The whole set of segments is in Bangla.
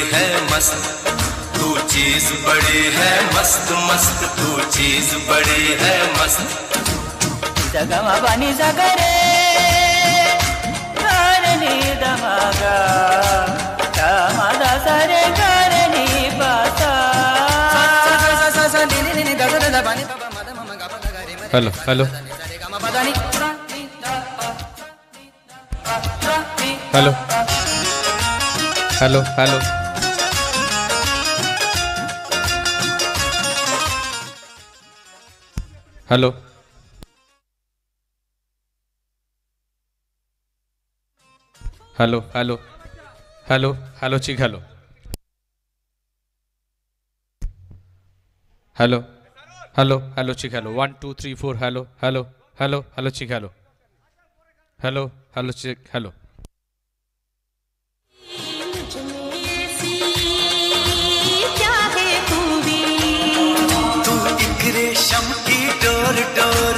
बड़ी है मस्त तू चीज़ बड़ी है मस्त मस्त तू चीज़ बड़ी है मस्त। जगमा बनी जगरे करनी दमागा सरे करनी बाता hello hello. Hello hello hello. Hello. Hello hello hello hello check hello. Hello hello hello check hello. One two three four hello hello hello hello check hello. Hello hello check hello. तू डोर डोर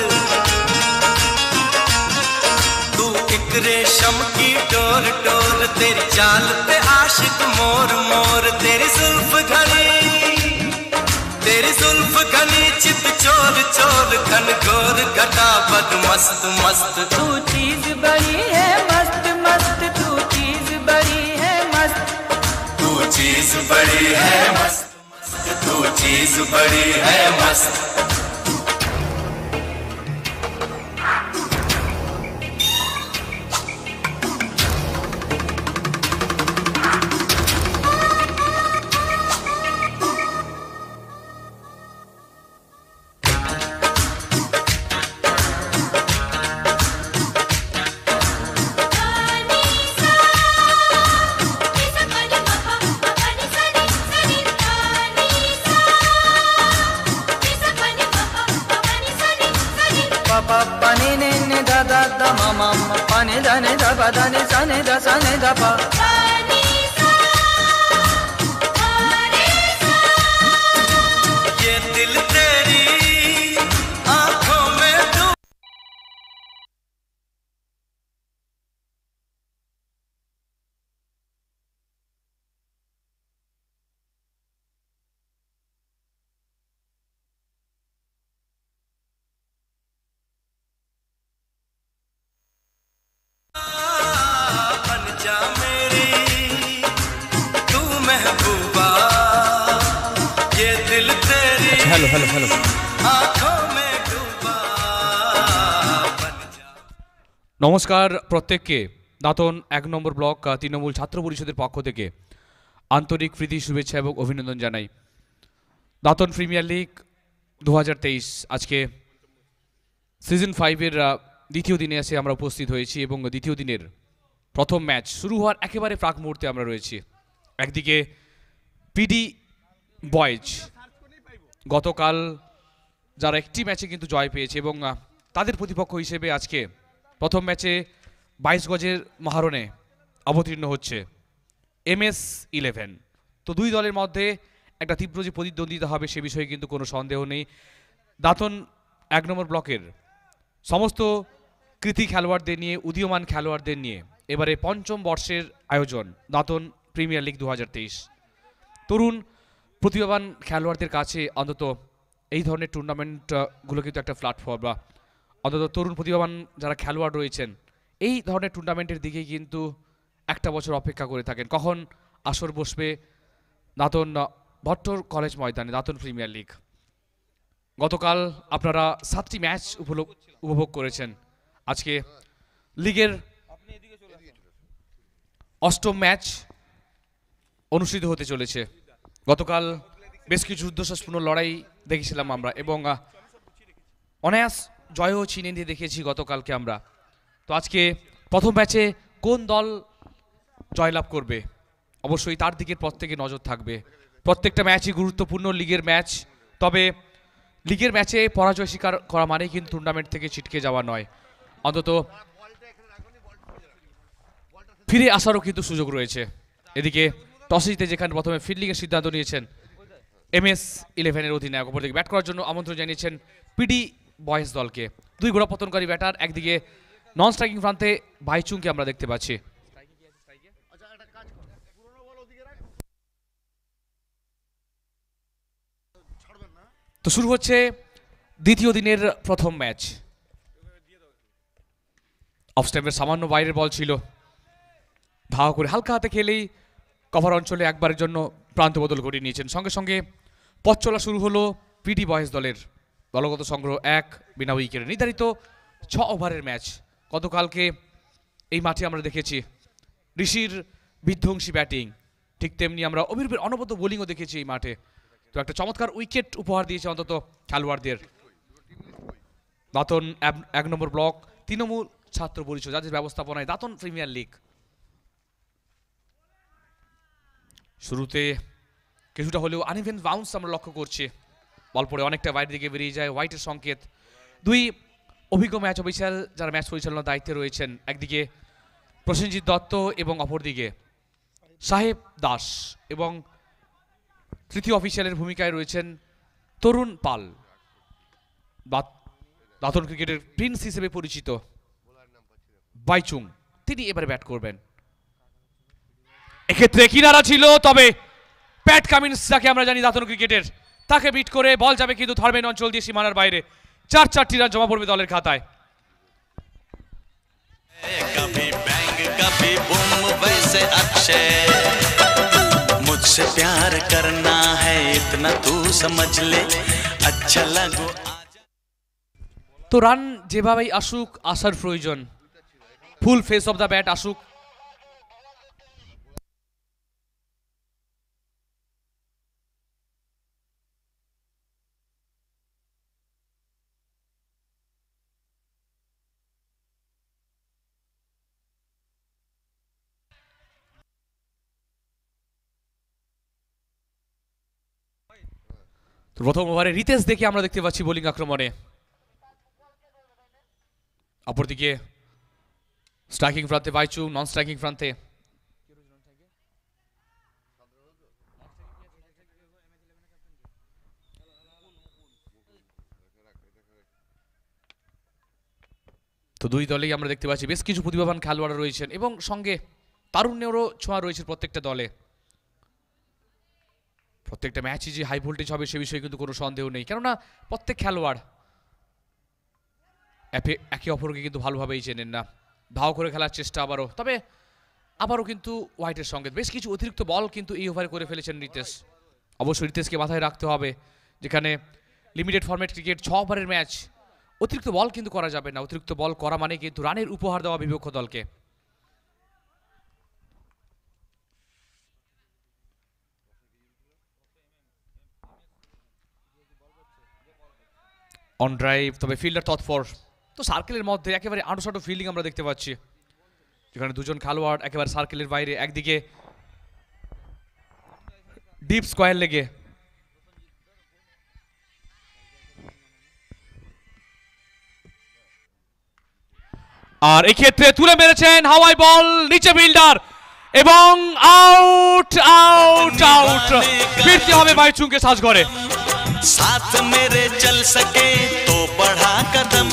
तू एक रेशम की डोर डोर तेरी चाल पे आशिक मोर मोर। तेरी जुल्फ घनी तेरी जुल्फ घनी चित चोर चोर घन घोर घटा बद मस्त मस्त। तू चीज़ बड़ी है मस्त मस्त। तू चीज़ बड़ी है मस्त। तू चीज़ बड़ी है मस्त मस्त। तू चीज़ बड़ी है मस्त। নমস্কার প্রত্যেককে। দাঁতন এক নম্বর ব্লক তৃণমূল ছাত্র পরিষদের পক্ষ থেকে আন্তরিক প্রীতি, শুভেচ্ছা এবং অভিনন্দন জানাই। দাঁতন প্রিমিয়ার লিগ দু হাজার তেইশ, আজকে সিজন ফাইভের দ্বিতীয় দিনে এসে আমরা উপস্থিত হয়েছি এবং দ্বিতীয় দিনের প্রথম ম্যাচ শুরু হওয়ার একেবারে প্রাক মুহূর্তে আমরা রয়েছি। একদিকে পিডি বয়েজ গতকাল যারা একটি ম্যাচে কিন্তু জয় পেয়েছে এবং তাদের প্রতিপক্ষ হিসেবে আজকে প্রথম ম্যাচে বাইশ গজের মহারণে অবতীর্ণ হচ্ছে এমএস ইলেভেন। তো দুই দলের মধ্যে একটা তীব্র যে প্রতিদ্বন্দ্বিতা হবে সে বিষয়ে কিন্তু কোনো সন্দেহ নেই। দাঁতন এক নম্বর ব্লকের সমস্ত কৃতি খেলোয়াড়দের নিয়ে, উদীয়মান খেলোয়াড়দের নিয়ে এবারে পঞ্চম বর্ষের আয়োজন দাঁতন প্রিমিয়ার লিগ দু হাজার তেইশ। তরুণ, প্রতিভাবান খেলোয়াড়দের কাছে অন্তত এই ধরনের টুর্নামেন্টগুলো কিন্তু একটা প্ল্যাটফর্ম বা অন্তত তরুণ প্রতিভাবান যারা খেলোয়াড় রয়েছেন, এই ধরনের টুর্নামেন্টের দিকেই কিন্তু একটা বছর অপেক্ষা করে থাকেন। কখন আসর বসবে দাঁতন ভট্টর কলেজ ময়দানে, দাঁতন প্রিমিয়ার লিগ গতকাল আপনারা সাতটি ম্যাচ উপভোগ করেছেন। আজকে লিগের অষ্টম ম্যাচ অনুষ্ঠিত হতে চলেছে। গতকাল বেশ কিছু উদ্দেশ্যপূর্ণ লড়াই দেখেছিলাম আমরা এবং অনায়াস জয়ও চিনে দিয়ে দেখেছি গতকালকে আমরা। তো আজকে প্রথম ম্যাচে কোন দল জয়লাভ করবে? অবশ্যই তার দিকের প্রত্যেকে নজর থাকবে। প্রত্যেকটা ম্যাচই গুরুত্বপূর্ণ লিগের ম্যাচ, তবে লিগের ম্যাচে পরাজয় স্বীকার করা মানেই কিন্তু টুর্নামেন্ট থেকে ছিটকে যাওয়া নয়। অন্তত ফিরে আসারও কিন্তু সুযোগ রয়েছে। এদিকে টস জিতে যেখানে প্রথমে ফিল্ডিংয়ের সিদ্ধান্ত নিয়েছেন এম এস ইলেভেনের অধিনায়ক। অপরদিকে ব্যাট করার জন্য আমন্ত্রণ জানিয়েছেন পিডি বয়েস দলকে। দুই ঘোড়া পতনকারী ব্যাটার একদিকে নন স্ট্রাইকিং প্রান্তে ভাইচুংকে আমরা দেখতে পাচ্ছি। তো শুরু হচ্ছে দ্বিতীয় দিনের প্রথম ম্যাচ। অফস্টেপের সামান্য বাইরের বল ছিল। ধাওয়া করে হালকা হাতে খেলেই কভার অঞ্চলে একবারের জন্য প্রান্ত বদল ঘটিয়ে নিয়েছেন। সঙ্গে সঙ্গে পথ চলা শুরু হলো পিটি বয়েস দলের দলগত সংগ্রহ এক, বিনা উইকেটে নির্ধারিত ছ ওভারের ম্যাচ। গতকালকে এই মাঠে আমরা দেখেছি ঋষির বিধ্বংসী ব্যাটিং। ঠিক তেমনি আমরা অভিরূপের অনবদ্য বোলিংও দেখেছি এই মাঠে। তো একটা চমৎকার উইকেট উপহার দিয়েছে অন্তত খেলোয়াড়দের। দাতন এক- নম্বর ব্লক, তৃণমূল ছাত্র পরিষদ যাদের ব্যবস্থাপনায় দাতন প্রিমিয়ার লিগ। শুরুতে কিছুটা হলেও আনইভেন বাউন্স আমরা লক্ষ্য করছি। বল পরে অনেকটা বাইরের দিকে বেরিয়ে যায়। হোয়াইটের সংকেত। দুই, অভিজ্ঞ ম্যাচ অফিসিয়াল যারা ম্যাচ পরিচালনার দায়িত্বে রয়েছেন, একদিকে প্রসেনজিৎ দত্ত এবং অপরদিকে সাহেব দাস এবং তৃতীয় অফিসিয়ালের ভূমিকায় রয়েছেন তরুণ পাল। দাত- দাতন ক্রিকেটের প্রিন্স হিসেবে পরিচিত বাইচুং। তিনি এবারে ব্যাট করবেন। এক্ষেত্রে কিনারা ছিল, তবে প্যাট কামিন্স, যাকে আমরা জানি দাতন ক্রিকেটের তাকে বিট করে বল যাবে কিন্তু ধর্মেন অঞ্চল দিয়ে সীমানার বাইরে চার চারটি রান জমা পড়বে দলের খাতায় कभी बैंग कभी बुम वैसे अक्षय मुझसे प्यार करना है इतना तू समझ ले अच्छा लगो তো রান যেভাবেই আসুক আসার প্রয়োজন full face of the bat আসুক প্রথম ওভারে রিতেশ দেখে আমরা দেখতে পাচ্ছি বোলিং আক্রমণে। অপরদিকে স্ট্রাইকিং প্রান্তে বাইচু নন স্ট্রাইকিং প্রান্তে তো দুই দলেই আমরা দেখতে পাচ্ছি, বেশ কিছু প্রতিভাবান খেলোয়াড় রয়েছেন এবং সঙ্গে তারুণ্যেরও ছোঁয়া রয়েছে প্রত্যেকটা দলে। প্রত্যেকটা ম্যাচই যে হাই ভোল্টেজ হবে সে বিষয়ে কিন্তু কোনো সন্দেহ নেই। কেননা প্রত্যেক খেলোয়াড় একে অপরকে কিন্তু ভালোভাবেই চেনেন না। ধাও করে খেলার চেষ্টা আবারও। তবে আবারও কিন্তু হোয়াইটের সঙ্গে। বেশ কিছু অতিরিক্ত বল কিন্তু এই ওভারে করে ফেলেছেন রিতেশ। অবশ্যই রিতেশকে মাথায় রাখতে হবে, যেখানে লিমিটেড ফরম্যাট ক্রিকেট ছ ওভারের ম্যাচ অতিরিক্ত বল কিন্তু করা যাবে না। অতিরিক্ত বল করা মানে কিন্তু রানের উপহার দেওয়া বিপক্ষ দলকে। অন ড্রাইভ তবে ফিল্ডার তৎপর। তো সার্কেলের মধ্যে একেবারে আঁটো ফিল্ডিং আমরা দেখতে পাচ্ছি। যেখানে দুজন খেলোয়াড় একেবারে সার্কেলের বাইরে, একদিকে ডিপ স্কোয়ার লেগে। আর এক্ষেত্রে তুলে মেরেছেন হাওয়াই বল, নিচে ফিল্ডার এবং আউট আউট আউট ফিরতে হবে বাইচুংকে সাজ করে साथ मेरे चल सके तो बढ़ा कदम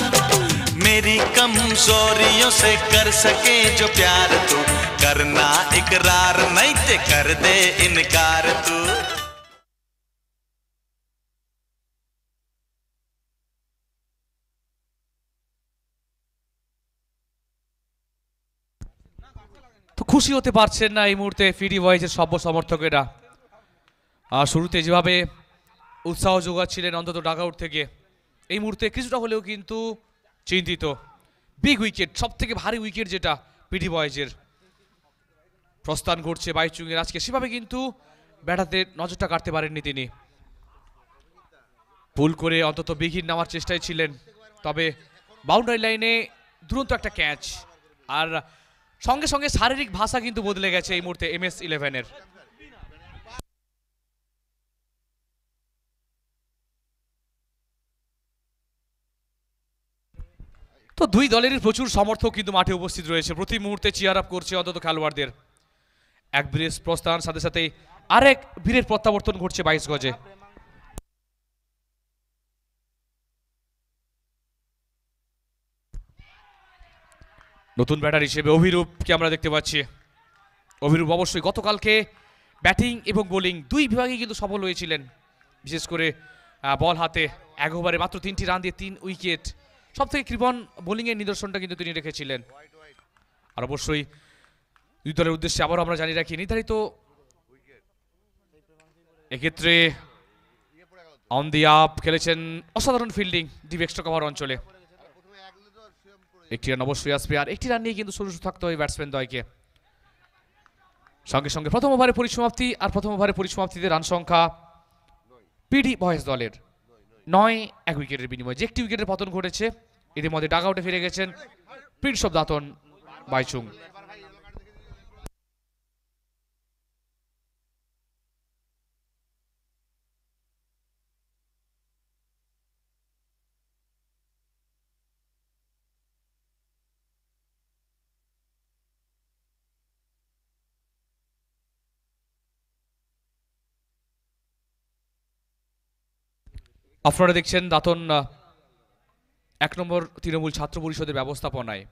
मेरी कमजोरियों से कर सके जो प्यार तू करना इकरार नहीं ते कर दे इनकार तू তো খুশি হতে পারছেন না এই মুহূর্তে ফিডি বয়েজের সভ্য সমর্থকেরা আর শুরুতে যেভাবে উৎসাহ যোগাচ্ছিলেন অন্তত ডাকআউট থেকে। এই মুহূর্তে কিছুটা হলেও কিন্তু চিন্তিত। বিগ উইকেট সব থেকে ভারী উইকেট যেটা পিডি বয়েজের প্রস্থান ঘটছে বাইচুংয়ের আজকে। সেভাবে কিন্তু ব্যাটাতে নজরটা কাটতে পারেননি তিনি। ভুল করে অন্তত বিঘির নামার চেষ্টায় ছিলেন। তবে বাউন্ডারি লাইনে দুরন্ত একটা ক্যাচ আর সঙ্গে সঙ্গে শারীরিক ভাষা কিন্তু বদলে গেছে এই মুহূর্তে এম এস ইলেভেনের তো দুই দলেরই প্রচুর সমর্থক কিন্তু মাঠে উপস্থিত রয়েছে। প্রতি মুহূর্তে চিয়ার আপ করছে অন্তত খেলোয়াড়দের। এক বীরের প্রস্থান, সাথে সাথে আরেক বীরের প্রত্যাবর্তন ঘটছে বাইশ গজে। নতুন ব্যাটার হিসেবে অভিরূপকে আমরা দেখতে পাচ্ছি। অভিরূপ অবশ্যই গতকালকে ব্যাটিং এবং বোলিং দুই বিভাগে কিন্তু সফল হয়েছিলেন। বিশেষ করে বল হাতে এক ওভারে মাত্র তিনটি রান দিয়ে তিন উইকেট সব থেকে কৃপন বোলিংয়ের নিদর্শনটা কিন্তু তিনি রেখেছিলেন। আর অবশ্যই দুই দলের উদ্দেশ্যে আবারও আমরা জানি রাখি, নির্ধারিত এক্ষেত্রে অন দি আপ খেলেছেন অসাধারণ ফিল্ডিং ডিপ এক্সট্রা কভার অঞ্চলে। একটি রান অবশ্যই আসবে, আর একটি রান নিয়ে কিন্তু শুরু থাকতে হয় ব্যাটসম্যান দয়কে সঙ্গে সঙ্গে প্রথম ওভারে পরিসমাপ্তি আর প্রথম ওভারে পরিসমাপ্তিতে রান সংখ্যা পিডি বয়েস দলের নয় এক উইকেটের বিনিময়ে। যে একটি উইকেটের পতন ঘটেছে এদের মধ্যে ডাগ আউটে ফিরে গেছেন প্রিন্স অফ দাতন বাইচুং। আপনারা দেখছেন দাতন এক নম্বর তৃণমূল ছাত্র পরিষদের ব্যবস্থাপনায়।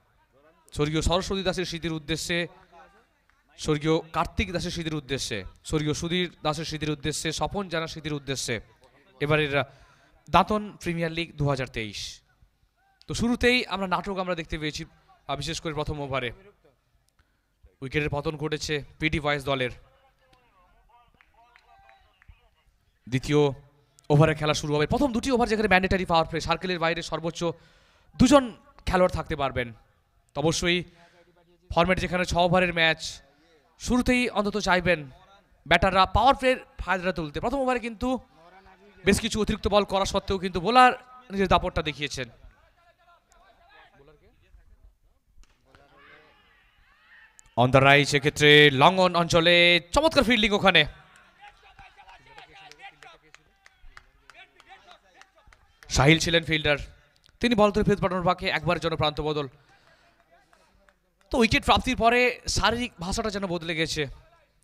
স্বর্গীয় সরস্বতী দাসের স্মৃতির উদ্দেশ্যে, স্বর্গীয় কার্তিক দাসের স্মৃতির উদ্দেশ্যে, স্বর্গীয় সুধীর দাসের স্মৃতির উদ্দেশ্যে, স্বপন জানার স্মৃতির উদ্দেশ্যে। এবারের দাতন প্রিমিয়ার লিগ দু হাজার তেইশ। তো শুরুতেই আমরা নাটক আমরা দেখতে পেয়েছি বিশেষ করে প্রথম ওভারে। উইকেটের পতন ঘটেছে পিটি ভয়েস দলের। দ্বিতীয় ওভারে খেলা শুরু হবে। প্রথম দুটি ওভার যেখানে ম্যান্ডেটারি পাওয়ার প্লে সার্কেলের বাইরে সর্বোচ্চ দুজন খেলোয়াড় থাকতে পারবেন। অবশ্যই ফরম্যাট যেখানে ছ ওভারের ম্যাচ শুরুতেই অন্তত চাইবেন ব্যাটাররা পাওয়ার প্লের ফায়দাটা তুলতে। প্রথম ওভারে কিন্তু বেশ কিছু অতিরিক্ত বল করা সত্ত্বেও কিন্তু বোলার নিজের দাপটটা দেখিয়েছেন। অন দ্য রাইট সেক্ষেত্রে লং অন অঞ্চলে চমৎকার ফিল্ডিং ওখানে। সাহিল ছিলেন ফিল্ডার। তিনি বল ধরে ফেরত পাঠানোর পাকে একবার জন্য প্রান্ত বদল। তো উইকেট প্রাপ্তির পরে শারীরিক ভাষাটা যেন বদলে গেছে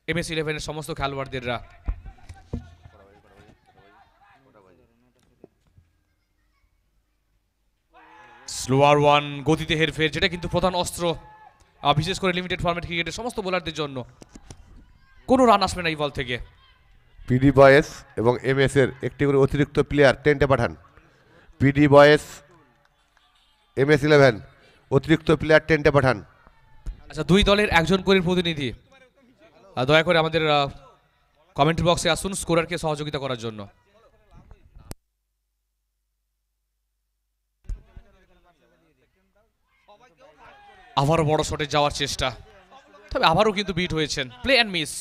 এম এস ইলেভেনের সমস্ত খেলোয়াড়দেররা। স্লোয়ার ওয়ান গতিতে হেরফের, যেটা কিন্তু প্রধান অস্ত্র বিশেষ করে লিমিটেড ফরম্যাট ক্রিকেটের সমস্ত বোলারদের জন্য। কোনো রান আসবে না এই বল থেকে। পিডি বয়েস এবং এমএস এর একটি করে অতিরিক্ত প্লেয়ার টেন্টে পাঠান। PD boys M S eleven অতিরিক্ত প্লেয়ার টেন্টে পাঠান। আচ্ছা দুই দলের একজন করে প্রতিনিধি। দয়া করে আমাদের কমেন্ট বক্সে আসুন স্কোরারকে সহযোগিতা করার জন্য। আবারও বড় শটে যাওয়ার চেষ্টা। তবে আবারও কিন্তু বিট হয়েছেন। প্লে অ্যান্ড মিস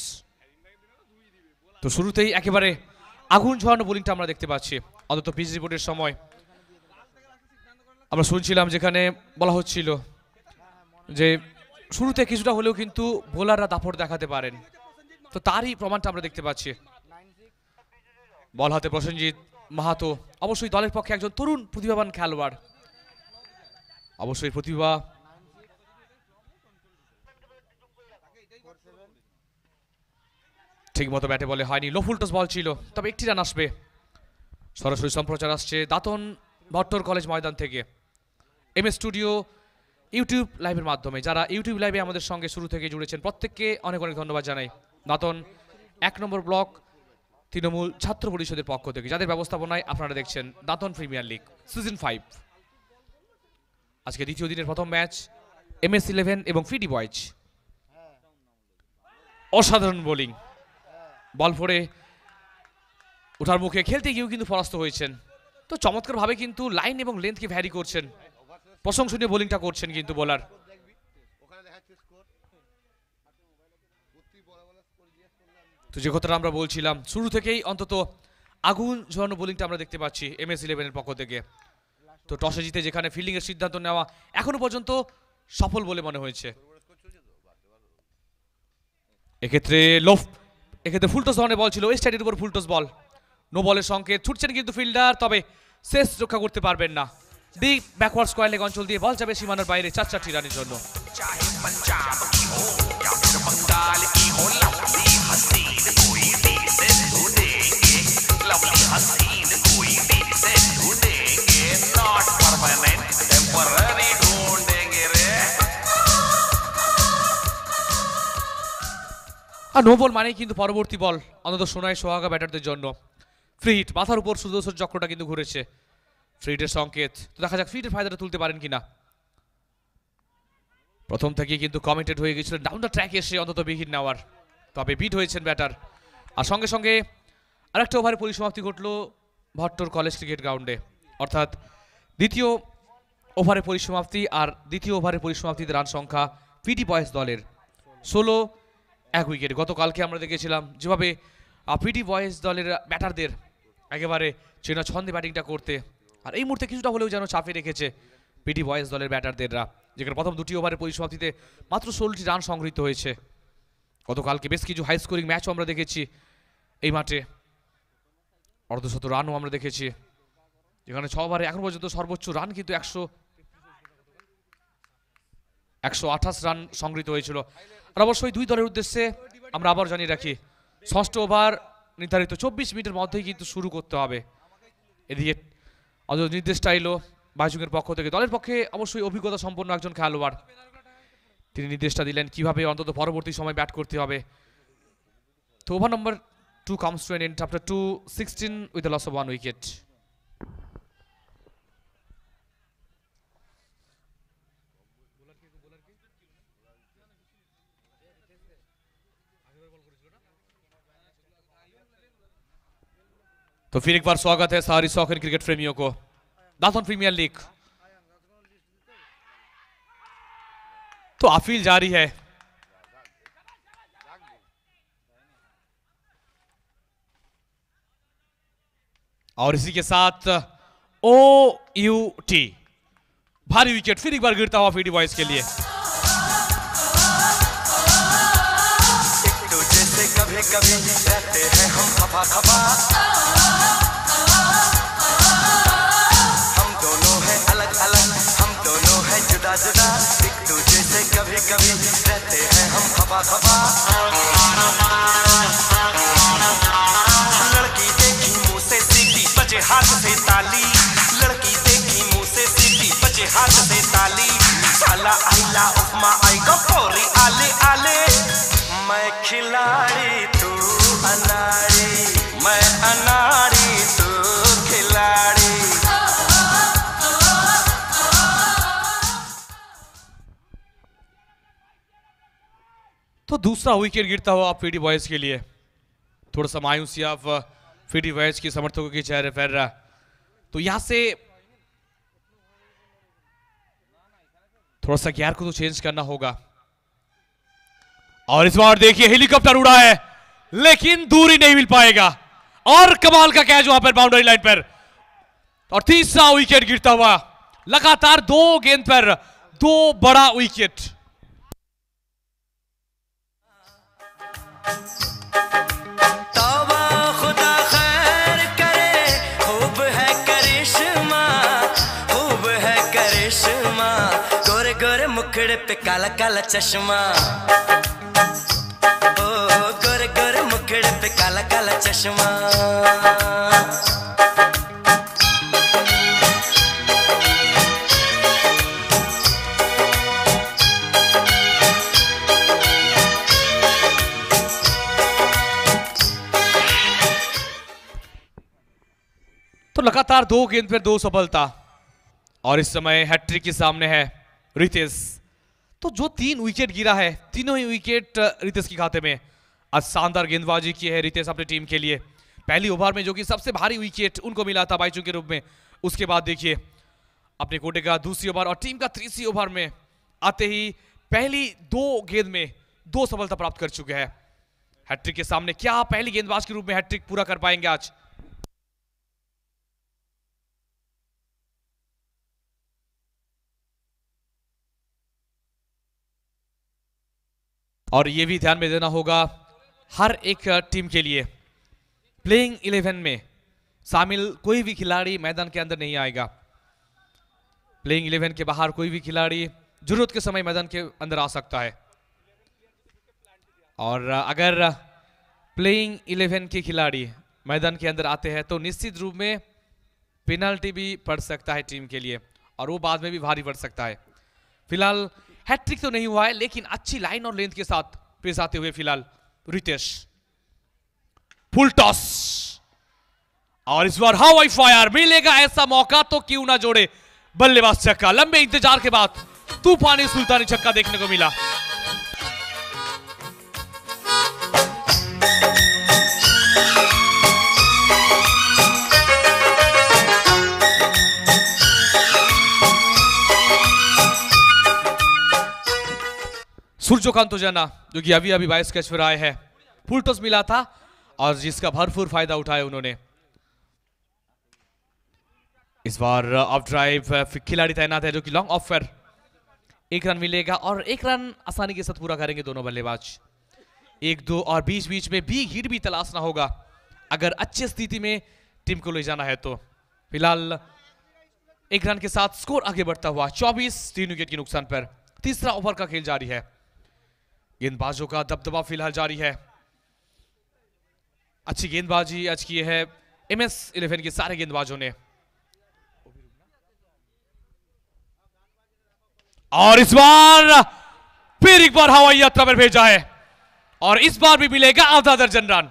তো শুরুতেই একেবারে আগুন ঝোয়ানো বোলিংটা আমরা দেখতে পাচ্ছি। অন্তত পিচ রিপোর্টের সময় আমরা শুনছিলাম যেখানে বলা হচ্ছিল যে শুরুতে কিছুটা হলেও কিন্তু বোলাররা দাপট দেখাতে পারেন। তো তারই প্রমাণটা আমরা দেখতে পাচ্ছি। বল হাতে প্রসেনজিৎ মাহাতো, অবশ্যই দলের পক্ষে একজন তরুণ প্রতিভাবান খেলোয়াড়। অবশ্যই প্রতিভা ঠিক মতো ব্যাটে বলে হয়নি লো ফুলটস বল ছিল, তবে একটি রান আসবে। সরাসরি সম্প্রচার আসছে দাতন ভট্টর কলেজ ময়দান থেকে। এম স্টুডিও, ইউটিউব লাইভের মাধ্যমে, যারা ইউটিউব লাইভে আমাদের সঙ্গে শুরু থেকে জুড়েছেন, প্রত্যেককে অনেক অনেক ধন্যবাদ জানাই। দাতন এক নম্বর ব্লক, তৃণমূল ছাত্র পরিষদের পক্ষ থেকে, যাদের ব্যবস্থাপনায় আপনারা দেখছেন Dantan premier league, season five. আজকে দ্বিতীয় দিনের প্রথম ম্যাচ এম এস ইলেভেন এবং ফিডি বয়েজ। অসাধারণ বোলিং। বল ফোরে ওঠার মুখে, খেলতে গিয়েও কিন্তু পরাস্ত হয়েছেন। তো চমৎকারভাবে কিন্তু লাইন এবং লেন্থকে ভ্যারি করছেন। প্রশংসনীয় বোলিংটা করছেন কিন্তু বোলার। তো যে কথাটা আমরা বলছিলাম, শুরু থেকেই অন্তত আগুন ঝরানো বোলিংটা আমরা দেখতে পাচ্ছি এম এস ইলেভেনের পক্ষ থেকে। তো টসে জিতে যেখানে ফিল্ডিংয়ের সিদ্ধান্ত নেওয়া এখনও পর্যন্ত সফল বলে মনে হয়েছে। এক্ষেত্রে লোফ, এক্ষেত্রে ফুলটস ধরনের বল ছিল। সাইডের উপর ফুলটস বল। নো বলের সংকেত ছুটছেন কিন্তু ফিল্ডার, তবে শেষ রক্ষা করতে পারবেন না। ডিপ ব্যাকওয়ার্ড স্কোয়ার লেগ অঞ্চল দিয়ে বল যাবে সীমানার বাইরে চার চারটি রানের জন্য। আর নো বল মানেই কিন্তু পরবর্তী বল অন্তত সোনায় সোহাগা ব্যাটারদের জন্য। ফ্রি হিট মাথার উপর সুদর্শন চক্রটা কিন্তু ঘুরেছে। ফ্রি হিটের সংকেত তো দেখা যাক ফ্রিডের ফায়দাটা তুলতে পারেন কিনা। প্রথম থেকে কিন্তু কমিটেড হয়ে গেছিল ডাউন দ্য ট্র্যাক এসে অন্তত বিহিট নেওয়ার। তবে বিট হয়েছেন ব্যাটার আর সঙ্গে সঙ্গে আরেকটা ওভারে পরিসমাপ্তি ঘটলো ভট্টর কলেজ ক্রিকেট গ্রাউন্ডে অর্থাৎ দ্বিতীয় ওভারে পরিসমাপ্তি আর দ্বিতীয় ওভারে পরিসমাপ্তিতে রান সংখ্যা পিটি বয়েস দলের। ষোলো, এক উইকেট গতকালকে আমরা দেখেছিলাম যেভাবে পিটি বয়েস দলের ব্যাটারদের একেবারে চেনা ছন্দে ব্যাটিংটা করতে আর এই মুহূর্তে কিছুটা হলেও যেন চাপে রেখেছে পিটি বয়েস দলের ব্যাটারদেররা, যেখানে প্রথম দুটি ওভারে পরিসমাপ্তিতে মাত্র ষোলোটি রান সংগৃহীত হয়েছে। গতকালকে বেশ কিছু হাই স্কোরিং ম্যাচও আমরা দেখেছি এই মাঠে। অর্ধশত রানও আমরা দেখেছি। যেখানে ছ ওভারে এখন পর্যন্ত সর্বোচ্চ রান কিন্তু একশো একশো আঠাশ রান সংগৃহীত হয়েছিল। আর অবশ্যই দুই দলের উদ্দেশ্যে আমরা আবার জানিয়ে রাখি, ষষ্ঠ ওভার নির্ধারিত চব্বিশ মিনিটের মধ্যেই কিন্তু শুরু করতে হবে। এদিকে অত নির্দেশটা এলো বাইচুংয়ের পক্ষ থেকে। দলের পক্ষে অবশ্যই অভিজ্ঞতা সম্পন্ন একজন খেলোয়াড়। তিনি নির্দেশটা দিলেন, কীভাবে অন্তত পরবর্তী সময় ব্যাট করতে হবে। তো over number two comes to an end after two sixteen with loss of one wicket तो फिर एक बार स्वागत है सारी सॉकर क्रिकेट प्रेमियों को। दातन प्रीमियर लीग तो अपील जारी है। और इसी के साथ ओ यू टी भारी विकेट फिर एक बार गिरता हुआ फीडी बॉयज़ के लिए। कभी कभी रहते हैं हम खफा खफा कभी रहते हैं हम खबा खबा लड़की देखी मुँह से सीटी हाथ से ताली लड़की देखी मुँह से सीटी हाथ से ताली साला आईला उपमा आई आले आले मैं खिलाड़ी तो दूसरा विकेट गिरता हुआ फीडी बॉयज़ के लिए। थोड़ा सा मायूसी आप फीडी बॉयज़ के समर्थकों के चेहरे फैल रहा तो यहाँ से थोड़ा सा गियर को तो चेंज करना होगा। और इस बार देखिए हेलीकॉप्टर उड़ा है, लेकिन दूरी नहीं मिल पाएगा। और कमाल का कैच वहाँ पर बाउंड्री लाइन पर। और तीसरा विकेट गिरता हुआ, लगातार दो गेंद पर, दो बड़ा विकेट मुखड़े पे काला काला चश्मा। ओ गोरे गोरे मुखड़े पे काला काला चश्मा। तो लगातार दो गेंद पर दो सफलता। और इस समय हैट्रिक के सामने है रितेश। तो जो तीन विकेट गिरा है, तीनों ही विकेट रितेश के खाते में। आज शानदार गेंदबाजी की है रितेश अपनी टीम के लिए। पहली ओवर में जो कि सबसे भारी विकेट उनको मिला था बाईचू के रूप में। उसके बाद देखिए, अपने कोटे का दूसरी ओवर और टीम का तीसरी ओवर में आते ही पहली दो गेंद में दो सफलता प्राप्त कर चुके हैं। हैट्रिक के सामने क्या पहली गेंदबाज के रूप में हैट्रिक पूरा कर पाएँगे आज? और ये भी ध्यान में देना होगा, हर एक टीम के लिए प्लेइंग इलेवन में, शामिल कोई भी खिलाड़ी मैदान के अंदर नहीं आएगा। प्लेइंग इलेवन के बाहर कोई भी खिलाड़ी ज़रूरत के समय मैदान के अंदर आ सकता है। और अगर प्लेइंग इलेवन के खिलाड़ी मैदान के अंदर आते हैं तो निश्चित रूप में पेनाल्टी भी पड़ सकता है टीम के लिए और वो बाद में भी भारी पड़ सकता है। फ़िलहाल हैट्रिक तो नहीं हुआ है, लेकिन अच्छी लाइन और लेंथ के साथ पेश आते हुए फ़िलहाल रितेश। फुल टॉस और इस बार हाउ आई फायर मिलेगा ऐसा मौका तो क्यों ना जोड़े बल्लेबाज छक्का। लंबे इंतज़ार के बाद तूफानी सुल्तानी छक्का देखने को मिला। सूर्यकांत जना जो कि अभी अभी बाईस कैच पर आए हैं, फुल टॉस मिला था और जिसका भरपूर फ़ायदा उठाया उन्होंने। इस बार ऑफ़ ड्राइव खिलाड़ी तैनात है जो कि लॉन्ग ऑफ़ पर एक रन मिलेगा और एक रन आसानी के साथ पूरा करेंगे दोनों बल्लेबाज। एक, दो और बीच बीच में भी हिट भी तलाशना होगा, अगर अच्छी स्थिति में टीम को ले जाना है तो। फ़िलहाल एक रन के साथ स्कोर आगे बढ़ता हुआ 24 तीन विकेट के नुकसान पर, तीसरा ओवर का खेल जारी है। गेंदबाजों का दबदबा फ़िलहाल जारी है। अच्छी गेंदबाजी आज की है एम एस इलेवन के सारे गेंदबाजों ने। और इस बार फिर एक बार हवाई यात्रा पर भेजा है और इस बार भी मिलेगा आधा दर्जन रन।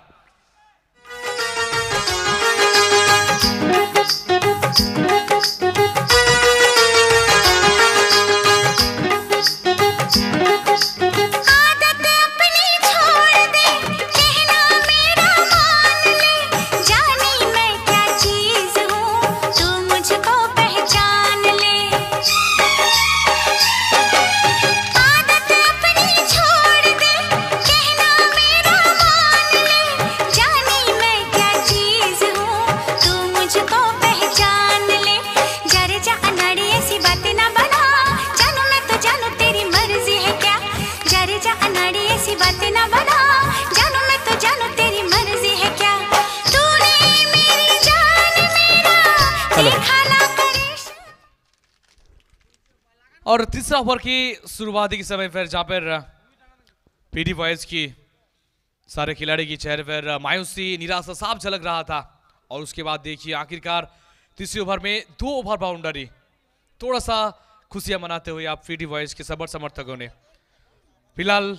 और तीसरा ओवर की शुरुआती के समय फिर जहाँ पर पीडी बॉयज़ की सारे खिलाड़ी की चेहरे पर मायूसी, निराशा साफ़ झलक रहा था। और उसके बाद देखिए आखिरकार तीसरे ओवर में दो ओवर बाउंड्री थोड़ा सा खुशियाँ मनाते हुए आप पीडी बॉयज़ के सबर समर्थकों ने। फ़िलहाल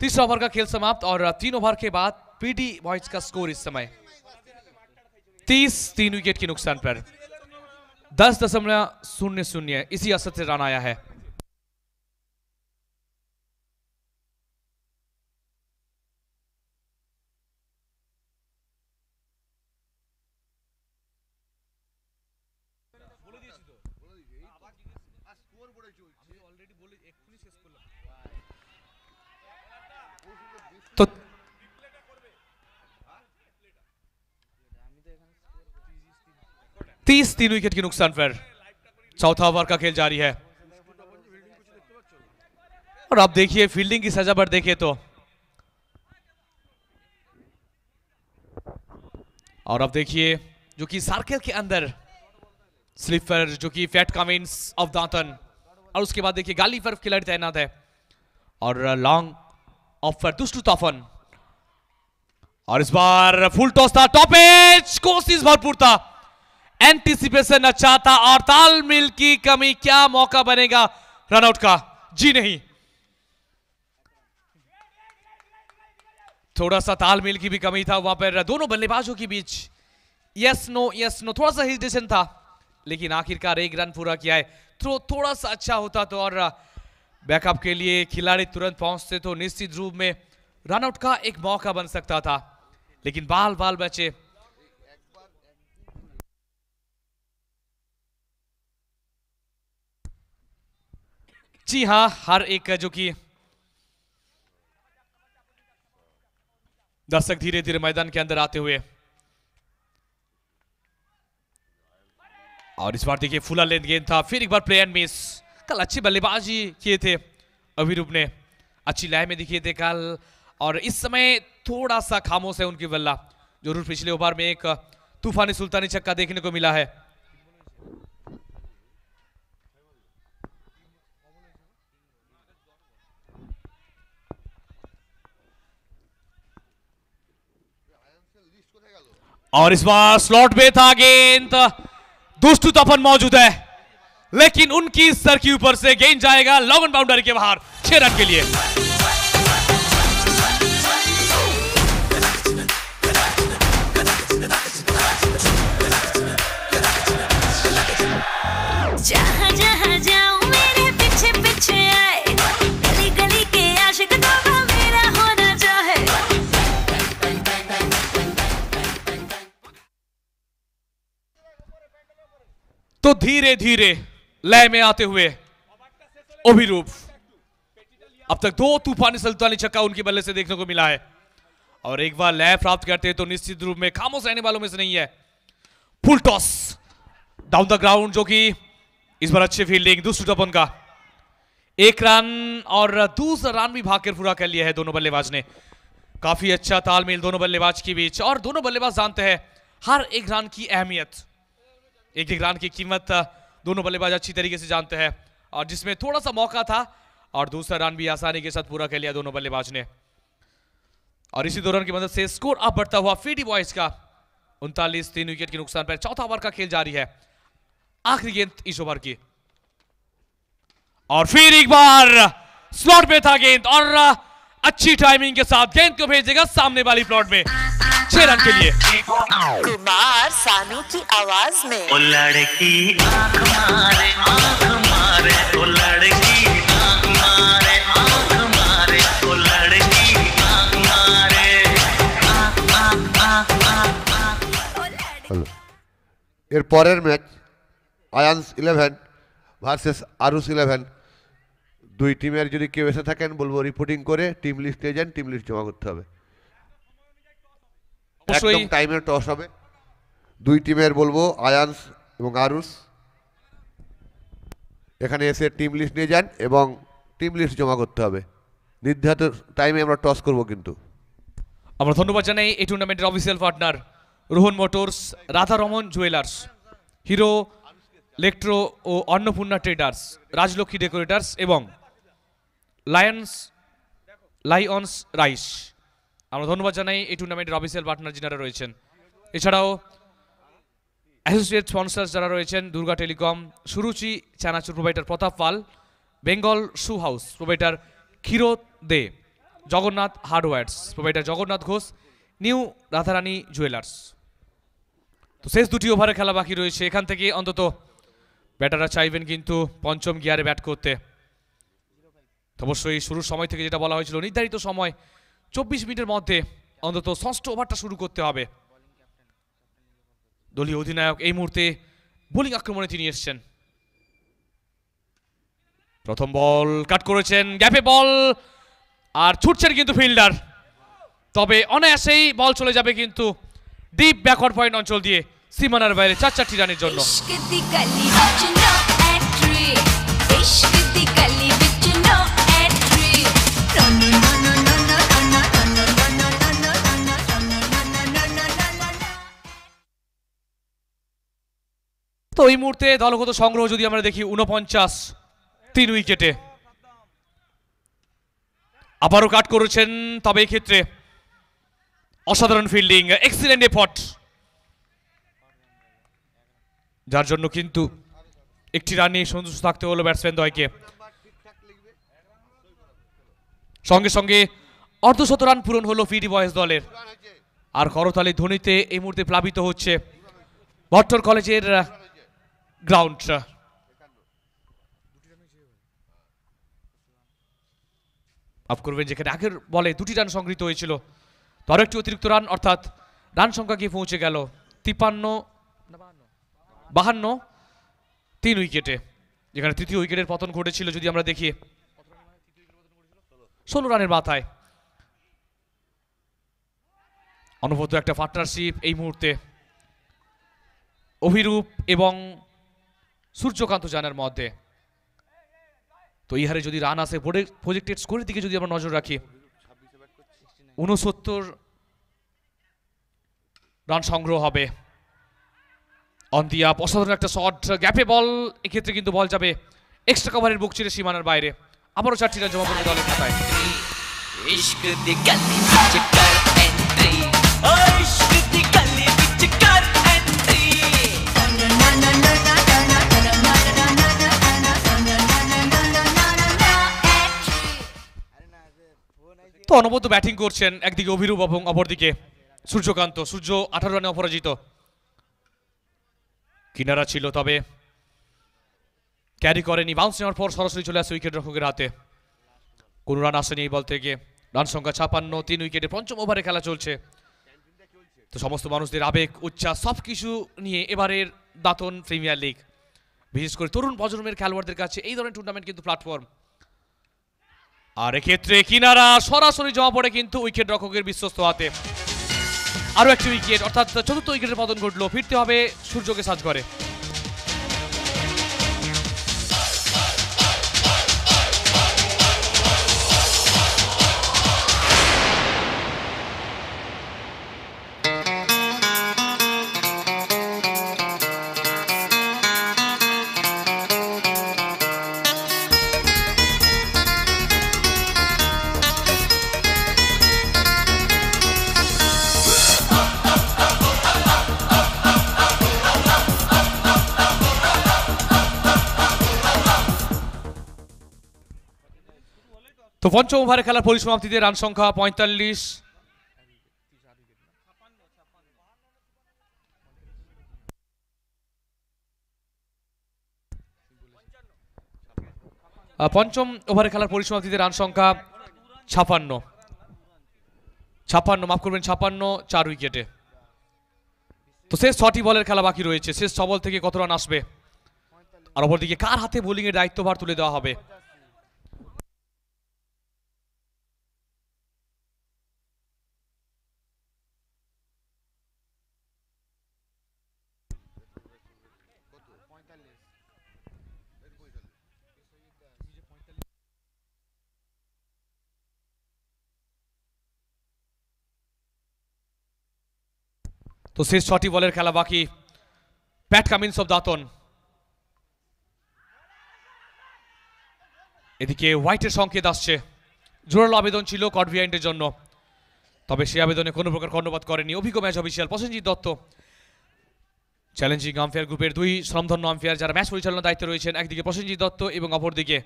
तीसरा ओवर का खेल समाप्त और तीन ओवर के बाद पीडी बॉयज़ का स्कोर इस समय तीस तीन विकेट के नुकसान पर। दस दशमलव शून्य शून्य, इसी असर से रन आया है। तो तीस तीन विकेट के नुकसान पर चौथा ओवर का खेल जारी है और आप देखिए फील्डिंग की सजा पर देखिए तो और अब देखिए जो कि सर्कल के अंदर स्लीपर जो कि फैट कमिंस ऑफ़ दांतन और उसके बाद देखिए, गाली पर खिलाड़ी तैनात है। और लॉन्ग ऑफ़ पर दुष्टु तोफन। और इस बार फुल टॉस था टॉप एज कोशिश भरपूर था। एंटीसिपेशन अच्छा था और तालमेल की कमी, क्या मौका बनेगा? रनआउट का, जी नहीं। थोड़ा सा तालमेल की भी कमी था वहाँ पर, दोनों बल्लेबाजों के बीच। यस नो यस नो थोड़ा सा हेजिटेशन था। लेकिन आखिरकार एक रन पूरा किया है। तो थोड़ा सा अच्छा होता तो और बैकअप के लिए खिलाड़ी तुरंत पहुँचते तो निश्चित रूप में रनआउट का एक मौका बन सकता था। लेकिन बाल बाल बचे। जी हाँ हर एक जो कि दर्शक धीरे धीरे मैदान के अंदर आते हुए और इस बार देखिए फुला लेंथ गेंद था, फिर एक बार प्ले एंड मिस कल अच्छी बल्लेबाजी किए थे अभिरूप ने। अच्छी लय में दिखे थे कल, और इस समय थोड़ा सा खामोश है उनकी बल्ला ज़रूर पिछले ओवर में एक तूफानी सुल्तानी छक्का देखने को मिला है। और इस बार स्लॉट पे था गेंद। दुष्टु तपन मौजूद है। लेकिन उनकी सर के ऊपर से गेंद जाएगा लॉन्ग बाउंड्री के बाहर छह रन के लिए। तो धीरे धीरे लय में आते हुए अभिरूप। अब तक दो तूफानी सुल्तानी छक्का उनके बल्ले से देखने को मिला है। और एक बार लय प्राप्त करते हैं तो निश्चित रूप में खामोश रहने वालों में से नहीं है। Full toss down the ground, जो कि इस बार अच्छे फील्डिंग दूसरी टपन का एक रन और दूसरा रन भी भागकर पूरा कर लिया है दोनों बल्लेबाज ने। काफ़ी अच्छा तालमेल दोनों बल्लेबाज के बीच। और दोनों बल्लेबाज जानते हैं, हर एक रन की अहमियत। एक एक रन की कीमत दोनों बल्लेबाज अच्छी तरीके से जानते हैं। और जिसमें थोड़ा सा मौका था, और दूसरा रन भी आसानी के साथ पूरा कर लिया दोनों बल्लेबाज ने। और इसी दौरान की मदद से स्कोर अब बढ़ता हुआ फीडी बॉयज़ का उनतालीस, तीन विकेट के नुकसान पर चौथा ओवर का खेल जारी है। आखिरी गेंद इस ओवर की। और फिर एक बार स्लॉट में था गेंद, और अच्छी टाइमिंग के साथ गेंद को भेजेगा सामने वाली प्लॉट में। छह रन के लिए कुमार सानू की आवाज में ओ लड़की आंख मारे आंख मारे ओ लड़की आंख मारे आंख मारे ओ लड़की आंख मारे হলো এর পরের match Ayans eleven versus আরুস eleven দুই টিমের যদি কেউ এসে থাকেন বলবো রিপোর্টিং করে টিম লিস্ট নিয়ে যান টিম লিস্ট জমা করতে হবে অবশ্যই একদম টাইমের টস হবে। দুই টিমের বলব আয়ান্স এবং আরুস এখানে এসে টিম লিস্ট নিয়ে যান এবং টিম লিস্ট জমা করতে হবে। নির্ধারিত টাইমে আমরা টস করব কিন্তু। আমরা ধন্যবাদ জানাই এই টুর্নামেন্টের official partner Rohan Motors Radharaman Jewellers Hero Electro ও অন্নপূর্ণা ট্রেডার্স রাজলক্ষ্মী ডেকোরেটার্স এবং লায়ন্স লাইঅনস রাইস আমরা ধন্যবাদ জানাই এই টুর্নামেন্টের অফিসিয়াল পার্টনার যিনারা রয়েছেন। এছাড়াও অ্যাসোসিয়েট স্পন্সার্স যারা রয়েছেন, Durga telecom, Suruchi chanachur provider Pratap Pal, Bengal shoe house provider Khiro De, Jagannath hardwares provider Jagannath Ghosh, new Radharani jewellers তো শেষ দুটি ওভারে খেলা বাকি রয়েছে। এখান থেকে অন্তত ব্যাটাররা চাইবেন কিন্তু পঞ্চম গিয়ারে ব্যাট করতে। অবশ্যই শুরুর সময় থেকে যেটা বলা হয়েছিল, নির্ধারিত সময় চব্বিশ মিনিটের মধ্যে অন্তত ষষ্ঠ ওভারটা শুরু করতে হবে। দলীয় অধিনায়ক এই মুহূর্তে বোলিং আক্রমণে তিনি এসছেন। প্রথম বল কাট করেছেন গ্যাপে বল, আর ছুটছেন কিন্তু ফিল্ডার। তবে অনায়াসেই বল চলে যাবে কিন্তু ডিপ ব্যাকওয়ার্ড পয়েন্ট অঞ্চল দিয়ে সীমানার বাইরে চার চারটি রানের জন্য। এই মুহূর্তে দলগত সংগ্রহ যদি আমরা দেখি উনপঞ্চাশ তিন উইকেটে। আবারও কাট করেছেন, তবে ক্ষেত্রে অসাধারণ ফিল্ডিং এক্সিলেন্ট এফর্ট যার জন্য কিন্তু একটি রান নিয়ে সন্তুষ্ট থাকতে হলো ব্যাটসম্যান দয়কে সঙ্গে সঙ্গে অর্ধশত রান পূরণ হলো ফিডি বয়েজ দলের। আর করতালি ধ্বনিতে এই মুহূর্তে প্লাবিত হচ্ছে ভট্টর কলেজের গ্রাউন্ড আপ করবেন, যেখানে আগের বলে দুটি রান সংগৃহীত হয়েছিল। তো আরও একটি অতিরিক্ত রান, অর্থাৎ রান সংখ্যা গিয়ে পৌঁছে গেল তিপান্ন বাহান্ন, তিন উইকেটে। যেখানে তৃতীয় উইকেটের পতন ঘটেছিল, যদি আমরা দেখি। ষোলো রানের মাথায়। অনুভূত একটা পার্টনারশিপ এই মুহূর্তে। অভিরূপ এবং সূর্যকান্ত জানার মধ্যে। তো এই হারে যদি রান আসে প্রজেক্টেড স্কোরের দিকে যদি আমরা নজর রাখি উনসত্তর রান সংগ্রহ হবে। অন দি আপ অসাধারণ একটা শট গ্যাপে বল এক্ষেত্রে কিন্তু বল যাবে এক্সট্রা কভারের বুক চিরে সীমানার বাইরে। আবারও চারটি রান জমা পড়বে দলের খাতায়। অনবদ্য ব্যাটিং করছেন একদিকে অভিরূপ এবং অপরদিকে সূর্যকান্ত। সূর্য আঠারো রানে অপরাজিত। কিনারা ছিল, তবে ক্যারি করেনি। বাউন্স নেওয়ার পর সরাসরি চলে আসে উইকেট রক্ষকের হাতে। কোনো রান আসেনি এই বল থেকে। রান সংখ্যা ছাপান্ন, তিন উইকেটে পঞ্চম ওভারে খেলা চলছে। তো সমস্ত মানুষদের আবেগ, উচ্ছ্বাস সব কিছু নিয়ে এবারের দাতন প্রিমিয়ার লিগ। বিশেষ করে তরুণ প্রজন্মের খেলোয়াড়দের কাছে এই ধরনের টুর্নামেন্ট কিন্তু প্ল্যাটফর্ম আর এক্ষেত্রে কিনারা সরাসরি জমা পড়ে কিন্তু উইকেট রক্ষকের বিশ্বস্ত হাতে। আরও একটি উইকেট, অর্থাৎ চতুর্থ উইকেটের পতন ঘটলো। ফিরতে হবে সূর্যকে সাজ করে পঞ্চম ওভারে খেলার পরিসমাপ্তিতে রান সংখ্যা পঁয়তাল্লিশ। পঞ্চম ওভারে খেলার পরিসমাপ্তিতে রান সংখ্যা ছাপান্ন। ছাপান্ন, মাফ করবেন, ছাপান্ন, চার উইকেটে। তো শেষ ছটি বলের খেলা বাকি রয়েছে। শেষ ছ বল থেকে কত রান আসবে? আর অপরদিকে কার হাতে বোলিংয়ের দায়িত্বভার তুলে দেওয়া হবে? তো শেষ ছটি বলের খেলা বাকি। Pat Cummins of Dantan. এদিকে হোয়াইটের সংকেত আসছে। জোরালো আবেদন ছিল কটভিয়াইন্টের জন্য। তবে সেই আবেদনে কোনো প্রকার কর্ণপাত করেনি। অভিজ্ঞ match official Prosenjit Dutta. Challenging umpire গ্রুপের দুই শ্রমধন্য আম্পায়ার যারা ম্যাচ পরিচালনার দায়িত্বে রয়েছেন, একদিকে প্রসেনজিৎ দত্ত এবং অপরদিকে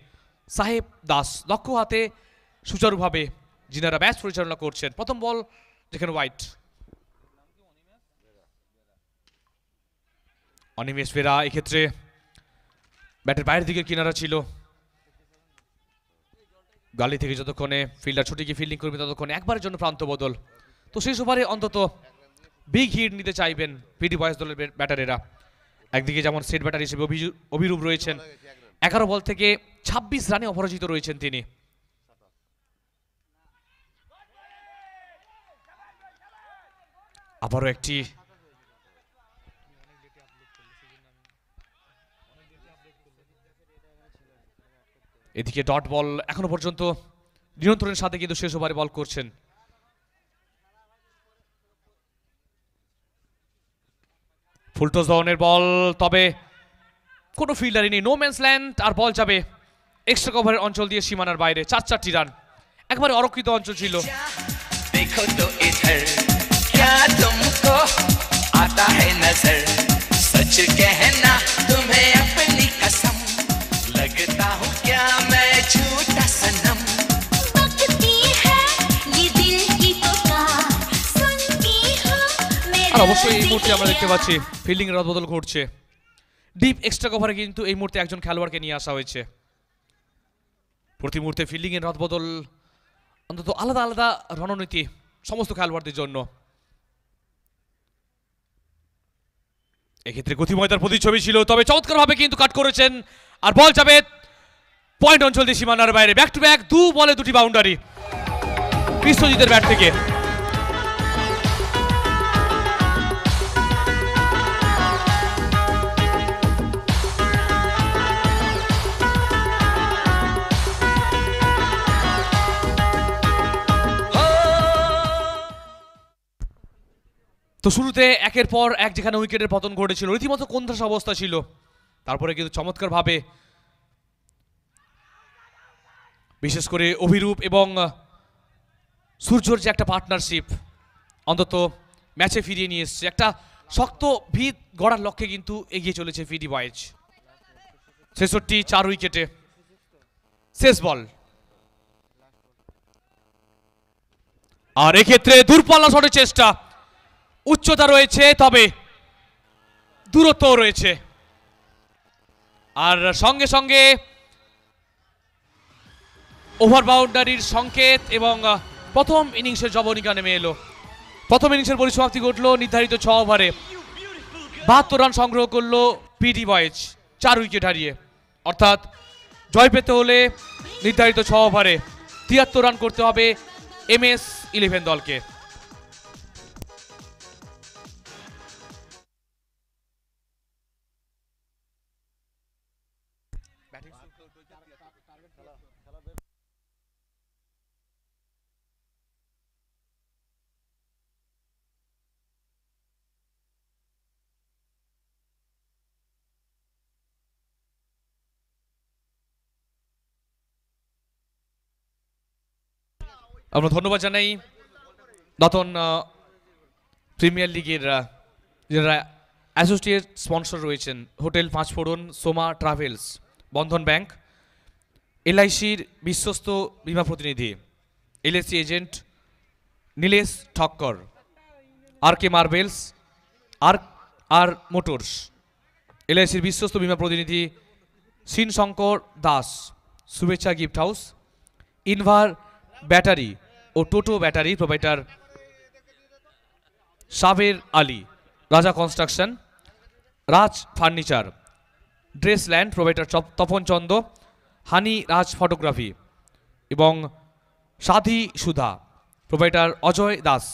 সাহেব দাস। লক্ষ্য হাতে সুচারুভাবে যিনারা ম্যাচ পরিচালনা করছেন, প্রথম বল যেখানে হোয়াইট অনিমেষ ফেরা এক্ষেত্রে ব্যাটের বাইরের দিকে কিনারা ছিল। গালি থেকে যতক্ষণে ফিল্ডার ছুটি গিয়ে ফিল্ডিং করবে ততক্ষণে একবারের জন্য প্রান্ত বদল। তো শেষ ওভারে অন্তত বিগ হিট নিতে চাইবেন পিডি বয়স দলের ব্যাটারেরা। একদিকে যেমন সেট ব্যাটার হিসেবে অভিরূপ রয়েছেন, এগারো বল থেকে ছাব্বিশ রানে অপরাজিত রয়েছেন তিনি। আবারও একটি এদিকে ডট বল এখনো পর্যন্ত নিয়ন্ত্রণের সাথে কিন্তু শেষ ওভারে বল করছেন ফুলটস ধরনের বল তবে কোনো ফিল্ডারই নেই নো ম্যান্স ল্যান্ড আর বল যাবে এক্সট্রা কভারের অঞ্চল দিয়ে সীমানার বাইরে চার চারটি রান একবারে অরক্ষিত অঞ্চল ছিল देखो तो इधर क्या तुमको आता है नजर सच कहना तुम्हें আর অবশ্যই এই মুহূর্তে আমরা দেখতে পাচ্ছি ফিল্ডিং এর বদল ঘটছে। ডিপ এক্সট্রা কভারে কিন্তু এই মুহূর্তে একজন খেলোয়াড়কে নিয়ে আসা হয়েছে। প্রতি মুহূর্তে ফিল্ডিং এর রদবদল অন্তত আলাদা আলাদা রণনীতি সমস্ত খেলোয়াড়দের জন্য। এক্ষেত্রে গতিময়তার প্রতিচ্ছবি ছিল তবে চমৎকারভাবে কিন্তু কাট করেছেন আর বল যাবে পয়েন্ট অঞ্চল দিয়ে সীমানার বাইরে। ব্যাক টু ব্যাক দু বলে দুটি বাউন্ডারি বিশ্বজিতের ব্যাট থেকে। তো শুরুতে একের পর এক যেখানে উইকেটের পতন ঘটেছিল, রীতিমতো কোন্ধাস অবস্থা ছিল। তারপরে কিন্তু চমৎকারভাবে বিশেষ করে অভিরূপ এবং সূর্যর যে একটা পার্টনারশিপ অন্তত ম্যাচে ফিরিয়ে নিয়ে এসছে। একটা শক্ত ভিত গড়ার লক্ষ্যে কিন্তু এগিয়ে চলেছে ফিডি বয়েজ। ছেষট্টি চার উইকেটে শেষ বল। আর এক্ষেত্রে দূরপাল্লা শটের চেষ্টা। উচ্চতা রয়েছে, তবে দূরত্বও রয়েছে। আর সঙ্গে সঙ্গে ওভার বাউন্ডারির সংকেত এবং প্রথম ইনিংসের জবনিকা নেমে এলো। প্রথম ইনিংসের পরিসমাপ্তি ঘটলো নির্ধারিত ছ ওভারে। বাহাত্তর রান সংগ্রহ করল পিডি বয়েজ, চার উইকেট হারিয়ে। অর্থাৎ, জয় পেতে হলে নির্ধারিত ছ ওভারে। তিয়াত্তর রান করতে হবে এম এস ইলেভেন দলকে। আমরা ধন্যবাদ জানাই আহ, প্রিমিয়ার লিগের যারা অ্যাসোসিয়েট স্পন্সর রয়েছেন Hotel Panchphoron Soma Travels Bandhan Bank এলআইসির বিশ্বস্ত বিমা প্রতিনিধি LSC agent Nilesh Thakkar R K Marbles R R Motors এলআইসির বিশ্বস্ত বিমা প্রতিনিধি scene Shankar Das Shubhechha Gift House inverter battery ও toto battery provider Saber Ali, Raja Construction, Raj Furniture, Dress Land provider Tapan Chanda, Honey Raj Photography এবং সাধি সুধা, প্রোভাইডার অজয় দাস।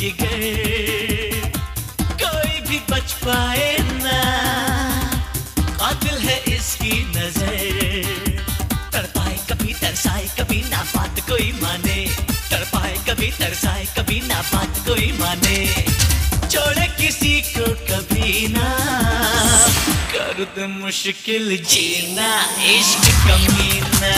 दर्द जिगर, कोई भी बच पाए ना। कातिल है इसकी नज़र। तड़पाए कभी तरसाए कभी ना बात कोई माने। तड़पाए कभी तरसाए कभी ना बात कोई माने। छोड़े किसी को कभी ना। कर दे मुश्किल जीना, इश्क कमीना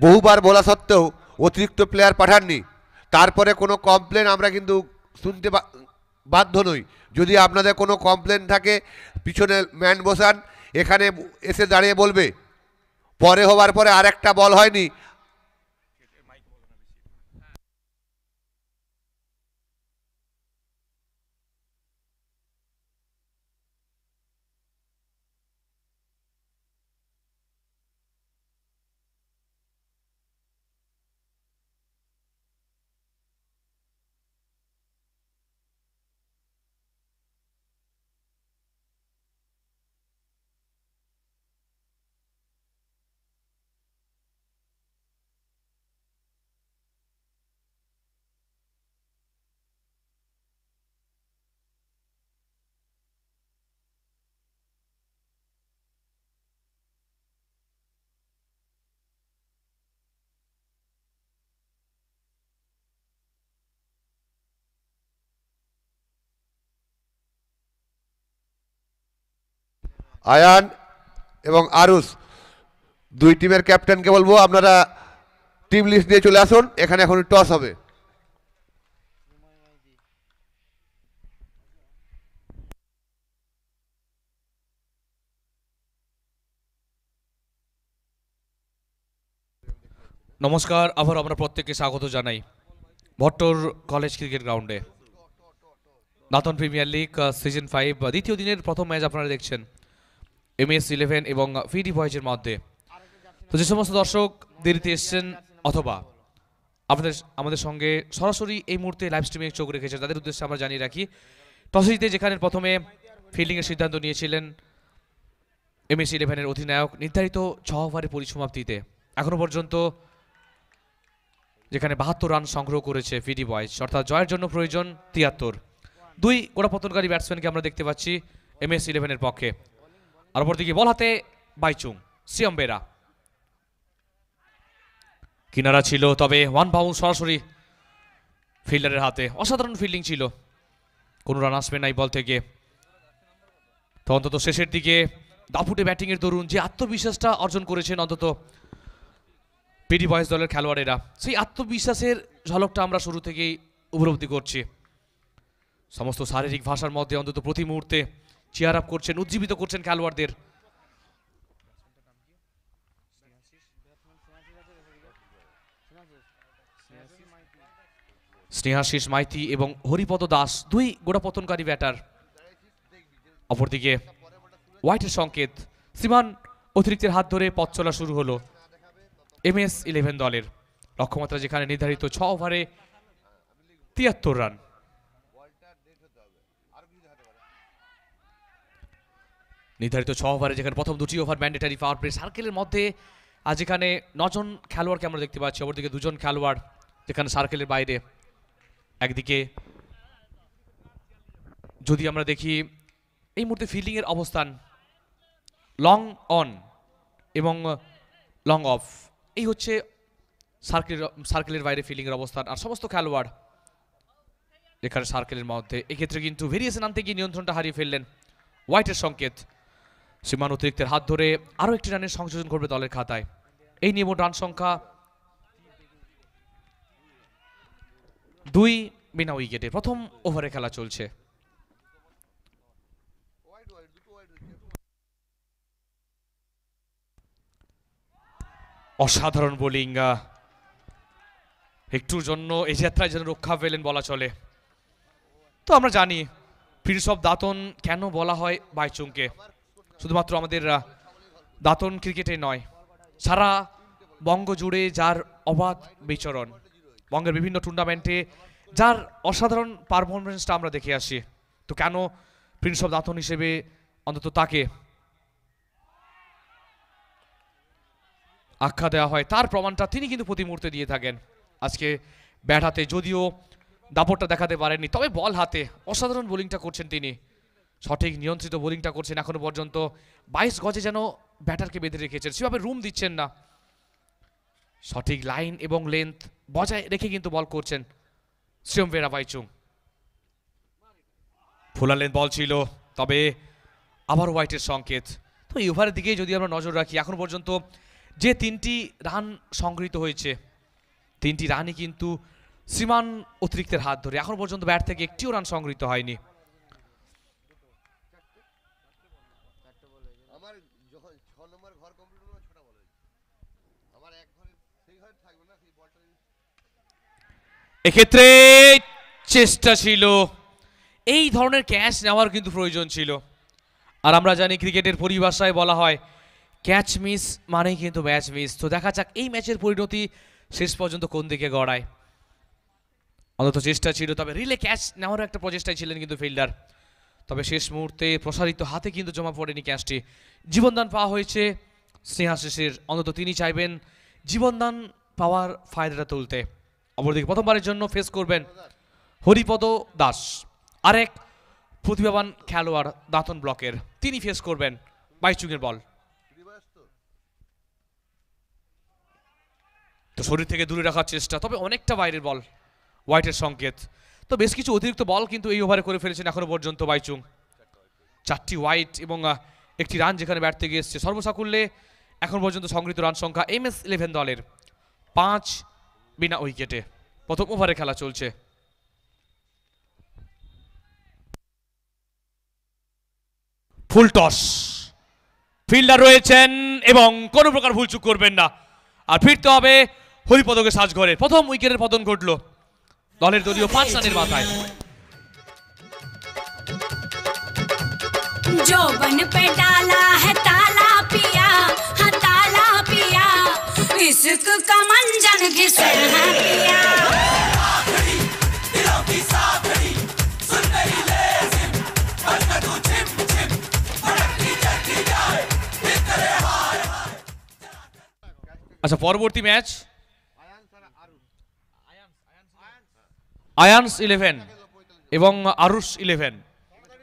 বহুবার বলা সত্ত্বেও অতিরিক্ত প্লেয়ার পাঠাননি। তারপরে কোনো কমপ্লেন আমরা কিন্তু শুনতে বাধ্য নই। যদি আপনাদের কোনো কমপ্লেন থাকে, পিছনে ম্যান বসান, এখানে এসে দাঁড়িয়ে বলবে। পরে হওয়ার পরে আরেকটা বল হয়নি আয়ান এবং আরুস, দুই টিমের ক্যাপ্টেনকে বলব, আপনারা টিম লিস্ট নিয়ে চলে আসুন, এখানে এখন টস হবে। নমস্কার, আবার আমরা প্রত্যেককে স্বাগত জানাই ভট্টর কলেজ ক্রিকেট গ্রাউন্ডে Dantan premier league season five দ্বিতীয় দিনের প্রথম ম্যাচ আপনারা দেখছেন। এমএস ইলেভেন এবং ফিডি বয়েজের মধ্যে। তো যে সমস্ত দর্শক দেরিতে এসছেন অথবা আপনাদের, আমাদের সঙ্গে সরাসরি এই মুহূর্তে লাইভ স্ট্রিমে চোখ রেখেছেন, তাদের উদ্দেশ্যে আমরা জানিয়ে রাখি টসে জিতে যেখানে প্রথমে ফিল্ডিংয়ের সিদ্ধান্ত নিয়েছিলেন এমএস ইলেভেনের অধিনায়ক নির্ধারিত ছ ওভারের পরিসমাপ্তিতে। এখনও পর্যন্ত যেখানে বাহাত্তর রান সংগ্রহ করেছে ফিডি বয়েজ অর্থাৎ জয়ের জন্য প্রয়োজন তিয়াত্তর। দুই গোড়াপতনকারী ব্যাটসম্যানকে আমরা দেখতে পাচ্ছি এম এস ইলেভেনের পক্ষে। আর অপরদিকে বল হাতে, বাইচুং, সিয়ম বেরা। কিনারা ছিল, তবে ওয়ান বাউন্স সরাসরি ফিল্ডারের হাতে। অসাধারণ ফিল্ডিং ছিল। কোনো রান আসবে না এই বল থেকে। তো অন্তত শেষের দিকে দাপুটে ব্যাটিংয়ের দরুন যে আত্মবিশ্বাসটা অর্জন করেছেন অন্তত পিডি বয়েজ দলের খেলোয়াড়েরা, সেই আত্মবিশ্বাসের ঝলকটা আমরা শুরু থেকেই উপলব্ধি করছি। সমস্ত শারীরিক ভাষার মধ্যে অন্তত প্রতি মুহূর্তে চেয়ার আপ করছেন, উজ্জীবিত করছেন খেলোয়াড়দের। স্নেহাশিস মাইতি এবং হরিপদ দাস, দুই গোড়াপতনকারী ব্যাটার। অপরদিকে হোয়াইটের সংকেত, সীমান অতিরিক্তের হাত ধরে পথ চলা শুরু হলো এম এস ইলেভেন দলের। লক্ষ্যমাত্রা যেখানে নির্ধারিত ছ ওভারে তিয়াত্তর রান। নির্ধারিত ছ ওভারে যেখানে প্রথম দুটি ওভার ম্যান্ডেটারি পাওয়ার প্লে সার্কেলের মধ্যে আজ যেখানে নজন খেলোয়াড়কে আমরা দেখতে পাচ্ছি। অপরদিকে দুজন খেলোয়াড় যেখানে সার্কেলের বাইরে। একদিকে যদি আমরা দেখি, এই মুহূর্তে ফিল্ডিংয়ের অবস্থান লং অন এবং লং অফ এই হচ্ছে সার্কেলের সার্কেলের বাইরে ফিল্ডিংয়ের অবস্থান। আর সমস্ত খেলোয়াড় যেখানে সার্কেলের মধ্যে। এক্ষেত্রে কিন্তু ভেরিয়েশন আনতে গিয়ে নিয়ন্ত্রণটা হারিয়ে ফেললেন। হোয়াইটের সংকেত। সীমান অতিরিক্তের হাত ধরে আরও একটি রানের সংযোজন করবে দলের খাতায়। এই নিয়ে মোট রান সংখ্যা দুই বিনা উইকেটে। প্রথম ওভারে খেলা চলছে। অসাধারণ বোলিং একটুর জন্য এই যাত্রায় যেন রক্ষা পেলেন বলা চলে। তো আমরা জানি ফিরসব দাতন কেন বলা হয় বাইচুংকে? শুধুমাত্র আমাদের দাতন ক্রিকেটে নয়, সারা বঙ্গ জুড়ে যার অবাধ বিচরণ, বঙ্গের বিভিন্ন টুর্নামেন্টে যার অসাধারণ পারফরমেন্সটা আমরা দেখে আসি। তো কেন প্রিন্স অফ দাতন হিসেবে অন্তত তাকে আখ্যা দেওয়া হয়? তার প্রমাণটা তিনি কিন্তু প্রতি মুহূর্তে দিয়ে থাকেন। আজকে ব্যাট হাতে, যদিও দাপটটা দেখাতে পারেননি, তবে বল হাতে অসাধারণ বোলিংটা করছেন তিনি। সঠিক নিয়ন্ত্রিত বোলিংটা করছেন এখনও পর্যন্ত। বাইশ গজে যেন ব্যাটারকে বেঁধে রেখেছেন। সেভাবে রুম দিচ্ছেন না। সঠিক লাইন এবং লেন্থ বজায় রেখে কিন্তু বল করছেন শ্রিয়ম ভেরা বাইচুং। ফুলালেন বল ছিল, তবে আবার হোয়াইটের সংকেত। তো এই ওভারের দিকে যদি আমরা নজর রাখি, এখন পর্যন্ত যে তিনটি রান সংগৃহীত হয়েছে, তিনটি রানই কিন্তু শ্রীমান অতিরিক্তের হাত ধরে। এখন পর্যন্ত ব্যাট থেকে একটিও রান সংগৃহীত হয়নি আমার যখন ছ নম্বর ঘর কমপ্লিট হলো ছটা বল হয়েছে আমার এক ঘরে সেই ঘরে থাকবে না সেই বলটা এক্ষেত্রে চেষ্টা ছিল। এই ধরনের ক্যাচ নেওয়ার কিন্তু প্রয়োজন ছিল। আর আমরা জানি ক্রিকেটের পরিভাষায় বলা হয়, ক্যাচ মিস মানেই কিন্তু ম্যাচ মিস। তো দেখা যাক এই ম্যাচের পরিণতি শেষ পর্যন্ত কোন দিকে গড়ায়। অন্তত চেষ্টা ছিল, তবে রিলে ক্যাচ নেওয়ারও একটা প্রচেষ্টায় ছিলেন কিন্তু ফিল্ডার। তবে শেষ মুহূর্তে প্রসারিত হাতে কিন্তু জমা পড়েনি ক্যাচটি। জীবনদান পাওয়া হয়েছে স্নেহাশিসের। অন্তত তিনি চাইবেন জীবনদান পাওয়ার ফায়দাটা তুলতে। অপরদিকে প্রথমবারের জন্য ফেস করবেন হরিপদ দাস। আরেক প্রতিভাবান খেলোয়াড় দাতন ব্লকের, তিনি ফেস করবেন বাইচুংয়ের বল। তো শরীর থেকে দূরে রাখার চেষ্টা, তবে অনেকটা বাইরের বল, হোয়াইটের সংকেত। তো বেশ কিছু অতিরিক্ত বল কিন্তু এই ওভারে করে ফেলেছেন এখনও পর্যন্ত বাইচুং। চারটি হোয়াইট এবং একটি রান যেখানে ব্যাট থেকে এসছে। সর্বসাকুল্যে এখন পর্যন্ত সংগৃহীত রান সংখ্যা এম এস ইলেভেন দলের পাঁচ বিনা উইকেটে প্রথম ওভারে খেলা চলছে ফুল টস ফিল্ডার রয়েছেন এবং কোনো প্রকার ভুলচুক করবেন না আর ফিরতে হবে হরিপদকে সাজঘরে প্রথম উইকেটের পতন ঘটলো দলের দলীয় পাঁচ রানের মাথায় जोबन पे डाला है ताला इश्क का मंजन घिसे है पिया আচ্ছা পরবর্তী ম্যাচ আয়ান্স ইলেভেন এবং আরুষ ইলেভেন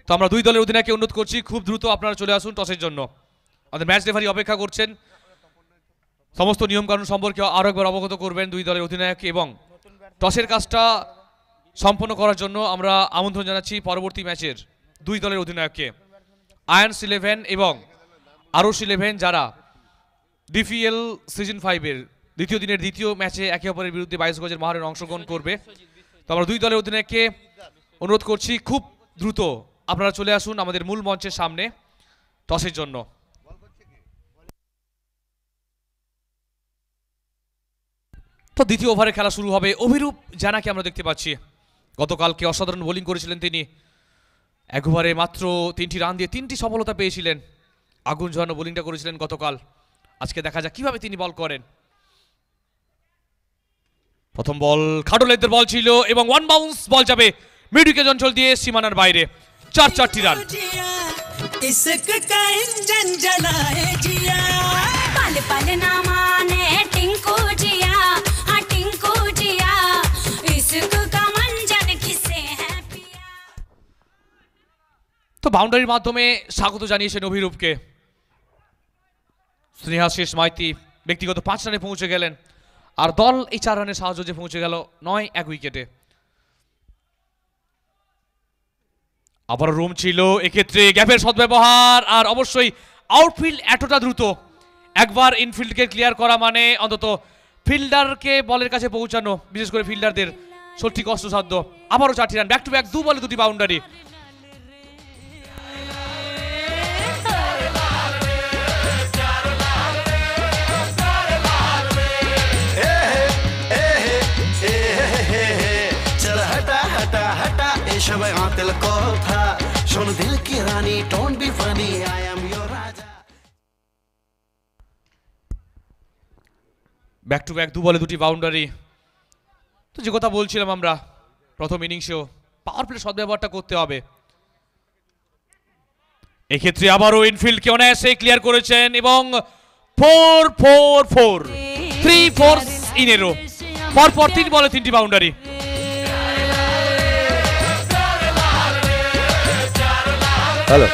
তো আমরা দুই দলের অধিনায়ককে অনুরোধ করছি খুব দ্রুত আপনারা চলে আসুন টসের জন্য আমাদের ম্যাচ রেফারি অপেক্ষা করছেন সমস্ত নিয়মকানুন সম্পর্কে আরও একবার অবগত করবেন দুই দলের অধিনায়ক এবং টসের কাজটা সম্পন্ন করার জন্য আমরা আমন্ত্রণ জানাচ্ছি পরবর্তী ম্যাচের দুই দলের অধিনায়ককে। আয়ান্স ইলেভেন এবং আরুষ ইলেভেন যারা ডিপিএল সিজন ফাইভের দ্বিতীয় দিনের দ্বিতীয় ম্যাচে একে অপরের বিরুদ্ধে বাইশ গজের মহারণে অংশগ্রহণ করবে। তো আমরা দুই দলের অধিনায়ককে অনুরোধ করছি, খুব দ্রুত আপনারা চলে আসুন আমাদের মূল মঞ্চের সামনে টসের জন্য। তো দ্বিতীয় ওভারে খেলা শুরু হবে। অভিরূপ জানাকে আমরা দেখতে পাচ্ছি। গতকালকে অসাধারণ বোলিং করেছিলেন তিনি। এক ওভারে মাত্র তিনটি রান দিয়ে তিনটি সফলতা পেয়েছিলেন। আগুন ঝরানো বোলিংটা করেছিলেন গতকাল। আজকে দেখা যাক কীভাবে তিনি বল করেন। প্রথম বল খাডোলেদের বল ছিল এবং ওয়ান বাউন্স বল যাবে মিডুকেজ অঞ্চল দিয়ে সীমানার বাইরে। চার চারটি রান। পালে পালে নামা। তো বাউন্ডারির মাধ্যমে স্বাগত জানিয়েছেন অভিরূপকে। স্নেহাশিস মাইতি ব্যক্তিগত পাঁচ রানে পৌঁছে গেলেন। আর দল এই চার রানের সাহায্যে পৌঁছে গেল নয়, এক উইকেটে। আবার রুম ছিল, এক্ষেত্রে গ্যাপের সদ্ব্যবহার, আর অবশ্যই আউটফিল্ড এতটা দ্রুত। একবার ইনফিল্ডকে ক্লিয়ার করা মানে অন্তত ফিল্ডারকে বলের কাছে পৌঁছানো, বিশেষ করে ফিল্ডারদের। সত্যি কষ্টসাধ্য আবারও চারটি রান ব্যাক টু ব্যাক দু বলে দুটি বাউন্ডারি সবাই আতেল কথা। শোন দিল কি বি ফানি আই অ্যাম রাজা। ব্যাক টু ব্যাক দু বলে দুটি বাউন্ডারি তো যে কথা বলছিলাম আমরা, প্রথম ইনিংসেও পাওয়ার প্লে সদ্ব্যবহারটা করতে হবে। এক্ষেত্রে আবারও ইনফিল্ডকে অনায়াসে ক্লিয়ার করেছেন এবং four four four three four ইনেরও four তিন বলে তিনটি boundary hello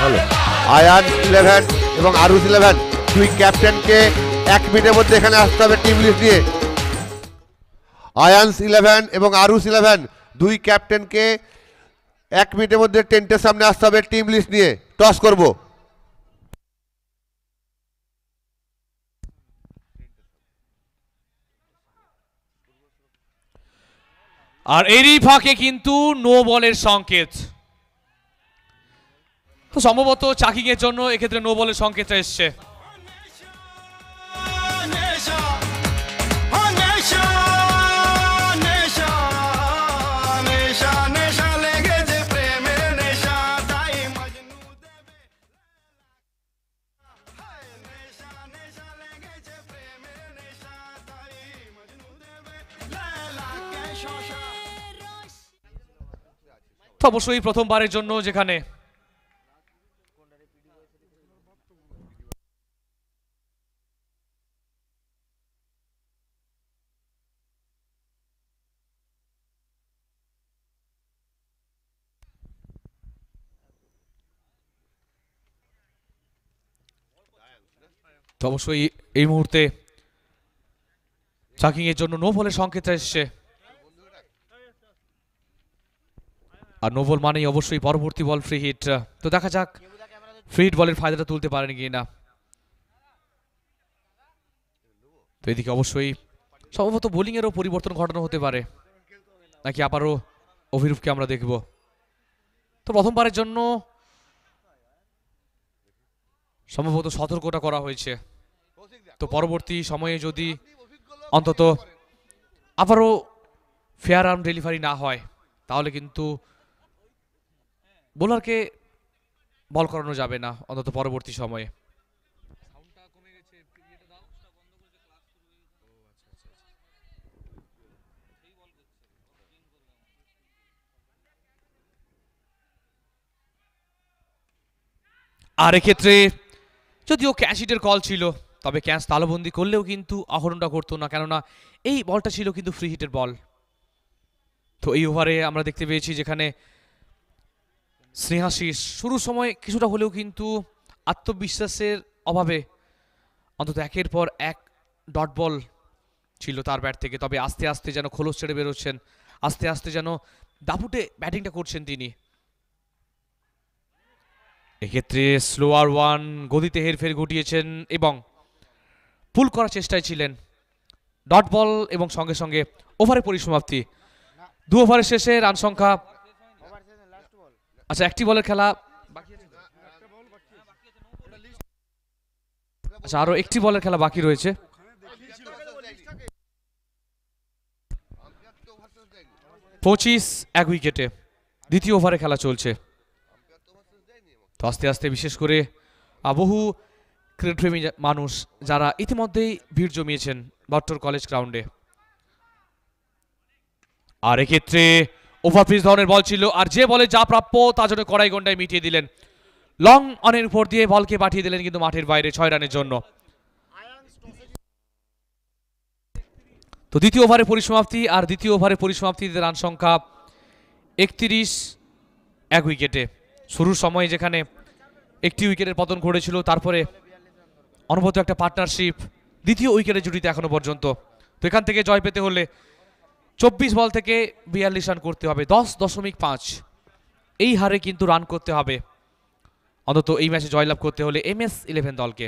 hello. Ayan eleven এবং আরুস ইলেভেন, দুই ক্যাপ্টেনকে এক মিনিটের মধ্যে এখানে আসতে হবে টিম লিস্ট নিয়ে আয়ান্স ইলেভেন এবং আরুস ইলেভেন, দুই ক্যাপ্টেনকে এক মিনিটের মধ্যে টেন্টের সামনে আসতে হবে টিম লিস্ট নিয়ে। টস করব। আর এরই ফাঁকে কিন্তু নো বলের সংকেত। তো সম্ভবত চাকিংয়ের জন্য এক্ষেত্রে নো বলের সংকেত এসছে। অবশ্যই প্রথমবারের জন্য যেখানে তো অবশ্যই এই মুহূর্তে চাকিং এর জন্য নো বলের সংকেতটা এসছে। আর নো বল মানেই অবশ্যই পরবর্তী বল ফ্রি হিট তো দেখা যাক ফ্রি হিট বলের ফায়দাটা তুলতে পারেন কি না তো এদিকে অবশ্যই সম্ভবত বোলিংয়েরও পরিবর্তন ঘটানো হতে পারে। নাকি আবারও অভিরূপকে আমরা দেখব। তো প্রথমবারের জন্য সম্ভবত সতর্কটা করা হয়েছে। তো পরবর্তী সময়ে যদি অন্তত আবারও ফেয়ার আর্ম ডেলিভারি না হয়, তাহলে কিন্তু বোলারকে বল করানো যাবে না অন্তত পরবর্তী সময়ে। আর এক্ষেত্রে যদিও ক্যাচ হিটের কল ছিল তবে ক্যাচ তালবন্দি করলেও কিন্তু আহরণটা করতো না, কেননা এই বলটা ছিল কিন্তু ফ্রি হিটের বল। তো এই ওভারে আমরা দেখতে পেয়েছি যেখানে স্নেহাশিস শুরুর সময় কিছুটা হলেও কিন্তু আত্মবিশ্বাসের অভাবে অন্তত একের পর এক ডট বল ছিল তার ব্যাট থেকে। তবে আস্তে আস্তে যেন খোলস ছেড়ে বেরোচ্ছেন, আস্তে আস্তে যেন দাপুটে ব্যাটিংটা করছেন তিনি। এক্ষেত্রে স্লোয়ার ওয়ান গদিতে হেরফের ঘটিয়েছেন এবং পুল করার চেষ্টায় ছিলেন। ডট বল এবং সঙ্গে সঙ্গে ওভারের পরিসমাপ্তি। দু ওভারের শেষে রান সংখ্যা আচ্ছা একটি বলের খেলা আচ্ছা আরও একটি বলের খেলা বাকি রয়েছে। পঁচিশ, এক উইকেটে দ্বিতীয় ওভারে খেলা চলছে। তো আস্তে আস্তে বিশেষ করে বহু ক্রীড়প্রেমী মানুষ যারা ইতিমধ্যেই ভিড় জমিয়েছেন ভট্টর কলেজ গ্রাউন্ডে আর এক্ষেত্রে ওভারপিচ ধরনের বল ছিল, আর যে বলে যা প্রাপ্য তা জন্য কড়াই গন্ডায় মিটিয়ে দিলেন। লং অনের উপর দিয়ে বলকে পাঠিয়ে দিলেন কিন্তু মাঠের বাইরে ছয় রানের জন্য। তো দ্বিতীয় ওভারে পরিসমাপ্তি, আর দ্বিতীয় ওভারে পরিসমাপ্তিতে রান সংখ্যা একত্রিশ এক উইকেটে। শুরুর সময় যেখানে একটি উইকেটের পতন ঘটেছিল, তারপরে অনবদ্য একটা পার্টনারশিপ দ্বিতীয় উইকেটের জুটিতে এখনও পর্যন্ত। তো এখান থেকে জয় পেতে হলে চব্বিশ বল থেকে বিয়াল্লিশ রান করতে হবে, দশ দশমিক পাঁচ। এই হারে কিন্তু রান করতে হবে। অন্তত এই ম্যাচে জয়লাভ করতে হলে এম এস ইলেভেন দলকে।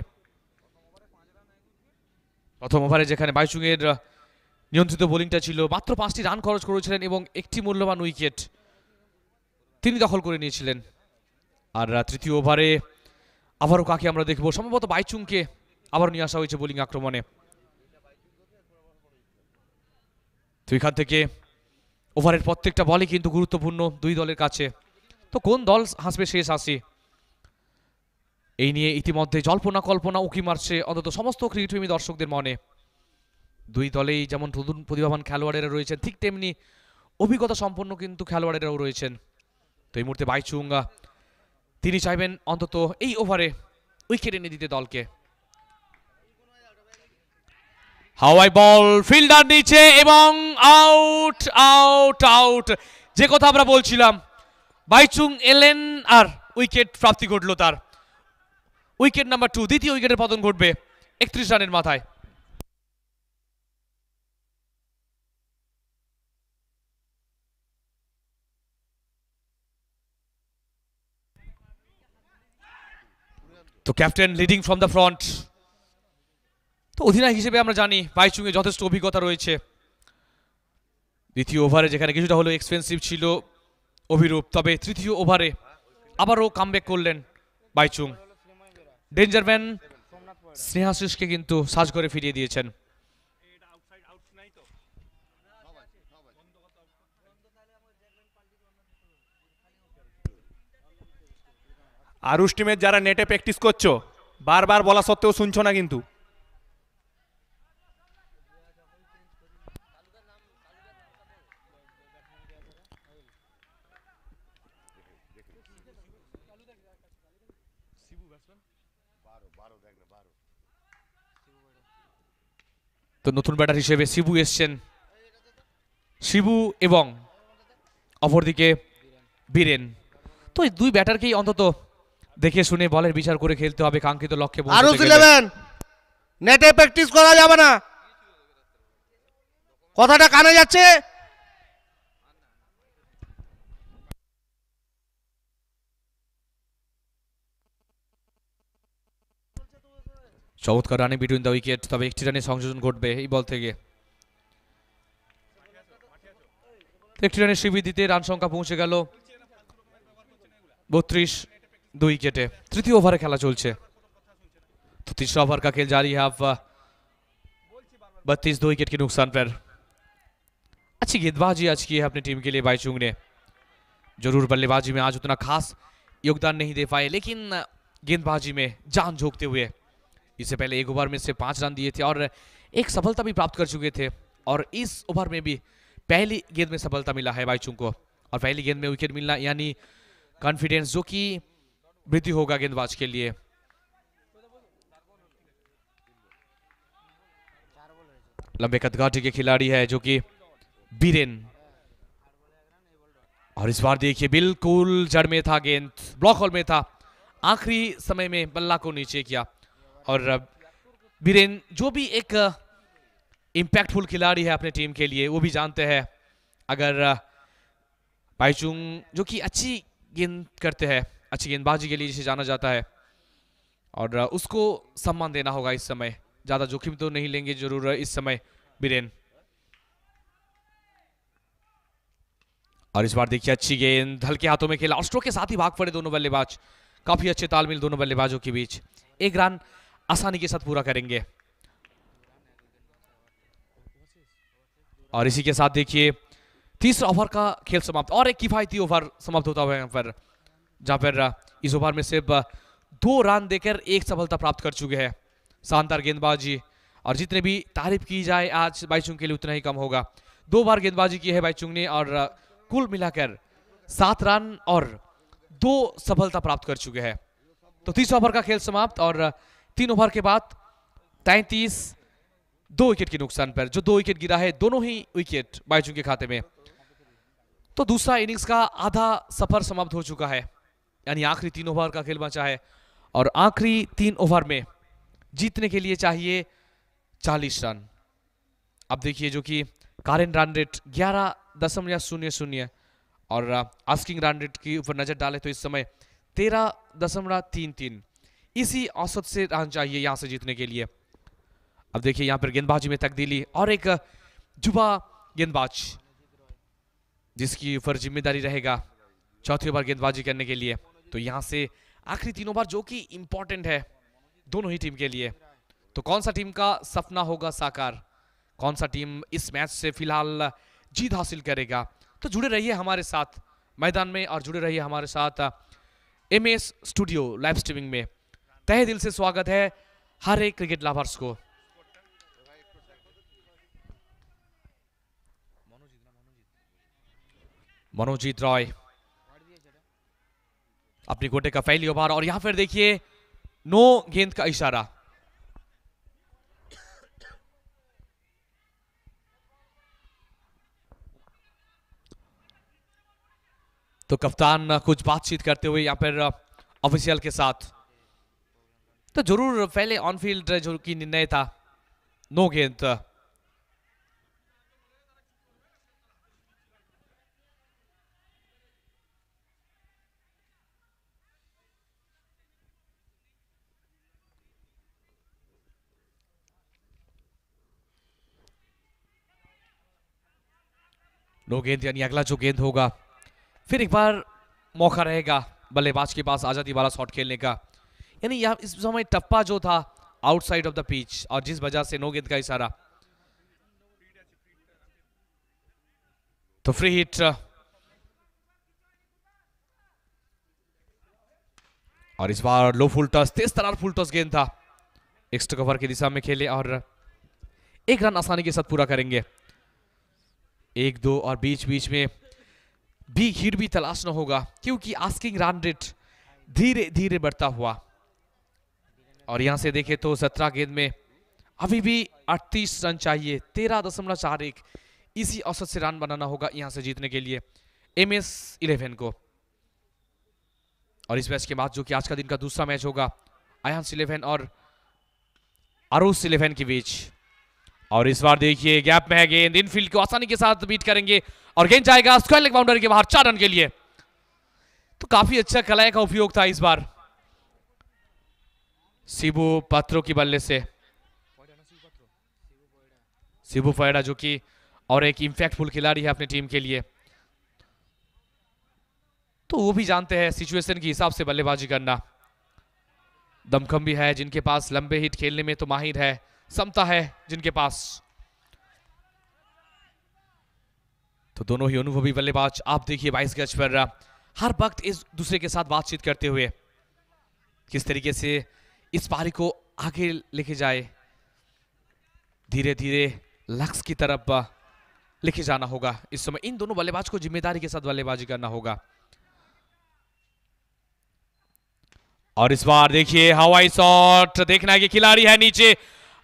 প্রথম ওভারে যেখানে বাইচুংয়ের নিয়ন্ত্রিত বোলিংটা ছিল, মাত্র পাঁচটি রান খরচ করেছিলেন এবং একটি মূল্যবান উইকেট তিনি দখল করে নিয়েছিলেন। আর তৃতীয় ওভারে আবারও কাকে আমরা দেখব? সম্ভবত বাইচুংকে আবার নিয়ে আসা হয়েছে বোলিং আক্রমণে। তো এখান থেকে ওভারের প্রত্যেকটা বলই কিন্তু গুরুত্বপূর্ণ দুই দলের কাছে। তো কোন দল হাসবে শেষ হাসি? এই নিয়ে ইতিমধ্যে জল্পনা কল্পনা উকি মারছে অন্তত সমস্ত ক্রিকেটপ্রেমী দর্শকদের মনে। দুই দলেই যেমন তরুণ প্রতিভাবান খেলোয়াড়েরা রয়েছেন, ঠিক তেমনি অভিজ্ঞতা সম্পন্ন কিন্তু খেলোয়াড়েরাও রয়েছেন। তো এই মুহূর্তে বাইচুঙ্গা তিনি চাইবেন অন্তত এই ওভারে উইকেট এনে দিতে দলকে। হাওয়াই বল, ফিল্ডার নিচে এবং আউট আউট আউট। যে কথা আমরা বলছিলাম, বাইচুং এলেন আর উইকেট প্রাপ্তি ঘটলো তার। উইকেট নাম্বার টু দ্বিতীয় উইকেটের পতন ঘটবে একত্রিশ রানের মাথায়। তো captain leading from the front. তো অধিনায়ক হিসেবে আমরা জানি বাইচুংয়ে যথেষ্ট অভিজ্ঞতা রয়েছে। দ্বিতীয় ওভারে যেখানে কিছুটা হলো এক্সপেন্সিভ ছিল অভিরূপ, তবে তৃতীয় ওভারে আবারও কামব্যাক করলেন বাইচুং। ডেঞ্জারম্যান স্নেহাশিসকে কিন্তু সাজ করে ফিরিয়ে দিয়েছেন। আরুষ টিমের যারা নেটে প্র্যাকটিস করছ, বারবার বলা সত্ত্বেও শুনছো না কিন্তু। তো নতুন ব্যাটার হিসেবে শিবু এসছেন। শিবু এবং অপরদিকে বীরেন। তো এই দুই ব্যাটারকেই অন্তত দেখে শুনে বলের বিচার করে খেলতে হবে কাঙ্ক্ষিত লক্ষ্যে ইলেভেন নেটে প্র্যাকটিস করা যাবে না। কথাটা কানে যাচ্ছে? চমৎকার রানে বিটুইন দ্য উইকেট তবে একটি রানে সংযোজন ঘটবে এই বল থেকে। একটি রানের শিবির দিতে রান সংখ্যা পৌঁছে গেল। বত্রিশ। दो विकेटे तृतीय ओवर खेला चलते तो तीसरा ओवर का खेल जारी है अब बत्तीस दो विकेट के नुकसान पर। अच्छी गेंदबाजी आज की है अपनी टीम के लिए बाईचुंग ने। ज़रूर बल्लेबाजी में आज उतना खास योगदान नहीं दे पाए, लेकिन गेंदबाजी में जान झोंकते हुए इससे पहले एक ओवर में से पाँच रन दिए थे और एक सफलता भी प्राप्त कर चुके थे। और इस ओवर में भी पहली गेंद में सफलता मिला है बाईचुंग को। और पहली गेंद में विकेट मिलना, यानी कॉन्फिडेंस जो कि वृद्धि होगा गेंदबाज के लिए। लंबे कदकाठी के खिलाड़ी है जो कि बीरेन। और इस बार देखिए, बिल्कुल जड़ में था गेंद, ब्लॉक होल में था। आखिरी समय में बल्ला को नीचे किया। और बीरेन जो भी एक इम्पैक्टफुल खिलाड़ी है अपने टीम के लिए, वो भी जानते हैं। अगर बाईचुंग जो कि अच्छी गेंद करते हैं। अच्छी गेंदबाजी के लिए जिसे जाना जाता है। और उसको सम्मान देना होगा इस समय। ज़्यादा जोखिम तो नहीं लेंगे ज़रूर इस समय बीरेन। और इस बार देखिए अच्छी गेंद, हल्के हाथों में खेला। और के साथ ही भाग पड़े दोनों बल्लेबाज। काफ़ी अच्छे तालमेल दोनों बल्लेबाजों के बीच। एक रन आसानी के साथ पूरा करेंगे। और इसी के साथ देखिए, तीसरा ओवर का खेल समाप्त। और एक किफायती ओवर समाप्त होता हुआ यहाँ पर। जहाँ पर इस ओवर में सिर्फ़ दो रन देकर एक सफलता प्राप्त कर चुके हैं। शानदार गेंदबाजी। और जितने भी तारीफ़ की जाए, आज बाईचुंग के लिए उतना ही कम होगा। दो बार गेंदबाजी की है बाईचुंग ने और कुल मिलाकर सात रन और दो सफलता प्राप्त कर चुके हैं। तो तीस ओवर का खेल समाप्त और तीन ओवर के बाद तैतीस, दो विकेट के नुकसान पर, जो दो विकेट गिरा है, दोनों ही विकेट बाईचुंग के खाते में। तो दूसरा इनिंग्स का आधा सफ़र समाप्त हो चुका है। यानी आखिरी तीन ओवर का खेल बचा है। और आखिरी तीन ओवर में जीतने के लिए चाहिए चालीस रन। अब देखिए जो कि कारेंट रन रेट ग्यारह दशमलव शून्य शून्य और आस्किंग रन रेट के ऊपर नज़र डाले तो इस समय तेरह दशमलव तीन तीन। इसी औसत से रन चाहिए यहाँ से जीतने के लिए। अब देखिए यहाँ पर गेंदबाजी में तकदीली और एक जुबा गेंदबाज जिसकी ऊपर ज़िम्मेदारी रहेगा चौथी ओवर गेंदबाजी करने के लिए। तो यहाँ से आखिरी तीनों बार जो कि इंपॉर्टेंट है दोनों ही टीम के लिए। तो कौन सा टीम का सपना होगा साकार? कौन सा टीम इस मैच से फ़िलहाल जीत हासिल करेगा? तो जुड़े रहिए हमारे साथ मैदान में और जुड़े रहिए हमारे साथ M S studio live streaming में। तहे दिल से स्वागत है हर एक क्रिकेट लवर्स को। मनोजीत रॉय। अपनी गोटे का पहली ओवर और यहाँ पर देखिए, नो गेंद का इशारा। तो कप्तान कुछ बातचीत करते हुए यहाँ पर ऑफिशियल के साथ। तो ज़रूर पहले ऑन फ़ील्ड जो कि निर्णय था, नो गेंद। नो गेंद यानी अगला जो गेंद होगा, फिर एक बार मौका रहेगा बल्लेबाज के पास आज़ादी वाला शॉट खेलने का। यानी यहाँ इस समय टप्पा जो था आउटसाइड ऑफ़ द पिच और जिस वजह से नो गेंद का इशारा। तो फ्री हिट और इस बार लो फुल टस तेज तरार फुल टस गेंद था। एक्स्ट्रा कवर की दिशा में खेले और एक रन आसानी के साथ पूरा करेंगे। एक दो और बीच बीच में भी हिट भी तलाशना होगा, क्योंकि आस्किंग रन रेट धीरे धीरे बढ़ता हुआ। और यहाँ से देखें तो सत्रह गेंद में अभी भी अड़तीस रन चाहिए, तेरह दशमलव चार एक। इसी औसत से रन बनाना होगा यहाँ से जीतने के लिए एम एस इलेवन को। और इस मैच के बाद जो कि आज का दिन का दूसरा मैच होगा आयांस इलेवन और आरोस इलेवन के बीच। और इस बार देखिए गैप में है गेंद इनफील्ड को आसानी के साथ बीट करेंगे और गेंद जाएगा स्क्वायर लेग बाउंड्री के बाहर, चार रन के लिए। तो काफ़ी अच्छा कलाई का उपयोग था इस बार। शिबू पत्रों की बल्ले से। शिबू फैडा जो कि और एक इम्पैक्टफुल खिलाड़ी है अपनी टीम के लिए। तो वो भी जानते हैं सिचुएशन के हिसाब से बल्लेबाजी करना। दमखम भी है जिनके पास लंबे हिट खेलने में तो माहिर है। समता है जिनके पास। तो दोनों ही अनुभवी बल्लेबाज, आप देखिए बाईस गज पर, हर वक्त इस दूसरे के साथ बातचीत करते हुए, किस तरीके से इस पारी को आगे लेके जाए। धीरे धीरे लक्ष्य की तरफ़, लेके जाना होगा। इस समय इन दोनों बल्लेबाज को ज़िम्मेदारी के साथ बल्लेबाजी करना होगा। और इस बार देखिए, हवाई शॉट, देखना है कि खिलाड़ी है नीचे।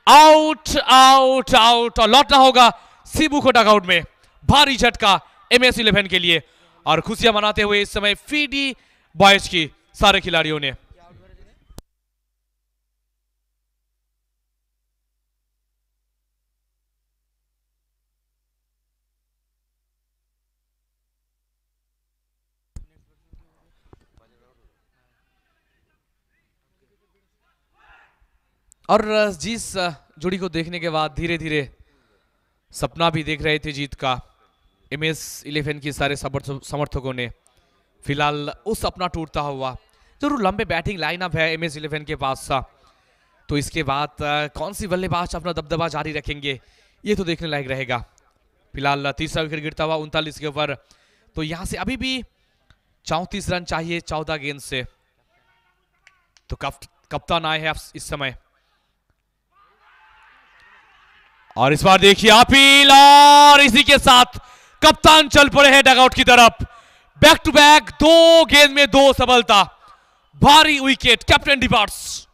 आउट आउट आउट और लौटना होगा सीबू को डगआउट में। भारी झटका एमएस इलेवन के लिए। और खुशियाँ मनाते हुए इस समय फीडी बॉयज़ की सारे खिलाड़ियों ने। और जिस जोड़ी को देखने के बाद धीरे धीरे सपना भी देख रहे थे जीत का एम एस इलेवन के सारे समर्थकों ने फ़िलहाल वो सपना टूटता हुआ। ज़रूर लंबे बैटिंग लाइनअप है एम एस इलेवन के पास तो इसके बाद कौन सी बल्लेबाज अपना दबदबा जारी रखेंगे ये तो देखने लायक रहेगा। फ़िलहाल तीसरा विकेट गिरता हुआ उनतालीस के ओवर तो यहाँ से अभी भी चौंतीस रन चाहिए चौदह गेंद से। तो कप, कप्तान आए हैं इस समय। और इस बार देखिए अपील और इसी के साथ कप्तान चल पड़े हैं डगआउट की तरफ़। बैक टू बैक दो गेंद में दो सफलता भारी विकेट कैप्टन डिपार्ट्स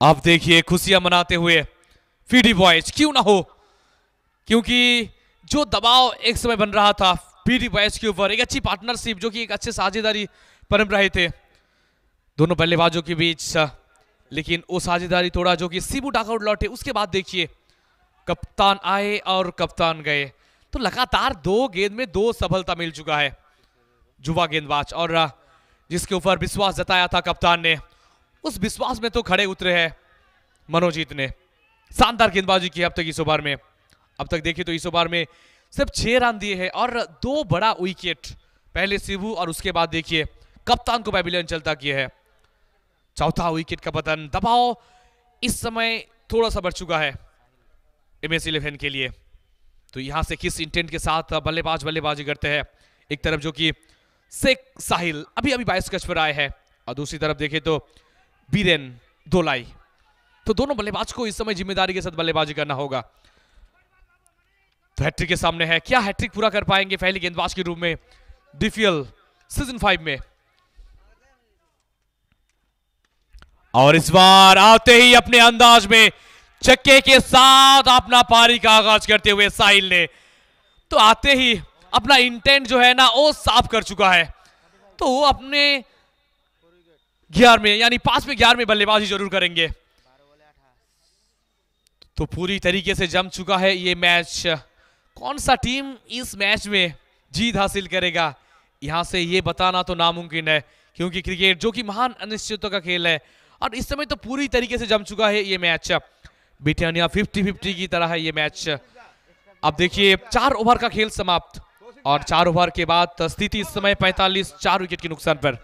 आप देखिए खुशियाँ मनाते हुए फीडी बॉयज़ क्यों ना हो? क्योंकि जो दबाव एक समय बन रहा था फीडी बॉयज़ के ऊपर, एक अच्छी पार्टनरशिप जो कि एक अच्छे साझेदारी परम रहे थे। दोनों बल्लेबाजों के बीच लेकिन वो साझेदारी थोड़ा जो कि सीबू डाकआउट लौटे, उसके बाद देखिए, कप्तान आए और कप्तान गए। तो लगातार दो गेंद में दो सफलता मिल चुका है जुवा गेंदबाज। और जिसके ऊपर विश्वास जताया था कप्तान ने, उस विश्वास में तो खड़े उतरे हैं मनोजीत ने। शानदार गेंदबाजी की अब तक इस ओवर में। अब तक देखिए तो इस ओवर में सिर्फ़ छह रन दिए हैं और दो बड़ा विकेट, पहले शिबू और उसके बाद देखिए, कप्तान को पैविलियन चलता किया है। चौथा विकेट का पतन दबाव इस समय थोड़ा सा बढ़ चुका है एम एस इलेवन के लिए। तो यहाँ से किस इंटेंट के साथ बल्लेबाज बल्लेबाजी करते हैं? एक तरफ़ जो कि शेख साहिल अभी अभी बाईस गज पर आए हैं और दूसरी तरफ़ देखें तो बीरेन दोलाई तो दोनों बल्लेबाज को इस समय ज़िम्मेदारी के साथ बल्लेबाजी करना होगा। तो हैट्रिक के सामने है। क्या हैट्रिक पूरा कर पाएँगे पहली गेंदबाज के रूप में? डिफियल सीज़न फाइव में। और इस बार आते ही अपने अंदाज में चक्के के साथ अपना पारी का आगाज़ करते हुए साहिल ने तो आते ही अपना इंटेंट जो है ना, वो साफ़ कर चुका है। तो वो अपने ग्यारह में, यानी पाँच में ग्यारह में बल्लेबाजी ज़रूर करेंगे। तो पूरी तरीके से जम चुका है ये मैच कौन सा टीम इस मैच में जीत हासिल करेगा, यहाँ से ये बताना तो नामुमकिन है, क्योंकि क्रिकेट जो कि महान अनिश्चितों का खेल है और इस समय तो पूरी तरीके से जम चुका है ये मैच ब्रिटानिया 50-50 की तरह है ये मैच अब देखिए चार ओवर का खेल समाप्त और चार ओवर के बाद स्थिति इस समय 45 चार विकेट के नुकसान पर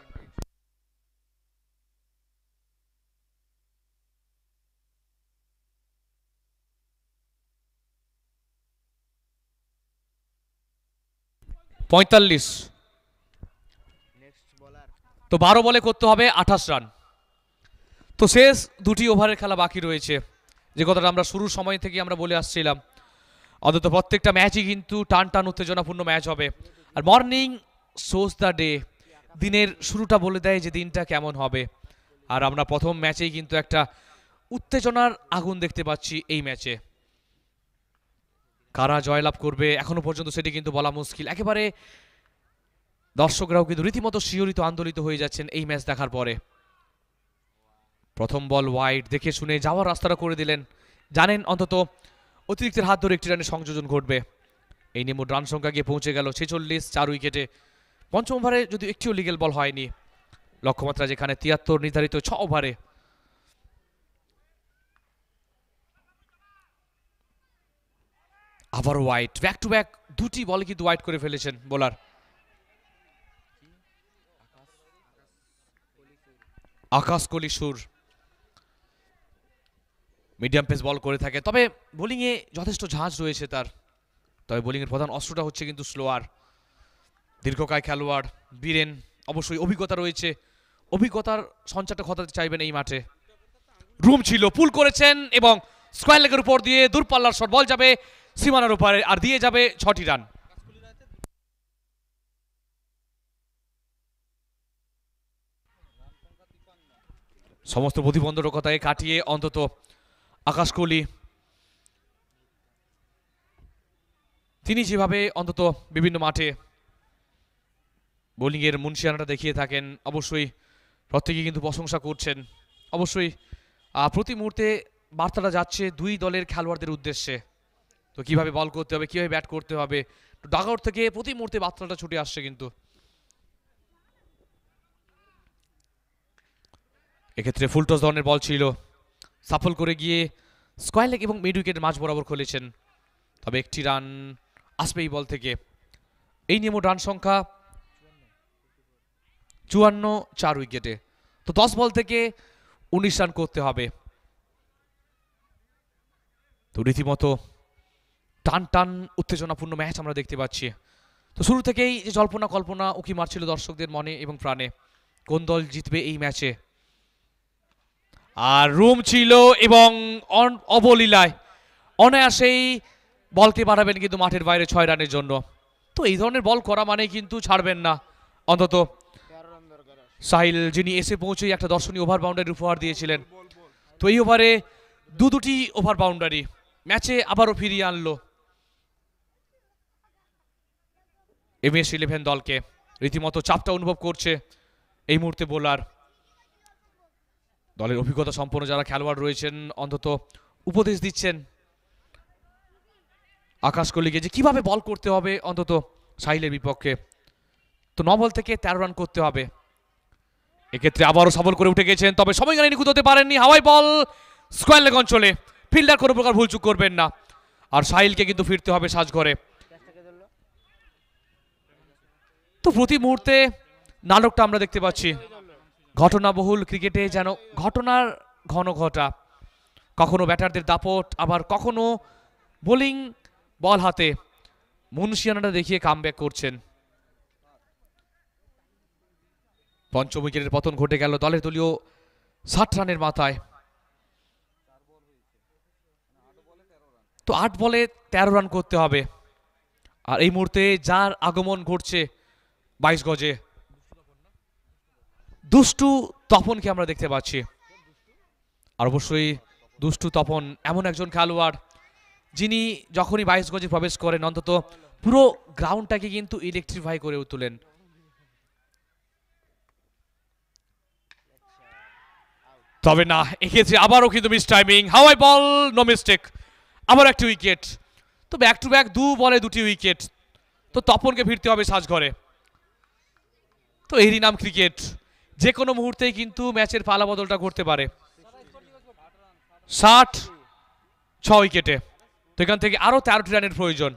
পঁয়তাল্লিশ তো বারো বলে করতে হবে আঠাশ রান তো শেষ দুটি ওভারের খেলা বাকি রয়েছে। যে কথাটা আমরা শুরুর সময় থেকে আমরা বলে আসছিলাম। অন্তত প্রত্যেকটা ম্যাচই কিন্তু টান টান উত্তেজনাপূর্ণ ম্যাচ হবে। আর মর্নিং সোজ দ্য ডে, দিনের শুরুটা বলে দেয় যে দিনটা কেমন হবে। আর আমরা প্রথম ম্যাচেই কিন্তু একটা উত্তেজনার আগুন দেখতে পাচ্ছি এই ম্যাচে। কারা জয়লাভ করবে এখনও পর্যন্ত সেটি কিন্তু বলা মুশকিল। একেবারে দর্শকরাও কিন্তু রীতিমতো শিহরিত আন্দোলিত হয়ে যাচ্ছেন এই ম্যাচ দেখার পরে। প্রথম বল ওয়াইড দেখে শুনে যাওয়ার রাস্তাটা করে দিলেন। জানেন, অন্তত অতিরিক্তের হাত ধরে একটি রানের সংযোজন ঘটবে। এই নিয়ে মোট রান সংখ্যা গিয়ে পৌঁছে গেল ছেচল্লিশ, চার উইকেটে। পঞ্চম ওভারে যদি একটিও লিগেল বল হয়নি, লক্ষ্যমাত্রা যেখানে তিয়াত্তর, নির্ধারিত ছ ওভারে। আবার হোয়াইট ব্যাক টু ব্যাক দুটি বল কিন্তু হোয়াইট করে ফেলেছেন বোলার। আকাশ কলি সুর। মিডিয়াম পেস বল করে থাকে। তবে বোলিংয়ে যথেষ্ট ঝাঁজ রয়েছে তার। তবে বোলিংয়ের প্রধান অস্ত্রটা হচ্ছে কিন্তু স্লোয়ার, দীর্ঘকায় খেলোয়াড়, বীরেন। অবশ্যই অভিজ্ঞতা রয়েছে। অভিজ্ঞতার সঞ্চারটা ঘটাতে চাইবেন এই মাঠে। রুম ছিল, পুল করেছেন এবং স্কোয়ার লেগের উপর দিয়ে দূরপাল্লার শট, বল যাবে সীমানার উপরে আর দিয়ে যাবে ছটি রান। সমস্ত প্রতিবন্ধকতায় কাটিয়ে অন্তত আকাশ কোহলি তিনি যেভাবে অন্তত বিভিন্ন মাঠে বোলিংয়ের মুন্সিয়ানাটা দেখিয়ে থাকেন, অবশ্যই প্রত্যেকেই কিন্তু প্রশংসা করছেন। অবশ্যই প্রতি মুহূর্তে বার্তাটা যাচ্ছে দুই দলের খেলোয়াড়দের উদ্দেশ্যে। তো কীভাবে বল করতে হবে, কীভাবে ব্যাট করতে হবে ডাগ আউট থেকে প্রতি মুহূর্তে বার্তাটা ছুটে আসছে কিন্তু। এক্ষেত্রে ফুলটস ধরনের বল ছিল। সাফল করে গিয়ে স্কোয়ার লেগ এবং মিড উইকেটের মাঝ বরাবর খুলেছেন। তবে একটি রান আসবে এই বল থেকে। এই নিয়ে মোট রান সংখ্যা চুয়ান্ন চার উইকেটে। তো দশ বল থেকে উনিশ রান করতে হবে। তো রীতিমতো টান টান উত্তেজনাপূর্ণ ম্যাচ আমরা দেখতে পাচ্ছি। তো শুরু থেকেই যে জল্পনা কল্পনা উকি মারছিল দর্শকদের মনে এবং প্রাণে। কোন দল জিতবে এই ম্যাচে? আর রুম ছিল এবং অবলীলায়। অনায়াসেই বলকে পাঠাবেন কিন্তু মাঠের বাইরে ছয় রানের জন্য। তো এই ধরনের বল করা মানে কিন্তু ছাড়বেন না, অন্তত। সাহিল, যিনি এসে পৌঁছেই একটা দর্শনীয় ওভার বাউন্ডারি উপহার দিয়েছিলেন। তো এই ওভারে দু দুটি ওভার বাউন্ডারি ম্যাচে আবারও ফিরিয়ে আনলো। এমএস ইলেভেন দলকে। রীতিমতো চাপটা অনুভব করছে এই মুহূর্তে বোলার। দলের অভিজ্ঞতা সম্পন্ন যারা খেলোয়াড় রয়েছেন, অন্তত উপদেশ দিচ্ছেন আকাশ কলিকে যে কীভাবে বল করতে হবে, অন্তত সাহিলের বিপক্ষে। তো ন বল থেকে তেরো রান করতে হবে। এক্ষেত্রে আবারও সফল করে উঠে গেছেন, তবে সময় গানে নিখুঁত হতে পারেননি। হাওয়াই বল স্কোয়ার লেগ অঞ্চলে। ফিল্ডার কোনো প্রকার ভুলচুক করবেন না। আর সাহিলকে কিন্তু ফিরতে হবে সাজঘরে। তো প্রতি মুহূর্তে নাটকটা আমরা দেখতে পাচ্ছি। ঘটনাবহুল ক্রিকেটে যেন ঘটনার ঘন ঘটা। কখনো ব্যাটারদের দাপট, আবার কখনো বোলিং বল হাতে। মুন্সিয়ানাটা দেখিয়ে কামব্যাক করছেন। পঞ্চম উইকেটের পতন ঘটে গেল দলের দলীয় ষাট রানের মাথায়। তো আট বলে তেরো রান করতে হবে। আর এই মুহূর্তে যার আগমন ঘটছে বাইশ গজে। দুষ্টু তপনকে আমরা দেখতে পাচ্ছি। আর অবশ্যই দুষ্টু তপন এমন একজন খেলোয়াড়, যিনি যখনই বাইশ গজে প্রবেশ করেন, অন্তত পুরো গ্রাউন্ডটাকে কিন্তু ইলেকট্রিফাই করে তুলেন। তবে না, এক্ষেত্রে আবারও কিন্তু মিস টাইমিং হাওয়াই বল নো মিস্টেক আবার একটি উইকেট তো ব্যাক টু ব্যাক দু বলে দুটি উইকেট তো তপনকে ফিরতে হবে সাজঘরে। তো এরই নাম ক্রিকেট যে কোনো মুহূর্তেই কিন্তু ম্যাচের পালা বদলটা ঘটতে পারে। ষাট ছ উইকেটে। তো এখান থেকে আরও তেরোটি রানের প্রয়োজন।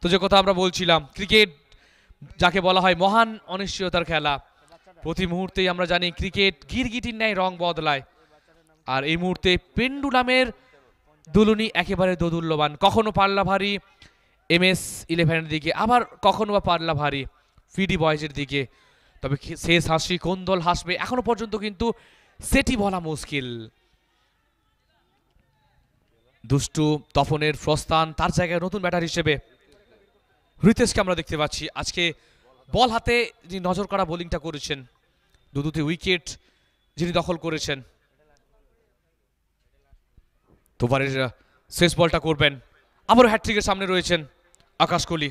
তো যে কথা আমরা বলছিলাম, ক্রিকেট যাকে বলা হয় মহান অনিশ্চয়তার খেলা। প্রতি মুহূর্তেই আমরা জানি ক্রিকেট গিরগিটির ন্যায় রং বদলায়। আর এই মুহূর্তে পেন্ডুলামের দুলুনি একেবারে দোদুল্যবান। কখনো পাল্লা ভারী এম এস ইলেভেনের দিকে, আবার কখনো বা পাল্লা ভারী, ফিডি বয়েজের দিকে। তবে শেষ হাসি কোন দল হাসবে? এখনও পর্যন্ত কিন্তু সেটি বলা মুশকিল। দুষ্টু তপনের প্রস্থান, তার জায়গায় নতুন ব্যাটার হিসেবে রিতেশকে আমরা দেখতে পাচ্ছি। আজকে বল হাতে যিনি নজর করা বোলিংটা করেছেন দু দুটি উইকেট যিনি দখল করেছেন তোবারের শেষ বলটা করবেন। আবারও হ্যাট্রিকের সামনে রয়েছেন আকাশ কোহলি।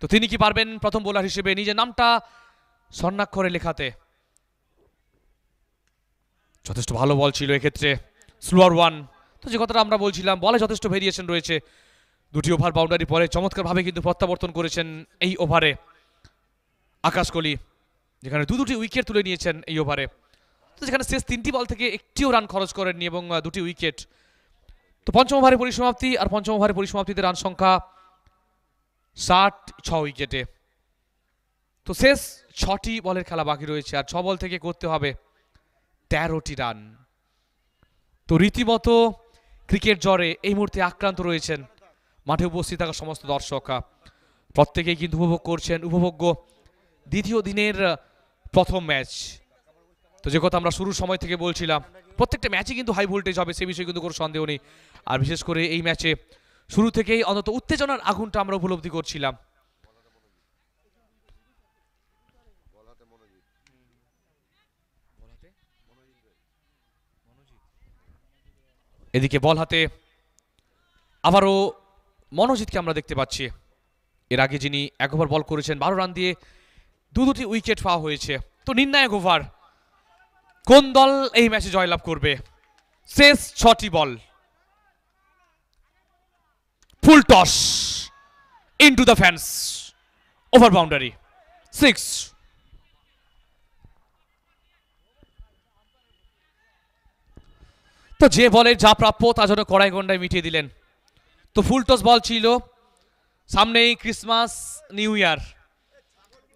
তো তিনি কি পারবেন প্রথম বোলার হিসেবে? নিজের নামটা স্বর্ণাক্ষরে লেখাতে। যথেষ্ট ভালো বল ছিল এক্ষেত্রে, স্লোয়ার ওয়ান। তো যে কথাটা আমরা বলছিলাম, বলে যথেষ্ট ভেরিয়েশন রয়েছে। দুটি ওভার বাউন্ডারি পরে চমৎকারভাবে কিন্তু প্রত্যাবর্তন করেছেন এই ওভারে আকাশ কোহলি, যেখানে দু দুটি উইকেট তুলে নিয়েছেন এই ওভারে। তো যেখানে শেষ তিনটি বল থেকে একটিও রান খরচ করেননি এবং দুটি উইকেট তো পঞ্চম ওভারে পরিসমাপ্তি আর পঞ্চম ওভারে পরিসমাপ্তিতে রান সংখ্যা ষাট, ছ উইকেটে তো শেষ ছটি বলের খেলা বাকি রয়েছে আর ছ বল থেকে করতে হবে তেরোটি রান। তো রীতিমতো ক্রিকেট জ্বরে এই মুহূর্তে আক্রান্ত রয়েছেন মাঠে উপস্থিত থাকা সমস্ত দর্শকরা। প্রত্যেকেই কিন্তু উপভোগ করছেন উপভোগ্য দ্বিতীয় দিনের প্রথম ম্যাচ। তো যে কথা আমরা শুরুর সময় থেকে বলছিলাম, প্রত্যেকটা ম্যাচই কিন্তু হাই ভোল্টেজ হবে, সে বিষয়ে কিন্তু কোনো সন্দেহ নেই। আর বিশেষ করে এই ম্যাচে শুরু থেকেই অন্তত উত্তেজনার আগুনটা আমরা উপলব্ধি করছিলাম। এদিকে বল হাতে। আবারও মনোজিৎকে আমরা দেখতে পাচ্ছি। এর আগে যিনি এক ওভার বল করেছেন, বারো রান দিয়ে দু দুটি উইকেট পাওয়া হয়েছে। তো নির্ণায়ক ওভার। কোন দল এই ম্যাচে জয়লাভ করবে? শেষ ছটি বল। Full toss. Into the fans over boundary six তো যে বলের যা প্রাপ্য তা যেন কড়াই গন্ডায় মিটিয়ে দিলেন। তো ফুল টস বল ছিল, সামনেই ক্রিসমাস, নিউ ইয়ার।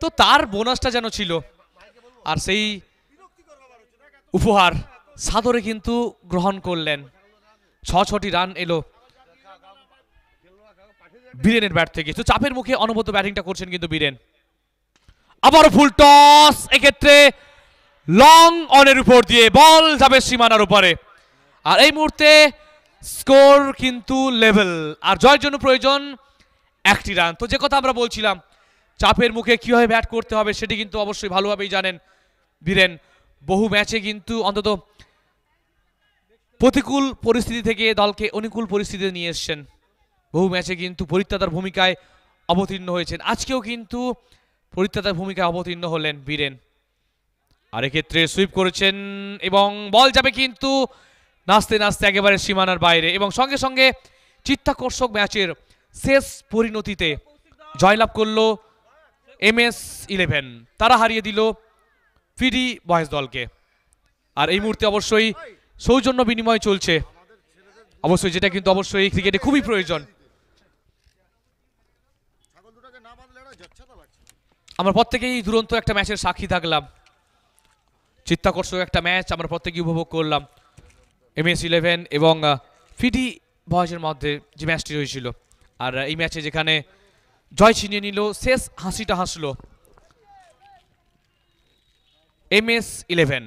তো তার বোনাসটা যেন ছিল, আর সেই উপহার সাদরে কিন্তু গ্রহণ করলেন। ছ ছটি রান এলো বীরেনের ব্যাট থেকে। তো চাপের মুখে অনবদ্য ব্যাটিংটা করছেন কিন্তু বীরেন। আবারও ফুল টস, এক্ষেত্রে লং অনের উপর দিয়ে বল যাবে সীমানার উপরে। আর এই মুহূর্তে স্কোর কিন্তু লেভেল। আর জয়ের জন্য প্রয়োজন একটি রান। তো যে কথা আমরা বলছিলাম, চাপের মুখে কীভাবে ব্যাট করতে হবে সেটি কিন্তু অবশ্যই ভালোভাবেই জানেন বীরেন। বহু ম্যাচে কিন্তু অন্তত প্রতিকূল পরিস্থিতি থেকে দলকে অনুকূল পরিস্থিতিতে নিয়ে এসছেন। বহু ম্যাচে কিন্তু পরিত্যাতার ভূমিকায় অবতীর্ণ হয়েছেন। আজকেও কিন্তু পরিত্যাতার ভূমিকায় অবতীর্ণ হলেন বীরেন। আর এক্ষেত্রে সুইপ করেছেন এবং বল যাবে কিন্তু নাচতে নাচতে একেবারে সীমানার বাইরে এবং সঙ্গে সঙ্গে চিত্তাকর্ষক ম্যাচের শেষ পরিণতিতে জয়লাভ করল এম এস ইলেভেন। তারা হারিয়ে দিল ফিডি বয়েজ দলকে। আর এই মুহূর্তে অবশ্যই সৌজন্য বিনিময় চলছে। অবশ্যই যেটা কিন্তু অবশ্যই ক্রিকেটে খুবই প্রয়োজন। আমরা প্রত্যেকেই দুরন্ত একটা ম্যাচের সাক্ষী থাকলাম। চিত্তাকর্ষক একটা ম্যাচ আমরা প্রত্যেকেই উপভোগ করলাম। এম এস ইলেভেন এবং ফিডি বয়সের মধ্যে যে ম্যাচটি হয়েছিল আর এই ম্যাচে যেখানে জয় ছিনিয়ে নিল, শেষ হাসিটা হাসলো এমএস ইলেভেন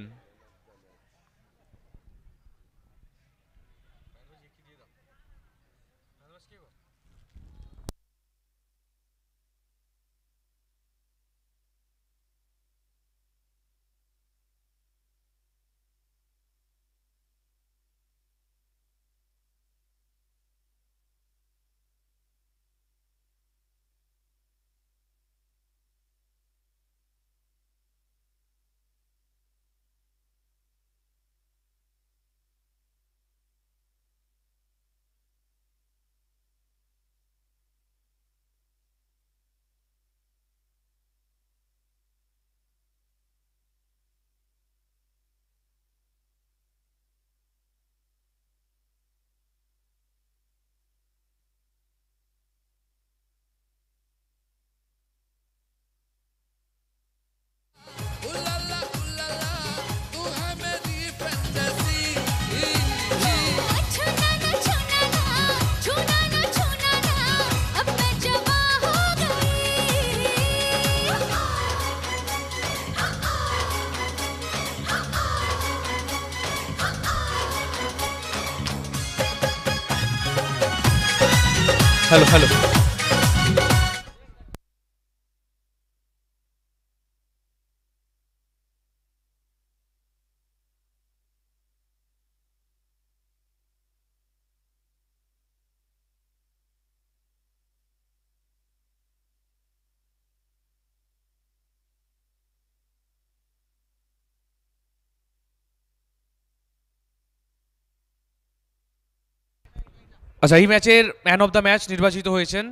আচ্ছা এই ম্যাচের ম্যান অফ দ্য ম্যাচ নির্বাচিত হয়েছেন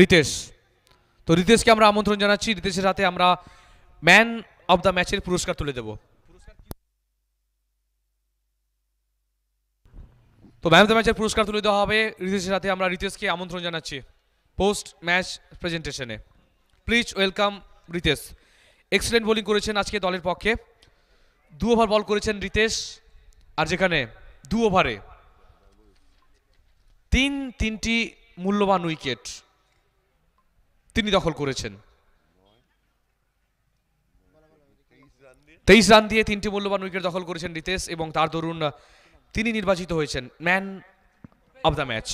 রিতেশ। তো রিতেশকে আমরা আমন্ত্রণ জানাচ্ছি। রিতেশের হাতে আমরা ম্যান অফ দ্য ম্যাচের পুরস্কার তুলে দেব। তো ম্যান অফ দ্য ম্যাচের পুরস্কার তুলে দেওয়া হবে। রিতেশের হাতে আমরা রিতেশকে আমন্ত্রণ জানাচ্ছি post match প্রেজেন্টেশনে please welcome Ritesh. Excellent bowling করেছেন আজকে দলের পক্ষে। দু ওভার বল করেছেন রিতেশ। আর যেখানে দু ওভারে তিন তিনটি মূল্যবান উইকেট তিনি দখল করেছেন। তেইশ রান দিয়ে তিনটি মূল্যবান উইকেট দখল করেছেন রিতেশ এবং তার দরুন তিনি নির্বাচিত হয়েছেন ম্যান অব দ্য ম্যাচ।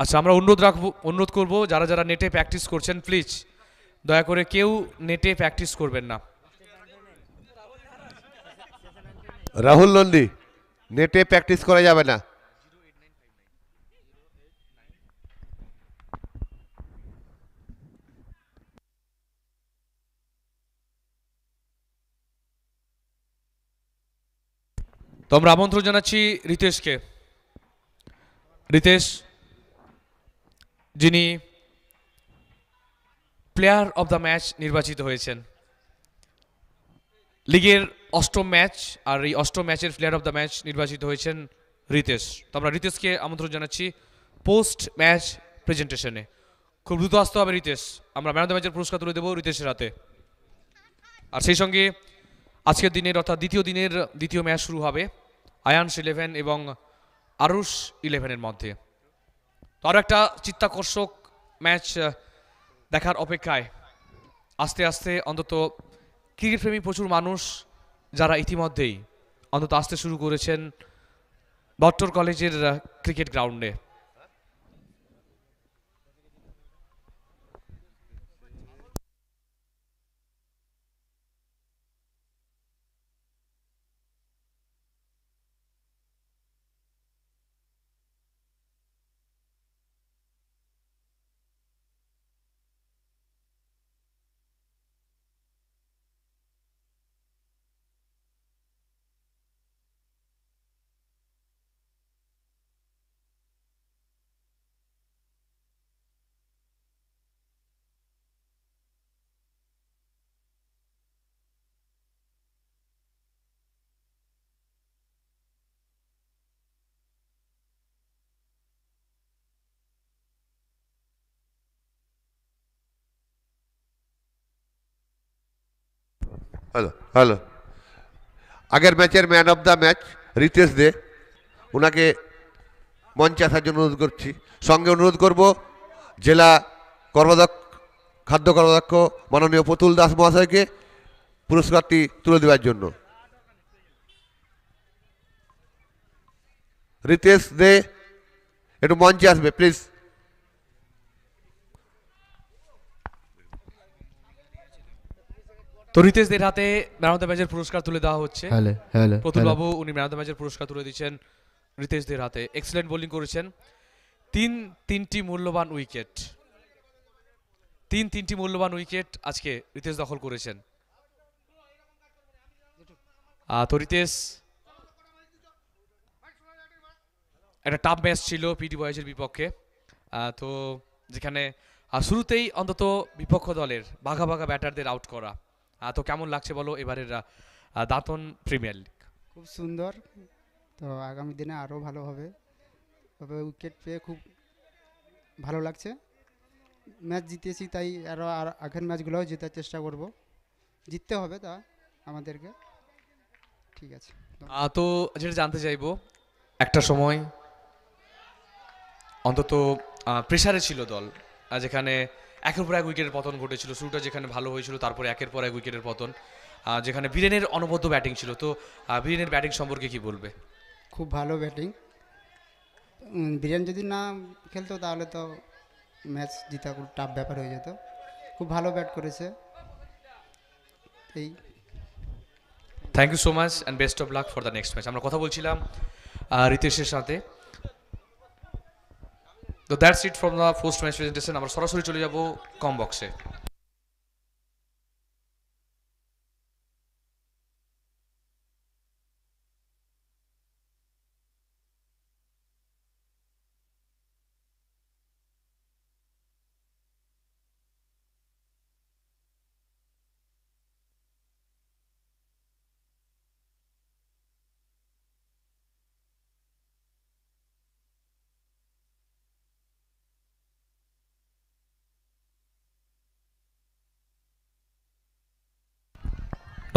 আচ্ছা আমরা অনুরোধ রাখব, অনুরোধ করব যারা যারা নেটে প্র্যাকটিস করছেন, প্লিজ দয়া করে কেউ নেটে প্র্যাকটিস করবেন না। রাহুল নন্দী। নেটে প্র্যাকটিস করা যাবে না। তো আমরা আমন্ত্রণ জানাচ্ছি রিতেশকে। রিতেশ, যিনি প্লেয়ার অব দ্য ম্যাচ নির্বাচিত হয়েছেন। লিগের অষ্টম ম্যাচ আর এই অষ্টম ম্যাচের প্লেয়ার অফ দ্য ম্যাচ নির্বাচিত হয়েছেন রিতেশ। তো আমরা রিতেশকে আমন্ত্রণ জানাচ্ছি পোস্ট ম্যাচ প্রেজেন্টেশনে। খুব দ্রুত আসতে হবে রিতেশ। আমরা ম্যান অফ দ্য ম্যাচের পুরস্কার তুলে দেবো রিতেশের হাতে। আর সেই সঙ্গে আজকের দিনের অর্থাৎ দ্বিতীয় দিনের দ্বিতীয় ম্যাচ শুরু হবে আয়ানস ইলেভেন এবং আরুষ ইলেভেনের মধ্যে। তো আরও একটা চিত্তাকর্ষক ম্যাচ দেখার অপেক্ষায়। আস্তে আস্তে অন্তত ক্রিকেট প্রেমী প্রচুর মানুষ যারা ইতিমধ্যেই অন্তত আসতে শুরু করেছেন বট্টর কলেজের ক্রিকেট গ্রাউন্ডে। হ্যালো হ্যালো আগের ম্যাচের man of the match Ritesh De. ওনাকে মঞ্চে আসার জন্য অনুরোধ করছি। সঙ্গে অনুরোধ করব, জেলা কর্মদক্ষ খাদ্য কর্মদক্ষ মাননীয় প্রতুল দাস মহাশয়কে পুরস্কারটি তুলে দেওয়ার জন্য। রিতেশ দে, একটু মঞ্চে আসবে প্লিজ তো রিতেশদের হাতে ম্যান অফ দ্য ম্যাচের পুরস্কার তুলে দেওয়া হচ্ছে। হ্যালো হ্যালো প্রতুল বাবু উনি ম্যান অফ দ্য ম্যাচের পুরস্কার তুলে দিচ্ছেন রিতেশদের হাতে। এক্সেলেন্ট বোলিং করেছেন। তিন তিনটি মূল্যবান উইকেট। তিন তিনটি মূল্যবান উইকেট আজকে রিতেশ দখল করেছেন। তো রিতেশ একটা টাফ ম্যাচ ছিল পিডি বয়েজের বিপক্ষে। তো যেখানে শুরুতেই অন্তত বিপক্ষ দলের বাঘা বাঘা ব্যাটারদের আউট করা। তো কেমন লাগছে বলো এবারের দাঁতন প্রিমিয়ার লিগ? খুব সুন্দর। তো আগামী দিনে আরও ভালো হবে। তবে উইকেট পেয়ে খুব ভালো লাগছে। ম্যাচ জিতেছি তাই আরও আর আগের ম্যাচগুলোও জেতার চেষ্টা করব। জিততে হবে তা আমাদেরকে। ঠিক আছে। তো যেটা জানতে চাইব একটা সময় অন্তত প্রেসারে ছিল দল যেখানে একের পর এক উইকেটের পতন ঘটেছিল। শুরুটা যেখানে ভালো হয়েছিল তারপরে একের পর এক উইকেটের পতন। যেখানে বীরেনের অনবদ্য ব্যাটিং ছিল। তো বীরেনের ব্যাটিং সম্পর্কে কি বলবে? খুব ভালো ব্যাটিং। বিরিয়ানি যদি না খেলতো তাহলে তো ম্যাচ জিতা খুব টাফ ব্যাপার হয়ে যেত। খুব ভালো ব্যাট করেছে। এই। Thank you so much and best of luck for the next match আমরা কথা বলছিলাম রিতেশের সাথে। তো that's it from the first match presentation আমরা সরাসরি চলে যাব কম বক্সে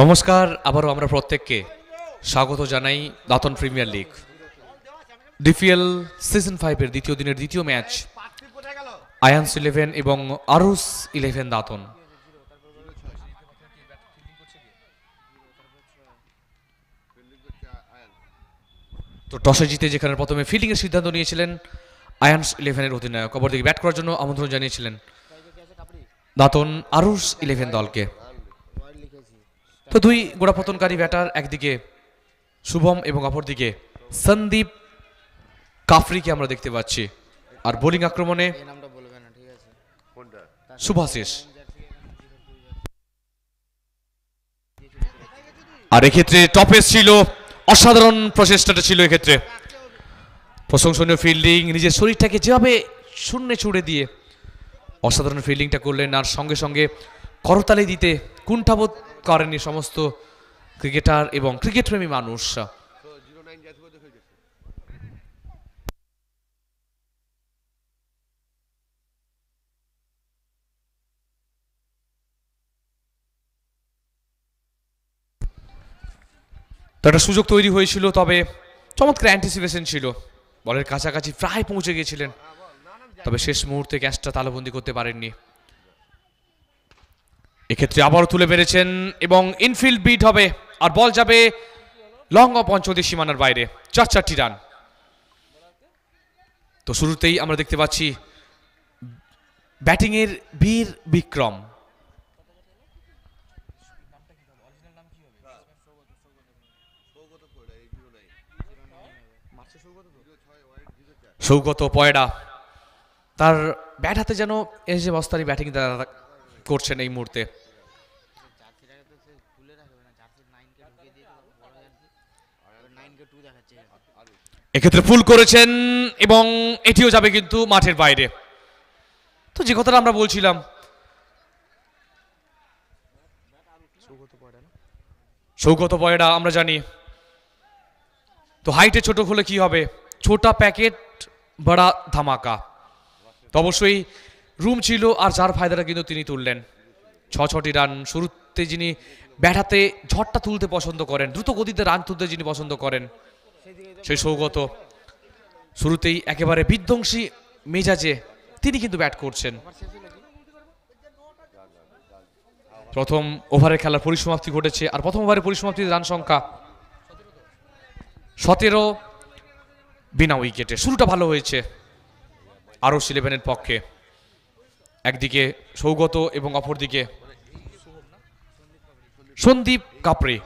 নমস্কার, আবারও আমরা প্রত্যেককে স্বাগত জানাই Dantan premier league. DPL season ফাইভের দ্বিতীয় দিনের দ্বিতীয় ম্যাচ, আয়ান্স ইলেভেন এবং আরুস ইলেভেন দাতন। তো টসে জিতে যেখানে প্রথমে ফিল্ডিংয়ের সিদ্ধান্ত নিয়েছিলেন আয়ান্স ইলেভেনের অধিনায়ক। অপরদিকে ব্যাট করার জন্য আমন্ত্রণ জানিয়েছিলেন দাতন আরুস ইলেভেন দলকে। তো দুই গোড়াপতনকারী ব্যাটার একদিকে শুভম এবং অপরদিকে সন্দীপ কাফরিকে আমরা দেখতে পাচ্ছি। আর বোলিং আক্রমণে শুভাশিস। আর এক্ষেত্রে টপেস ছিল অসাধারণ প্রচেষ্টাটা ছিল এক্ষেত্রে। প্রশংসনীয় ফিল্ডিং নিজের শরীরটাকে যেভাবে শূন্যে ছুড়ে দিয়ে অসাধারণ ফিল্ডিংটা করলেন আর সঙ্গে সঙ্গে করতালি দিতে কুণ্ঠাবোধ করেনি সমস্ত ক্রিকেটার এবং ক্রিকেটপ্রেমী মানুষ। তো একটা সুযোগ তৈরি হয়েছিল, তবে চমৎকার অ্যান্টিসিপেশন ছিল। বলের কাছাকাছি প্রায় পৌঁছে গিয়েছিলেন তবে শেষ মুহূর্তে ক্যাচটা তালবন্দি করতে পারেননি। এক্ষেত্রে আবারও তুলে মেরেছেন এবং ইনফিল্ড বিট হবে, আর বল যাবে লং অফ অঞ্চলের সীমানার বাইরে। চার চারটি রান তো শুরুতেই আমরা দেখতে পাচ্ছি ব্যাটিংয়ের বীর বিক্রম। সৌগত পয়ডা। তার ব্যাট হাতে যেন এস বস্তারি ব্যাটিং করছেন এই মুহূর্তে। এক্ষেত্রে ফুল করেছেন এবং এটিও যাবে কিন্তু মাঠের বাইরে। তো যে কথাটা আমরা বলছিলাম, সৌগত পয়ডা আমরা জানি। তো হাইটে ছোট হলে কি হবে? ছোটা প্যাকেট, বড়া ধামাকা। তো অবশ্যই রুম ছিল আর যার ফায়দাটা কিন্তু তিনি তুললেন। ছ ছটি রান শুরুতে যিনি ব্যাটাতে ঝড়টা তুলতে পছন্দ করেন, দ্রুত গতিতে রান তুলতে যিনি পছন্দ করেন, সেই সৌগত। শুরুতেই একেবারে বিধ্বংসী মেজাজে তিনি কিন্তু ব্যাট করছেন। প্রথম ওভারের খেলার পরিসমাপ্তি ঘটেছে আর প্রথম ওভারের পরিসমাপ্তিতে রান সংখ্যা সতেরো বিনা উইকেটে। শুরুটা ভালো হয়েছে আরও ইলেভেনের পক্ষে। একদিকে সৌগত এবং অপরদিকে সন্দীপ কাপড়ে।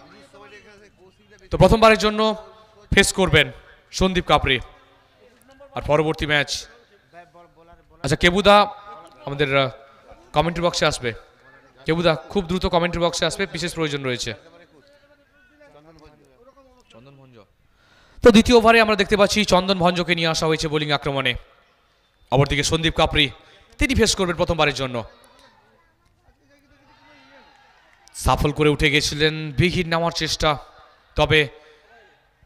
তো প্রথমবারের জন্য ফেস করবেন সন্দীপ কাপড়ে। আর পরবর্তী ম্যাচ আচ্ছা কেবুদা আমাদের কমেন্ট্রি বক্সে আসবে। কেবুদা, খুব দ্রুত কমেন্ট্রি বক্সে আসবে, বিশেষ প্রয়োজন রয়েছে। তো দ্বিতীয় ওভারে আমরা দেখতে পাচ্ছি চন্দন ভঞ্জকে নিয়ে আসা হয়েছে বোলিং আক্রমণে। অপরদিকে সন্দীপ কাপড়ি। তিনি ফেস করবেন প্রথমবারের জন্য। সাফল করে উঠে গেছিলেন বিঘির নেওয়ার চেষ্টা। তবে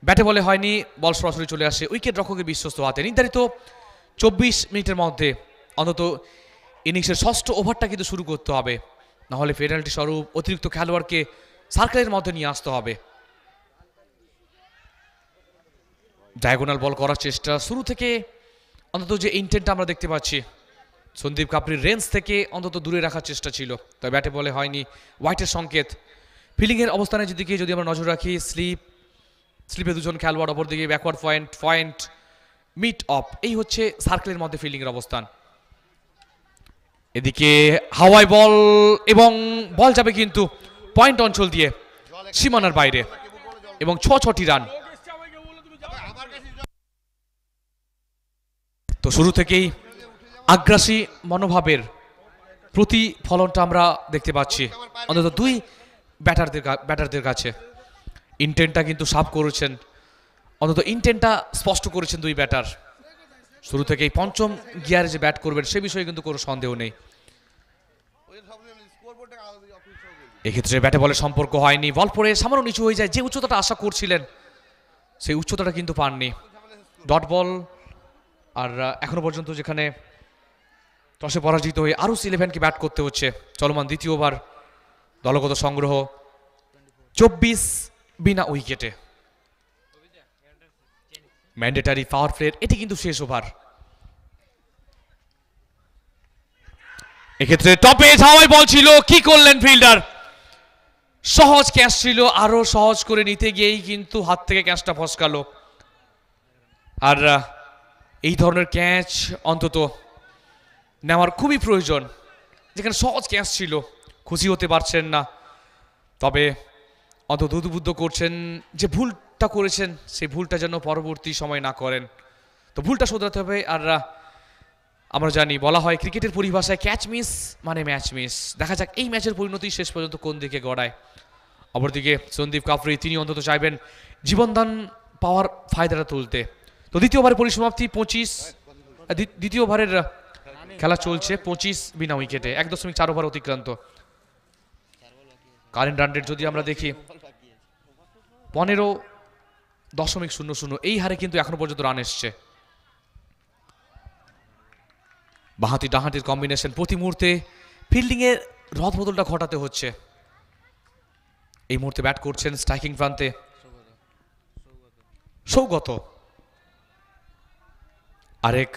ব্যাটে বলে হয়নি, বল সরাসরি চলে আসে উইকেট রক্ষকের বিশ্বস্ত হাতে। নির্ধারিত চব্বিশ মিনিটের মধ্যে অন্তত ইনিংসের ষষ্ঠ ওভারটা কিন্তু শুরু করতে হবে। নাহলে পেনাল্টি স্বরূপ অতিরিক্ত খেলোয়াড়কে সার্কেলের মধ্যে নিয়ে আসতে হবে। ডায়াগোনাল বল করার চেষ্টা। শুরু থেকে অন্তত যে ইন্টেন্টটা আমরা দেখতে পাচ্ছি সন্দীপ কাপড়ির রেঞ্জ থেকে অন্তত দূরে রাখার চেষ্টা ছিল, তবে ব্যাটে বলে হয়নি। হোয়াইটের সংকেত। ফিলিংয়ের অবস্থানের দিকে যদি আমরা নজর রাখি, স্লিপ, স্লিপে দুজন খেলোয়াড় অপর দিকে backward point point mid off এই হচ্ছে সার্কেলের মধ্যে ফিল্ডিংয়ের অবস্থান। এদিকে হাওয়াই বল এবং বল যাবে কিন্তু পয়েন্ট অঞ্চল দিয়ে সীমানার বাইরে এবং ছ ছটি রান। তো শুরু থেকেই আগ্রাসী মনোভাবের প্রতিফলনটা আমরা দেখতে পাচ্ছি। অন্তত দুই ব্যাটারদের ব্যাটারদের কাছে। ইন্টেন্টটা কিন্তু সাফ করেছেন। অন্তত ইন্টেন্টটা স্পষ্ট করেছেন দুই ব্যাটার। শুরু থেকেই পঞ্চম গিয়ারে যে ব্যাট করবেন, সে বিষয়ে কিন্তু কোনো সন্দেহ নেই। এক্ষেত্রে ব্যাটে বলে সম্পর্ক হয়নি। বল পরে সামান্য নিচু হয়ে যায়। যে উচ্চতাটা আশা করছিলেন, সেই উচ্চতাটা কিন্তু পাননি। ডট বল, আর এখনও পর্যন্ত যেখানে টসে পরাজিত হয়ে আরও ইলেভেনকে ব্যাট করতে হচ্ছে। চলমান দ্বিতীয় ওভার দলগত সংগ্রহ চব্বিশ বিনা উইকেটে। ম্যান্ডেটারি পাওয়ার প্লের এটি কিন্তু শেষ ওভার। এক্ষেত্রে টপে ধাওয়াই বল ছিল, কি করলেন ফিল্ডার? সহজ ক্যাচ ছিল আরও সহজ করে নিতে গিয়েই কিন্তু হাত থেকে ক্যাচটা ফসকালো। আর এই ধরনের ক্যাচ অন্তত নেওয়ার খুবই প্রয়োজন। যেখানে সহজ ক্যাচ ছিল, খুশি হতে পারছেন না। তবে অন্তত উদ্বুদ্ধ করছেন যে ভুলটা করেছেন, সেই ভুলটা যেন পরবর্তী সময় না করেন। তো ভুলটা শোধরাতে হবে, আর আমরা জানি, বলা হয় ক্রিকেটের পরিভাষায় ক্যাচ মিস মানে ম্যাচ মিস দেখা যাক এই ম্যাচের পরিণতি শেষ পর্যন্ত কোন দিকে গড়ায়। অপরদিকে সন্দীপ কাফরি, তিনি অন্তত চাইবেন জীবনদান পাওয়ার ফায়দাটা তুলতে। তো দ্বিতীয় ওভারের পরিসমাপ্তি পঁচিশ দ্বিতীয় ওভারের খেলা চলছে পঁচিশ বিনা উইকেটে এক দশমিক চার ওভার অতিক্রান্ত। কারেন্ট রান রেট যদি আমরা দেখি, পনেরো দশমিক শূন্য শূন্য, এই হারে কিন্তু এখনও পর্যন্ত রান এসছে। বাহাতি ডাহাতির কম্বিনেশন প্রতি মুহূর্তে ফিল্ডিংয়ের রদ বদলটা ঘটাতে হচ্ছে। এই মুহূর্তে ব্যাট করছেন স্ট্রাইকিং প্রান্তে। সৌগত। আরেক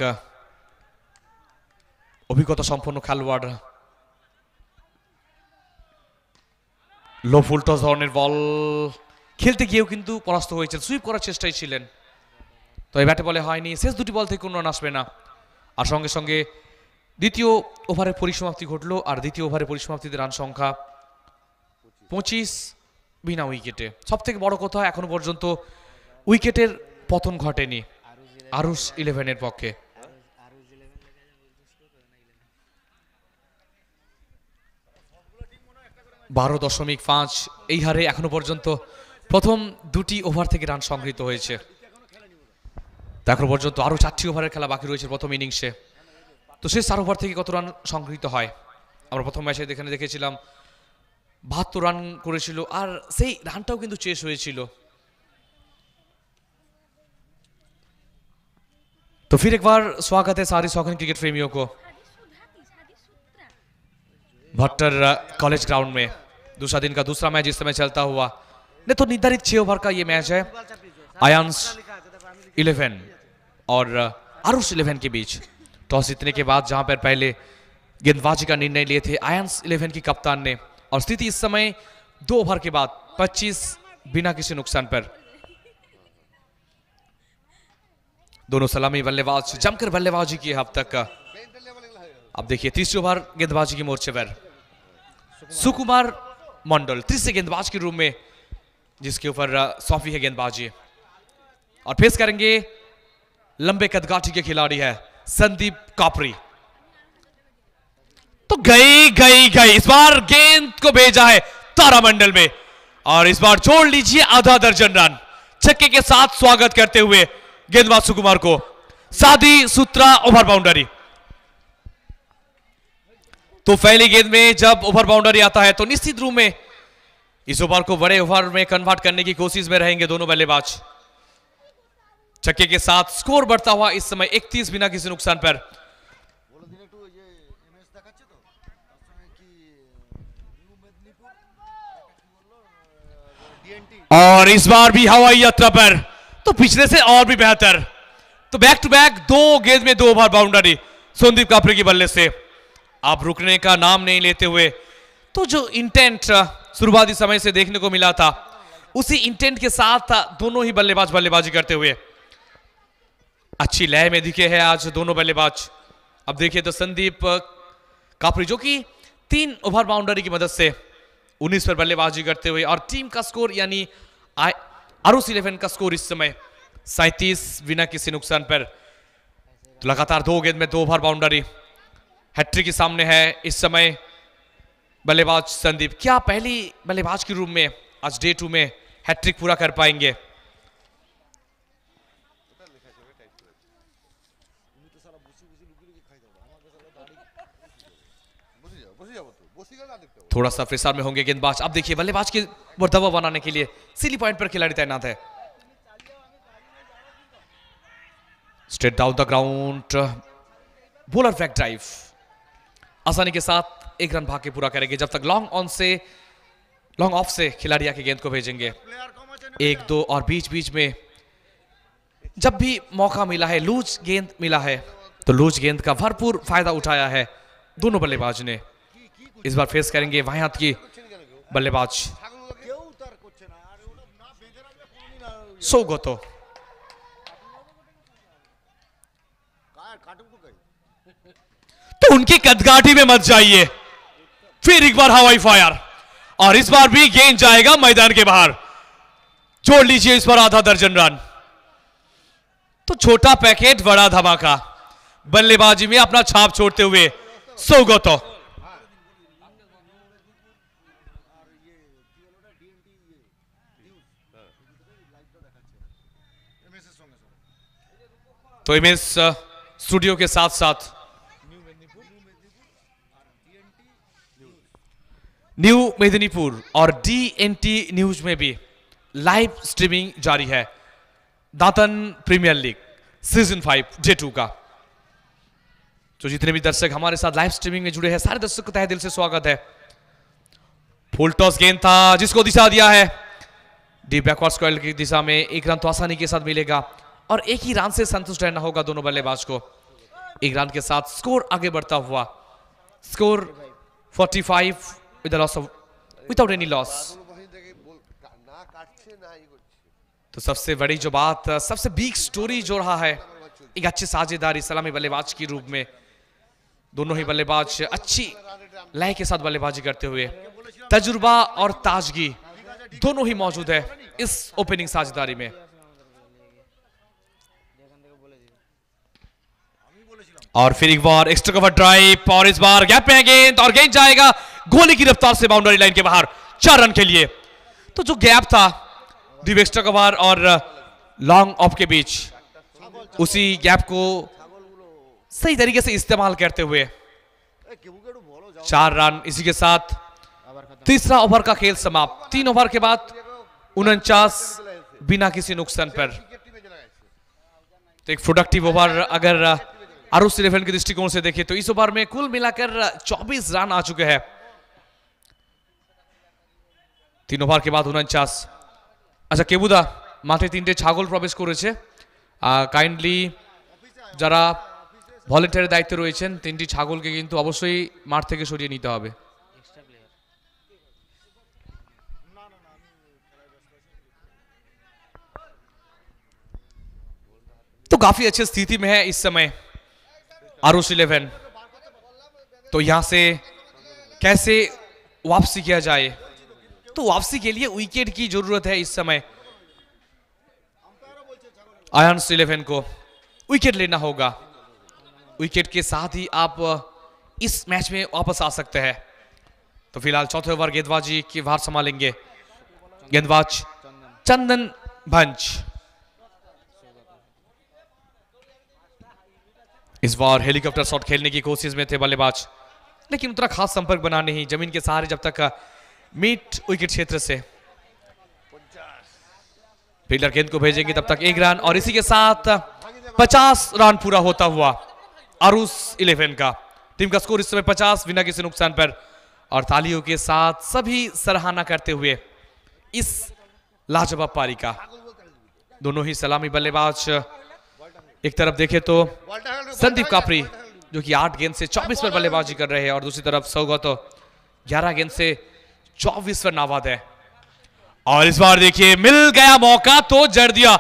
অভিজ্ঞতা সম্পন্ন খেলোয়াড়। লো ফুলটস ধরনের বল খেলতে গিয়েও কিন্তু পরাস্ত হয়েছেন সুইপ করার চেষ্টায় ছিলেন। তো এই ব্যাটে বলে হয়নি, শেষ দুটি বল থেকে কোনো রান আসবে না। আর সঙ্গে সঙ্গে দ্বিতীয় ওভারের পরিসমাপ্তি ঘটলো, আর দ্বিতীয় ওভারের পরিসমাপ্তিতে রান সংখ্যা পঁচিশ বিনা উইকেটে। সব থেকে বড় কথা এখনও পর্যন্ত উইকেটের পতন ঘটেনি, আরুস ইলেভেনের পক্ষে। বারো দশমিক পাঁচ এই হারে এখনো পর্যন্ত প্রথম দুটি ওভার থেকে রান সংগৃহীত হয়েছে তো এখনো পর্যন্ত আরও চারটি ওভারের খেলা বাকি রয়েছে প্রথম ইনিংসে তো শেষ চার ওভার থেকে কত রান সংগৃহীত হয় আমরা প্রথম ম্যাচে এখানে দেখেছিলাম বাহাত্তর রান করেছিল আর সেই রানটাও কিন্তু চেস হয়েছিল तो फिर एक बार स्वागत है सारी शौकीन क्रिकेट प्रेमियों को भट्टर कॉलेज ग्राउंड में। दूसरा दिन का दूसरा मैच इस समय चलता हुआ। नहीं तो निर्धारित छह ओवर का ये मैच है। आयांस इलेवन और आरुष इलेवन के बीच। टॉस जीतने के बाद जहाँ पर पहले गेंदबाजी का निर्णय लिए थे आयांस इलेवन की कप्तान ने। और स्थिति इस समय दो ओवर के बाद 25 बिना किसी नुकसान पर। दोनों सलामी बल्लेबाज, जमकर बल्लेबाजी की अब तक। अब देखिए, तीसरी ओवर गेंदबाजी की मोर्चे पर। सुकुमार। मंडल, तीसरे गेंदबाज के रूप में, जिसके ऊपर सौंपी है गेंदबाजी। और फेस करेंगे लंबे कदगाठी के खिलाड़ी है, संदीप कापरी। तो गई गई गई, इस बार गेंद को भेजा है तारामंडल में। और इस बार छोड़ लीजिए आधा दर्जन रन। छक्के के साथ स्वागत करते हुए गेंदबाज सुकुमार को। सादी सूत्रा ओवर बाउंड्री। तो पहली गेंद में जब ओवर बाउंड्री आता है तो निश्चित रूप में इस ओवर को बड़े ओवर में कन्वर्ट करने की कोशिश में रहेंगे दोनों बल्लेबाज। छक्के के साथ स्कोर बढ़ता हुआ इस समय 31 बिना किसी नुकसान पर। और इस बार भी हवाई यात्रा पर तो पिछले से और भी बेहतर। तो बैक टू बैक दो गेंद में दो ओवर बाउंड्री, संदीप कापरे की बल्ले से। आप रुकने का नाम नहीं लेते हुए। तो जो इंटेंट शुरुआती समय से देखने को मिला था, उसी इंटेंट के साथ दोनों ही बल्लेबाज बल्लेबाजी करते हुए। अच्छी लय में दिखे हैं आज दोनों बल्लेबाज। अब देखिए तो संदीप कापरी जो कि तीन ओवर बाउंड्री की मदद से 19 पर बल्लेबाजी करते हुए, और टीम का स्कोर यानी आरुस इलेवन का स्कोर इस समय सैतीस बिना किसी नुकसान पर। तो लगातार दो गेंद में दो ओवर बाउंड्री। हैट्रिक के सामने है, इस समय बल्लेबाज संदीप। क्या पहली बल्लेबाज के रूप में, आज डे टू में हैट्रिक पूरा कर पाएँगे? थोड़ा सा फ्रेसार में होंगे गेंदबाज। अब देखिए, बल्लेबाज के दबाव बनाने के लिए सिली पॉइंट पर खिलाड़ी तैनात है। Straight down the ground bowler fake drive आसानी के साथ एक रन भाग के पूरा करेंगे। जब तक लॉन्ग ऑन से लॉन्ग ऑफ़ से खिलाड़ी आके गेंद को भेजेंगे। एक, दो और बीच बीच में जब भी मौका मिला है, लूज गेंद मिला है तो लूज गेंद का भरपूर फ़ायदा उठाया है दोनों बल्लेबाज ने। इस बार फेस करेंगे वाहियात की बल्लेबाज। सौगतो तो। उनकी कदगाठी में मत जाइए। फिर एक बार हवाई फायर। और इस बार भी गेंद जाएगा मैदान के बाहर। जोड़ लीजिए इस पर आधा दर्जन रन। तो छोटा पैकेट, बड़ा धमाका। बल्लेबाजी में अपना छाप छोड़ते हुए सौगतो। तो इमेज स्टूडियो के साथ साथ न्यू मेदिनीपुर और डीएनटी न्यूज़ में भी लाइव स्ट्रीमिंग जारी है। Dantan premier league season five जे टू का। तो जितने भी दर्शक हमारे साथ लाइव स्ट्रीमिंग में जुड़े हैं, सारे दर्शक को तहे दिल से स्वागत है। फुल टॉस गेंद था, जिसको दिशा दिया है। डी बैकवर्ड स्क्वायर की दिशा में एक रन तो आसानी के साथ मिलेगा और एक ही रन से संतुष्ट रहना होगा दोनों बल्लेबाज को। एक रन के साथ स्कोर आगे बढ़ता हुआ। Score 45 with a loss of, without any loss. तो सबसे बड़ी जो बात, सबसे बिग स्टोरी जो रहा है, एक अच्छी साझेदारी, सलामी बल्लेबाज के रूप में। दोनों ही बल्लेबाज अच्छी लय के साथ बल्लेबाजी करते हुए, तजुर्बा और ताजगी दोनों ही मौजूद है इस ओपनिंग साझेदारी में। और फिर एक बार एक्स्ट्रा कवर ड्राइव और इस बार गैप में गेंद और गेंद जाएगा। गोली की रफ्तार से बाउंड्री लाइन के बाहर, चार रन के लिए। तो जो गैप था डीप एक्स्ट्रा कवर और लॉन्ग ऑफ़ के बीच, उसी गैप को सही तरीके से इस्तेमाल करते हुए, चार रन इसी के साथ। तीसरा ओवर का खेल समाप्त। तीन ओवर के बाद उनचास बिना किसी नुकसान पर। तो एक प्रोडक्टिव ओवर, अगर आरुष इलेवन के दृष्टिकोण से देखें तो इस ओवर में कुल मिलाकर 24 रन आ चुके हैं। তিন ওভার কে বাদ উনচাশ আচ্ছা কেবুদা মাঠে তিনটে ছাগল প্রবেশ করেছে কাইন্ডলি যারা ভলেন্টিয়ারের দায়িত্বে রয়েছেন তিনটি ছাগলকে কিন্তু অবশ্যই মাঠ থেকে সরিয়ে নিতে হবে तो काफी अच्छी स्थिति में है इस समय आरुष इलेवन तो यहां से कैसे वापसी किया जाए तो वापसी के लिए विकेट की ज़रूरत है इस समय। आयंस इलेवन को विकेट लेना होगा। विकेट के साथ ही आप इस मैच में वापस आ सकते हैं। तो फ़िलहाल चौथे ओवर गेंदबाजी की भार संभालेंगे। गेंदबाज चंदन भंज। इस बार हेलीकॉप्टर शॉट खेलने की कोशिश में थे बल्लेबाज, लेकिन उतना खास संपर्क बना नहीं। ज़मीन के सहारे जब तक मिड विकेट क्षेत्र से। फील्डर गेंद को भेजेंगे, तब तक एक रन, और इसी के साथ 50 रन पूरा होता हुआ आरुस इलेवन का। टीम का स्कोर इस समय 50 बिना किसी नुकसान पर। और तालियों के साथ सभी सराहना करते हुए इस लाजवाब पारी का। दोनों ही सलामी बल्लेबाज। एक तरफ़ देखे तो संदीप कापरी जो कि आठ गेंद से 24 पर बल्लेबाजी कर रहे हैं, और दूसरी तरफ़ सौगत ग्यारह गेंद से 24 पर नाबाद है। और इस बार देखिए, मिल गया मौका तो जड़ दिया।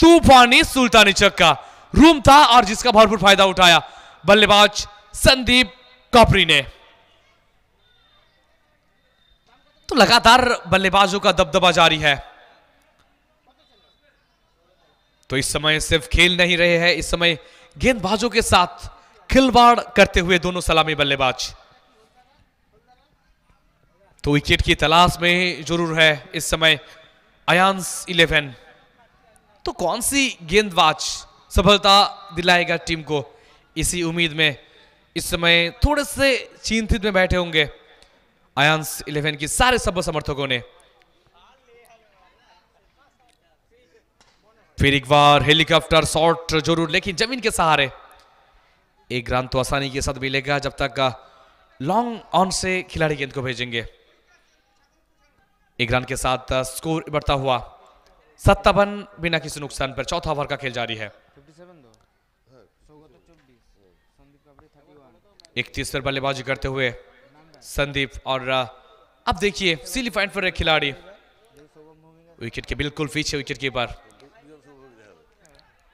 तूफानी सुल्तानी चक्का रूम था और जिसका भरपूर फ़ायदा उठाया। बल्लेबाज संदीप कापरी ने। तो लगातार बल्लेबाजों का दबदबा जारी है। तो इस समय सिर्फ़ खेल नहीं रहे हैं, इस समय गेंदबाजों के साथ खिलवाड़ करते हुए दोनों सलामी बल्लेबाज। तो विकेट की तलाश में ज़रूर है इस समय अयांस इलेवन तो कौन सी गेंदबाज सफलता दिलाएगा टीम को? इसी उम्मीद में इस समय थोड़े से चिंतित में बैठे होंगे अयांस इलेवन की सारे सब समर्थकों ने। फिर एक बार हेलीकॉप्टर शॉट ज़रूर, लेकिन ज़मीन के सहारे। एक रन तो आसानी के साथ मिलेगा जब तक लॉन्ग ऑन से खिलाड़ी गेंद को भेजेंगे। एक रन के साथ स्कोर बढ़ता हुआ सत्तावन बिना किसी नुकसान पर चौथा ओवर का खेल जारी है। इकतीस पर बल्लेबाजी करते हुए संदीप और अब देखिए, सीली फाइन पर खिलाड़ी। विकेट के बिल्कुल पीछे विकेट कीपर।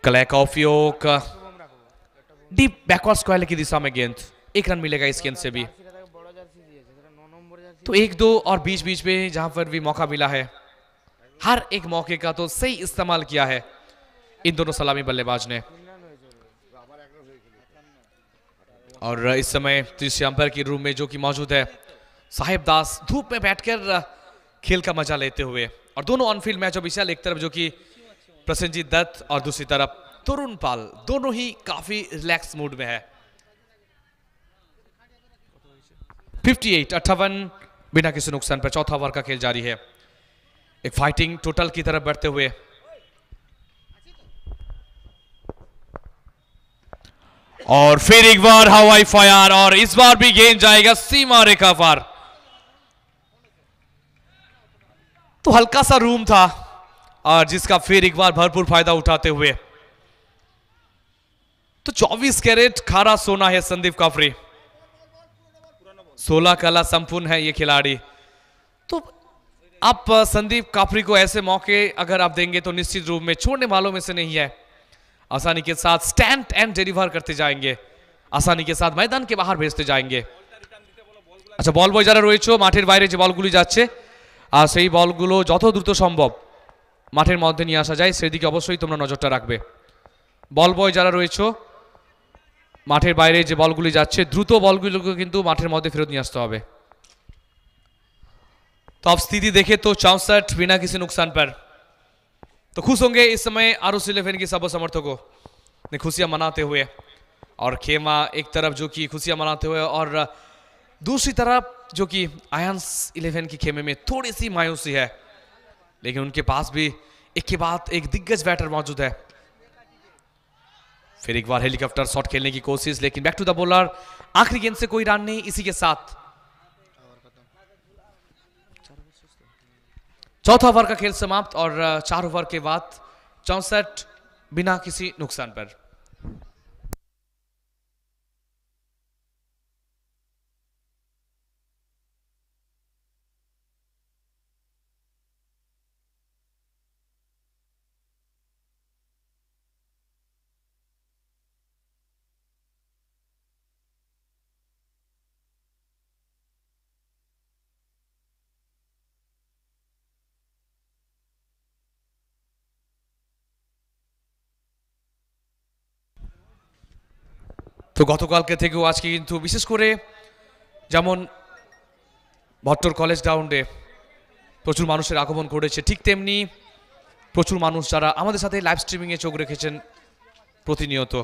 कलय का उपयोग डीप बैकवर्ड स्क्वायर की दिशा में गेंद। एक रन मिलेगा इस गेंद से भी। तो एक दो और बीच बीच में जहाँ पर भी मौका मिला है, हर एक मौके का तो सही इस्तेमाल किया है। इन दोनों सलामी बल्लेबाज ने। और इस समय तीसरे अंपायर की रूम में जो कि मौजूद है, साहिब दास धूप में बैठकर खेल का मज़ा लेते हुए, और दोनों ऑनफील्ड मैच ऑफिशियल एक तरफ़ जो कि प्रसन्नजीत दत्त और दूसरी तरफ़ तरुण पाल, दोनों ही काफ़ी रिलैक्स मूड में है। 58 अट्ठावन बिना किसी नुकसान पर चौथा ओवर का खेल जारी है। एक फाइटिंग टोटल की तरफ़ बढ़ते हुए। और फिर एक बार हवाई फायर, और इस बार भी गेंद जाएगा सीमा रेखा पार। तो हल्का सा रूम था, और जिसका फिर एक बार भरपूर फ़ायदा उठाते हुए। तो 24 कैरेट, खारा सोना है संदीप काफरी। 16 कला संपूर्ण है ये खिलाड़ी तो आप अ, संदीप काफरी को ऐसे मौके अगर आप देंगे तो निश्चित रूप में छोड़ने वालों में से नहीं है आसानी के साथ स्टैंड एंड डिलीवर करते जाएंगे আসানি के साथ मैदान के बाहर भेजते जाएंगे আচ্ছা বল বয় যারা রয়েছে মাঠের বাইরে যে বলগুলি যাচ্ছে আর সেই বলগুলো যত দ্রুত সম্ভব মাঠের মধ্যে নিয়ে আসা যায় সেদিকে অবশ্যই তোমরা নজরটা রাখবে বল বয় যারা রয়েছে মাঠের বাইরে যে বলগুলি যাচ্ছে দ্রুত বলগুলোকে কিন্তু মাঠের মধ্যে ফেরত নিয়ে আসতে হবে तो अब स्थिति देखे तो चौसठ बिना किसी नुकसान पर तो खुश होंगे इस समय आरुस इलेवन के सब समर्थकों ने खुशियां मनाते हुए और खेमा एक तरफ जो कि खुशियां मनाते हुए और दूसरी तरफ जो कि आयंस इलेवन की खेमे में थोड़ी सी मायूसी है लेकिन उनके पास भी एक के बाद एक दिग्गज बैटर मौजूद है फिर एक बार हेलीकॉप्टर शॉट खेलने की कोशिश, लेकिन बैक टू द बॉलर आखिरी गेंद से कोई रन नहीं, इसी के साथ। चौथा ओवर का खेल समाप्त और चार ओवर के बाद चौसठ बिना किसी नुकसान पर। তো গতকালকে থেকেও আজকে কিন্তু বিশেষ করে যেমন ভট্টর কলেজ গ্রাউন্ডে প্রচুর মানুষের আগমন ঘটেছে, ঠিক তেমনি প্রচুর মানুষ যারা আমাদের সাথে লাইভ স্ট্রিমিংয়ে চোখ রেখেছেন প্রতিনিয়ত।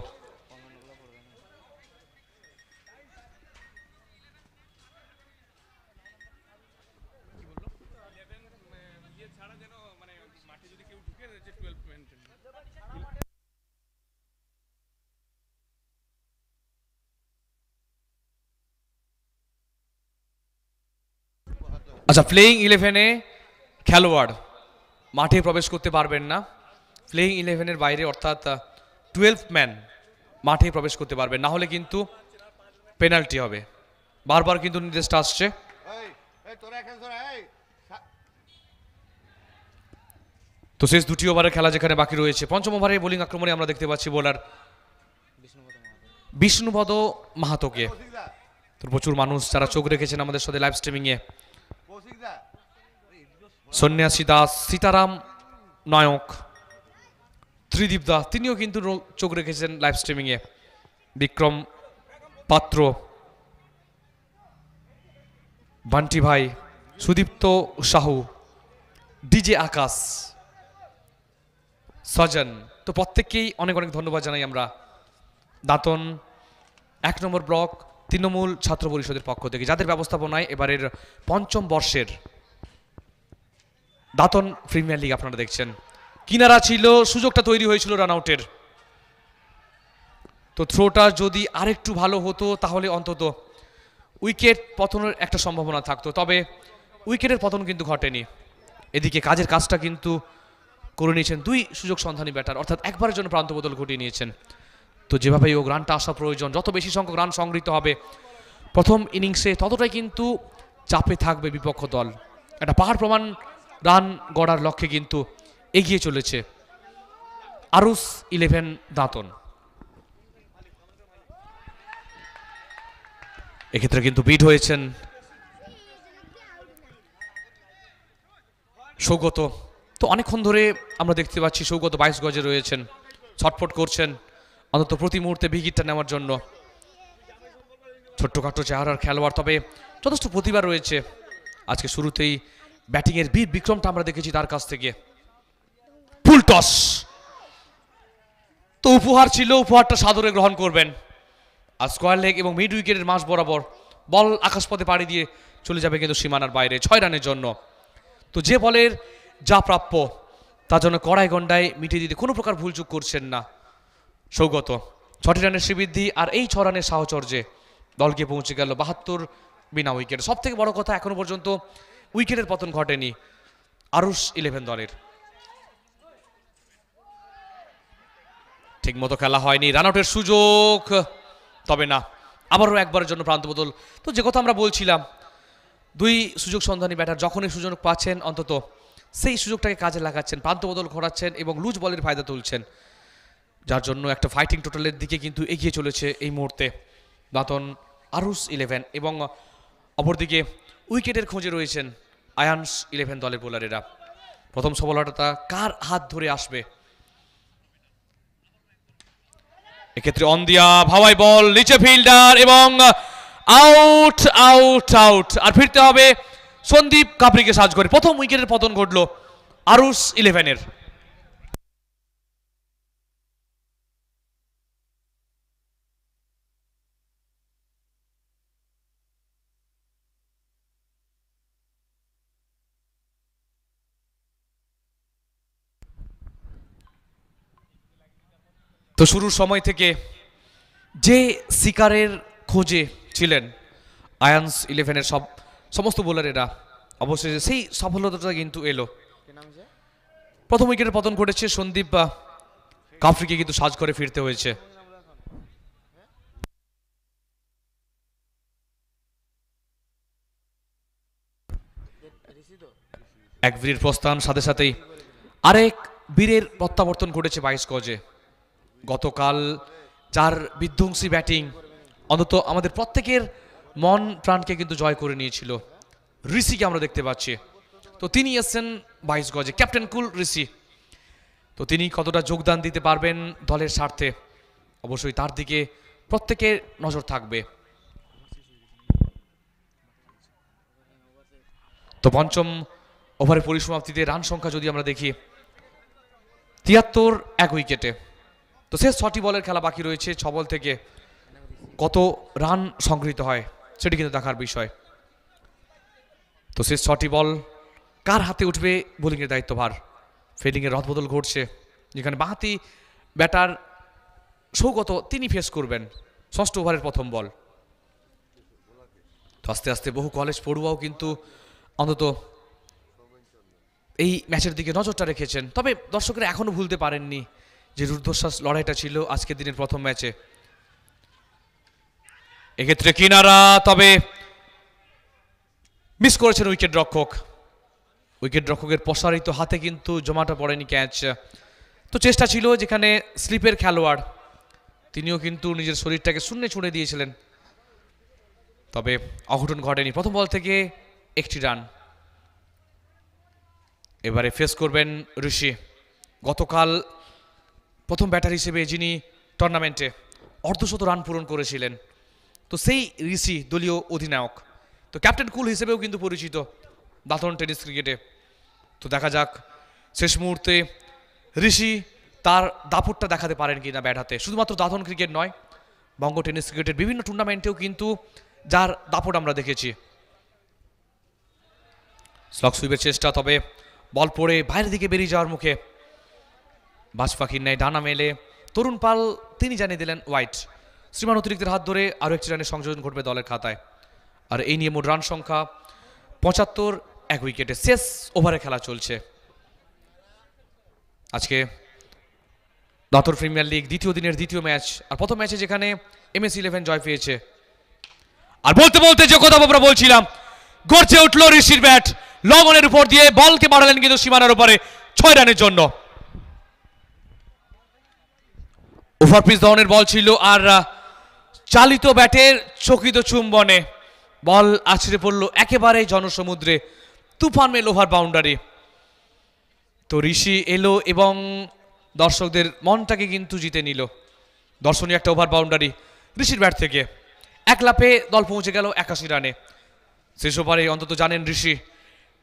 আচ্ছা প্লেয়িং ইলেভেনে খেলোয়াড় মাঠে প্রবেশ করতে পারবেন না। প্লেয়িং ইলেভেনের বাইরে অর্থাৎ টুয়েলভ ম্যান মাঠে প্রবেশ করতে পারবেন। না হলে কিন্তু পেনাল্টি হবে। বারবার কিন্তু নির্দেশটা আসছে। তো শেষ দুটি ওভারের খেলা যেখানে বাকি রয়েছে। পঞ্চম ওভারে বোলিং আক্রমণে আমরা দেখতে পাচ্ছি বোলার বিষ্ণুপদ মাহাতোকে। তো প্রচুর মানুষ যারা চোখ রেখেছেন আমাদের সাথে লাইভ স্ট্রিমিংয়ে সন্ন্যাসী দাস, সীতারাম নায়ক, ত্রিদীপ দাস তিনিও কিন্তু চোখ রেখেছেন লাইভ স্ট্রিমিংয়ে বিক্রম পাত্র, বান্টি ভাই, সুদীপ্ত সাহু, ডিজে আকাশ, সজন। তো প্রত্যেককেই অনেক অনেক ধন্যবাদ জানাই আমরা। দাঁতন, এক নম্বর ব্লক তৃণমূল ছাত্র পরিষদের পক্ষ থেকে যাদের ব্যবস্থাপনায় এবারের পঞ্চম বর্ষের দাতন প্রিমিয়ার লিগ আপনারা দেখছেন। কিনারা ছিল, সুযোগটা তৈরি হয়েছিল রান আউটের তো থ্রোটা যদি আরেকটু ভালো হতো, তাহলে অন্তত উইকেট পতনের একটা সম্ভাবনা থাকতো। তবে উইকেটের পতন কিন্তু ঘটেনি। এদিকে কাজের কাজটা কিন্তু করে নিয়েছেন দুই সুযোগ সন্ধানী ব্যাটার অর্থাৎ একবারের জন্য প্রান্ত বদল ঘটিয়ে নিয়েছেন। তো যেভাবে ও রানটা আসা প্রয়োজন। যত বেশি সংখ্যক রান সংগৃহীত হবে, প্রথম ইনিংসে ততটাই কিন্তু চাপে থাকবে বিপক্ষ দল। একটা পাহাড় প্রমাণ রান গড়ার লক্ষ্যে কিন্তু এগিয়ে চলেছে আরুস ইলেভেন দাঁতন। এক্ষেত্রে কিন্তু বিট হয়েছেন সৌগত। তো অনেকক্ষণ ধরে আমরা দেখতে পাচ্ছি সৌগত বাইশ গজে রয়েছেন, ছটফট করছেন। অন্তত প্রতি মুহূর্তে ভিগিটটা নেওয়ার জন্য। ছোট্টখাটো চেহারার খেলোয়াড়, তবে যথেষ্ট প্রতিভা রয়েছে। আজকে শুরুতেই ব্যাটিংয়ের বীর বিক্রমটা আমরা দেখেছি তার কাছ থেকে। Full toss. তো উপহার ছিল, উপহারটা সাদরে গ্রহণ করবেন। আর স্কোয়ার লেগ এবং মিড উইকেটের মাঝ বরাবর বল আকাশপথে পাড়ি দিয়ে চলে যাবে কিন্তু সীমানার বাইরে, ছয় রানের জন্য। তো যে বলের যা প্রাপ্য তার জন্য কড়াই গন্ডায় মিটিয়ে দিতে কোনো প্রকার ভুলচুক করছেন না। সৌগত। ছটি রানের শ্রীবৃদ্ধি আর এই ছ রানের সাহচর্যে দলকে পৌঁছে গেল বাহাত্তর বিনা উইকেট। সব থেকে বড় কথা এখনও পর্যন্ত উইকেটের পতন ঘটেনি আরুষ ইলেভেন দলের। ঠিক মতো খেলা হয়নি রান আউটের সুযোগ, তবে না, আবারও একবারের জন্য প্রান্ত বদল। তো যে কথা আমরা বলছিলাম, দুই সুযোগ সন্ধানী ব্যাটার যখনই সুযোগ পাচ্ছেন, অন্তত সেই সুযোগটাকে কাজে লাগাচ্ছেন, প্রান্ত বদল ঘোরাচ্ছেন এবং লুজ বলের ফায়দা তুলছেন। যার জন্য একটা ফাইটিং টোটালের দিকে কিন্তু এগিয়ে চলেছে এই মুহূর্তে। দাতন আরুস ইলেভেন এবং অপরদিকে উইকেটের খোঁজে রয়েছেন আয়ানস ইলেভেন দলের বোলারেরা প্রথম সফলতা কার হাত ধরে আসবে? এক্ষেত্রে অন দিয়া ভাওয়াই বল, নিচে ফিল্ডার এবং আউট আউট আউট আর ফিরতে হবে সন্দীপ কাপড়িকে সাজ করে। প্রথম উইকেটের পতন ঘটলো আরুস ইলেভেনের তো শুরুর সময় থেকে যে শিকারের খোঁজে ছিলেন আয়ান্স ইলেভেনের সব, সমস্ত বোলারেরা অবশেষে সেই সফলতাটা কিন্তু এলো। প্রথম উইকেটের পতন ঘটেছে, সন্দীপ বা কাফরিকে কিন্তু সাজ করে ফিরতে হয়েছে। এক বীরের প্রস্থান, সাথে সাথেই আরেক বীরের প্রত্যাবর্তন ঘটেছে বাইশ গজে। গতকাল যার বিধ্বংসী ব্যাটিং, অন্তত আমাদের প্রত্যেকের মন প্রাণকে কিন্তু জয় করে নিয়েছিল। ঋষিকে আমরা দেখতে পাচ্ছি। তো তিনি এসছেন বাইশ গজে। Captain cool Rishi. তো তিনি কতটা যোগদান দিতে পারবেন দলের স্বার্থে? অবশ্যই তার দিকে প্রত্যেকের নজর থাকবে। তো পঞ্চম ওভারের পরিসমাপ্তিতে রান সংখ্যা যদি আমরা দেখি, তিয়াত্তর এক উইকেটে। তো শেষ ছটি বলের খেলা বাকি রয়েছে, ছ বল থেকে কত রান সংগৃহীত হয় সেটি কিন্তু দেখার বিষয়। তো শেষ ছটি বল কার হাতে উঠবে বোলিংয়ের দায়িত্বভার? ফিল্ডিংয়ের রদবদল ঘটছে, যেখানে বাহাতি ব্যাটার সৌগত তিনি ফেস করবেন, ষষ্ঠ ওভারের প্রথম বল। তো আস্তে আস্তে বহু কলেজ পড়ুয়াও কিন্তু অন্তত এই ম্যাচের দিকে নজরটা রেখেছেন। তবে দর্শকরা এখনও ভুলতে পারেননি যে রুদ্ধশ্বাস লড়াইটা ছিল আজকের দিনের প্রথম ম্যাচে। এক্ষেত্রে কিনারা, তবে মিস করেছেন উইকেট রক্ষক উইকেট রক্ষকের প্রসারিত হাতে কিন্তু জমাটা পড়েনি ক্যাচ। তো চেষ্টা ছিল যেখানে স্লিপের খেলোয়াড়, তিনিও কিন্তু নিজের শরীরটাকে শূন্যে ছুঁড়ে দিয়েছিলেন। তবে অঘটন ঘটেনি। প্রথম বল থেকে একটি রান। এবারে ফেস করবেন ঋষি। গতকাল প্রথম ব্যাটার হিসেবে যিনি টুর্নামেন্টে অর্ধশত রান পূরণ করেছিলেন। তো সেই ঋষি দলীয় অধিনায়ক। তো ক্যাপ্টেন কুল হিসেবেও কিন্তু পরিচিত দাতন টেনিস ক্রিকেটে তো দেখা যাক, শেষ মুহূর্তে ঋষি তার দাপটটা দেখাতে পারেন কি না ব্যাট হাতে। শুধুমাত্র দাতন ক্রিকেট নয়, বঙ্গ টেনিস ক্রিকেটের বিভিন্ন টুর্নামেন্টেও কিন্তু যার দাপট আমরা দেখেছি। স্লক সুইপের চেষ্টা, তবে বল পড়ে বাইরের দিকে বেরিয়ে যাওয়ার মুখে বাজ পাখির ন্যায় ডানা মেলে। তরুণ পাল, তিনি জানিয়ে দিলেন, হোয়াইট। শ্রীমান অতিরিক্তের হাত ধরে আরও একটি রানের সংযোজন ঘটবে দলের খাতায়। আর এই নিয়ে মোট রান সংখ্যা পঁচাত্তর, এক উইকেটে শেষ ওভারে খেলা চলছে। আজকে দাতর প্রিমিয়ার লিগ দ্বিতীয় দিনের দ্বিতীয় ম্যাচ, আর প্রথম ম্যাচে যেখানে এমএস ইলেভেন জয় পেয়েছে। আর বলতে বলতে যে কথা আমরা বলছিলাম গড়ছে উঠল ঋষির ব্যাট। লগনের উপর দিয়ে বলকে মারালেন কিন্তু সীমানার উপরে ছয় রানের জন্য। ওভারপিস ধরনের বল ছিল আর চালিত ব্যাটের চকিত চুম্বনে বল আছড়ে পড়ল একেবারে জনসমুদ্রে, তুফান মেল ওভার বাউন্ডারি। তো ঋষি এলো এবং দর্শকদের মনটাকে কিন্তু জিতে নিল। দর্শনীয় একটা ওভার বাউন্ডারি ঋষির ব্যাট থেকে। এক লাফে দল পৌঁছে গেল একাশি রানে। শেষ ওভারে অন্তত জানেন ঋষি,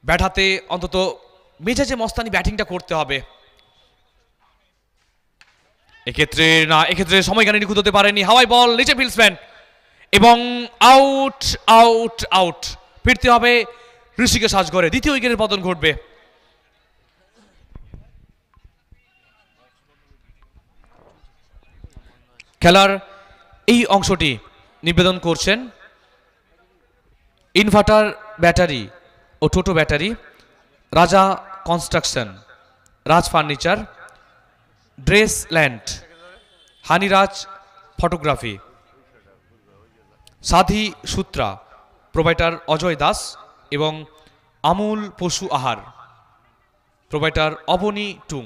ব্যাট হাতে অন্তত মেজাজে মস্তানি ব্যাটিংটা করতে হবে। এক্ষেত্রে না, এক্ষেত্রে সময় গানে নিখুঁত হতে পারেনি। হাওয়াই বল, নিচে ফিল্ডসম্যান। এবং আউট আউট আউট ফিরতে হবে ঋষিকে সাজ করে দ্বিতীয় উইকেটের পতন ঘটবে। খেলার এই অংশটি নিবেদন করছেন ইনভার্টার ব্যাটারি ও toto battery Raja Construction, Raj Furniture. Dress Land Honeyraj Photography Sadhi Sutra provider Ajay Das এবং আমূল পশু আহার প্রোভাইটার অবনী টুং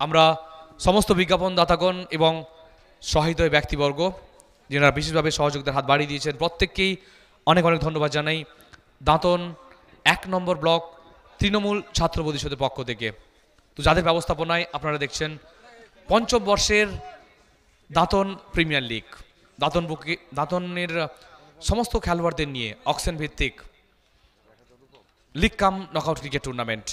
আমরা সমস্ত বিজ্ঞাপন দাতাগণ এবং সহৃদয় ব্যক্তিবর্গ যারা বিশেষভাবে সহযোগিতার হাত বাড়িয়ে দিয়েছেন, প্রত্যেককেই অনেক অনেক ধন্যবাদ জানাই দাঁতন এক নম্বর ব্লক তৃণমূল ছাত্র পরিষদের পক্ষ থেকে। তো যাদের ব্যবস্থাপনায় আপনারা দেখছেন পঞ্চম বর্ষের দাঁতন প্রিমিয়ার লিগ। দাঁতন বুকে দাঁতনের সমস্ত খেলোয়াড়দের নিয়ে অক্সেন ভিত্তিক league cum knockout cricket tournament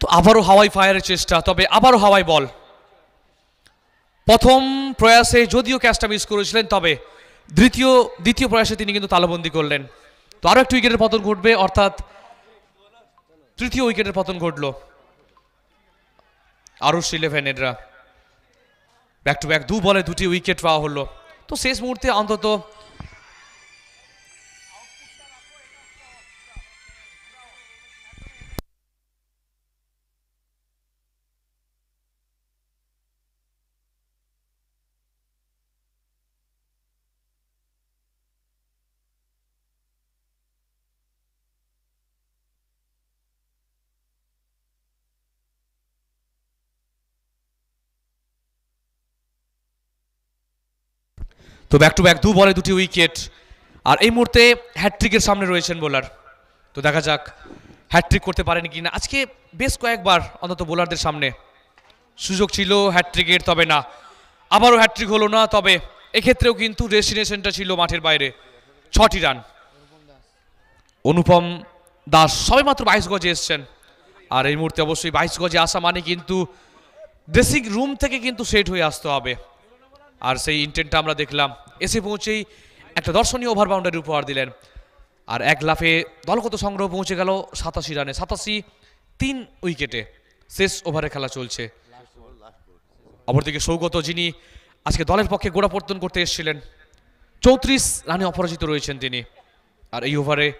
তো আবারও হাওয়াই ফায়ারের চেষ্টা, তবে আবারও হাওয়াই বল। প্রথম প্রয়াসে যদিও ক্যাচটা মিস করেছিলেন, তবে দ্বিতীয় দ্বিতীয় প্রয়াসে তিনি কিন্তু তালাবন্দি করলেন। তো আরও একটি উইকেটের পতন ঘটবে, অর্থাৎ তৃতীয় উইকেটের পতন ঘটল। আরুষ ইলেভেনেররা ব্যাক টু ব্যাক দু বলে দুটি উইকেট পাওয়া হলো। তো শেষ মুহূর্তে অন্তত তো ব্যাক টু ব্যাক দু বলে, দুটি উইকেট আর এই মুহূর্তে হ্যাট্রিকের সামনে রয়েছেন বোলার তো দেখা যাক হ্যাট্রিক করতে পারেন কি না। আজকে বেশ কয়েকবার অন্তত বোলারদের সামনে সুযোগ ছিল হ্যাট্রিকের তবে না। আবারও হ্যাট্রিক হলো না, তবে এক্ষেত্রেও কিন্তু ডেস্টিনেশনটা ছিল মাঠের বাইরে। ছটি রান অনুপম দাস সবে মাত্র বাইশ গজে এসছেন। আর এই মুহূর্তে অবশ্যই বাইশ গজে আসা মানে কিন্তু ড্রেসিং রুম থেকে কিন্তু সেট হয়ে আসতে হবে। আর সেই ইন্টেন্টটা আমরা দেখলাম। এসে পৌঁছেই একটা দর্শনীয় ওভার বাউন্ডারি উপহার দিলেন। আর এক লাফে দলগত সংগ্রহ পৌঁছে গেল সাতাশি রানে। সাতাশি, তিন উইকেটে শেষ ওভারে খেলা চলছে। অপরদিকে সৌগত, যিনি আজকে দলের পক্ষে গোড়াপর্তন করতে এসেছিলেন, চৌত্রিশ রানে অপরাজিত রয়েছেন তিনি। আর এই ওভারে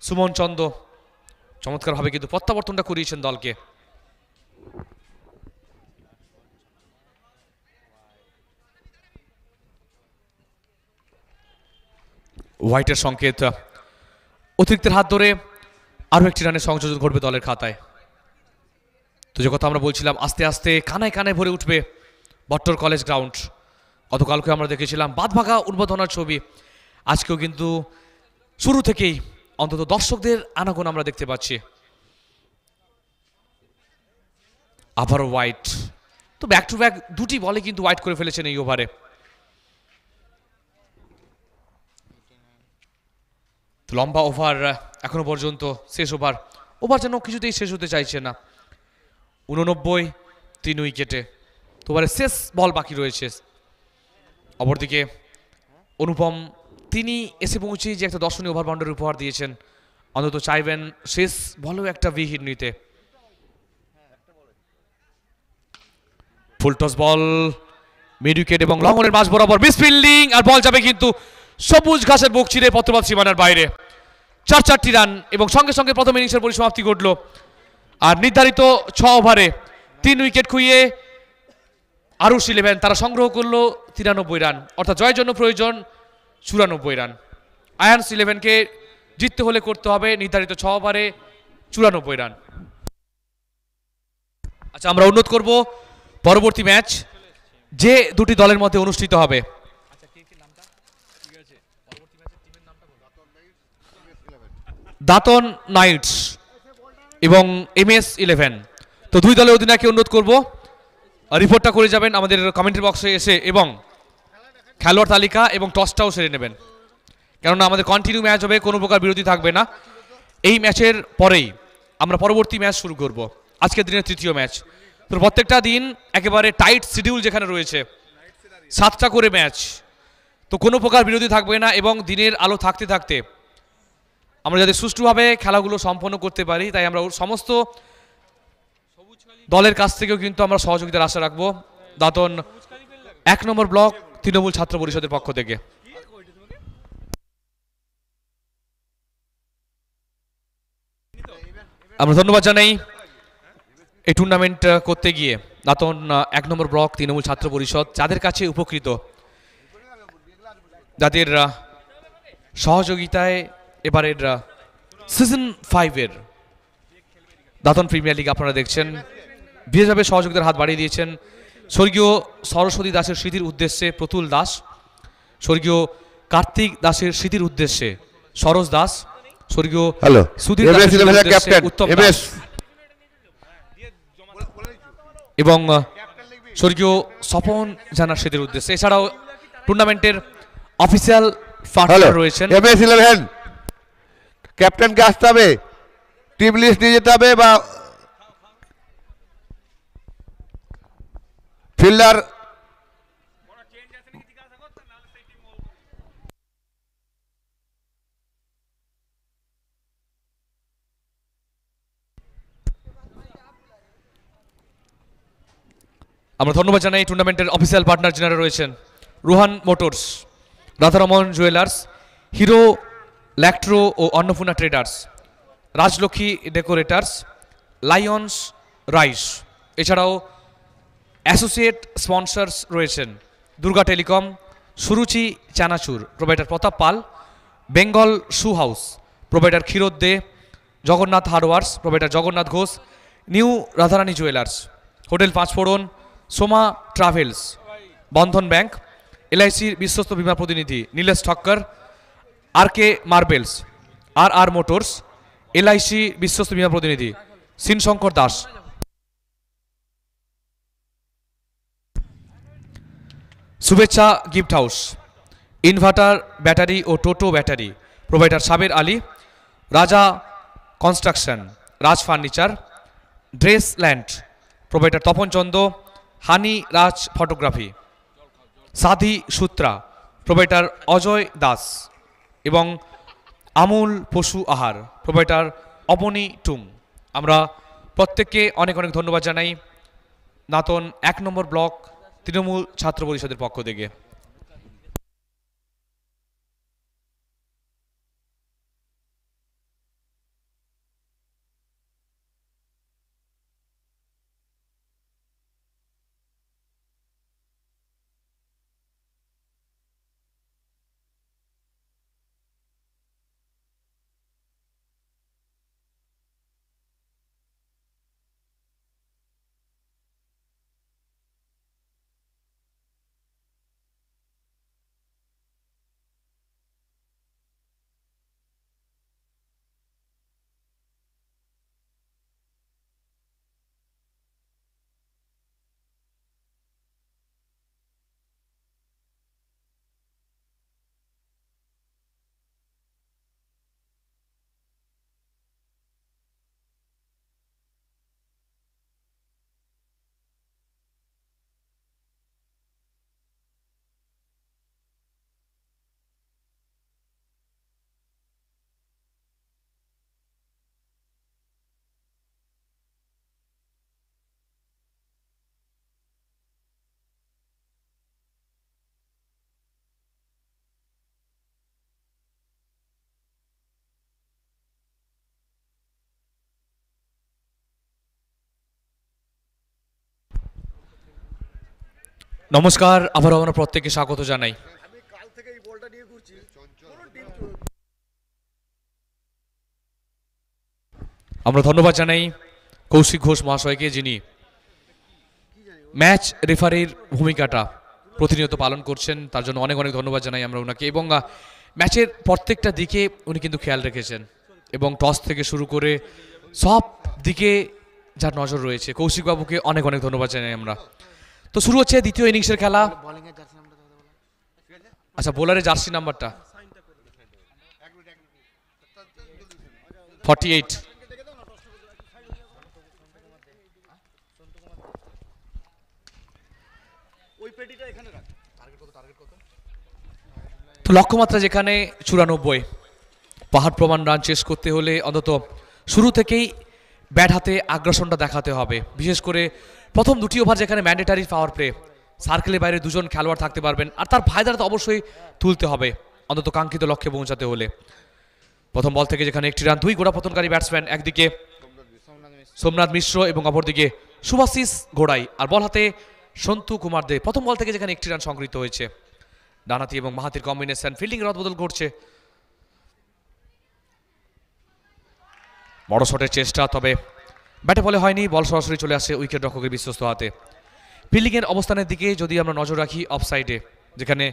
সুমন চন্দ চমৎকারভাবে কিন্তু প্রত্যাবর্তনটা করিয়েছেন দলকে। হোয়াইটের সংকেত। অতিরিক্তের হাত ধরে আরও একটি রানের সংযোজন ঘটবে দলের খাতায়। তো যে কথা আমরা বলছিলাম, আস্তে আস্তে কানায় কানায় ভরে উঠবে বট্টর কলেজ গ্রাউন্ড। গতকালকে আমরা দেখেছিলাম বাদভাগা উদ্বোধনার ছবি। আজকেও কিন্তু শুরু থেকেই অন্তত দর্শকদের আনাগোন আমরা দেখতে পাচ্ছি। আবারও হোয়াইট। তো ব্যাক টু ব্যাক দুটি বলে কিন্তু হোয়াইট করে ফেলেছেন এই ওভারে তো লম্বা ওভার এখনও পর্যন্ত শেষ ওভার। ওভার যেন কিছুতেই শেষ হতে চাইছে না। উননব্বই, তিন উইকেটে। তো শেষ বল বাকি রয়েছে। অপরদিকে অনুপম, তিনি এসে পৌঁছেই যে একটা দর্শনীয় ওভার বাউন্ডারি উপহার দিয়েছেন। অন্তত চাইবেন শেষ বলেও একটা বিহির নিতে। ফুলটস বল, মিড উইকেট এবং লঙ্গনের মাঝ বরাবর মিস ফিল্ডিং আর বল যাবে কিন্তু সবুজ ঘাসের বুক চিরে পত্রপাত সীমানার বাইরে। চার চারটি রান এবং সঙ্গে সঙ্গে প্রথম ইনিংসের পরিসমাপ্তি ঘটল। আর নির্ধারিত ছ ওভারে তিন উইকেট খুইয়ে আরুষ ইলেভেন তারা সংগ্রহ করল তিরানব্বই রান। অর্থাৎ জয়ের জন্য প্রয়োজন চুরানব্বই রান। আয়ান্স ইলেভেনকে জিততে হলে করতে হবে নির্ধারিত ছ ওভারে চুরানব্বই রান। আচ্ছা আমরা অনুরোধ করব, পরবর্তী ম্যাচ যে দুটি দলের মধ্যে অনুষ্ঠিত হবে। দাতন নাইটস এবং এম এস ইলেভেন। তো দুই দলের অধিনায়ককে অনুরোধ করব, রিপোর্টটা করে যাবেন আমাদের কমেন্ট্রি বক্সে এসে এবং খেলোয়াড় তালিকা এবং টসটাও সেরে নেবেন। কেননা আমাদের কন্টিনিউ ম্যাচ হবে, কোনো প্রকার বিরতি থাকবে না। এই ম্যাচের পরেই আমরা পরবর্তী ম্যাচ শুরু করব। আজকের দিনের তৃতীয় ম্যাচ তো প্রত্যেকটা দিন একেবারে টাইট শিডিউল যেখানে রয়েছে, সাতটা করে ম্যাচ তো কোনো প্রকার বিরতি থাকবে না এবং দিনের আলো থাকতে থাকতে আমরা যাতে সুষ্ঠুভাবে খেলাগুলো সম্পন্ন করতে পারি, তাই আমরা সমস্ত দলের কাছ থেকেও কিন্তু আমরা সহযোগিতার আশা রাখব। দাতন এক নম্বর ব্লক, তৃণমূল ছাত্র পরিষদের পক্ষ থেকে। আমরা ধন্যবাদ জানাই এই টুর্নামেন্ট করতে গিয়ে। দাতন এক নম্বর ব্লক, তৃণমূল ছাত্র পরিষদ, যাদের কাছে উপকৃত, যাদের সহযোগিতায় এবারের সিজন ফাইভের দাতন প্রিমিয়ার লিগ আপনারা দেখছেন। বিশেষভাবে সহযোগিতার হাত বাড়িয়ে দিয়েছেন। স্বর্গীয় সরস্বতী দাসের স্মৃতির উদ্দেশ্যে প্রতুল দাস স্বর্গীয় কার্তিক দাসের স্মৃতির উদ্দেশ্যে সরোজ দাস স্বর্গীয় সুধীর উত্তম এবং স্বর্গীয় স্বপন জানার স্মৃতির উদ্দেশ্যে। এছাড়াও টুর্নামেন্টের অফিসিয়াল পার্টনার রয়েছেন। ক্যাপ্টেনকে আসতে হবে? টিম লিস্ট নিয়ে যেতে হবে বা ফিল্ডার? আমরা ধন্যবাদ জানাই টুর্নামেন্টের অফিসিয়াল পার্টনার যারা রয়েছেন। Ruhan motors, Radharaman jewellers Hero Lectro ও Annapurna traders Rajlakshmi decorators lions rice এছাড়াও অ্যাসোসিয়েট স্পন্সর্স রয়েছেন Durga telecom, Suruchi Chanachur provider Pratap Pal, Bengal shoe house provider Kshirod De, Jagannath hardwares provider Jagannath Ghosh, new Radharani jewellers hotel Panchphoron Soma travels, Bandhan bank, এলআইসির বিশ্বস্ত বিমা প্রতিনিধি Nilesh Thakkar R K marbles, R R motors, LIC বিশ্বস্ত বিমা প্রতিনিধি Sinshankar Das. Shubhechha gift house, inverter battery ও toto battery, provider Saber Ali, Raja Construction, Raj Furniture, Dress Land, provider Tapan Chanda, Honey Raj Photography, Sadhi Sutra, provider Ajay Das. এবং আমূল পশু আহার। প্রোভাইডার অবনী টুম আমরা প্রত্যেককে অনেক অনেক ধন্যবাদ জানাই। নাতন এক নম্বর ব্লক, তৃণমূল ছাত্র পরিষদের পক্ষ থেকে। নমস্কার, আবারও আমরা প্রত্যেককে স্বাগত জানাই। আমরা ধন্যবাদ জানাই কৌশিক ঘোষ মহাশয়কে, যিনি ম্যাচ রেফারির ভূমিকাটা প্রতিনিয়ত পালন করছেন। তার জন্য অনেক অনেক ধন্যবাদ জানাই আমরা ওনাকে। এবং ম্যাচের প্রত্যেকটা দিকে উনি কিন্তু খেয়াল রেখেছেন। এবং টস থেকে শুরু করে সব দিকে যার নজর রয়েছে। কৌশিকবাবুকে অনেক অনেক ধন্যবাদ জানাই আমরা। তো শুরু হচ্ছে দ্বিতীয় ইনিংসের খেলা। আচ্ছা বোলারের জার্সি নাম্বারটা ফর্টি এইট লক্ষ্যমাত্রা যেখানে, চুরানব্বই। পাহাড় প্রমাণ রান শেষ করতে হলে অন্তত শুরু থেকেই ব্যাট হাতে আগ্রাসনটা দেখাতে হবে। বিশেষ করে প্রথম দুটি ওভার যেখানে ম্যান্ডেটারি পাওয়ার প্লে সার্কেলের বাইরে দুজন খেলোয়াড় থাকতে পারবেন। আর তার ফায়দাটা তো অবশ্যই তুলতে হবে, অন্তত কাঙ্ক্ষিত লক্ষ্যে পৌঁছাতে হলে। প্রথম বল থেকে যেখানে একটি রান, দুই গোড়া পতনকারী ব্যাটসম্যান একদিকে সোমনাথ মিশ্র এবং অপরদিকে সুভাশিস ঘোড়াই। আর বল হাতে সন্তু কুমার দে। প্রথম বল থেকে যেখানে একটি রান সংগৃহীত হয়েছে। ডানাতি এবং মাহাতির কম্বিনেশন ফিল্ডিং রদবদল ঘটছে বড় শটের চেষ্টা, তবে ব্যাটে বলে হয়নি, বল সরাসরি চলে আসে উইকেট রক্ষকের বিশ্বস্ত হাতে। ফিল্ডিংয়ের অবস্থানের দিকে যদি আমরা নজর রাখি অফ সাইডে যেখানে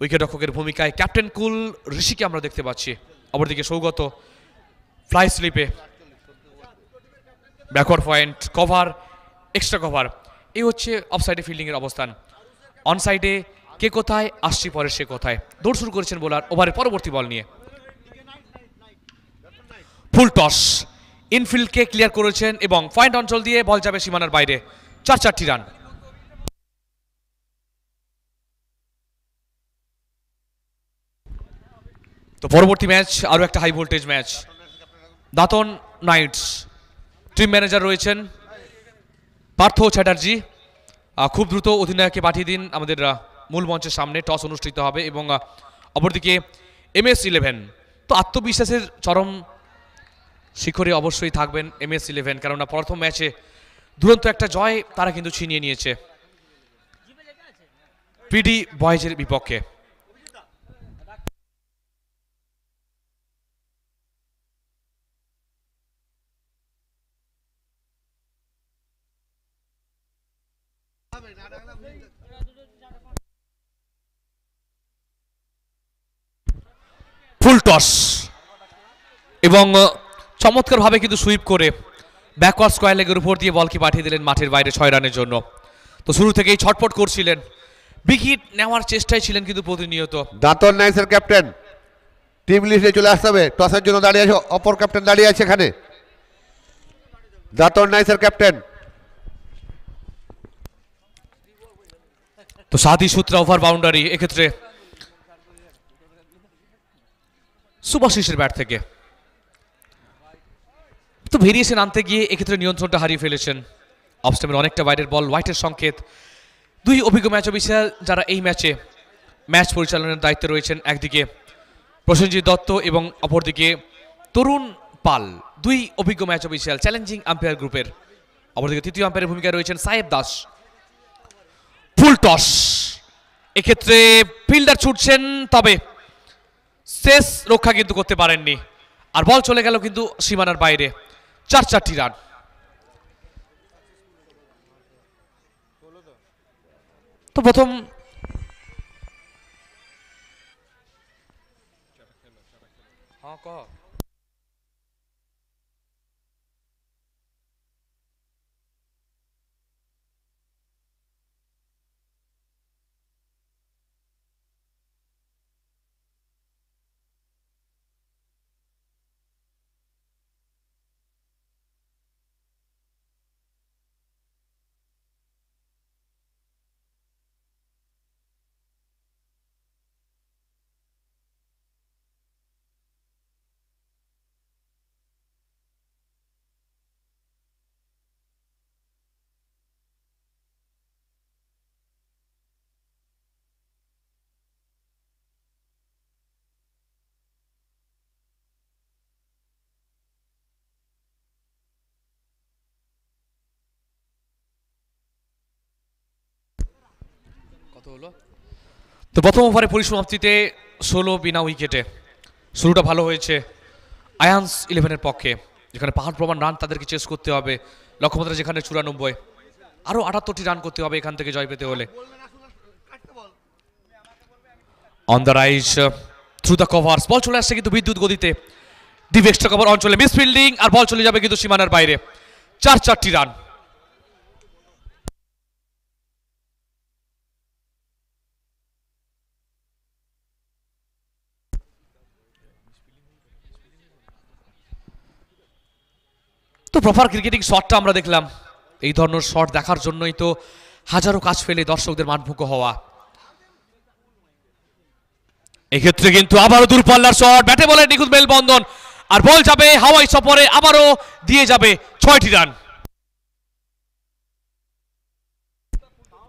উইকেট রক্ষকের ভূমিকায় ক্যাপ্টেন কুল ঋষিকে আমরা দেখতে পাচ্ছি। অপরদিকে সৌগত ফ্লাই স্লিপে backward point cover extra cover এই হচ্ছে অফ সাইডে ফিল্ডিংয়ের অবস্থান। অন সাইডে কে কোথায়, আসছি পরে সে কোথায়। দৌড় শুরু করেছেন বোলার ওভারের পরবর্তী বল নিয়ে। ফুল টস ইনফিল্ডকে ক্লিয়ার করেছেন এবং পয়েন্ট অঞ্চল দিয়ে বল যাবে সীমানার বাইরে। চার চারটি রান তো পরবর্তী ম্যাচ আরও একটা high voltage match Datan knights team manager রয়েছেন পার্থ চ্যাটার্জি। খুব দ্রুত অধিনায়ককে পাঠিয়ে দিন আমাদের মূল মঞ্চের সামনে। টস অনুষ্ঠিত হবে এবং অপরদিকে এম এস ইলেভেন তো আত্মবিশ্বাসের চরম শিখরে অবশ্যই থাকবেন এম এস ইলেভেন কেননা প্রথম ম্যাচে দুরন্ত একটা জয় তারা কিন্তু ছিনিয়ে নিয়েছে। পিডি বয়েজের বিপক্ষে। Full toss. এবং চমৎকারভাবে কিন্তু সুইপ করে ব্যাকওয়ার্ড স্কোয়ার লেগের উপর দিয়ে বলকে পাঠিয়ে দিলেন মাঠের বাইরে ছয় রানের জন্য। তো শুরু থেকেই ছটপট করছিলেন। বিকিট নেওয়ার চেষ্টায় ছিলেন কিন্তু প্রতিনিয়ত। দাঁতন নাইসের ক্যাপ্টেন টিম লিস্টে চলে আসতে হবে। টসের জন্য দাঁড়িয়ে আছে। অপর ক্যাপ্টেন দাঁড়িয়ে আছে এখানে। দাঁতন নাইসের ক্যাপ্টেন তো সাদি সূত্রা ওভার বাউন্ডারি এক্ষেত্রে সুভাশিসের ব্যাট থেকে। তো ভেরিয়েশন আনতে গিয়ে এক্ষেত্রে নিয়ন্ত্রণটা হারিয়ে ফেলেছেন। অফস্টামের অনেকটা বাইরের বল হোয়াইটের সংকেত। দুই অভিজ্ঞ ম্যাচ অফিসার যারা এই ম্যাচে ম্যাচ পরিচালনার দায়িত্বে রয়েছেন, একদিকে প্রসেনজিৎ দত্ত এবং অপরদিকে তরুণ পাল। দুই অভিজ্ঞ ম্যাচ অফিসিয়াল চ্যালেঞ্জিং আম্পায়ার গ্রুপের অপরদিকে তৃতীয় আম্পায়ারের ভূমিকায় রয়েছেন সাহেব দাস। Full toss. এক্ষেত্রে ফিল্ডার ছুটছেন, তবে শেষ রক্ষা কিন্তু করতে পারেননি। আর বল চলে গেল কিন্তু সীমানার বাইরে। চার চারটি রান। তো প্রথম তো প্রথম ওভারে পরিসমাপ্তিতে ষোলো বিনা উইকেটে। শুরুটা ভালো হয়েছে আয়ান্স ইলেভেনের পক্ষে, যেখানে পাহাড় প্রমাণ রান তাদেরকে চেস করতে হবে। লক্ষ্যমাত্রা যেখানে চুরানব্বই আরও আটাত্তরটি রান করতে হবে এখান থেকে জয় পেতে হলে। On the rise through the cover ball চলে আসছে কিন্তু বিদ্যুৎ গতিতে। ডিপ এক্সট্রা কভার অঞ্চলে মিস ফিল্ডিং আর বল চলে যাবে কিন্তু সীমানার বাইরে। চার চারটি রান তো প্রপার ক্রিকেটিং শটটা আমরা দেখলাম। এই ধরনের শট দেখার জন্যই তো হাজারো কাজ ফেলে দর্শকদের মানভুক হওয়া। এক্ষেত্রে কিন্তু আবারও দূরপাল্লার শট ব্যাটে বলে নিখুঁত মেলবন্ধন, আর বল যাবে হাওয়াই সফরে, আবারও দিয়ে যাবে ছয়টি রান।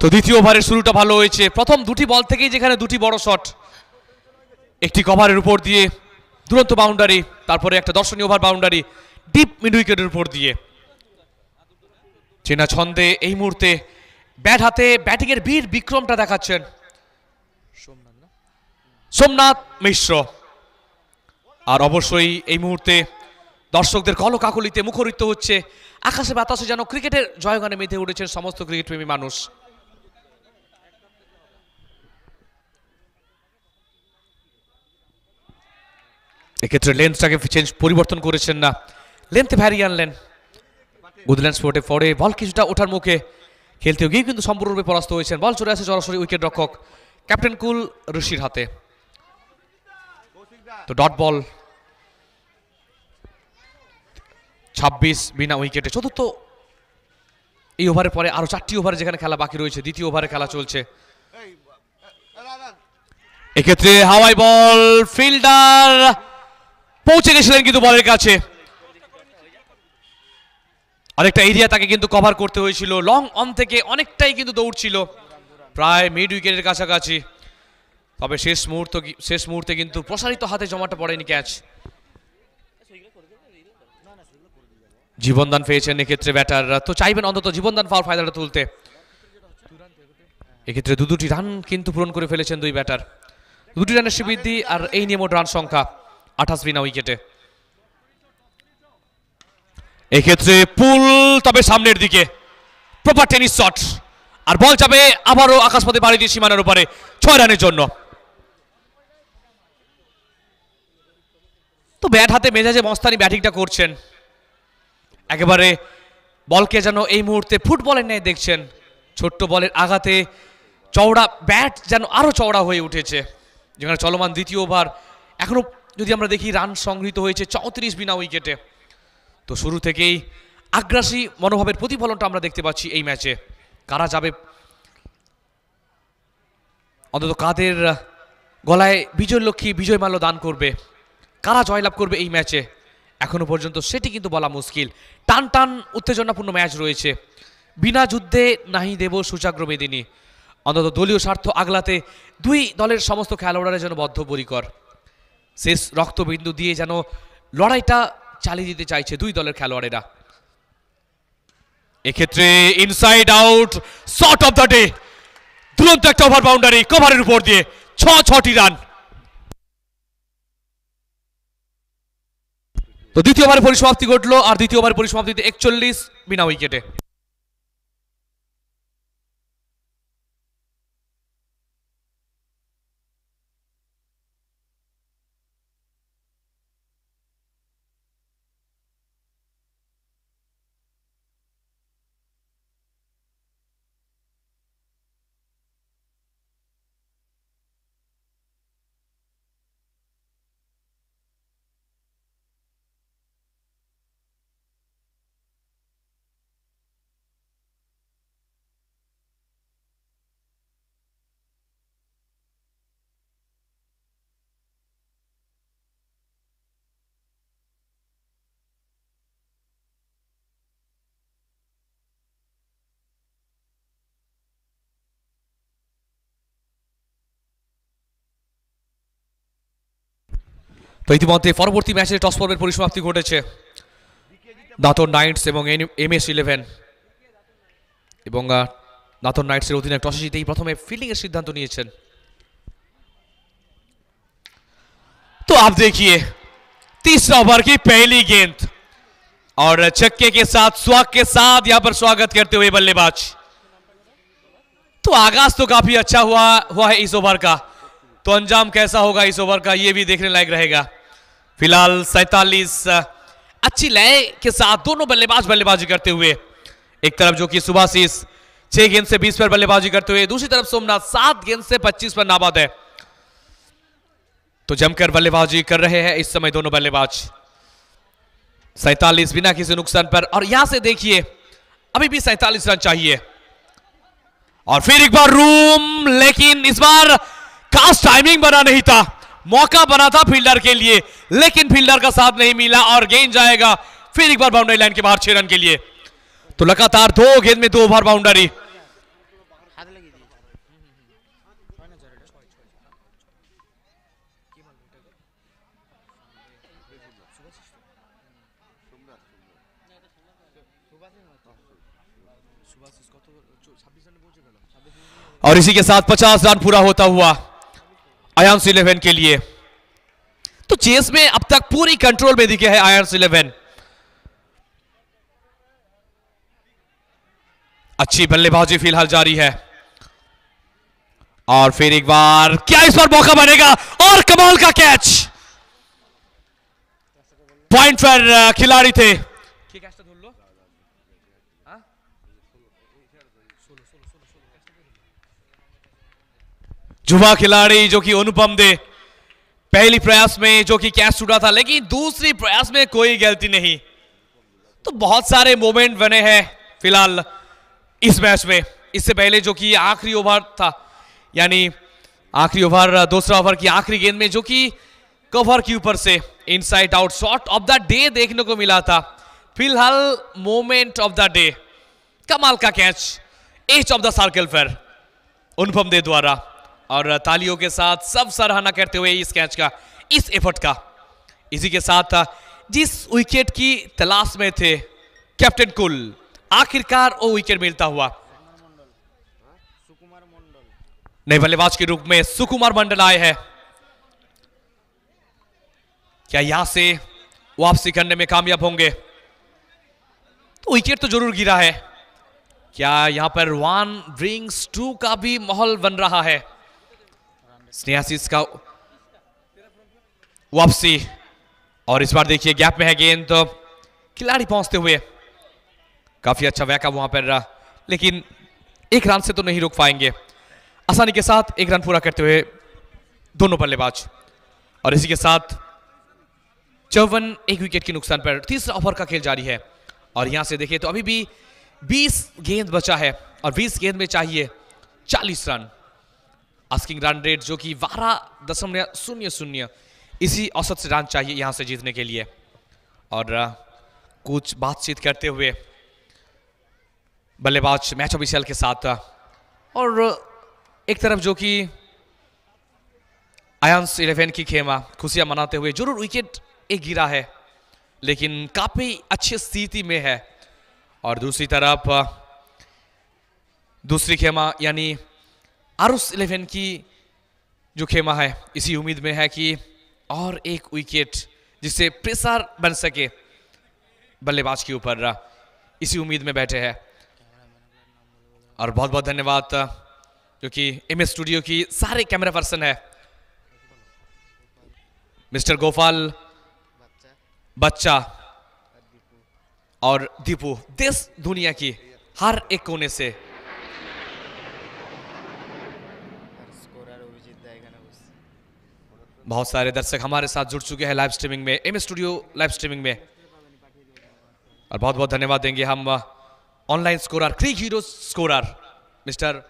তো দ্বিতীয় ওভারের শুরুটা ভালো হয়েছে। প্রথম দুটি বল থেকেই যেখানে দুটি বড় শট একটি কভারের উপর দিয়ে দুরন্ত বাউন্ডারি তারপরে একটা দর্শনীয় ওভার বাউন্ডারি ডিপ মিড উইকেটের উপর দিয়ে। চেনা ছন্দে এই মুহূর্তে ব্যাট হাতে ব্যাটিংয়ের বীর বিক্রমটা দেখাচ্ছেন। সোমনাথ মিশ্র। আর অবশ্যই এই মুহূর্তে দর্শকদের কলকাকলিতে মুখরিত হচ্ছে, আকাশে বাতাসে যেন ক্রিকেটের জয়গানে মেতে উঠেছেন সমস্ত ক্রিকেটপ্রেমী মানুষ। এক্ষেত্রে লেন্সটাকে চেঞ্জ পরিবর্তন করেছেন না। লেন্থে ভ্যারি আনলেন। গুদল্যান্ড স্পোর্টে পরে বল কিছুটা ওঠার মুখে খেলতে গিয়ে কিন্তু সম্পূর্ণরূপে পরাস্ত হয়েছেন। বল চলে আসে সরাসরি উইকেট রক্ষক ক্যাপ্টেন কুল ঋষির হাতে। তো ডট বল ছাব্বিশ বিনা উইকেটে চতুর্থ এই ওভারের পরে আরও চারটি ওভারে যেখানে খেলা বাকি রয়েছে। দ্বিতীয় ওভারে খেলা চলছে। এক্ষেত্রে হাওয়াই বল ফিল্ডার পৌঁছে গেছিলেন কিন্তু বলের কাছে। অনেকটা এরিয়া তাকে কিন্তু কভার করতে হয়েছিল। লং অন থেকে অনেকটাই কিন্তু দৌড়ছিল। প্রায় মিড উইকেটের কাছাকাছি। তবে শেষ মুহূর্ত শেষ মুহূর্তে কিন্তু প্রসারিত হাতে জমাটা পড়েনি ক্যাচ জীবনদান পেয়েছেন এক্ষেত্রে ব্যাটাররা। তো চাইবেন অন্তত জীবনদান পাওয়ার ফায়দাটা তুলতে। এক্ষেত্রে দু দুটি রান কিন্তু পূরণ করে ফেলেছেন দুই ব্যাটার দুটি রানের সুবৃদ্ধি আর এই নিয়ে মোট রান সংখ্যা আঠাশ বিনা উইকেটে এক্ষেত্রে পুল তবে সামনের দিকে। প্রপার টেনিস শট আর বল যাবে আবারও আকাশপথে বাড়ি দিয়ে সীমানার উপরে। ছয় রানের জন্য। তো ব্যাট হাতে মেজাজে মস্তানি ব্যাটিংটা করছেন। একেবারে বলকে যেন এই মুহূর্তে ফুটবলের ন্যায় দেখছেন। ছোট্ট বলের আঘাতে চওড়া ব্যাট যেন আরও চওড়া হয়ে উঠেছে। যেখানে চলমান দ্বিতীয় ওভার এখনও যদি আমরা দেখি, রান সংগৃহীত হয়েছে চৌত্রিশ বিনা উইকেটে। তো শুরু থেকেই আগ্রাসী মনোভাবের প্রতিফলনটা আমরা দেখতে পাচ্ছি এই ম্যাচে। কারা যাবে? অন্তত কাদের গলায় বিজয় লক্ষ্মী, বিজয় মাল্য দান করবে? কারা জয়লাভ করবে এই ম্যাচে? এখনও পর্যন্ত সেটি কিন্তু বলা মুশকিল। টান টান উত্তেজনাপূর্ণ ম্যাচ রয়েছে। বিনা যুদ্ধে নাহি দেব সুচাগ্র মেদিনী অন্তত দলীয় স্বার্থ আগলাতে দুই দলের সমস্ত খেলোয়াড়ের যেন বদ্ধপরিকর। শেষ রক্তবিন্দু দিয়ে যেন লড়াইটা চালিয়ে দিতে চাইছে দুই দলের খেলোয়াড়েরা। এক্ষেত্রে inside out shot of the day দুরন্ত একটা ওভার বাউন্ডারি কভারের উপর দিয়ে ছ ছটি রান তো দ্বিতীয় ওভারে পরিসমাপ্তি ঘটলো, আর দ্বিতীয় ওভারে পরিসমাপ্তিতে একচল্লিশ বিনা উইকেটে তো ইতিমধ্যে পরবর্তী ম্যাচে টস পর্বের পরিসমাপ্তি ঘটেছে দাঁতন নাইটস এবং এম এস ইলেভেন এবং আহ, দাতন নাইটসের অধিনায়ক টসে জিতেই প্রথমে ফিল্ডিং এর সিদ্ধান্ত নিয়েছেন तो आप देखिए तीसरा ओवर की पहली गेंद और छक्के के साथ स्वाग के साथ यहां पर स्वागत करते हुए बल्लेबाज तो आगाज तो काफी अच्छा हुआ हुआ है इस ओवर का तो अंजाम कैसा होगा इस ओवर का ये भी देखने लायक रहेगा फ़िलहाल सैतालीस अच्छी लय के साथ दोनों बल्लेबाज बल्लेबाजी करते हुए, एक तरफ़ जो कि सुभाशीष छह गेंद से बीस पर बल्लेबाजी करते हुए, दूसरी तरफ़ सोमनाथ सात गेंद से पच्चीस पर नाबाद है। तो जमकर बल्लेबाजी कर रहे हैं इस समय दोनों बल्लेबाज। सैतालीस बिना किसी नुकसान पर, और यहाँ से देखिए, अभी भी सैतालीस रन चाहिए। और फिर एक बार रूम, लेकिन इस बार खास टाइमिंग बना नहीं था। मौका बना था फील्डर के लिए, लेकिन फील्डर का साथ नहीं मिला और गेंद जाएगा फिर एक बार बाउंड्री लाइन के बाहर छह रन के लिए। तो लगातार दो गेंद में दो ओवर बाउंड्री और इसी के साथ 50 रन पूरा होता हुआ। आयांस इलेवन के लिए। तो चेस में अब तक पूरी कंट्रोल में दिखे है आयांस इलेवन अच्छी बल्लेबाजी फ़िलहाल जारी है। और फिर एक बार क्या इस बार मौका बनेगा? और कमाल का कैच पॉइंट पर खिलाड़ी थे। युवा खिलाड़ी जो कि अनुपम दे। पहली प्रयास में जो कि कैच छूटा था, लेकिन दूसरी प्रयास में कोई गलती नहीं। तो बहुत सारे मोमेंट बने हैं फ़िलहाल इस मैच में। इससे पहले जो कि आखिरी ओवर था, यानी आखिरी ओवर, दूसरा ओवर की आखिरी गेंद में जो कि कवर के ऊपर से inside out shot of the day देखने को मिला था। फ़िलहाल मोमेंट ऑफ़ द डे कमाल का catch edge of the circle पर, अनुपम दे द्वारा। और तालियों के साथ सब सराहना करते हुए इस कैच का, इस एफर्ट का। इसी के साथ, जिस विकेट की तलाश में थे कैप्टन कुल आखिरकार वो विकेट मिलता हुआ। नए बल्लेबाज के रूप में सुकुमार मंडल आए हैं। क्या यहाँ से वापसी करने में कामयाब होंगे? तो विकेट तो ज़रूर गिरा है। क्या यहाँ पर वन ड्रिंक्स टू का भी माहौल बन रहा है? स्नेहासीस का वापसी। और इस बार देखिए, गैप में है गेंद तो खिलाड़ी पहुँचते हुए काफ़ी अच्छा वैकअप वहाँ पर रहा, लेकिन एक रन से तो नहीं रोक पाएँगे। आसानी के साथ एक रन पूरा करते हुए दोनों बल्लेबाज। और इसी के साथ चौवन एक विकेट के नुकसान पर तीसरा ओवर का खेल जारी है। और यहाँ से देखिए तो अभी भी 20 गेंद बचा है, और 20 गेंद में चाहिए 40 रन। आस्किंग रन रेट जो कि बारह दशमलव शून्य शून्य। इसी औसत से रन चाहिए यहाँ से जीतने के लिए। और कुछ बातचीत करते हुए बल्लेबाज मैच ऑफिशियल के साथ और एक तरफ़ जो कि आयांस इलेवन की खेमा खुशियाँ मनाते हुए ज़रूर विकेट एक गिरा है, लेकिन काफ़ी अच्छी स्थिति में है। और दूसरी तरफ़ दूसरी खेमा यानी आरुस इलेवन की जो खेमा है, इसी उम्मीद में है कि और एक विकेट जिससे प्रेशर बन सके बल्लेबाज के ऊपर, इसी उम्मीद में बैठे हैं। और बहुत बहुत धन्यवाद जो कि एमएस स्टूडियो की सारे कैमरा पर्सन है। मिस्टर गोपाल, बच्चा और दीपू, देश दुनिया की हर एक कोने से बहुत सारे दर्शक हमारे साथ जुड़ चुके हैं लाइव स्ट्रीमिंग में एम स्टूडियो लाइव स्ट्रीमिंग में। और बहुत बहुत धन्यवाद देंगे हम online scorer Cric Hero scorer mister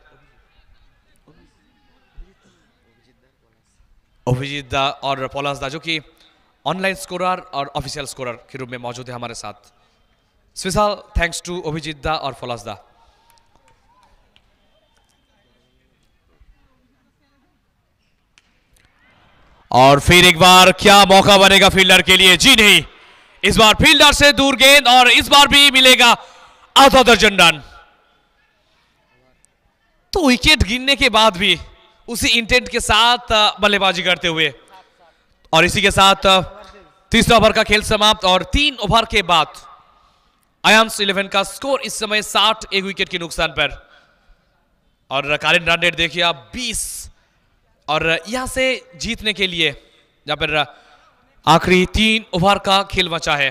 Abhijit da और पौलास दा जो कि ऑनलाइन स्कोरर और ऑफिशियल स्कोरर के रूप में मौजूद है हमारे साथ। Special thanks to Abhijit da और पौलास दा और फिर एक बार क्या मौका बनेगा फील्डर के लिए? जी नहीं। इस बार फील्डर से दूर गेंद और इस बार भी मिलेगा आधा दर्जन रन तो विकेट गिनने के बाद भी उसी इंटेंट के साथ बल्लेबाजी करते हुए। और इसी के साथ तीसरा ओवर का खेल समाप्त और तीन ओवर के बाद आयांस इलेवन का स्कोर इस समय 60 एक विकेट के नुकसान पर। और कालीन रन रेट देखिए आप 20 और यहाँ से जीतने के लिए या फिर आखिरी तीन ओवर का खेल बचा है।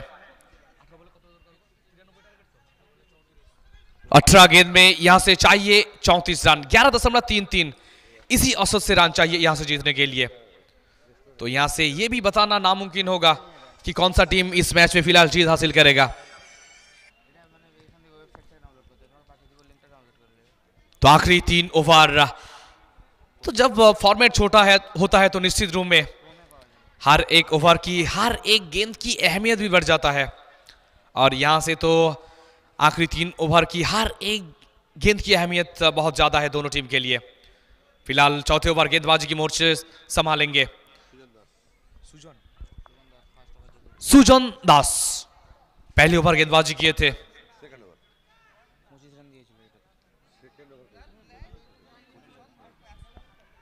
अठारह गेंद में यहाँ से चाहिए चौंतीस रन, ग्यारह दशमलव तीन तीन। इसी औसत से रन चाहिए यहाँ से जीतने के लिए। तो यहाँ से यह भी बताना नामुमकिन होगा कि कौन सा टीम इस मैच में फ़िलहाल जीत हासिल करेगा। तो आखिरी तीन ओवर तो जब फॉर्मेट छोटा है, होता है तो निश्चित रूप में हर एक ओवर की, हर एक गेंद की अहमियत भी बढ़ जाता है। और यहाँ से तो आखिरी तीन ओवर की, हर एक गेंद की अहमियत बहुत ज़्यादा है दोनों टीम के लिए। फ़िलहाल चौथे ओवर गेंदबाजी की मोर्चे संभालेंगे। सुजन दास। पहले ओवर गेंदबाजी किए थे।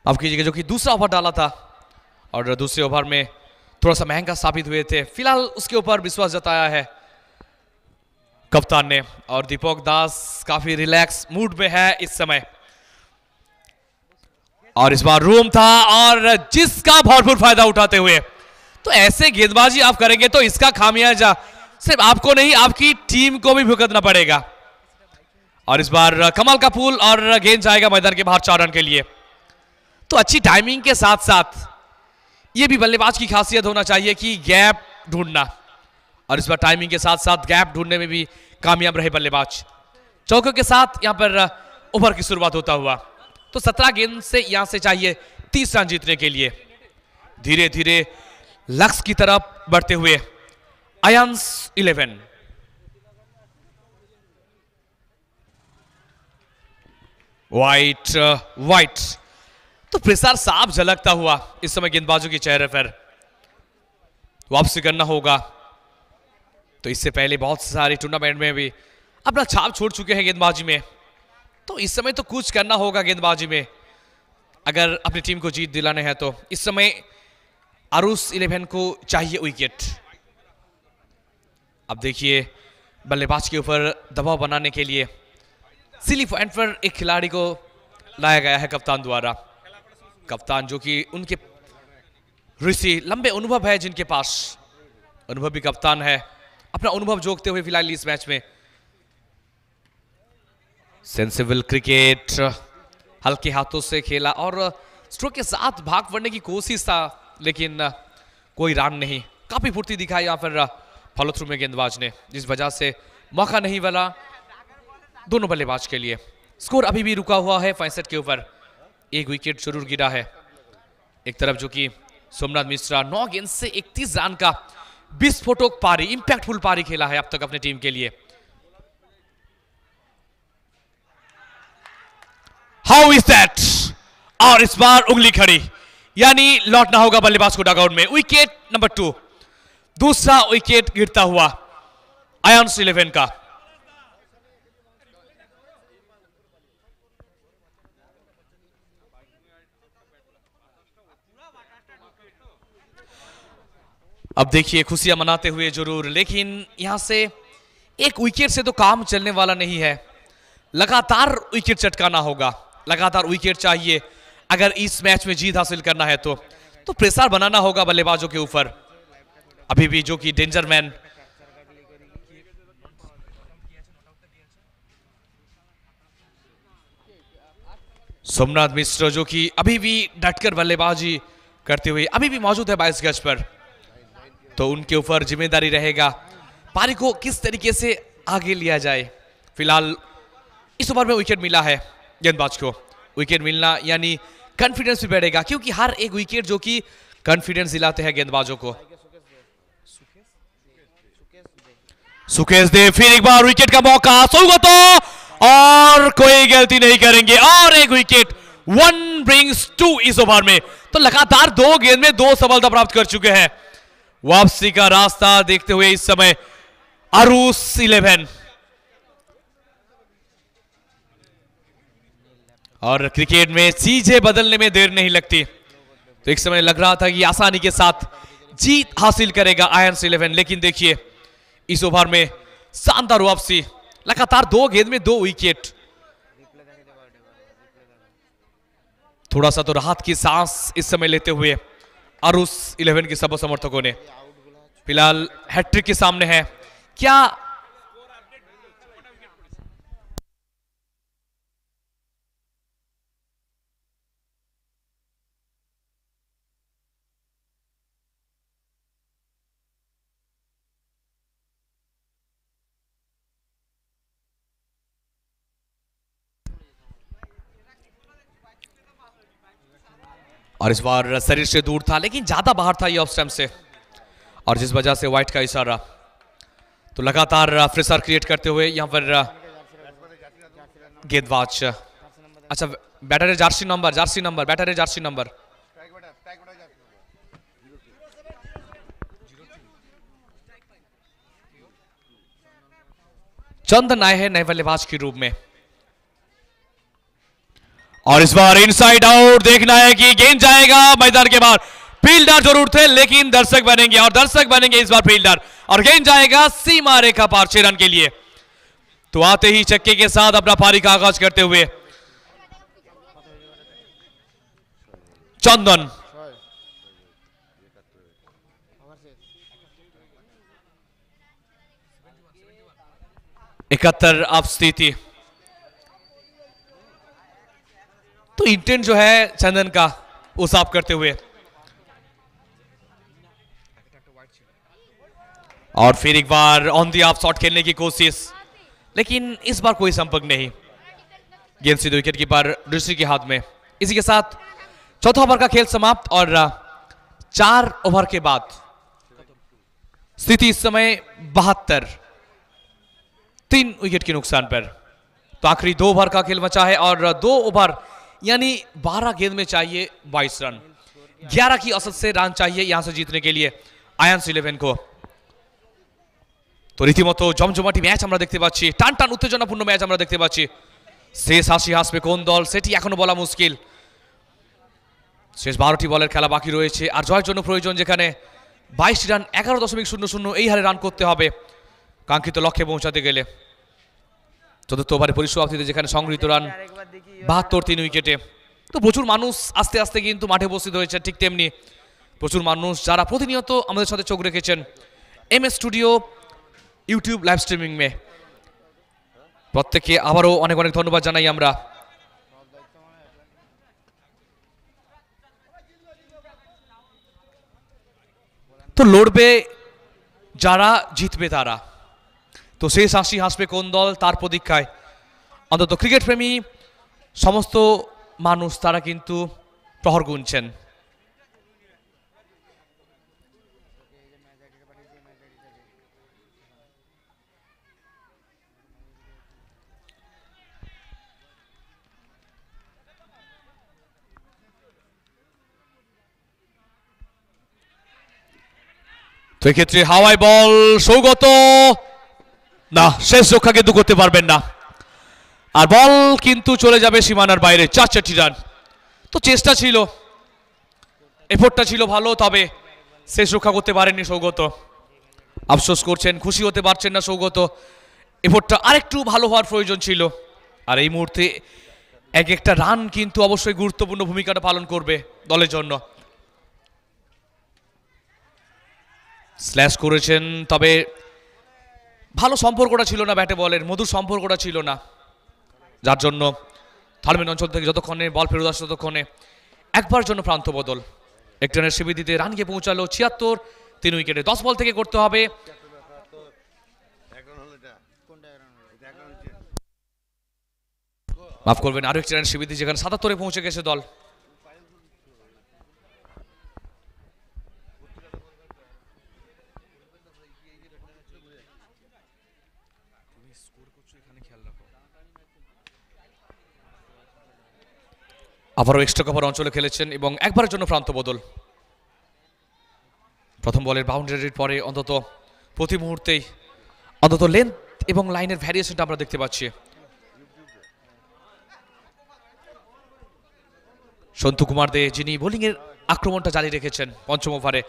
अब कीजिएगा जो कि दूसरा ओवर डाला था। और दूसरे ओवर में थोड़ा सा महँगा साबित हुए थे। फ़िलहाल उसके ऊपर विश्वास जताया है कप्तान ने। और दीपक दास काफ़ी रिलैक्स मूड में है इस समय। और इस बार रूम था और जिसका भरपूर फ़ायदा उठाते हुए। तो ऐसे गेंदबाजी आप करेंगे तो इसका खामियाजा सिर्फ़ आपको नहीं, आपकी टीम को भी भुगतना पड़ेगा। और इस बार कमल का पुल और गेंद जाएगा मैदान के बाहर चार रन के लिए। तो अच्छी टाइमिंग के साथ साथ ये भी बल्लेबाज की खासियत होना चाहिए कि गैप ढूंढना। और इस बार टाइमिंग के साथ साथ गैप ढूँढने में भी कामयाब रहे बल्लेबाज। चौकों के साथ यहाँ पर ओवर की शुरुआत होता हुआ। तो सत्रह गेंद से यहाँ से चाहिए तीस रन जीतने के लिए। धीरे धीरे लक्ष्य की तरफ़ बढ़ते हुए अयंस इलेवन वाइट वाइट तो प्रसार साफ़ झलकता हुआ इस समय गेंदबाजों के चेहरे पर। वापसी करना होगा। तो इससे पहले बहुत सारे टूर्नामेंट में भी अपना छाप छोड़ चुके हैं गेंदबाजी में। तो इस समय तो कुछ करना होगा गेंदबाजी में। अगर अपनी टीम को जीत दिलाने हैं तो इस समय आरुस इलेवन को चाहिए विकेट अब देखिए, बल्लेबाज के ऊपर दबाव बनाने के लिए सिली पॉइंट पर एक खिलाड़ी को लाया गया है कप्तान द्वारा। कप्तान जो कि उनके ऋषि लंबे अनुभव है जिनके पास। अनुभव भी कप्तान है। अपना अनुभव जोकते हुए फ़िलहाल इस मैच में। सेंसिबल क्रिकेट हल्के हाथों से खेला और स्ट्रोक के साथ भाग पड़ने की कोशिश था, लेकिन कोई रन नहीं। काफ़ी फुर्ती दिखाई यहाँ पर फॉलो थ्रू में गेंदबाज ने। जिस वजह से मौका नहीं बना दोनों बल्लेबाज के लिए। स्कोर अभी भी रुका हुआ है पैंसठ के ऊपर। एक विकेट ज़रूर गिरा है। एक तरफ़ जो कि सोमनाथ मिश्रा नौ गेंद से 31 रन का विस्फोटक पारी इंपैक्टफुल पारी खेला है अब तक अपनी टीम के लिए। हाउ इज़ दैट और इस बार उंगली खड़ी, यानी लौटना होगा बल्लेबाज को डगआउट में। विकेट नंबर टू दूसरा विकेट गिरता हुआ आयंस इलेवन का। अब देखिए खुशियाँ मनाते हुए ज़रूर, लेकिन यहाँ से एक विकेट से तो काम चलने वाला नहीं है। लगातार विकेट चटकाना होगा। लगातार विकेट चाहिए। अगर इस मैच में जीत हासिल करना है तो तो प्रेशर बनाना होगा बल्लेबाजों के ऊपर। अभी भी जो कि डेंजर मैन सोमनाथ मिश्र जो कि अभी भी डटकर बल्लेबाजी करते हुए, अभी भी मौजूद है बाईस गज पर। तो उनके ऊपर ज़िम्मेदारी रहेगा। पारी को किस तरीके से आगे लिया जाए? फ़िलहाल इस ओवर में विकेट मिला है गेंदबाज को। विकेट मिलना यानी कॉन्फिडेंस भी बढ़ेगा, क्योंकि हर एक विकेट जो कि कॉन्फिडेंस दिलाते हैं गेंदबाजों को। सुकेश देव फिर एक बार विकेट का मौका, सौगतो, और कोई गलती नहीं करेंगे। और एक विकेट वन ब्रिंग्स टू इस ओवर में। तो लगातार दो गेंद में दो सफलता प्राप्त कर चुके हैं। वापसी का रास्ता देखते हुए इस समय अरूस इलेवन। और क्रिकेट में चीज़ें बदलने में देर नहीं लगती। तो एक समय लग रहा था कि आसानी के साथ जीत हासिल करेगा आयरन इलेवन। लेकिन देखिए, इस ओवर में शानदार वापसी। लगातार दो गेंद में दो विकेट। थोड़ा सा तो राहत की सांस इस समय लेते हुए अरुस इलेवन के सब समर्थकों ने। फ़िलहाल हैट्रिक के सामने है। क्या और इस बार शरीर से दूर था, लेकिन ज़्यादा बाहर था ये ऑफ़ स्टैम्प से। और जिस वजह से व्हाइट का इशारा। तो लगातार फ्रेसर क्रिएट करते हुए यहाँ पर गेंदबाज। अच्छा बैटर है jersey number jersey number batter है जार्सी नंबर चंद आए हैं नए बल्लेबाज के रूप में। और इस बार इनसाइड आउट देखना है कि गेंद जाएगा मैदान के बाहर। फील्डर ज़रूर थे, लेकिन दर्शक बनेंगे और दर्शक बनेंगे इस बार फील्डर। और गेंद जाएगा सीमा रेखा पार छह रन के लिए। तो आते ही चक्के के साथ अपना पारी का आगाज़ करते हुए। चंदन। इकहत्तर, अब स्थिति। तो इंटेंट जो है चंदन का, वो साफ़ करते हुए। और फिर एक बार ऑन दी ऑफ़ शॉट खेलने की कोशिश। लेकिन इस बार कोई संपर्क नहीं। गेंद सीधे विकेट कीपर ऋषि के हाथ में। इसी के साथ चौथा ओवर का खेल समाप्त और चार ओवर के बाद स्थिति इस समय बहत्तर। तीन विकेट के नुकसान पर। तो आखिरी दो ओवर का खेल बचा है और दो ओवर यानी 12 गेंद में चाहिए 22 रन 11 की औसत से रन चाहिए यहां से जीतने के लिए আয়ান্স ইলেভেন কো তো রীতিমতো জমজমাটি ম্যাচ আমরা দেখতে পাচ্ছি টান টান উত্তেজনাপূর্ণ ম্যাচ আমরা দেখতে পাচ্ছি শেষ হাসি হাসবে কোন দল সেটি এখনো বলা মুশকিল শেষ বারোটি বলের খেলা বাকি রয়েছে আর জয়ের জন্য প্রয়োজন যেখানে বাইশ রান এগারো দশমিক শূন্য শূন্য এই হারে রান করতে হবে কাঙ্ক্ষিত লক্ষ্যে পৌঁছাতে গেলে চতুর্থ ওভারে পরিসমাপ্তিতে যেখানে সংগৃহীত রান বাহাত্তর তিন উইকেটে। তো প্রচুর মানুষ আস্তে আস্তে কিন্তু মাঠে উপস্থিত হয়েছে ঠিক তেমনি। প্রচুর মানুষ যারা প্রতিনিয়ত আমাদের সাথে চোখ রেখেছেন M S studio YouTube live streaming মে প্রত্যেককে আবারও অনেক অনেক ধন্যবাদ জানাই আমরা। তো লড়বে যারা জিতবে তারা। তো শেষ হাসি হাসবে কোন দল? তার প্রতীক্ষায়। অন্তত ক্রিকেট প্রেমী সমস্ত মানুষ তারা কিন্তু প্রহর গুনছেন। তো এক্ষেত্রে হাওয়াই বল, সৌগত। না, শেষ রক্ষা কিন্তু করতে পারবেন না। আর বল কিন্তু চলে যাবে সীমানার বাইরে চার চারটি রান। তো চেষ্টা ছিল, এফোর্টটা ছিল ভালো, তবে শেষ রক্ষা করতে পারেননি সৌগত। আফসোস করছেন, খুশি হতে পারছেন না সৌগত। এফোর্টটা আরেকটু ভালো হওয়ার প্রয়োজন ছিল। আর এই মুহূর্তে এক একটা রান কিন্তু অবশ্যই গুরুত্বপূর্ণ ভূমিকাটা পালন করবে দলের জন্য। স্ল্যাশ করেছেন, তবে ভালো সম্পর্কটা ছিল না ব্যাটে বলের, মধুর সম্পর্কটা ছিল না। যার জন্য থালমেন অঞ্চল থেকে যতক্ষণে বল ফেরত আসে ততক্ষণে একবার জন্য প্রান্ত বদল। এক রানের সুবিধিতে রান গিয়ে পৌঁছালো ছিয়াত্তর, তিন উইকেটে দশ বল থেকে করতে হবে। মাফ করবেন আরও একটি রানের সুবিধি যেখানে সাতাত্তরে পৌঁছে গেছে দল। আবারও এক্সট্রা কভার অঞ্চলে খেলেছেন এবং একবারের জন্য প্রান্ত বদল। প্রথম বলের বাউন্ডারির পরে অন্তত প্রতি মুহূর্তেই, অন্তত লেন্থ এবং লাইনের ভ্যারিয়েশনটা আমরা দেখতে পাচ্ছি। সন্তু কুমার দে, যিনি বোলিংয়ের আক্রমণটা জারি রেখেছেন পঞ্চম ওভারে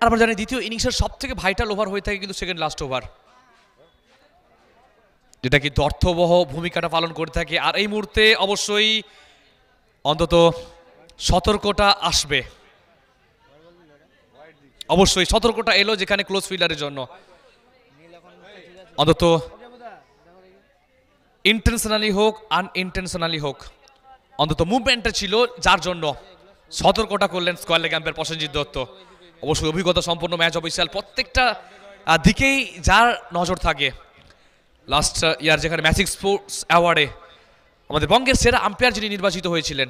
আর আমরা জানি দ্বিতীয় ইনিংসের সব থেকে ভাইটাল ওভার হয়ে থাকে কিন্তু সেকেন্ড লাস্ট ওভার যেটা কিন্তু অর্থবহ ভূমিকাটা পালন করে থাকে। আর এই মুহূর্তে অবশ্যই অন্তত সতর্কতা আসবে। অবশ্যই সতর্কটা এলো যেখানে ক্লোজ ফিল্ডারের জন্য। অন্তত ইন্টেনশনালি হোক আনইনটেনশনালি হোক। অন্তত মুভমেন্টটা ছিল যার জন্য সতর্কতা করলেন square leg umpire Prosenjit Dutta. অবশ্যই অভিজ্ঞতা সম্পন্ন ম্যাচ অফিসিয়াল প্রত্যেকটা দিকেই যার নজর থাকে। লাস্ট ইয়ার যেখানে ম্যাজিক স্পোর্টস অ্যাওয়ার্ডে আমাদের বঙ্গের সেরা আম্পায়ার যিনি নির্বাচিত হয়েছিলেন,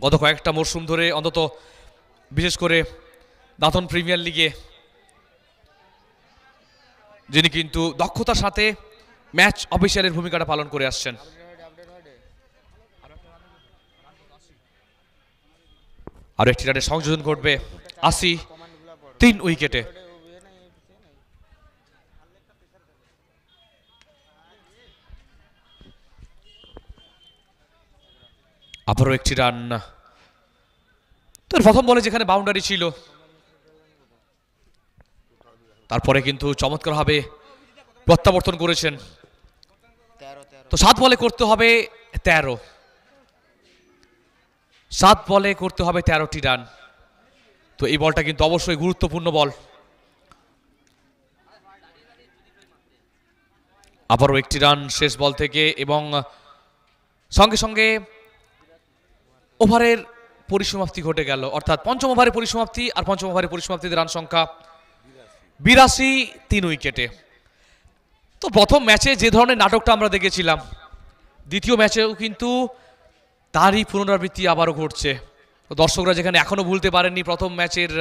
গত কয়েকটা মরশুম ধরে অন্তত, বিশেষ করে দাতন প্রিমিয়ার লিগে, যিনি কিন্তু দক্ষতার সাথে ম্যাচ অফিসিয়ালের ভূমিকাটা পালন করে আসছেন। আরও একটি রানের সংযোজন ঘটবে আশি তিন উইকেটে। আবারও একটি রান। তোর প্রথম বলে যেখানে বাউন্ডারি ছিল। তারপরে কিন্তু চমৎকারভাবে প্রত্যাবর্তন করেছেন। তো সাত বলে করতে হবে তেরো। সাত বলে করতে হবে তেরোটি রান। তো এই বলটা কিন্তু অবশ্যই গুরুত্বপূর্ণ বল। আবারও একটি রান শেষ বল থেকে এবং সঙ্গে সঙ্গে ওভারের পরিসমাপ্তি ঘটে গেল। অর্থাৎ পঞ্চম ওভারের পরিসমাপ্তি আর পঞ্চম ওভারের পরিসমাপ্তিতে রান সংখ্যা বিরাশি তিন উইকেটে। তো প্রথম ম্যাচে যে ধরনের নাটকটা আমরা দেখেছিলাম, দ্বিতীয় ম্যাচেও কিন্তু তারই পুনরাবৃত্তি আবারও ঘটছে। দর্শকরা যেখানে এখনও ভুলতে পারেননি প্রথম ম্যাচের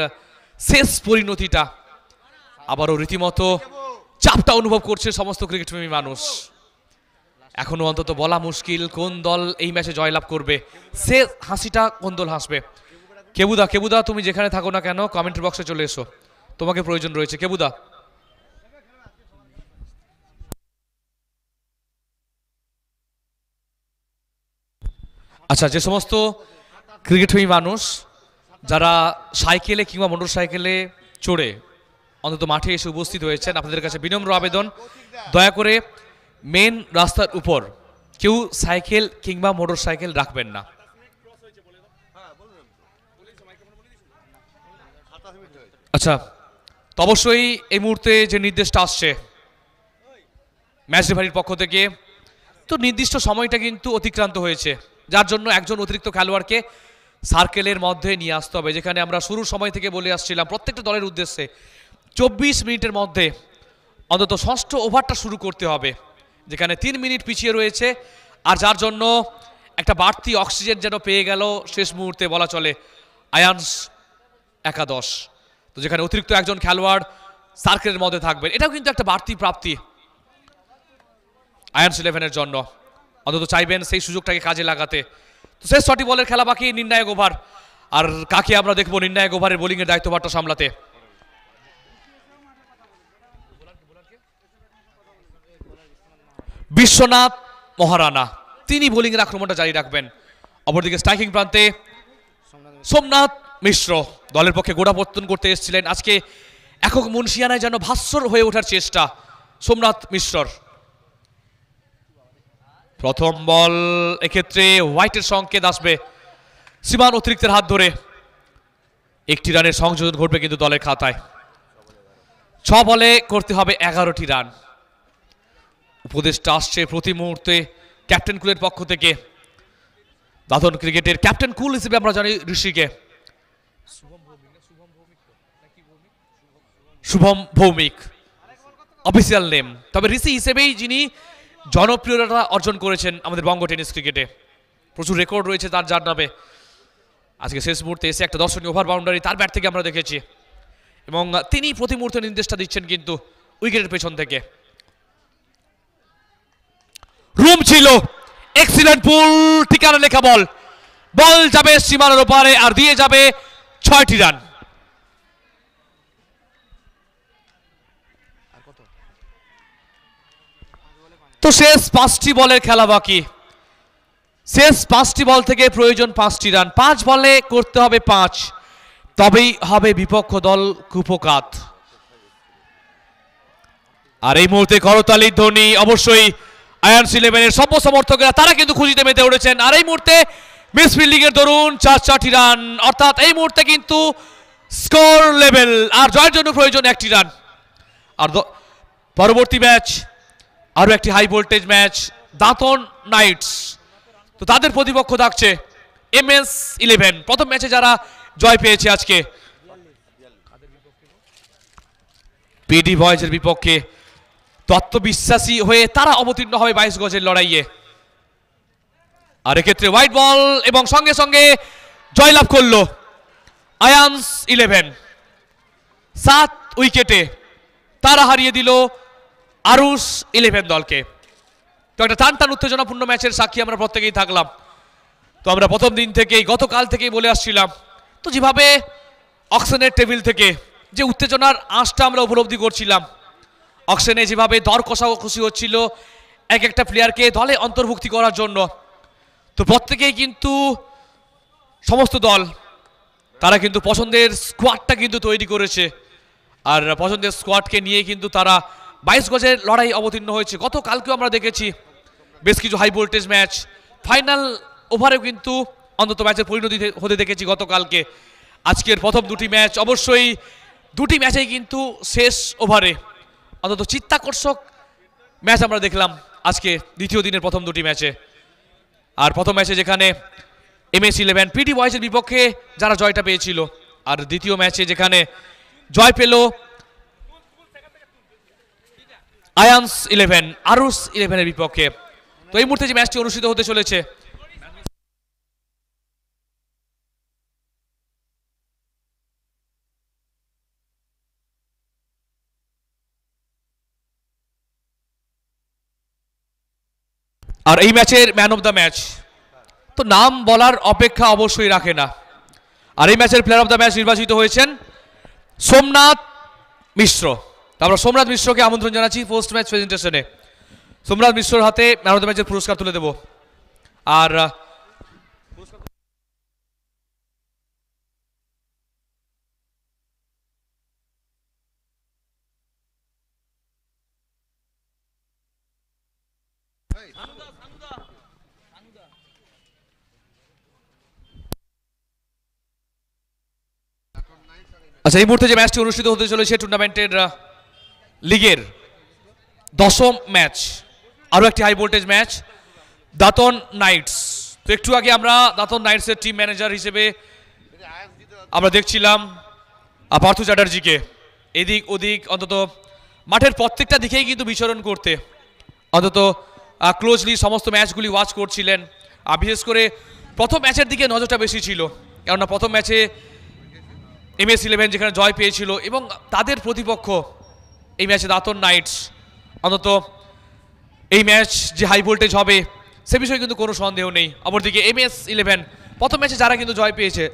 শেষ পরিণতিটা, আবারও রীতিমতো চাপটা অনুভব করছে সমস্ত ক্রিকেটপ্রেমী মানুষ। এখনও অন্তত বলা মুশকিল কোন দল এই ম্যাচে জয়লাভ করবে। সে হাসিটা কোন দল হাসবে? কেবুদা কেবুদা, তুমি যেখানে থাকো না কেন কমেন্ট বক্সে চলে এসো। তোমাকে প্রয়োজন রয়েছে। কেবুদা। আচ্ছা যে সমস্ত ক্রিকেটপ্রেমী মানুষ যারা সাইকেলে কিংবা মোটর সাইকেলে চড়ে অন্তত মাঠে এসে উপস্থিত হয়েছেন, আপনাদের কাছে বিনম্র আবেদন। দয়া করে মেন রাস্তার উপর কেউ সাইকেল কিংবা মোটর সাইকেল রাখবেন না। আচ্ছা তো অবশ্যই এই মুহূর্তে যে নির্দেশটা আসছে ম্যাচ রেফারির পক্ষ থেকে, তো নির্দিষ্ট সময়টা কিন্তু অতিক্রান্ত হয়েছে, যার জন্য একজন অতিরিক্ত খেলোয়াড়কে সার্কেলের মধ্যে নিয়ে আসতে হবে, যেখানে আমরা শুরুর সময় থেকে বলে আসছিলাম প্রত্যেকটা দলের উদ্দেশ্যে চব্বিশ মিনিটের মধ্যে অন্তত ষষ্ঠ ওভারটা শুরু করতে হবে। যেখানে তিন মিনিট পিছিয়ে রয়েছে, আর যার জন্য একটা বাড়তি অক্সিজেন যেন পেয়ে গেল, শেষ মুহূর্তে বলা চলে আয়ান্স একাদশ। তো যেখানে অতিরিক্ত একজন খেলোয়াড় সার্কেলের মধ্যে থাকবেন, এটাও কিন্তু একটা বাড়তি প্রাপ্তি আয়ান্স ইলেভেনের জন্য। অন্তত চাইবেন সেই সুযোগটাকে কাজে লাগাতে। তো শেষ ছটি বলের খেলা বাকি, নির্ণায়ক ওভার। আর কাকে আমরা দেখব নির্ণায়ক ওভারের বোলিংয়ের দায়িত্বভারটা সামলাতে? বিশ্বনাথ মহারানা। তিনি বোলিংয়ের আক্রমণটা জারি রাখবেন। অপরদিকে স্ট্রাইকিং প্রান্তে সোমনাথ মিশ্র দলের পক্ষে গোড়াপত্তন করতে এসেছিলেন। আজকে একক মুন্সিয়ানায় যেন ভাস্বর হয়ে ওঠার চেষ্টা সোমনাথ মিশ্রর। প্রথম বল এক্ষেত্রে হোয়াইটের সংকেত আসবে সীমান অতিরিক্তের হাত ধরে। একটি রানের সংযোজন ঘটবে কিন্তু দলের খাতায়। ছ বলে করতে হবে এগারোটি রান। উপদেশটা আসছে প্রতি মুহূর্তে ক্যাপ্টেন কুলের পক্ষ থেকে। দাদন ক্রিকেটের ক্যাপ্টেন কুল হিসেবে আমরা জানি ঋষিকে। শুভম ভৌমিক। অফিসিয়াল নেম তবে ঋষি হিসেবেই যিনি জনপ্রিয়তা অর্জন করেছেন আমাদের বঙ্গ টেনিস ক্রিকেটে। প্রচুর রেকর্ড রয়েছে তার যার নামে। আজকে শেষ মুহূর্তে এসে একটা দর্শনীয় ওভার বাউন্ডারি তার ব্যাট থেকে আমরা দেখেছি। এবং তিনি প্রতি মুহূর্তে নির্দেশটা দিচ্ছেন কিন্তু উইকেটের পেছন থেকে। রুম ছিল। এক্সিলেন্ট পুল ঠিকানা লেখা বল। বল যাবে সীমানার ওপারে আর দিয়ে যাবে ছয়টি রান। তো শেষ পাঁচটি বলের খেলা বাকি। শেষ পাঁচটি বল থেকে প্রয়োজন পাঁচটি রান। পাঁচ বলে করতে হবে পাঁচ। তবেই হবে বিপক্ষ দল কুপকাত। আর এই মুহূর্তে করতালির ধ্বনি অবশ্যই আয়ান্স ইলেভেনের সভ্য সমর্থকেরা, তারা কিন্তু খুশিতে মেতে উঠেছেন। আর এই মুহূর্তে মিস ফিল্ডিং এর দরুন চার চারটি রান। অর্থাৎ এই মুহূর্তে কিন্তু স্কোর লেভেল। আর জয়ের জন্য প্রয়োজন একটি রান। আর পরবর্তী ম্যাচ, আরও একটি high voltage match, Dantan knights. তো তাদের প্রতিপক্ষ থাকছে এম এস ইলেভেন। প্রথম ম্যাচে যারা জয় পেয়েছে আজকে। পিডি বয়েজের বিপক্ষে তত্ত্ববিশ্বাসী হয়ে তারা অবতীর্ণ হবে বাইশ গজের লড়াইয়ে। আর এক্ষেত্রে হোয়াইট বল এবং সঙ্গে সঙ্গে জয়লাভ করল আয়ান্স ইলেভেন সাত উইকেটে তারা হারিয়ে দিল আরুস ইলেভেন দলকে। তো একটা টান টান উত্তেজনাপূর্ণ ম্যাচের সাক্ষী আমরা প্রত্যেকেই থাকলাম। তো আমরা প্রথম দিন থেকেই, গতকাল থেকেই বলে আসছিলাম, তো যেভাবে অক্সিজেনের টেবিল থেকে যে উত্তেজনার আঁশটা আমরা উপলব্ধি করছিলাম অক্সিজেনে যেভাবে দর কষাকষি হচ্ছিল, এক একটা প্লেয়ারকে দলে অন্তর্ভুক্তি করার জন্য। তো প্রত্যেকেই কিন্তু সমস্ত দল, তারা কিন্তু পছন্দের স্কোয়াডটা কিন্তু তৈরি করেছে। আর পছন্দের স্কোয়াডকে নিয়ে কিন্তু তারা বাইশ গজের লড়াই অবতীর্ণ হয়েছে। গতকালকেও আমরা দেখেছি বেশ কিছু হাই ভোল্টেজ ম্যাচ ফাইনাল ওভারেও কিন্তু অন্তত ম্যাচের পরিণতি হতে দেখেছি গতকালকে। আজকের প্রথম দুটি ম্যাচ অবশ্যই দুটি ম্যাচেই কিন্তু শেষ ওভারে অন্তত চিত্তাকর্ষক ম্যাচ আমরা দেখলাম আজকে দ্বিতীয় দিনের প্রথম দুটি ম্যাচে। আর প্রথম ম্যাচে যেখানে এম এস ইলেভেন পিটি বয়েজের বিপক্ষে যারা জয়টা পেয়েছিল, আর দ্বিতীয় ম্যাচে যেখানে জয় পেল আয়ান্স ইলেভেন আরুস ইলেভেনের বিপক্ষে। তো এই মুহূর্তে যে ম্যাচটি অনুষ্ঠিত হতে চলেছে আর এই ম্যাচের ম্যান অফ দ্য ম্যাচ তো নাম বলার অপেক্ষা অবশ্যই রাখে না। আর এই ম্যাচের প্লেয়ার অফ দ্য ম্যাচ নির্বাচিত হয়েছেন সোমনাথ মিশ্র। তারপর সোমনাথ মিশ্রকে আমন্ত্রণ জানাচ্ছি পোস্ট ম্যাচ প্রেজেন্টেশনে সোমনাথ মিশ্রর হাতে ম্যান অফ দ্য ম্যাচের পুরস্কার তুলে দেব। আর আচ্ছা এই মুহূর্তে যে ম্যাচটি অনুষ্ঠিত হতে চলেছে টুর্নামেন্টের লিগের দশম ম্যাচ, আরও একটি high voltage match, Dantan knights. তো একটু আগে আমরা দাতন নাইটসের টিম ম্যানেজার হিসেবে আমরা দেখছিলাম পার্থ চ্যাটার্জিকে। এদিক ওদিক অন্তত মাঠের প্রত্যেকটা দিকেই কিন্তু বিচরণ করতে। অন্তত ক্লোজলি সমস্ত ম্যাচগুলি ওয়াচ করছিলেন। বিশেষ করে প্রথম ম্যাচের দিকে নজরটা বেশি ছিল। কেননা প্রথম ম্যাচে এম এস ইলেভেন যেখানে জয় পেয়েছিল এবং তাদের প্রতিপক্ষ এই ম্যাচে দাতন নাইটস অন্তত এই ম্যাচ যে হাই ভোল্টেজ হবে, সে বিষয়ে কিন্তু কোনো সন্দেহ নেই। অপরদিকে এম এস ইলেভেন প্রথম ম্যাচে যারা কিন্তু জয় পেয়েছে।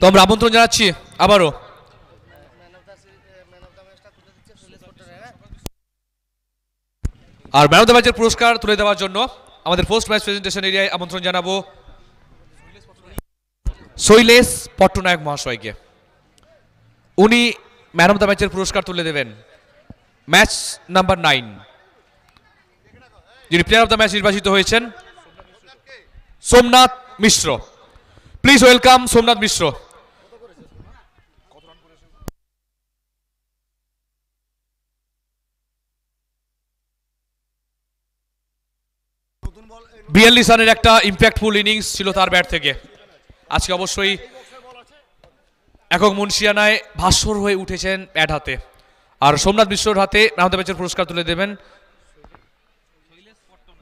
তো আমরা আমন্ত্রণ জানাচ্ছি আবারও। আর ম্যান অফ দ্য ম্যাচের পুরস্কার তুলে দেওয়ার জন্য আমাদের পোস্ট ম্যাচ প্রেজেন্টেশন এরিয়ায় আমন্ত্রণ জানাব শৈলেশ পট্টনায়ক মহাশয়কে। উনি ম্যান অফ দ্য ম্যাচের পুরস্কার তুলে দেবেন। Match number nine. যিনি প্লেয়ার অফ দ্য ম্যাচ নির্বাচিত হয়েছেন, সোমনাথ মিশ্র। Please welcome Somnath Mishra. বিয়াল্লিশ রানের একটা ইম্প্যাক্টফুল ইনিংস ছিল তার ব্যাট থেকে। আজকে অবশ্যই একক মুন্সিয়ানায় ভাস্বর হয়ে উঠেছেন ব্যাট হাতে। আর সোমনাথ বিশ্বর হাতে ম্যান ম্যাচের পুরস্কার তুলে দেবেন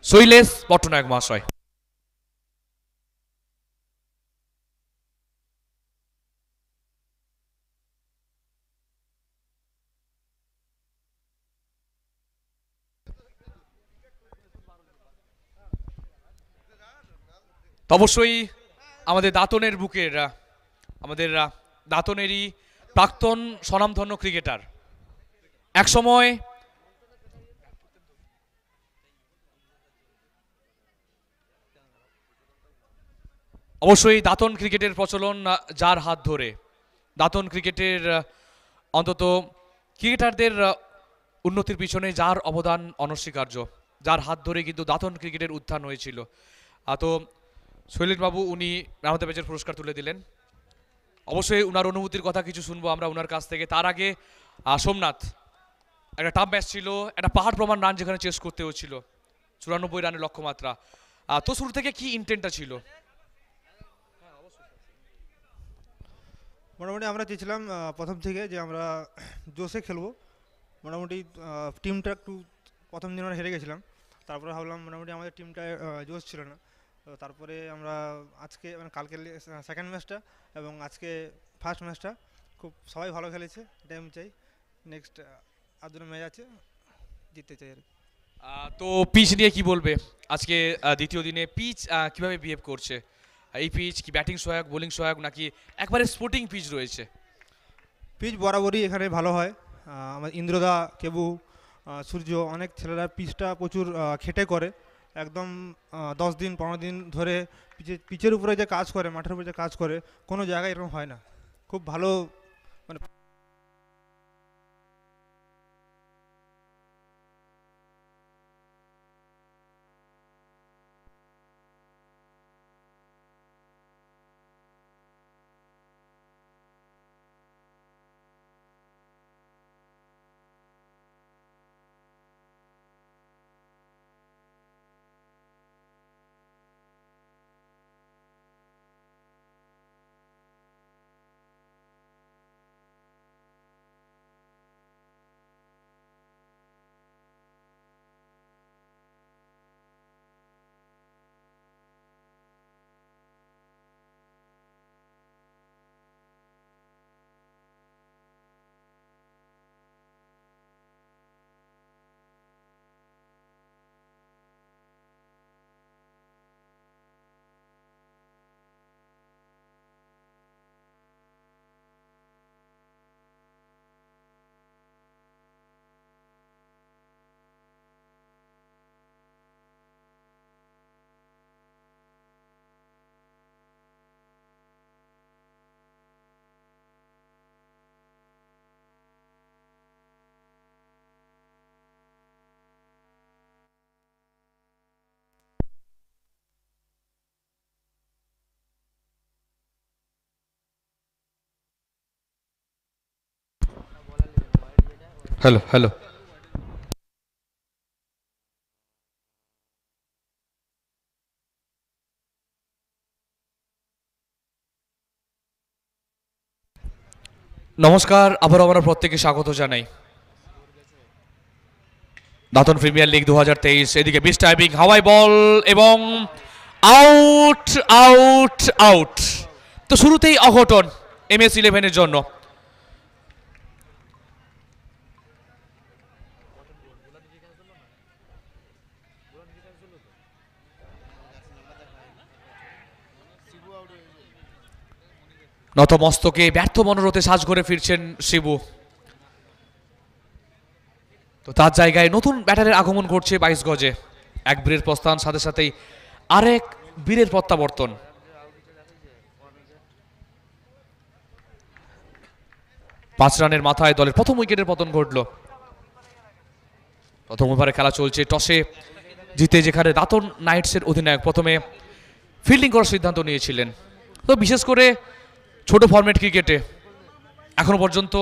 শৈলেশ পট্টনায়ক মহাশয়। তো অবশ্যই আমাদের দাঁতনের বুকের আমাদের দাঁতনেরই প্রাক্তন স্বনামধন্য ক্রিকেটার। একসময় অবশ্যই দাতন ক্রিকেটের প্রচলন যার হাত ধরে। দাতন ক্রিকেটের অন্তত ক্রিকেটারদের উন্নতির পিছনে যার অবদান অনস্বীকার্য, যার হাত ধরে কিন্তু দাতন ক্রিকেটের উত্থান হয়েছিল। তো শৈলেনবাবু উনি আমাদের বেজের পুরস্কার তুলে দিলেন। অবশ্যই ওনার অনুভূতির কথা কিছু শুনব আমরা ওনার কাছ থেকে। তার আগে সোমনাথ, একটা টাফ ম্যাচ ছিল, একটা পাহাড় প্রমাণ রান যেখানে চেস করতে হচ্ছিল চুরানব্বই রানের লক্ষ্যমাত্রা। তো শুরু থেকে কি ইন্টেন্টটা ছিল? মোটামুটি আমরা চেয়েছিলাম প্রথম থেকে যে আমরা জোসে খেলব। মোটামুটি টিমটা একটু প্রথম দিন আমরা হেরে গেছিলাম। তারপরে ভাবলাম মোটামুটি আমাদের টিমটা জোশ ছিল না। তো তারপরে আমরা আজকে মানে কালকে সেকেন্ড ম্যাচটা এবং আজকে ফার্স্ট ম্যাচটা খুব সবাই ভালো খেলেছে এটাই আমি চাই। নেক্সট আর দুটো ম্যাচ আছে জিততে চাই আর কি। তো পিচ নিয়ে কি বলবে? আজকে দ্বিতীয় দিনে পিচ কীভাবে বিহেভ করছে? এই পিচ কি ব্যাটিং সহায়ক বোলিং সহায়ক নাকি একবারে স্পোর্টিং পিচ রয়েছে? পিচ বরাবরই এখানে ভালো হয়। আমার ইন্দ্রদা কেবু সূর্য অনেক ছেলেরা পিচটা প্রচুর খেটে করে। একদম দশ দিন, পনেরো দিন ধরে পিচের পিচের উপরে যে কাজ করে, মাঠের উপরে যে কাজ করে, কোনো জায়গায় এরকম হয় না। খুব ভালো মানে হ্যালো হ্যালো নমস্কার আবার আমরা প্রত্যেকে স্বাগত জানাই। দাতন প্রিমিয়ার লিগ দু হাজার তেইশ, এদিকে বিস টাইমিং হাওয়াই বল এবং আউট আউট আউট তো শুরুতেই অঘটন এম এস ইলেভেনের জন্য। নতমস্তকে ব্যর্থ মনোরথে সাজ করে ফিরছেন শিবু। তো তার জায়গায় নতুন ব্যাটারের আগমন ঘটছে বাইশ গজে। এক বীরের প্রস্থান, সাথে সাথেই আরেক বীরের প্রত্যাবর্তন। পাঁচ রানের মাথায় দলের প্রথম উইকেটের পতন ঘটল। প্রথম ওভারে খেলা চলছে টসে, জিতে যেখানে দাতন নাইটসের অধিনায়ক প্রথমে ফিল্ডিং করার সিদ্ধান্ত নিয়েছিলেন। তো বিশেষ করে ছোট ফরম্যাট ক্রিকেটে এখনও পর্যন্ত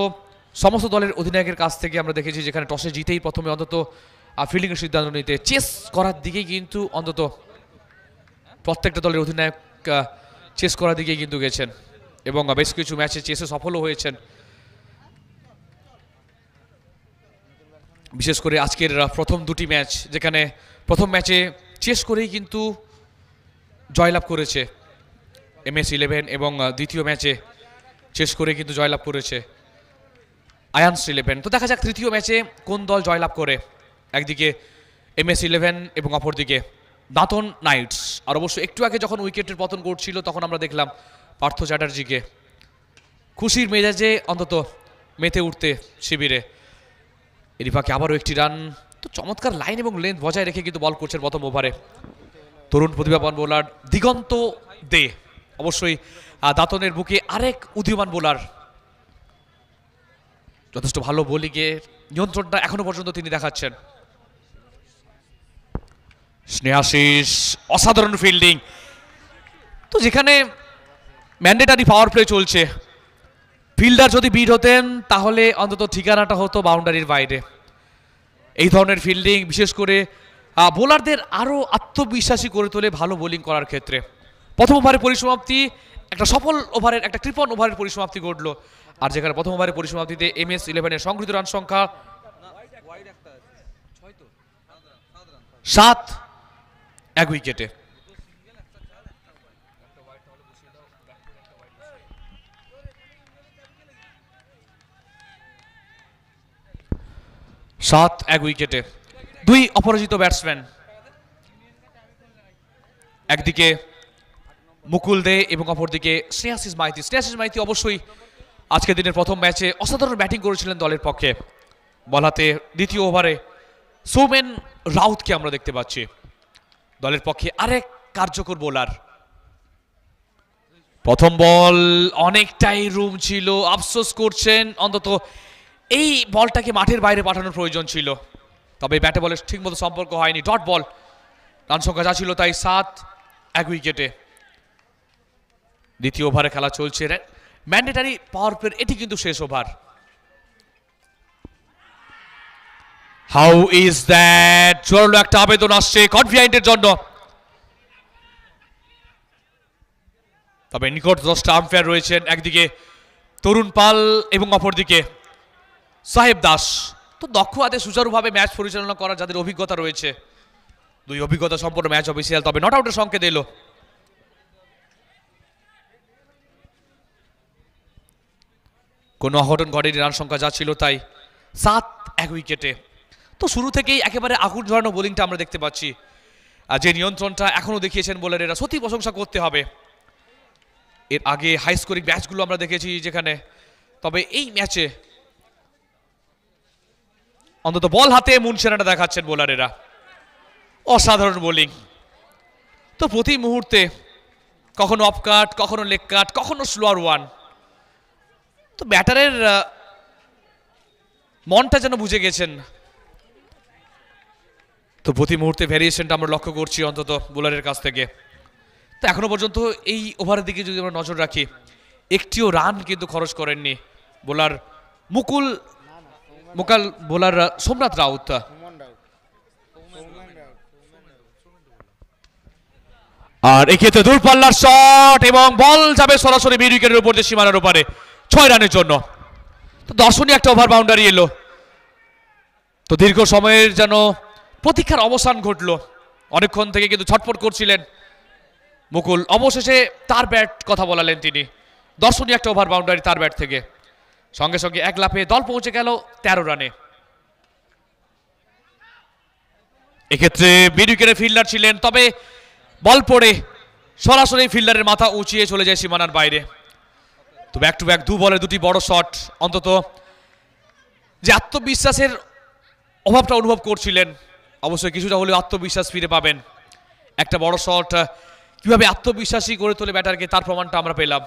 সমস্ত দলের অধিনায়কের কাছ থেকে আমরা দেখেছি যেখানে টসে জিতেই প্রথমে অন্তত ফিল্ডিংয়ের সিদ্ধান্ত নিতে। চেস করার দিকেই কিন্তু অন্তত প্রত্যেকটা দলের অধিনায়ক চেস করার দিকেই কিন্তু গেছেন। এবং বেশ কিছু ম্যাচে চেসে সফলও হয়েছেন। বিশেষ করে আজকের প্রথম দুটি ম্যাচ যেখানে প্রথম ম্যাচে চেস করেই কিন্তু জয়লাভ করেছে। এম এস ইলেভেন এবং দ্বিতীয় ম্যাচে শেষ করে কিন্তু জয়লাভ করেছে আয়ান্স ইলেভেন তো দেখা যাক তৃতীয় ম্যাচে কোন দল জয়লাভ করে। একদিকে এম এস ইলেভেন এবং অপরদিকে দাঁতন নাইটস। আর অবশ্য একটু আগে যখন উইকেটের পতন ঘটছিল, তখন আমরা দেখলাম পার্থ চ্যাটার্জিকে খুশির মেজাজে অন্তত মেতে উঠতে শিবিরে। এরই ফাঁকে আবারও একটি রান। তো চমৎকার লাইন এবং লেন্থ বজায় রেখে কিন্তু বল করছেন প্রথম ওভারে। তরুণ প্রতিভাবান বোলার দিগন্ত দে। অবশ্যই দাঁতনের বুকে আরেক উদীয়মান বোলার। যথেষ্ট ভালো বোলিংয়ে নিয়ন্ত্রণটা এখনও পর্যন্ত তিনি দেখাচ্ছেন। স্নেহাশিস অসাধারণ ফিল্ডিং তো যেখানে ম্যান্ডেটারি পাওয়ার প্লে চলছে ফিল্ডার যদি বিট হতেন, তাহলে অন্তত ঠিকানাটা হতো বাউন্ডারির বাইরে। এই ধরনের ফিল্ডিং বিশেষ করে বোলারদের আরও আত্মবিশ্বাসী করে তোলে ভালো বোলিং করার ক্ষেত্রে। প্রথম ওভারের পরিসমাপ্তি, একটা সফল ওভারের, একটা কৃপন ওভারের পরিসমাপ্তি ঘটলো। আর যেখানে প্রথম ওভারের পরিসমাপ্তিতে এম এস ইলেভেনের সংগৃহীত রান সংখ্যা সাত, এক উইকেটে। সাত, এক উইকেটে। দুই অপরাজিত ব্যাটসম্যান। একদিকে মুকুল দে এবং অপরদিকে শ্রেয়াসিস মাইতি। শ্রেয়াসিস মাইতি অবশ্যই আজকের দিনের প্রথম ম্যাচে অসাধারণ ব্যাটিং করেছিলেন দলের পক্ষে। বলাতে দ্বিতীয় ওভারে সৌমেন রাউতকে আমরা দেখতে পাচ্ছি। দলের পক্ষে আরেক কার্যকর বোলার। প্রথম বল অনেকটাই রুম ছিল, আফসোস করছেন, অন্তত এই বলটাকে মাঠের বাইরে পাঠানোর প্রয়োজন ছিল। তবে ব্যাটে বলের ঠিকমতো সম্পর্ক হয়নি, ডট বল। রান সংখ্যা যা ছিল তাই সাত, এক উইকেটে। দ্বিতীয় ওভারে খেলা চলছে ম্যান্ডেটারি পাওয়ার প্লের এটি কিন্তু শেষ ওভার। হাউ ইজ দ্যাট জোরালো একটা আবেদন আসছে কনফিডেন্টের জন্য। তবে নিকট দশটা আম্পায়ার রয়েছেন, একদিকে তরুণ পাল এবং অপরদিকে সাহেব দাস। তো দক্ষ হাতে সুচারুভাবে ম্যাচ পরিচালনা করার যাদের অভিজ্ঞতা রয়েছে, দুই অভিজ্ঞতা সম্পন্ন ম্যাচ অফিসিয়াল তবে নট আউটের সংকেত এলো। কোনো অঘটন ঘটেনি রান সংখ্যা যা ছিল তাই সাত, এক উইকেটে। তো শুরু থেকেই একেবারে আগুন ঝরানো বোলিংটা আমরা দেখতে পাচ্ছি। আর যে নিয়ন্ত্রণটা এখনও দেখিয়েছেন বোলারেরা সত্যি প্রশংসা করতে হবে। এর আগে হাই স্কোরিং ম্যাচগুলো আমরা দেখেছি যেখানে, তবে এই ম্যাচে অন্তত বল হাতে মুন সেনাটা দেখাচ্ছেন বোলারেরা। অসাধারণ বোলিং। তো প্রতি মুহূর্তে কখনো অফ কাট কখনো লেগ কাট কখনো স্লোয়ার ওয়ান তো ব্যাটারের মনটা যেন বুঝে গেছেন। তো প্রতি মুহূর্তে ভ্যারিয়েশনটা আমরা লক্ষ্য করছি অন্তত বোলারের কাছ থেকে। তো এখনও পর্যন্ত এই ওভারের দিকে যদি আমরা নজর রাখি, একটিও রান কিন্তু খরচ করেননি বোলার মুকুল, মোকাল বোলার সোমনাথ রাউত। আর এক্ষেত্রে দূরপাল্লার শট এবং বল যাবে সরাসরি মিড উইকেটের উপর দিয়ে সীমানার উপরে ছয় রানের জন্য। তো দর্শনীয় একটা ওভার বাউন্ডারি এলো। তো দীর্ঘ সময়ের যেন প্রতীক্ষার অবসান ঘটলো। অনেকক্ষণ থেকে কিন্তু ছটফট করছিলেন মুকুল। অবশেষে তার ব্যাট কথা বলালেন তিনি। দর্শনীয় একটা ওভার বাউন্ডারি তার ব্যাট থেকে। সঙ্গে সঙ্গে এক লাফে দল পৌঁছে গেল তেরো রানে। এক্ষেত্রে মিড ফিল্ডার ছিলেন, তবে বল পড়ে সরাসরি ফিল্ডারের মাথা উঁচিয়ে চলে যায় সীমানার বাইরে। তো ব্যাক টু ব্যাক দু বলে দুটি বড় শট অন্তত। যে আত্মবিশ্বাসের অভাবটা অনুভব করছিলেন, অবশ্যই কিছুটা হলেও আত্মবিশ্বাস ফিরে পাবেন। একটা বড় শট কীভাবে আত্মবিশ্বাসী করে তোলে ব্যাটারকে তার প্রমাণটা আমরা পেলাম।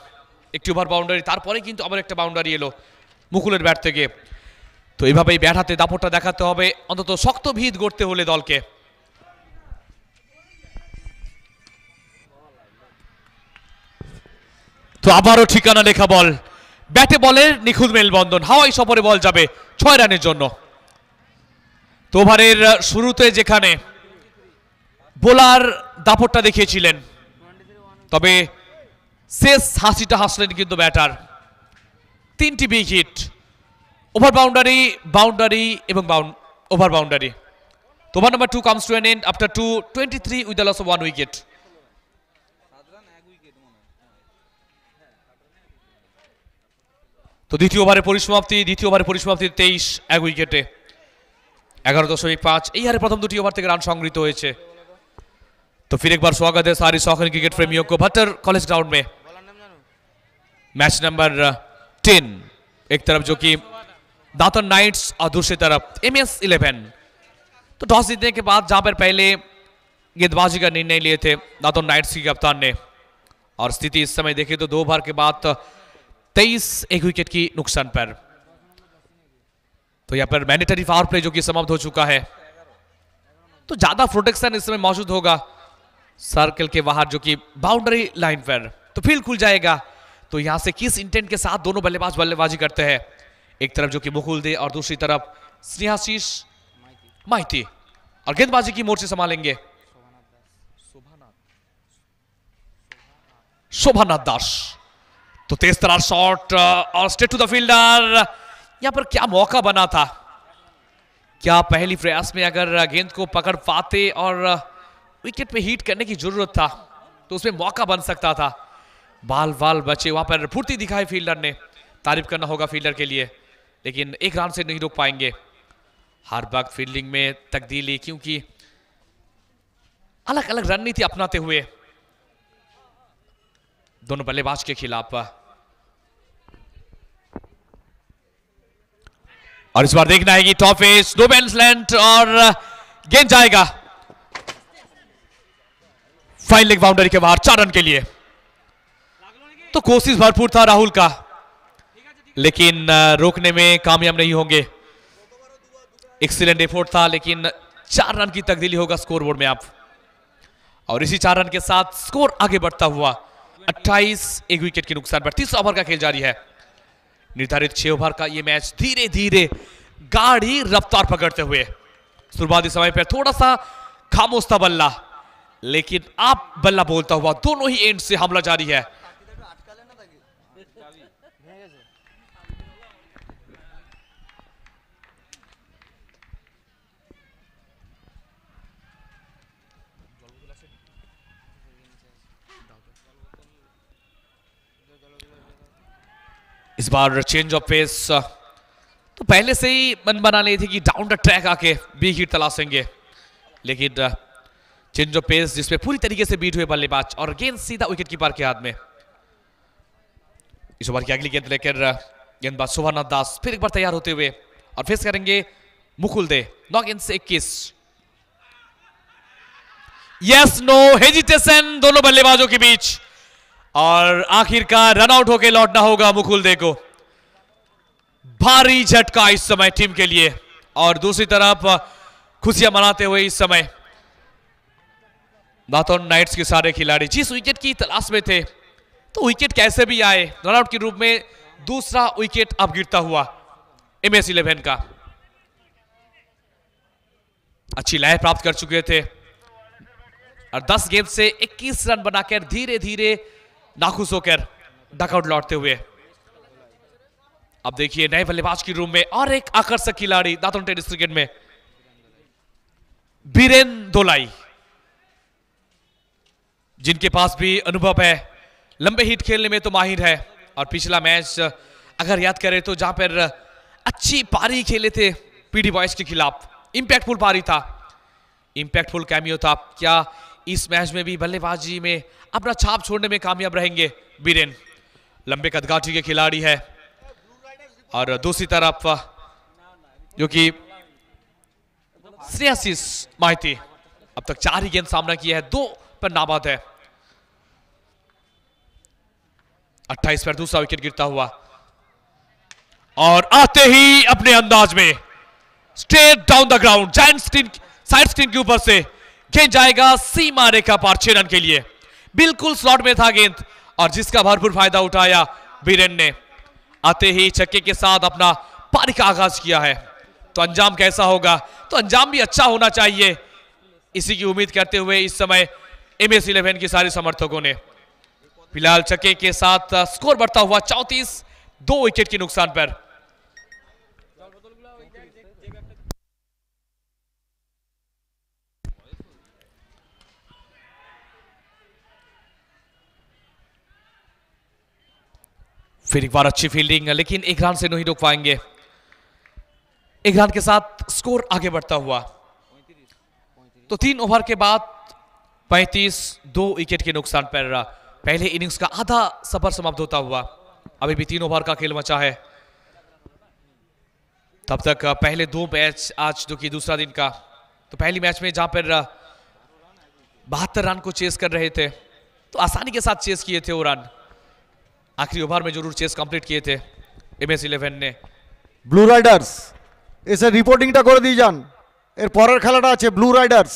একটি ওভার বাউন্ডারি তারপরে কিন্তু আবার একটা বাউন্ডারি এলো মুকুলের ব্যাট থেকে। তো এইভাবেই ব্যাট হাতে দাপটটা দেখাতে হবে, অন্তত শক্ত ভিত গড়তে হলে দলকে। তো আবারও ঠিকানা লেখা বল। ব্যাটে বলের নিখুঁত মেলবন্ধন। হাওয়াই সফরে বল যাবে ছয় রানের জন্য। তো ওভারের শুরুতে যেখানে বোলার দাপটটা দেখিয়েছিলেন, তবে শেষ হাসিটা হাসলেন কিন্তু ব্যাটার। তিনটি উইকেট ওভার বাউন্ডারি বাউন্ডারি এবং ওভার বাউন্ডারি তো over number two comes to an end after two twenty three with the loss of one wicket তো দ্বিতীয় ওভারে পরিসমাপ্তি দ্বিতীয় ওভারে পরিসমাপ্তি তেইশ এক উইকেটে एगारह दशमिक पाँच এই হারে প্রথম দুটি ওভার থেকে রান সংগৃহীত হয়েছে तो फिर एक बार स्वागत है सारी सौखन क्रिकेट प्रेमियों को भट्टर कॉलेज ग्राउंड में मैच नंबर टेन एक तरफ जो कि दातन नाइट्स और दूसरी तरफ एम एस इलेवन तो टॉस जीतने के बाद जहां पर पहले गेंदबाजी का निर्णय लिए थे दातन नाइट्स की कप्तान ने और स्थिति इस समय देखें तो दो ओवर के बाद तेईस एक विकेट की नुकसान पर। तो यहाँ पर मैंडेटरी पावर प्ले जो कि समाप्त हो चुका है। तो ज़्यादा प्रोटेक्शन इस समय मौजूद होगा। सर्कल के बाहर जो कि बाउंड्री लाइन पर। तो फ़ील्ड खुल जाएगा। तो यहाँ से किस इंटेंट के साथ दोनों बल्लेबाज बल्लेबाजी करते हैं? एक तरफ़ जो कि मुकुल दे और दूसरी तरफ़ स्नेहाशीष माहिती और गेंदबाजी की मोर्चे संभालेंगे। शोभानाथ दास। तो तेज तरार शॉट और स्टेट टू द फील्डर यहाँ पर क्या मौका बना था? क्या पहली प्रयास में अगर गेंद को पकड़ पाते और विकेट पे हीट करने की ज़रूरत था तो उसमें मौका बन सकता था। बाल बाल बचे, वहाँ पर फुर्ती दिखाई फील्डर ने। तारीफ़ करना होगा फील्डर के लिए, लेकिन एक रन से नहीं रोक पाएँगे। हर वक्त फील्डिंग में तब्दीली, क्योंकि अलग अलग रणनीति अपनाते हुए दोनों बल्लेबाज के खिलाफ और इस बार देखना है कि टॉप बैलेंस लैंड और गेंद जाएगा। फाइन लेग बाउंड्री के बाहर, चार रन के लिए। तो कोशिश भरपूर था राहुल का, लेकिन रोकने में कामयाब नहीं होंगे। एक्सीलेंट एफोर्ट था, लेकिन चार रन की तब्दीली होगा स्कोर बोर्ड में आप और इसी चार रन के साथ स्कोर आगे बढ़ता हुआ 28 एक विकेट के नुकसान पर, तीसरा ओवर का खेल जारी है। निर्धारित छह ओवर का ये मैच धीरे धीरे गाड़ी रफ्तार पकड़ते हुए शुरुआती समय पर थोड़ा सा खामोश था बल्ला, लेकिन आप बल्ला बोलता हुआ दोनों ही एंड से हमला जारी है। इस बार चेंज ऑफ़ पेस तो पहले से ही मन बना ली थी कि डाउन द ट्रैक आके बिग हिट तलाशेंगे। लेकिन चेंज ऑफ़ पेस जिसमें पूरी तरीके से बीट हुए बल्लेबाज और गेंद सीधा विकेट कीपर के हाथ में। इस ओवर की अगली गेंद लेकर गेंदबाज शोभानाथ दास फिर एक बार तैयार होते हुए और फेस करेंगे मुकुल दे नौ गेंद से इक्कीस। यस नो हेजिटेशन दोनों बल्लेबाजों के बीच। और आखिरकार रन आउट होकर लौटना होगा मुकुल दे को। भारी झटका इस समय टीम के लिए। और दूसरी तरफ़, खुशियाँ मनाते हुए इस समय दातौन नाइट्स के सारे खिलाड़ी, जिस विकेट की तलाश में थे तो विकेट कैसे भी आए रन आउट के रूप में दूसरा विकेट अब गिरता हुआ एम एस इलेवन का। अच्छी लय प्राप्त कर चुके थे। और 10 गेंद से 21 रन बनाकर धीरे धीरे नाखुश होकर डकआउट लौटते हुए। अब देखिए नए बल्लेबाज की रूम में और एक आकर्षक खिलाड़ी दातुन टेनिस क्रिकेट में। बीरेन दोलाई जिनके पास भी अनुभव है, लंबे हिट खेलने में तो माहिर है। और पिछला मैच अगर याद करें तो जहाँ पर अच्छी पारी खेले थे पीडी बॉयज़ के खिलाफ। इंपैक्टफुल पारी था। इंपैक्टफुल कैमियो था। क्या इस मैच में भी बल्लेबाजी में अपना छाप छोड़ने में कामयाब रहेंगे बीरेन लंबे कदगाठी के खिलाड़ी है। और दूसरी तरफ़, जो कि श्रेयसिस माहिती, अब तक चार ही गेंद सामना किया है, दो पर नाबाद है। 28 पर दूसरा विकेट गिरता हुआ। और आते ही अपने अंदाज में straight down the ground giant screen side screen के ऊपर से गेंद जाएगा सीमा रेखा पार छह रन के लिए। बिल्कुल स्लॉट में था गेंद, और जिसका भरपूर फ़ायदा उठाया बीरेन ने। आते ही छक्के के साथ अपना पारी का आगाज़ किया है। तो अंजाम कैसा होगा? तो अंजाम भी अच्छा होना चाहिए। इसी की उम्मीद करते हुए इस समय एम एस इलेवन के सारे समर्थकों ने। फ़िलहाल छक्के के साथ स्कोर बढ़ता हुआ चौतीस, दो विकेट के नुकसान पर। फिर एक बार अच्छी फील्डिंग लेकिन एक रन से नहीं रोक पाएँगे। एक रन के साथ स्कोर आगे बढ़ता हुआ। तो तीन ओवर के बाद 35 दो विकेट के नुकसान पर पहले इनिंग्स का आधा सफ़र समाप्त होता हुआ। अभी भी तीन ओवर का खेल मचा है। तब तक पहले दो मैच आज जो कि दूसरा दिन का। तो पहली मैच में जहाँ पर बहत्तर रन को चेस कर रहे थे तो आसानी के साथ चेस किए थे वो रन आखिरी ओवर में जरूर चेस कंप्लीट किए थे एम एस इलेवन ने ব্লু রাইডার্স এসে রিপোর্টিংটা করে দিয়ে যান এর পরের খেলাটা আছে ব্লু রাইডার্স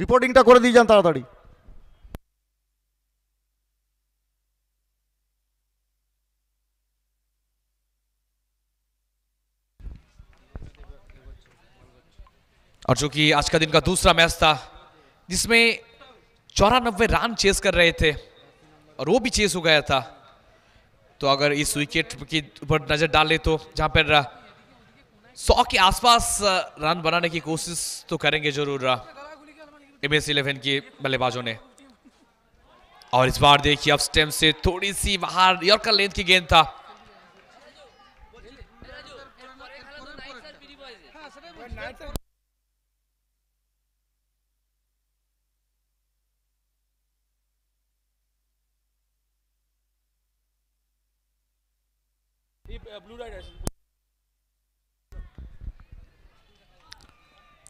রিপোর্টিংটা করে দিয়ে যান তাড়াতাড়ি और जो कि आज का दिन का दूसरा मैच था जिसमें चौरानबे रन चेस कर रहे थे और वो भी चेस हो गया था। तो अगर इस विकेट के ऊपर नज़र डाले तो जहाँ पर सौ के आसपास रन बनाने की कोशिश तो करेंगे ज़रूर एम एस इलेवन के बल्लेबाजों ने। और इस बार देखिए, अब स्टेम से थोड़ी सी बाहर यॉर्कर लेंथ की गेंद था।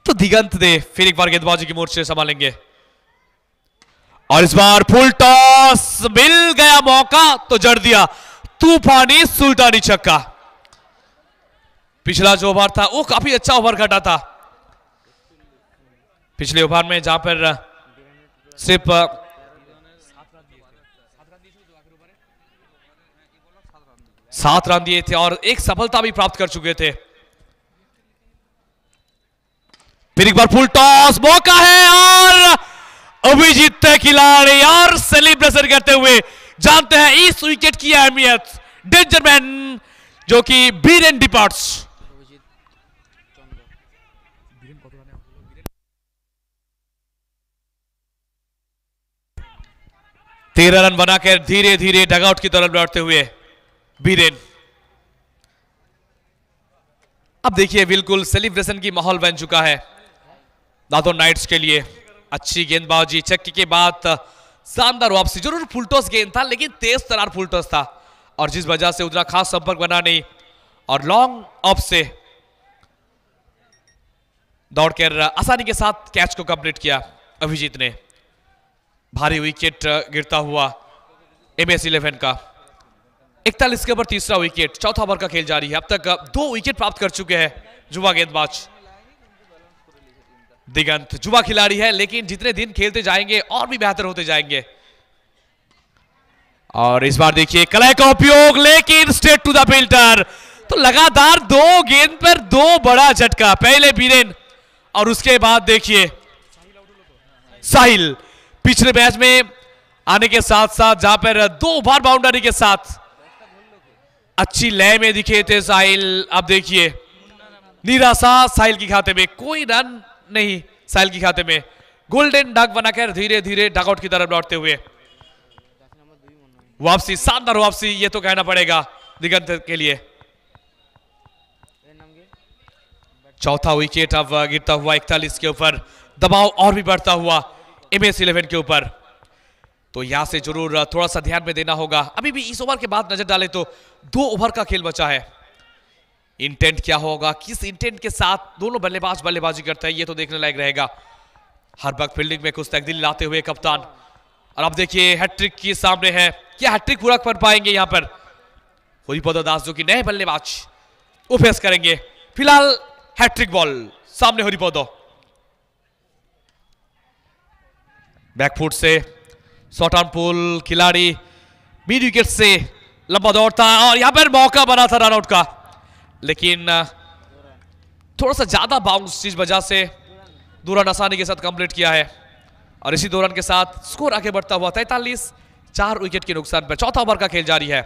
तो दिगंत दे फिर एक बार गेंदबाजी की मोर्चे संभालेंगे। और इस बार फुल टॉस मिल गया मौका तो जड़ दिया तूफानी सुल्तानी छक्का। पिछला जो ओवर था, वो काफ़ी अच्छा ओवर घटा था। पिछले ओवर में जहाँ पर सिर्फ़ सात रन दिए थे और एक सफलता भी प्राप्त कर चुके थे। फिर एक बार फुल टॉस, मौका है और अभिजीत खिलाड़ी और सेलिब्रेशन करते हुए जानते हैं इस विकेट की अहमियत। डेंजर मैन जो कि बीरेन डिपार्ट्स तेरह रन बनाकर धीरे धीरे डगआउट की तरफ़ लौटते हुए। बीरेन अब देखिए, बिल्कुल सेलिब्रेशन की माहौल बन चुका है। दादो नाइट्स के लिए अच्छी गेंदबाजी। चक्की के बाद शानदार वापसी। ज़रूर फुलटॉस गेंद था, लेकिन तेज तरार फुलटॉस था। और जिस वजह से उतना खास संपर्क बना नहीं, और लॉन्ग ऑफ़ से दौड़कर आसानी के साथ कैच को कंप्लीट किया अभिजीत ने। भारी विकेट गिरता हुआ एम एस इलेवन का। इकतालीस के ऊपर तीसरा विकेट चौथा ओवर का खेल जारी है। अब तक दो विकेट प्राप्त कर चुके हैं युवा गेंदबाज। दिगंत युवा खिलाड़ी है, लेकिन जितने दिन खेलते जाएँगे, और भी बेहतर होते जाएँगे। और इस बार देखिए, कलह का उपयोग, लेकिन स्ट्रेट टू द फ़िल्टर तो लगातार दो गेंद पर दो बड़ा झटका। पहले बीरेन और उसके बाद देखिए, साहिल। पिछले मैच में आने के साथ साथ जहाँ पर दो बार बाउंड्री के साथ अच्छी लय में दिखे थे साहिल। अब देखिए निराशा साहिल की खाते में कोई रन नहीं साहिल की खाते में। गोल्डन डक बनाकर धीरे धीरे डकआउट की तरफ़ लौटते हुए। वापसी, शानदार वापसी, ये तो कहना पड़ेगा दिगंत के लिए। चौथा विकेट अब गिरता हुआ इकतालीस के ऊपर। दबाव और भी बढ़ता हुआ एम एस इलेवन के ऊपर। तो यहाँ से ज़रूर थोड़ा सा ध्यान में देना होगा। अभी भी इस ओवर के बाद नज़र डाले तो दो ओवर का खेल बचा है। इंटेंट क्या होगा? किस इंटेंट के साथ दोनों बल्लेबाज बल्लेबाजी करते हैं, ये तो देखने लायक रहेगा। हर वक्त फील्डिंग में कुछ तकदीली लाते हुए कप्तान। और अब देखिए हैट्रिक के सामने है। क्या हैट्रिक पूरा कर पाएँगे यहाँ पर? हरिपद दास, जो कि नए बल्लेबाज, वो फेस करेंगे। फ़िलहाल हैट्रिक बॉल सामने हरिपद बैकफुट से ऑन पुल खिलाड़ी मिड विकेट से लंबा दौड़ता और यहाँ पर मौका बना था रनआउट का। लेकिन थोड़ा सा ज़्यादा बाउंस इस वजह से दो रन आसानी के साथ कंप्लीट किया है। और इसी दौरान के साथ स्कोर आगे बढ़ता हुआ तैतालीस, चार विकेट के नुकसान पर चौथा ओवर का खेल जारी है।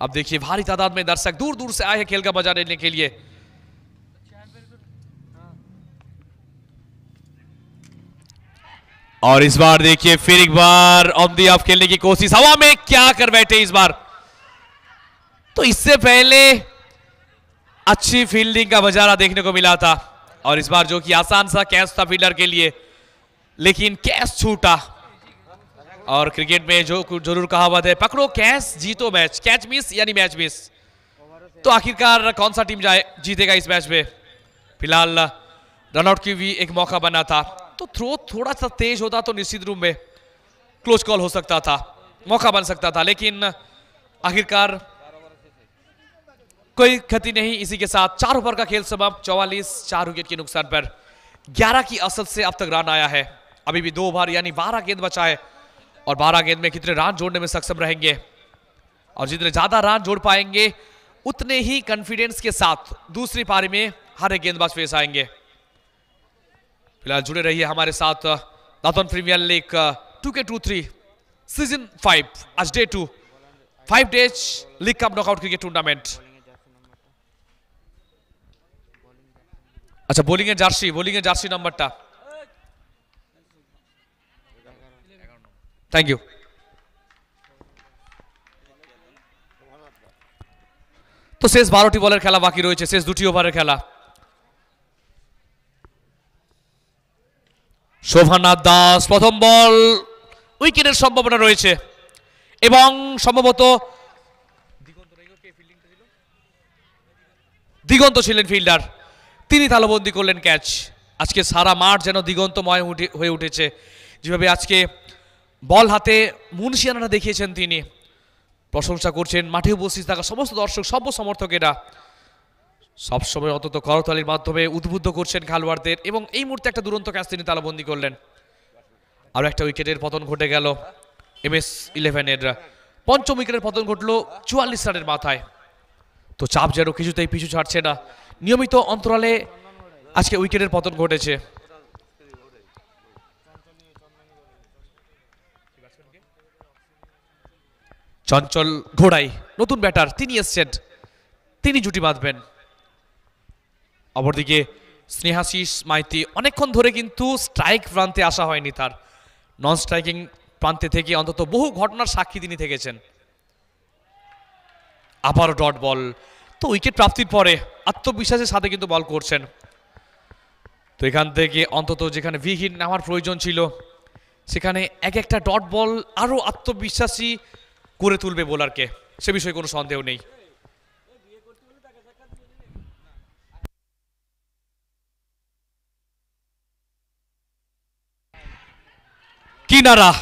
अब देखिए, भारी तादाद में दर्शक दूर दूर से आए हैं खेल का मज़ा लेने के लिए। और इस बार देखिए फिर एक बार ऑन दी ऑफ़ खेलने की कोशिश। हवा में क्या कर बैठे इस बार? तो इससे पहले अच्छी फील्डिंग का नज़ारा देखने को मिला था। और इस बार जो कि आसान सा कैच था फील्डर के लिए, लेकिन कैच छूटा। और क्रिकेट में जो कुछ ज़रूर कहावत है पकड़ो कैच जीतो मैच कैच मिस यानी मैच मिस तो आखिरकार कौन सा टीम जाए, जीतेगा इस मैच में? फ़िलहाल, रनआउट की भी एक मौका बना था। तो थ्रो थोड़ा सा तेज होता तो निश्चित रूप में क्लोज कॉल हो सकता था, मौका बन सकता था, लेकिन आखिरकार कोई क्षति नहीं, इसी के साथ चार ओवर का खेल समाप्त, चौवालीस, चार विकेट के नुकसान पर 11 की असद से अब तक रन आया है। अभी भी दो ओवर यानी 12 गेंद बचा है, और 12 गेंद में कितने रन जोड़ने में सक्षम रहेंगे, और जितने ज़्यादा रन जोड़ पाएँगे, उतने ही कॉन्फिडेंस के साथ दूसरी पारी में हर एक गेंदबाज पेश आएँगे। फिलहाल जुड़े रहिए हमारे साथ दातन premier league two K two three season five आज day two five days league cup knockout cricket tournament আচ্ছা বোলিং এর জার্সি বোলিং এর জার্সি নাম্বারটা থ্যাংক ইউ তো শেষ বারোটি বলের খেলা বাকি রয়েছে শেষ দুটি ওভারের খেলা শোভানাথ দাস প্রথম বল। উইকেটের সম্ভাবনা রয়েছে। এবং সম্ভবত দিগন্ত ছিলেন ফিল্ডার। তিনি তালবন্দি করলেন ক্যাচ। আজকে সারা মাঠ যেন দিগন্তময় উঠে- হয়ে উঠেছে। যেভাবে আজকে বল হাতে মুন্সিয়ানারা দেখিয়েছেন তিনি। প্রশংসা করছেন, মাঠে উপস্থিত থাকা সমস্ত দর্শক সভ্য সমর্থকেরা। সবসময় অন্তত করতালির মাধ্যমে উদ্বুদ্ধ করছেন খেলোয়াড়দের এবং এই মুহূর্তে একটা দুরন্ত ক্যাচ তিনি তালাবন্দি করলেন। আরও একটা উইকেটের পতন ঘটে গেল এম এস ইলেভেনের। পঞ্চম উইকেটের পতন ঘটলো চুয়াল্লিশ রানের মাথায়। তো চাপ যেন কিছুতেই পিছু ছাড়ছে না। নিয়মিত অন্তরালে আজকে উইকেটের পতন ঘটেছে। চঞ্চল ঘোড়াই, নতুন ব্যাটার, তিনি এসছেন। তিনি জুটি বাঁধবেন। অপরদিকে স্নেহাশিস মাইতি অনেকক্ষণ ধরে কিন্তু স্ট্রাইক প্রান্তে আসা হয়নি তার। নন স্ট্রাইকিং প্রান্তে থেকে অন্তত বহু ঘটনার সাক্ষী তিনি থেকেছেন। আবারও ডট বল। তো উইকেট প্রাপ্তির পরে আত্মবিশ্বাসের সাথে কিন্তু বল করছেন। তো এখান থেকে অন্তত যেখানে ভিহীন নেওয়ার প্রয়োজন ছিল, সেখানে এক একটা ডট বল আরও আত্মবিশ্বাসী করে তুলবে বোলারকে। সে বিষয়ে কোনো সন্দেহ নেই। কিনারা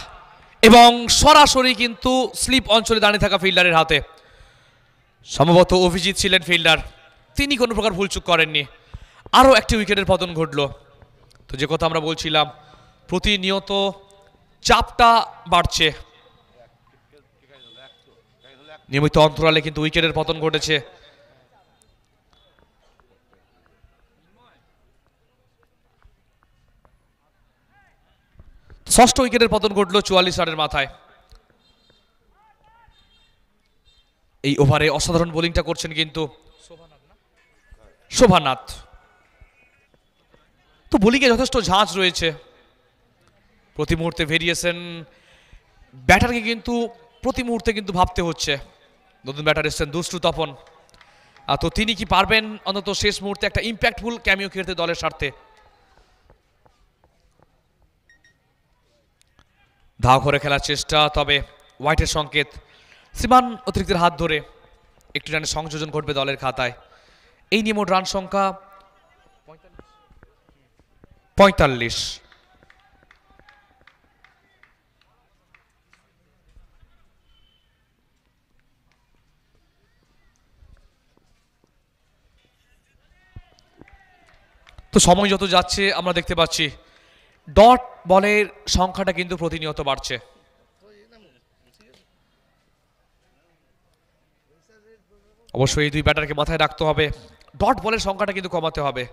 এবং সরাসরি কিন্তু স্লিপ অঞ্চলে দাঁড়িয়ে থাকা ফিল্ডারের হাতে। সম্ভবত অভিজিৎ ছিলেন ফিল্ডার। তিনি কোনো প্রকার ভুলচুক করেননি। আরও একটি উইকেটের পতন ঘটল। তো যে কথা আমরা বলছিলাম, প্রতিনিয়ত চাপটা বাড়ছে। নিয়মিত অন্তরালে কিন্তু উইকেটের পতন ঘটেছে। ষষ্ঠ উইকেটের পতন ঘটল চুয়াল্লিশ রানের মাথায়। এই ওভারে অসাধারণ বোলিংটা করছেন কিন্তু শোভানাথ। তো বোলিংয়ে যথেষ্ট ঝাঁজ রয়েছে। প্রতি মুহূর্তে ভেরিয়েশন ব্যাটারকে কিন্তু প্রতি মুহূর্তে কিন্তু ভাবতে হচ্ছে। নতুন ব্যাটার এসছেন দুষ্টু তপন। তো তিনি কি পারবেন? অন্তত শেষ মুহূর্তে একটা ইম্প্যাক্টফুল ক্যামিও খেলতে দলের স্বার্থে। ধাও করে খেলার চেষ্টা, তবে হোয়াইটের সংকেত। সীমান অতিরিক্তের হাত ধরে একটি রানের সংযোজন ঘটবে দলের খাতায়। এই নিয়ে মোট রান সংখ্যা পঁয়তাল্লিশ। তো সময় যত যাচ্ছে, আমরা দেখতে পাচ্ছি ডট বলের সংখ্যাটা কিন্তু প্রতিনিয়ত বাড়ছে। অবশ্যই এই দুই ব্যাটারকে মাথায় রাখতে হবে। ডট বলের সংখ্যাটা কিন্তু কমাতে হবে।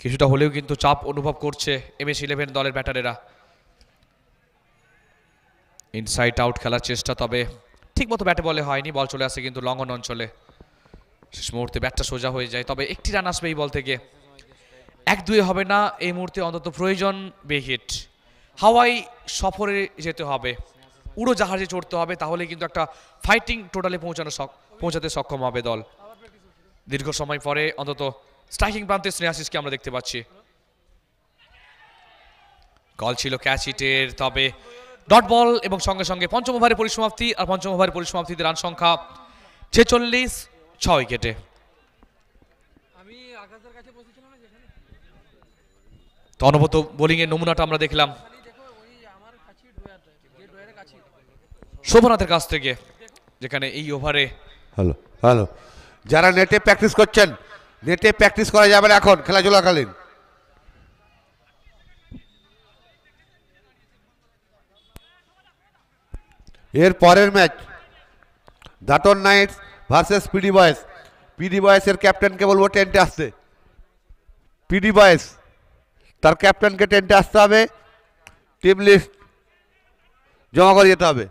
কিছুটা হলেও কিন্তু চাপ অনুভব করছে এম এস ইলেভেন দলের ব্যাটারেরা। ইনসাইড আউট খেলার চেষ্টা তবে ঠিকমতো ব্যাটে বলে হয়নি, বল চলে আসে কিন্তু লঙ্ঘন অঞ্চলে। শেষ মুহূর্তে ব্যাটটা সোজা হয়ে যায়, তবে একটি রান আসবে এই বল থেকে। এক দুয়ে হবে না, এই মুহূর্তে অন্তত প্রয়োজন বেহিট। হাওয়াই সফরে যেতে হবে, উড়ো জাহাজে চড়তে হবে, তাহলে কিন্তু একটা ফাইটিং টোটালে পৌঁছানো পৌঁছাতে সক্ষম হবে দল। দীর্ঘ সময় পরে অন্তত স্ট্রাইকিং প্রান্তে স্নেহাশিসকে আমরা দেখতে পাচ্ছি। কল ছিল ক্যাচ হিটের, তবে ডট বল এবং সঙ্গে সঙ্গে পঞ্চম ওভারের পরিসমাপ্তি, আর পঞ্চম ওভারের পরিসমাপ্তিতে রান সংখ্যা ছেচল্লিশ ছ উইকেটে তো অনবত বোলিংয়ের নমুনাটা আমরা দেখলাম। শোভনাথের কাছ থেকে, যেখানে এই ওভারে হ্যালো হ্যালো যারা নেটে প্র্যাকটিস করছেন নেটে প্র্যাকটিস করা যাবে না এখন খেলা চলাকালীন এর পরের match Daton knights versus P D boys P D বয়েসের ক্যাপ্টেনকে বলব টেন্টে আসতে। পিডি বয়েস তার ক্যাপ্টেনকে টেন্টে আসতে হবে। টিম লিস্ট জমা করে যেতে হবে।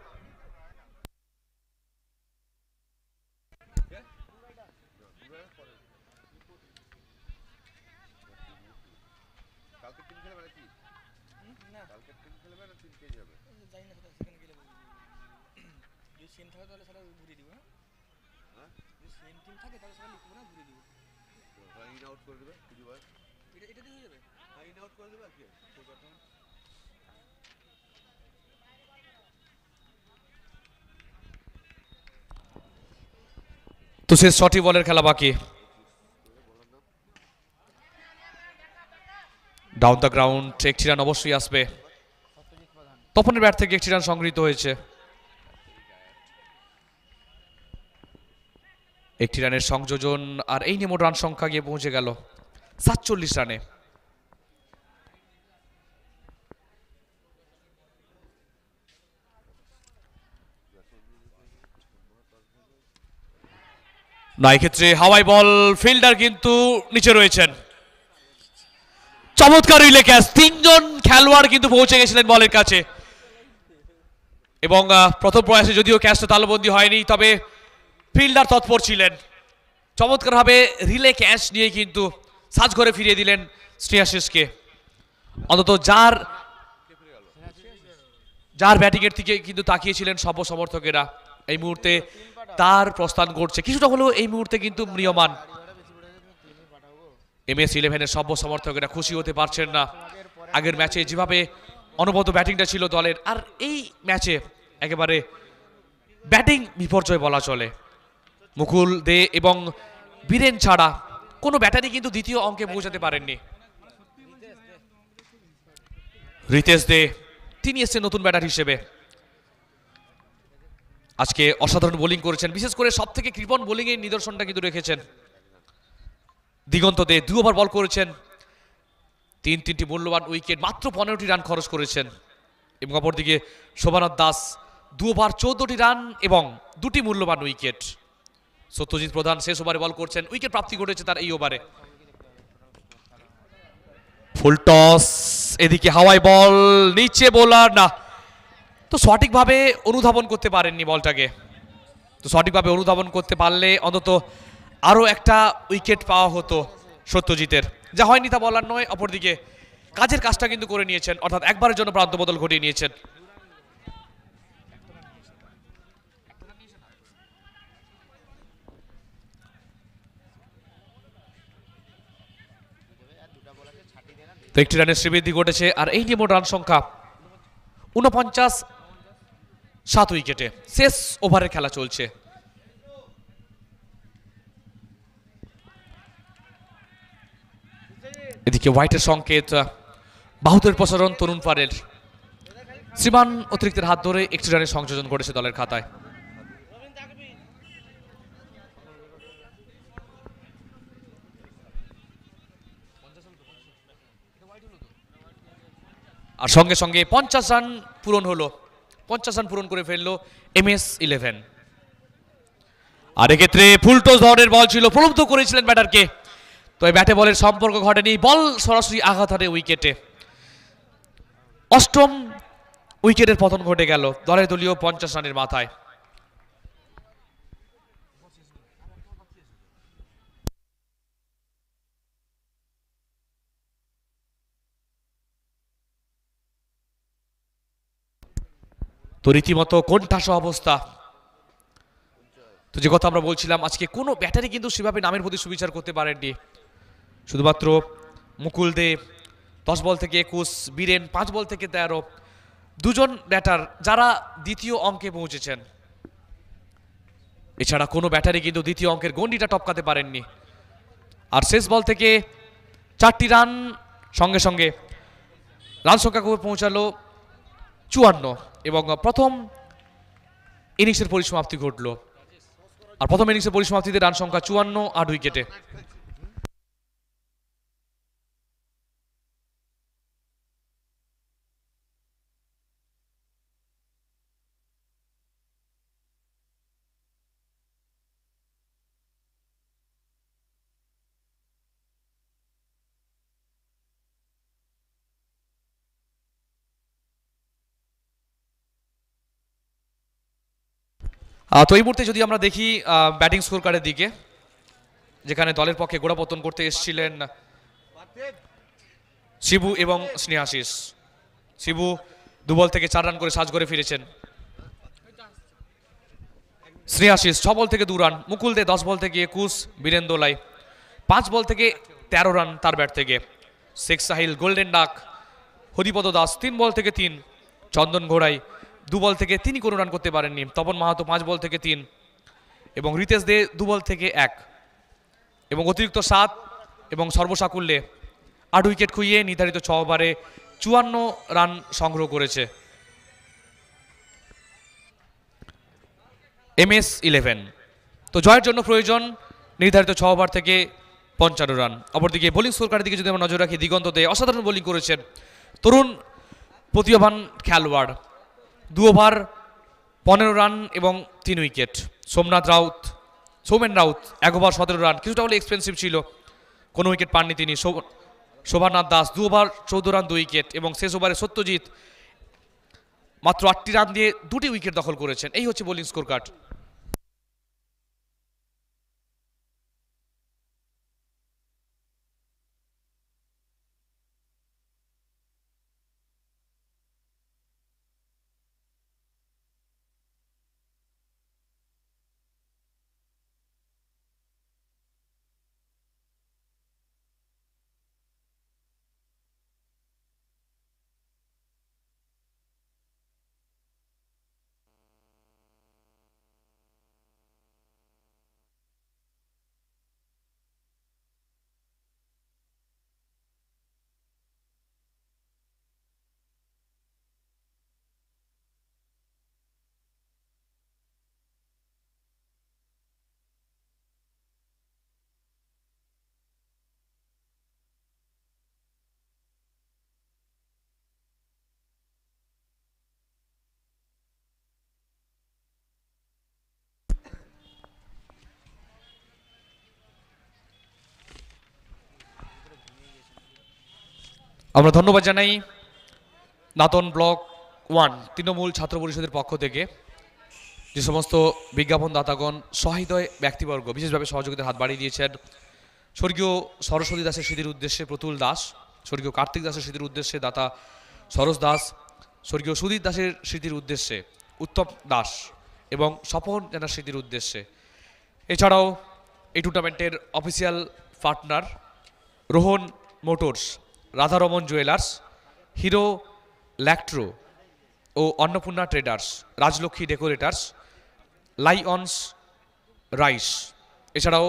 তো সে ছটি বলের খেলা বাকি। ডাউন দ্য গ্রাউন্ড একটি রান অবশ্যই আসবে। তপনের ব্যাট থেকে একটি রান সংগৃহীত হয়েছে। একটি রানের সংযোজন, আর এই নিয়ে মোট রান সংখ্যা গিয়ে পৌঁছে গেল। সাতচল্লিশ রানে। না, এক্ষেত্রে হাওয়াই বল ফিল্ডার কিন্তু নিচে রয়েছেন। চমৎকার রিলে ক্যাচ। তিনজন খেলোয়াড় কিন্তু পৌঁছে গেছিলেন বলের কাছে। এবং প্রথম প্রয়াসে যদিও ক্যাচটা তালবন্দি হয়নি, তবে ফিল্ডার তৎপর ছিলেন। চমৎকারভাবে রিলে ক্যাচ নিয়ে কিন্তু সাজ ঘরে ফিরিয়ে দিলেন শ্রেয়াশিসকে। অন্তত যার যার ব্যাটিংয়ের দিকে কিন্তু তাকিয়েছিলেন সব সমর্থকেরা এই মুহূর্তে তার প্রস্থান ঘটছে। কিছুটা হলেও এই মুহূর্তে কিন্তু ম্রিয়মান এম এস ইলেভেনের সর্ব সমর্থকেরা খুশি হতে পারছেন না। আগের ম্যাচে যেভাবে অনবদ্য ব্যাটিংটা ছিল দলের, আর এই ম্যাচে একেবারে ব্যাটিং বিপর্যয় বলা চলে। মুকুল দে এবং বীরেন ছাড়া কোনো ব্যাটারি কিন্তু দ্বিতীয় অঙ্কে পৌঁছাতে পারেননি। রিতেশ দে, তিনি এসছেন নতুন ব্যাটার হিসেবে। আজকে অসাধারণ বোলিং করেছেন। বিশেষ করে সব থেকে কৃপণ বোলিংয়ের নিদর্শনটা কিন্তু রেখেছেন। দিগন্ত দে দু ওভার বল করেছেন। তিন, তিনটি মূল্যবান উইকেট, মাত্র পনেরোটি রান খরচ করেছেন। এবং অপরদিকে শোভানাথ দাস দু ওভার চৌদ্দটি রান এবং দুটি মূল্যবান উইকেট। সত্যজিৎ প্রধান শেষ ওভারে বল করছেন। উইকেট প্রাপ্তি ঘটেছে তার এই ওভারে। ফুল টস, এদিকে হাওয়াই বল, নিচে বোলার, না তো সঠিকভাবে অনুধাবন করতে পারেননি বলটাকে। তো সঠিকভাবে অনুধাবন করতে পারলে অন্তত আরও একটা উইকেট পাওয়া হতো সত্যজিতের। যা হয়নি তা বলার নয়, অপরদিকে কাজের কাজটা কিন্তু করে নিয়েছেন, অর্থাৎ একবারের জন্য প্রান্ত বদল ঘটিয়ে নিয়েছেন। তো একটি রানের শ্রীবৃদ্ধি ঘটেছে, আর এই নিয়ে মোট রান সংখ্যা উনপঞ্চাশ সাত উইকেটে। শেষ ওভারের খেলা চলছে। এদিকে হোয়াইটের সংকেত বাহুদের প্রসারণ তরুণ পারের শ্রীমান অতিরিক্তের হাত ধরে একটি রানের সংযোজন করেছে দলের খাতায়। আর সঙ্গে সঙ্গে পঞ্চাশ রান পূরণ হলো। পঞ্চাশ রান পূরণ করে ফেলল এম এস ইলেভেন। আর এক্ষেত্রে ফুলটোস ধরনের বল ছিল, প্রলুব্ধ করেছিলেন ব্যাটারকে। তো এই ব্যাটে বলের সম্পর্ক ঘটেনি, বল সরাসরি আঘাত হারে উইকেটে। অষ্টম উইকেটের পতন ঘটে গেল দলের দলীয় পঞ্চাশ রানের মাথায়। তো রীতিমতো কোণঠাসা অবস্থা। তো যে কথা আমরা বলছিলাম, আজকে কোনো ব্যাটারি কিন্তু সেভাবে নামের প্রতি সুবিচার করতে পারেননি। শুধুমাত্র মুকুল দে, দশ বল থেকে একুশ, বীরেন পাঁচ বল থেকে তেরো, দুজন ব্যাটার যারা দ্বিতীয় অঙ্কে পৌঁছেছেন। এছাড়া কোনো ব্যাটারি কিন্তু দ্বিতীয় অঙ্কের গন্ডিটা টপকাতে পারেননি। আর শেষ বল থেকে চারটি রান সঙ্গে সঙ্গে, রান সংখ্যা পৌঁছালো? চুয়ান্ন। এবং প্রথম ইনিংসের পরিসমাপ্তি ঘটলো। আর প্রথম ইনিংসের পরিসমাপ্তিতে রান সংখ্যা চুয়ান্ন আট উইকেটে। তো এই মুহূর্তে যদি আমরা দেখি ব্যাটিং স্কোর কার্ডের দিকে, যেখানে দলের পক্ষে গোড়াপতন করতে এসেছিলেন শিবু এবং স্নেহাশিস। শিবু দু বল থেকে চার রান করে সাজ করে ফিরেছেন। শ্রেয়াশিস ছ বল থেকে দু রান, মুকুল দে দশ বল থেকে একুশ বীরেন দোলাই পাঁচ বল থেকে তেরো রান তার ব্যাট থেকে। শেখ সাহিল, গোল্ডেন ডাক, হরিপদ দাস তিন বল থেকে তিন, চন্দন ঘোড়াই দু বল থেকে তিনি কোনো রান করতে পারেননি। তপন মাহাতো পাঁচ বল থেকে তিন এবং রিতেশ দে দু বল থেকে এক এবং অতিরিক্ত সাত এবং সর্বসাকুল্যে আট উইকেট খুইয়ে নির্ধারিত ছ ওভারে চুয়ান্ন রান সংগ্রহ করেছে। M S eleven. তো জয়ের জন্য প্রয়োজন নির্ধারিত ছ ওভার থেকে পঞ্চান্ন রান। অপরদিকে বোলিং স্কোরকারের দিকে যদি আমরা নজর রাখি, দিগন্ত দে অসাধারণ বোলিং করেছেন। তরুণ প্রতিভাবান খেলোয়াড়। দু ওভার পনেরো রান এবং তিন উইকেট। সোমনাথ রাউত, সৌমেন রাউত, এক ওভার, সতেরো রান। কিছুটা হলে এক্সপেন্সিভ ছিল। কোনো উইকেট পাননি তিনি। শোভ- শোভানাথ দাস, দু ওভার, চৌদ্দ রান দু উইকেট এবং শেষ ওভারে সত্যজিৎ মাত্র আটটি রান দিয়ে দুটি উইকেট দখল করেছেন। এই হচ্ছে বোলিং স্কোর কার্ড আমরা ধন্যবাদ জানাই নাতন ব্লক ওয়ান, তৃণমূল ছাত্র পরিষদের পক্ষ থেকে। যে সমস্ত বিজ্ঞাপন দাতাগণ সহৃদয় ব্যক্তিবর্গ, বিশেষভাবে সহযোগিতার হাত বাড়িয়ে দিয়েছেন। স্বর্গীয় সরস্বতী দাসের স্মৃতির উদ্দেশ্যে প্রতুল দাস, স্বর্গীয় কার্তিক দাসের স্মৃতির উদ্দেশ্যে দাতা সরোজ দাস, স্বর্গীয় সুদীপ দাসের স্মৃতির উদ্দেশ্যে উত্তম দাস এবং স্বপন জানার স্মৃতির উদ্দেশ্যে। এছাড়াও এই টুর্নামেন্টের official partner Rohan motors Radharaman jewellers, hero ল্যাক্ট্রো ও Annapurna traders, Rajlakshmi decorators, lions rice. এছাড়াও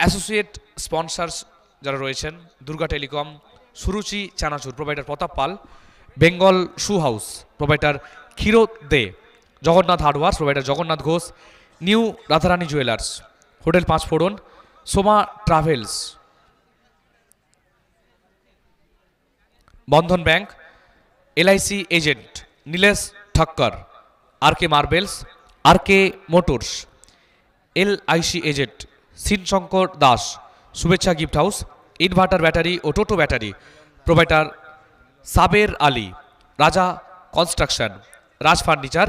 অ্যাসোসিয়েট স্পন্সার্স যারা রয়েছেন, Durga telecom, Suruchi Chanachur, provider Pratap Pal, Bengal shoe house, provider Kshirod De, Jagannath hardwares, provider Jagannath Ghosh, new Radharani jewellers, hotel Panch Phoron, Soma travels. Bandhan bank, LIC agent, Nilesh Thakkar, R K marbles, R K motors LIC agent, Sinshankar Das, Shubhechha gift house, inverter battery ও toto battery, provider Saber Ali, Raja Construction, Raj Furniture,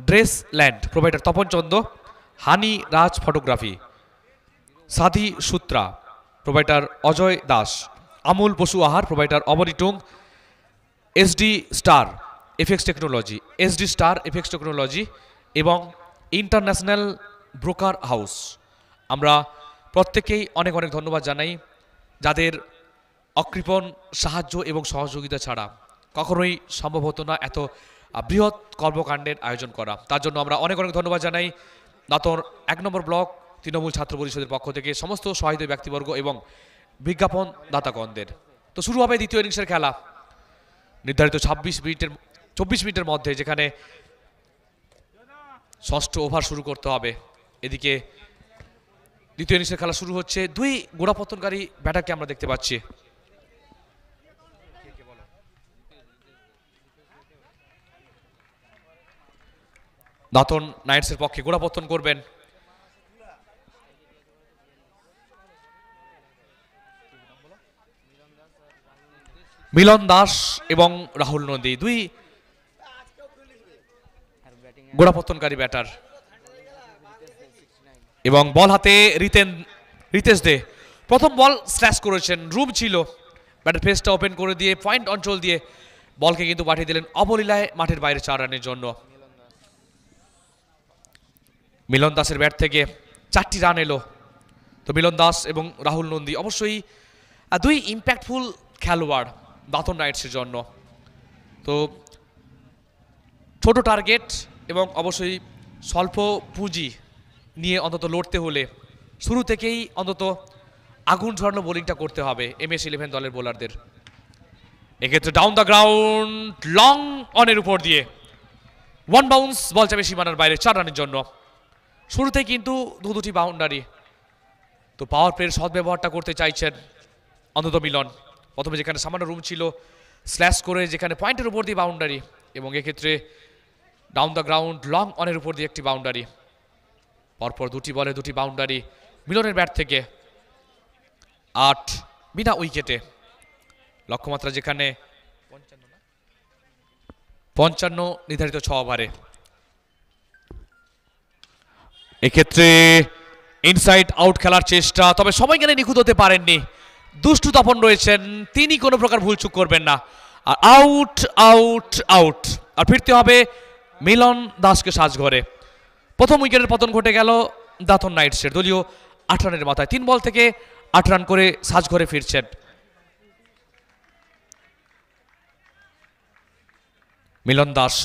Dress Land, provider Tapan Chanda Honey Raj Photography, Sadhi Sutra, provider Ajay Das. Amul পশু Ahar provider Abani Tung S D star F X technology S D star F X technology এবং ইন্টারন্যাশনাল ব্রোকার হাউস আমরা প্রত্যেকেই অনেক অনেক ধন্যবাদ জানাই যাদের অকৃপণ সাহায্য এবং সহযোগিতা ছাড়া কখনোই সম্ভব হতো না এত বৃহৎ কর্মকাণ্ডের আয়োজন করা। তার জন্য আমরা অনেক অনেক ধন্যবাদ জানাই দাঁতর এক নম্বর ব্লক তৃণমূল ছাত্র পরিষদের পক্ষ থেকে, সমস্ত সহায়িত ব্যক্তিবর্গ এবং বিজ্ঞাপন দাতাগণদের। তো শুরু হবে দ্বিতীয় ইনিংসের খেলা। নির্ধারিত ছাব্বিশ মিনিটের, চব্বিশ মিনিটের মধ্যে যেখানে ষষ্ঠ ওভার শুরু করতে হবে। এদিকে দ্বিতীয় ইনিংসের খেলা শুরু হচ্ছে। দুই গোড়াপত্তনকারী ব্যাটারকে আমরা দেখতে পাচ্ছি। দাতন নাইটসের পক্ষে গোড়াপত্তন করবেন। মিলন দাস এবং রাহুল নন্দী, দুই গোড়াপত্তনকারী ব্যাটার। এবং বল হাতে রিতেন, রিতেশ দে। প্রথম বল স্ল্যাশ করেছেন রুম ছিল। ব্যাটার ফেসটা ওপেন করে দিয়ে, পয়েন্ট অঞ্চল দিয়ে বলকে কিন্তু পাঠিয়ে দিলেন অবলীলায় মাঠের বাইরে চার রানের জন্য। মিলন দাসের ব্যাট থেকে চারটি রান এলো। তো মিলন দাস এবং রাহুল নন্দী অবশ্যই দুই ইম্প্যাক্টফুল খেলোয়াড়। দাতন রাইটসের জন্য। তো ছোট টার্গেট এবং অবশ্যই স্বল্প পুঁজি নিয়ে অন্তত লড়তে হলে শুরু থেকেই অন্তত আগুন ঝরানো বোলিংটা করতে হবে এম এস ইলেভেন দলের বোলারদের। এক্ষেত্রে ডাউন দ্য গ্রাউন্ড লং অনের উপর দিয়ে ওয়ান বাউন্স বল যাবে সীমানার বাইরে চার রানের জন্য। শুরুতে কিন্তু দু দুটি বাউন্ডারি তো পাওয়ার প্লের সদ্ব্যবহারটা করতে চাইছেন অন্তত মিলন। প্রথমে যেখানে সামান্য রুম ছিল স্ল্যাশ করে যেখানে পয়েন্টের উপর দিয়ে বাউন্ডারি এবং এক্ষেত্রে ডাউন দ্য গ্রাউন্ড লং অনের উপর দিয়ে একটি বাউন্ডারি পরপর দুটি বলে দুটি বাউন্ডারি মিলনের ব্যাট থেকে আট বিনা উইকেটে। লক্ষ্যমাত্রা যেখানে পঞ্চান্ন, নির্ধারিত ছ ওভারে এক্ষেত্রে ইনসাইড আউট খেলার চেষ্টা, তবে সবাই কেন নিখুঁত হতে পারেননি। দুষ্টু তপন রয়েছেন, তিনি কোনো প্রকার ভুলচুক করবেন না। আর আউট আউট আউট আর ফিরতে হবে মিলন দাসকে সাজঘরে। প্রথম উইকেটের পতন ঘটে গেল দাতন নাইটসের। দলীয় আট রানের মাথায় তিন বল থেকে আট রান করে সাজঘরে ফিরছেন। মিলন দাস।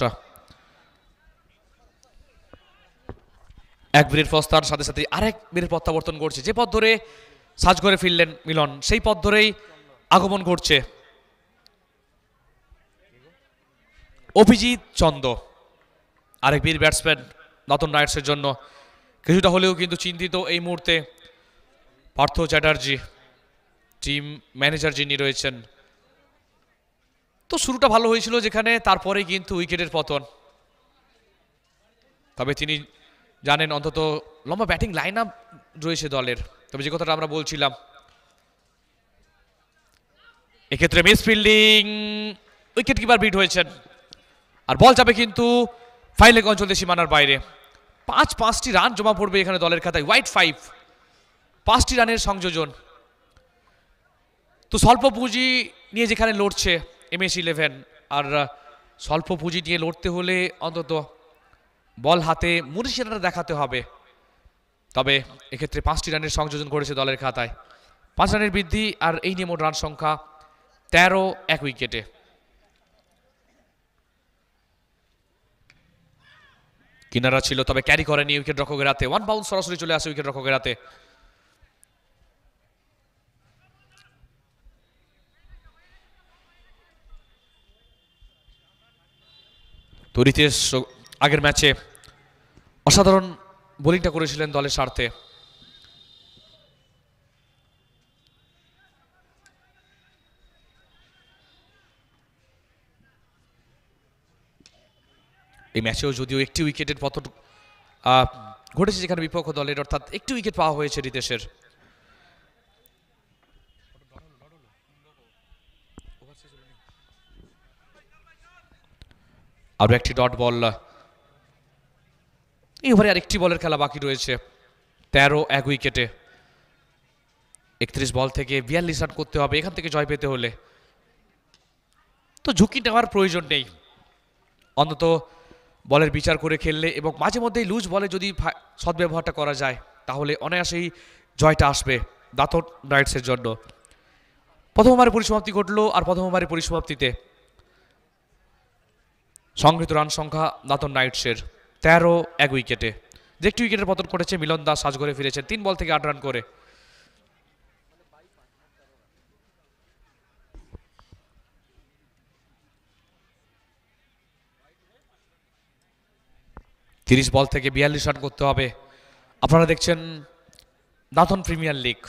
এক বীরের প্রস্তার সাথে সাথে আরেক বীরের প্রত্যাবর্তন করছে। যে পথ ধরে সাজঘরে ফিরলেন মিলন। সেই পথ ধরেই আগমন ঘটছে। অভিজিৎ চন্দ, আরেক বীর ব্যাটসম্যান নতুন রাইডসের জন্য। কিছুটা হলেও কিন্তু চিন্তিত এই মুহূর্তে পার্থ চ্যাটার্জি টিম ম্যানেজার যিনি রয়েছেন। তো শুরুটা ভালো হয়েছিল যেখানে তারপরে কিন্তু উইকেটের পতন। তবে তিনি জানেন অন্তত লম্বা ব্যাটিং লাইন আপ রয়েছে দলের। তবে যে কথাটা আমরা বলছিলাম, এক্ষেত্রে miss fielding wicket keeper beat হয়েছেন। আর বল যাবে কিন্তু ফাইলেক অঞ্চল সীমানার বাইরে। পাঁচ পাঁচটি রান জমা পড়বে এখানে দলের খাতায় হোয়াইট ফাইভ পাঁচটি রানের সংযোজন। তো স্বল্প পুঁজি নিয়ে যেখানে লড়ছে এম এস ইলেভেন আর স্বল্প পুঁজি নিয়ে লড়তে হলে অন্তত বল হাতে মুরিশিয়ানাটা দেখাতে হবে। তবে এক্ষেত্রে পাঁচটি রানের সংযোজন করেছে দলের খাতায়। পাঁচ রানের বৃদ্ধি আর এই নিয়ে মোট রান সংখ্যা তেরো এক উইকেটে। কিনারা ছিল, তবে ক্যারি করেনি উইকেট রক্ষকের হাতে। ওয়ান বাউন্স সরাসরি চলে আসে উইকেট রক্ষকের হাতে। তো রিতেশ আগের ম্যাচে অসাধারণ বোলিংটা করেছিলেন দলের স্বার্থে। এই ম্যাচেও যদিও একটি উইকেটের পতন ঘটেছে যেখানে বিপক্ষ দলের অর্থাৎ একটি উইকেট পাওয়া হয়েছে রিতেশের। আরও একটি ডট বল এই ওভারে আর একটি বলের খেলা বাকি রয়েছে। তেরো, এক উইকেটে। একত্রিশ বল থেকে বিয়াল্লিশ রান করতে হবে, এখান থেকে জয় পেতে হলে। তো ঝুঁকি নেওয়ার প্রয়োজন নেই। অন্তত বলের বিচার করে খেললে এবং মাঝে মধ্যেই লুজ বলে যদি সদ্ব্যবহারটা করা যায়, তাহলে অনায়াসেই জয়টা আসবে দাঁতন নাইটসের জন্য। প্রথম ওভারে পরিসমাপ্তি ঘটলো আর প্রথম ওভারে পরিসমাপ্তিতে সংগৃহীত রান সংখ্যা দাতন নাইটসের। তেরো, এক উইকেটে। যে একটি উইকেটের পতন করেছে মিলন দাস সাজঘরে ফিরেছেন। তিন বল থেকে আট রান করে। তিরিশ বল থেকে বিয়াল্লিশ রান করতে হবে। আপনারা দেখছেন দাতন প্রিমিয়ার লিগ।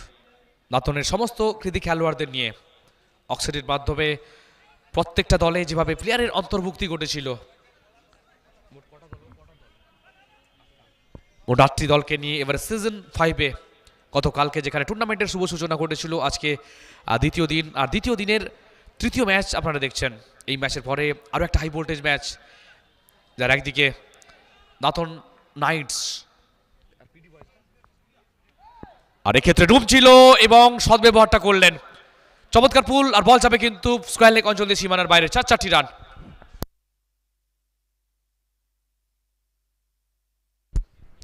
দাতনের সমস্ত কৃতি খেলোয়াড়দের নিয়ে অক্সিডের মাধ্যমে প্রত্যেকটা দলে যেভাবে প্লেয়ারের অন্তর্ভুক্তি ঘটেছিল আটটি দলকে নিয়ে এবারে সিজন ফাইভে গতকালকে যেখানে টুর্নামেন্টের শুভ সূচনা ঘটেছিল, আজকে দ্বিতীয় দিন, আর দ্বিতীয় দিনের তৃতীয় ম্যাচ আপনারা দেখছেন। এই ম্যাচের পরে আরও একটা হাই ভোল্টেজ ম্যাচ যার একদিকে নাথন নাইটস। আর এক্ষেত্রে ডুব ছিল এবং সদ্ব্যবহারটা করলেন। চমৎকার পুল আর বল যাবে কিন্তু স্কোয়ার লেগ অঞ্চল দিয়ে সীমানার বাইরে চার চারটি রান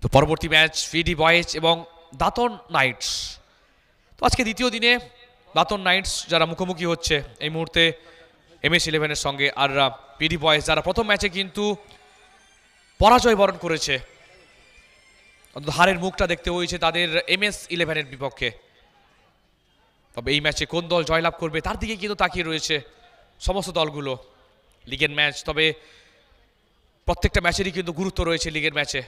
তো পরবর্তী ম্যাচ ফিডি বয়েজ এবং দাতন নাইটস। তো আজকে দ্বিতীয় দিনে দাতন নাইটস যারা মুখোমুখি হচ্ছে, এই মুহূর্তে এম এস ইলেভেনের সঙ্গে আর পিডি বয়েজ যারা প্রথম ম্যাচে কিন্তু পরাজয় বরণ করেছে হারের মুখটা দেখতে হয়েছে তাদের এম এস ইলেভেনের বিপক্ষে। তবে এই ম্যাচে কোন দল জয়লাভ করবে তার দিকে কিন্তু তাকিয়ে রয়েছে সমস্ত দলগুলো লিগের ম্যাচ। তবে প্রত্যেকটা ম্যাচেরই কিন্তু গুরুত্ব রয়েছে লিগের ম্যাচে।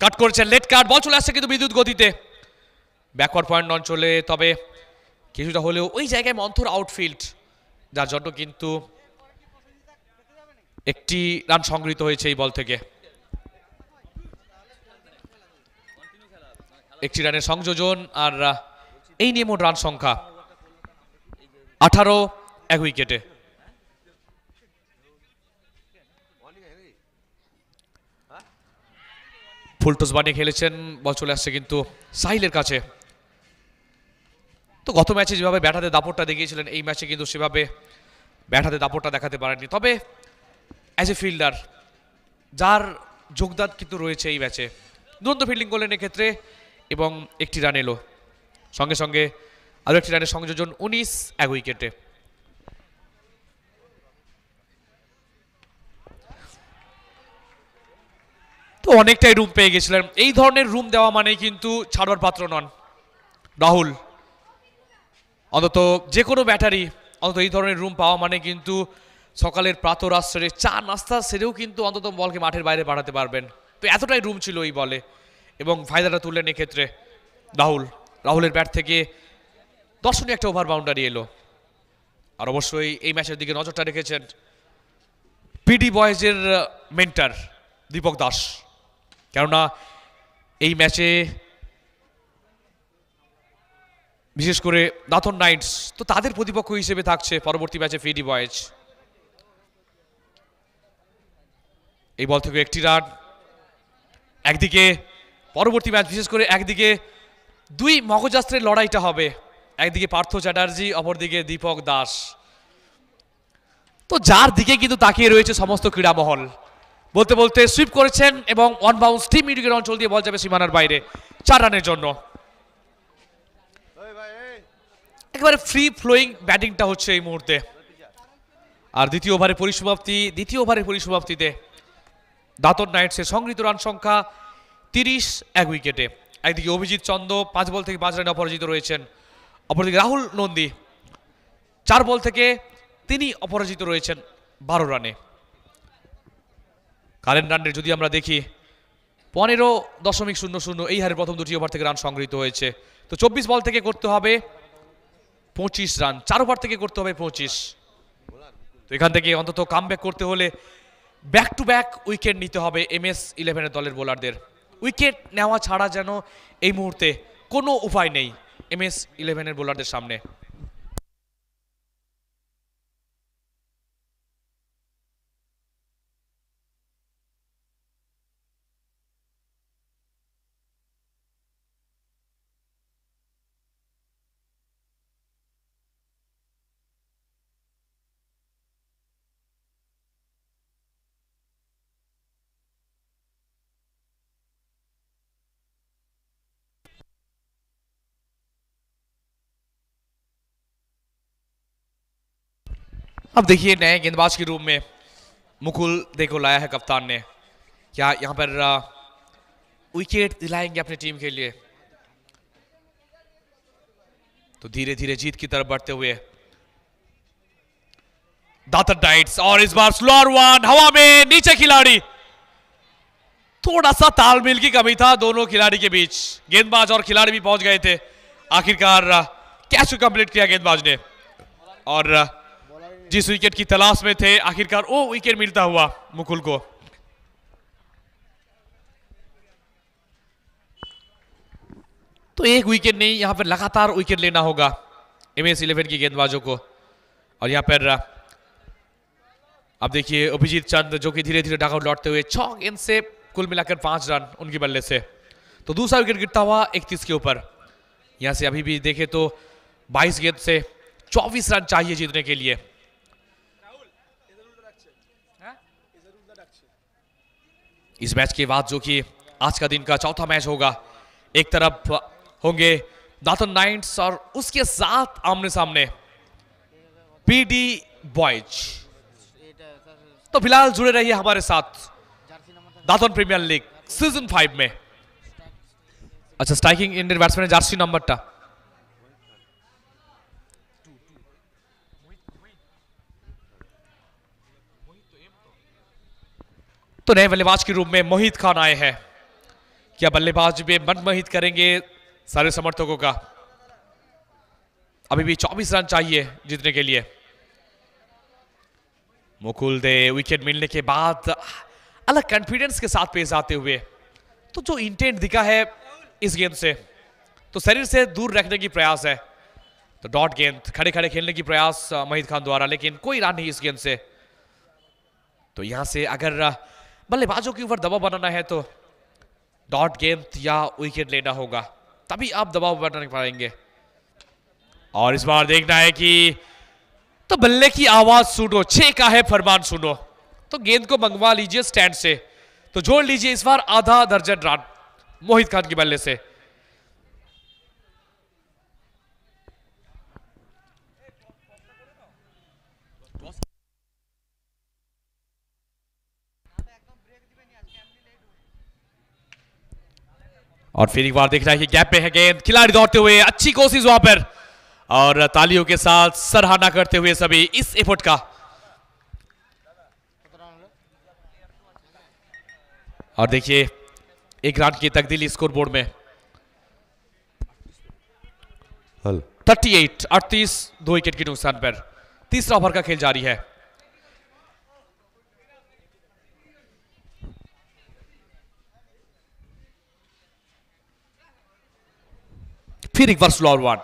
কাট করেছে, লেট কাট, বল চলে আসছে কিন্তু বিদ্যুৎ গতিতে। ব্যাকওয়ার্ড পয়েন্ট অঞ্চলে তবে কিছুটা হলেও ওই জায়গায় মন্থর আউটফিল্ড যার জন্য কিন্তু একটি রান সংগৃহীত হয়েছে এই বল থেকে। একটি রানের সংযোজন আর এই নিয়ে মোট রান সংখ্যা, আঠারো এক উইকেটে ফুলটস বানিয়ে খেলেছেন, বল চলে আসছে কিন্তু সাহিলের কাছে। তো গত ম্যাচে যেভাবে ব্যাটাতে দাপটটা দেখিয়েছিলেন, এই ম্যাচে কিন্তু সেভাবে ব্যাটাতে দাপটটা দেখাতে পারেননি। তবে অ্যাজ এ ফিল্ডার যার যোগদান কিন্তু রয়েছে এই ম্যাচে। দুরন্ত ফিল্ডিং করলেন এক্ষেত্রে এবং একটি রান এলো। সঙ্গে সঙ্গে আরও একটি রানের সংযোজন উনিশ এক উইকেটে অনেকটাই রুম পেয়ে গেছিলেন। এই ধরনের রুম দেওয়া মানে কিন্তু ছাড়বার পাত্র নন। রাহুল, অন্তত যে কোনো ব্যাটারি, অন্তত এই ধরনের রুম পাওয়া মানে কিন্তু সকালের প্রাতরাশ্রে চা, নাস্তা সেরেও কিন্তু অন্তত বলকে মাঠের বাইরে বাড়াতে পারবেন। তো এতটাই রুম ছিল এই বলে। এবং ফায়দাটা তুললেন এক্ষেত্রে রাহুল। রাহুলের ব্যাট থেকে দর্শনীয় একটা ওভার বাউন্ডারি এলো। আর অবশ্যই এই ম্যাচের দিকে নজরটা রেখেছেন পিডি বয়েজের মেন্টার দীপক দাস। কেননা এই ম্যাচে বিশেষ করে দাথন নাইটস, তো তাদের প্রতিপক্ষ হিসেবে থাকছে পরবর্তী ম্যাচে ফিডি বয়েজ। এই বল থেকে একটি রান। একদিকে পরবর্তী ম্যাচ, বিশেষ করে একদিকে দুই মগজাস্ত্রের লড়াইটা হবে। একদিকে পার্থ চ্যাটার্জি, অপরদিকে দীপক দাস। তো যার দিকে কিন্তু তাকিয়ে রয়েছে সমস্ত ক্রীড়ামহল। বলতে বলতে সুইপ করেছেন এবং ওয়ান বাউন্স টিম মিডিকের অঞ্চল দিয়ে বল যাবে সীমানার বাইরে। চার রানের জন্য। একেবারে ফ্রি ফ্লোয়িং ব্যাটিংটা হচ্ছে এই মুহূর্তে। আর দ্বিতীয় ওভারে পরিসমাপ্তি, দ্বিতীয় ওভারের পরিসমাপ্তিতে দাতন নাইটসের সংগৃহীত রান সংখ্যা তিরিশ, এক উইকেটে। একদিকে অভিজিৎ চন্দ পাঁচ বল থেকে পাঁচ রানে অপরাজিত রয়েছেন। অপরদিকে রাহুল নন্দী চার বল থেকে তিনি অপরাজিত রয়েছেন বারো রানে। কারেন্ট রানের যদি আমরা দেখি, পনেরো দশমিক শূন্য শূন্য এই হারে প্রথম দুটি ওভার থেকে রান সংগৃহীত হয়েছে। তো চব্বিশ বল থেকে করতে হবে পঁচিশ রান চার ওভার থেকে করতে হবে পঁচিশ। তো এখান থেকে অন্তত কাম করতে হলে ব্যাক টু ব্যাক উইকেট নিতে হবে এম এস ইলেভেনের দলের বোলারদের উইকেট নেওয়া ছাড়া যেন এই মুহূর্তে কোনো উপায় নেই এম এস ইলেভেনের বোলারদের সামনে। अब देखिए नए गेंदबाज के रूप में मुकुल दे को लाया है कप्तान ने। क्या यहाँ पर विकेट दिलाएँगे अपनी टीम के लिए। तो धीरे धीरे जीत की तरफ़ बढ़ते हुए। दातर नाइट्स और इस बार स्लोअर वन हवा में नीचे खिलाड़ी। थोड़ा सा तालमेल की कमी था दोनों खिलाड़ी के बीच। गेंदबाज और खिलाड़ी भी पहुँच गए थे। आखिरकार कैच कंप्लीट किया गेंदबाज ने? और जिस विकेट की तलाश में थे, आखिरकार वो विकेट मिलता हुआ मुकुल को। तो एक विकेट नहीं, यहाँ पर लगातार विकेट लेना होगा एम एस इलेवन की गेंदबाजों को। और यहाँ पर अब देखिए, अभिजीत चंद जो कि धीरे धीरे डाकआउट लौटते हुए छह गेंद से कुल मिलाकर पाँच रन उनके बल्ले से। तो दूसरा विकेट गिरता हुआ इकतीस के ऊपर। यहाँ से अभी भी देखे तो 22 गेंद से 24 रन चाहिए जीतने के लिए। इस मैच के बाद जो कि आज का दिन का चौथा मैच होगा। एक तरफ़ होंगे दातन नाइट्स और उसके साथ आमने सामने पीडी बॉयज़ तो फ़िलहाल जुड़े रहिए हमारे साथ Daton premier league season five में। अच्छा striking Indian batsman jersey number टा तो नए बल्लेबाज के रूप में मोहित खान आए हैं। क्या बल्लेबाज में मनमोहित करेंगे सारे समर्थकों का? अभी भी 24 रन चाहिए जीतने के लिए। मुकुल दे विकेट मिलने के बाद अलग कॉन्फिडेंस के साथ पेश आते हुए। तो जो इंटेंट दिखा है इस गेंद से तो शरीर से दूर रखने की प्रयास है। तो डॉट गेंद खड़े खड़े खेलने की प्रयास, मोहित खान द्वारा, लेकिन कोई रन नहीं इस गेंद से। तो यहाँ से अगर बल्लेबाजों के ऊपर दबाव बनाना है तो डॉट गेंद या विकेट लेना होगा, तभी आप दबाव बना पाएँगे। और इस बार देखना है कि तो बल्ले की आवाज़ सुनो छे का है फरमान सुनो। तो गेंद को मंगवा लीजिए स्टैंड से। तो जोड़ लीजिए इस बार आधा दर्जन रन मोहित खान के बल्ले से। और फिर एक बार देख रहा है कि गैप पे है गेंद। खिलाड़ी दौड़ते हुए अच्छी कोशिश वहाँ पर। और तालियों के साथ सराहना करते हुए सभी इस एफर्ट का। और देखिए एक रन की तकदीली स्कोर बोर्ड में। थर्टी एट अड़तीस दो विकेट के नुकसान पर। तीसरा ओवर का खेल जारी है। फिर एक बार स्लो वन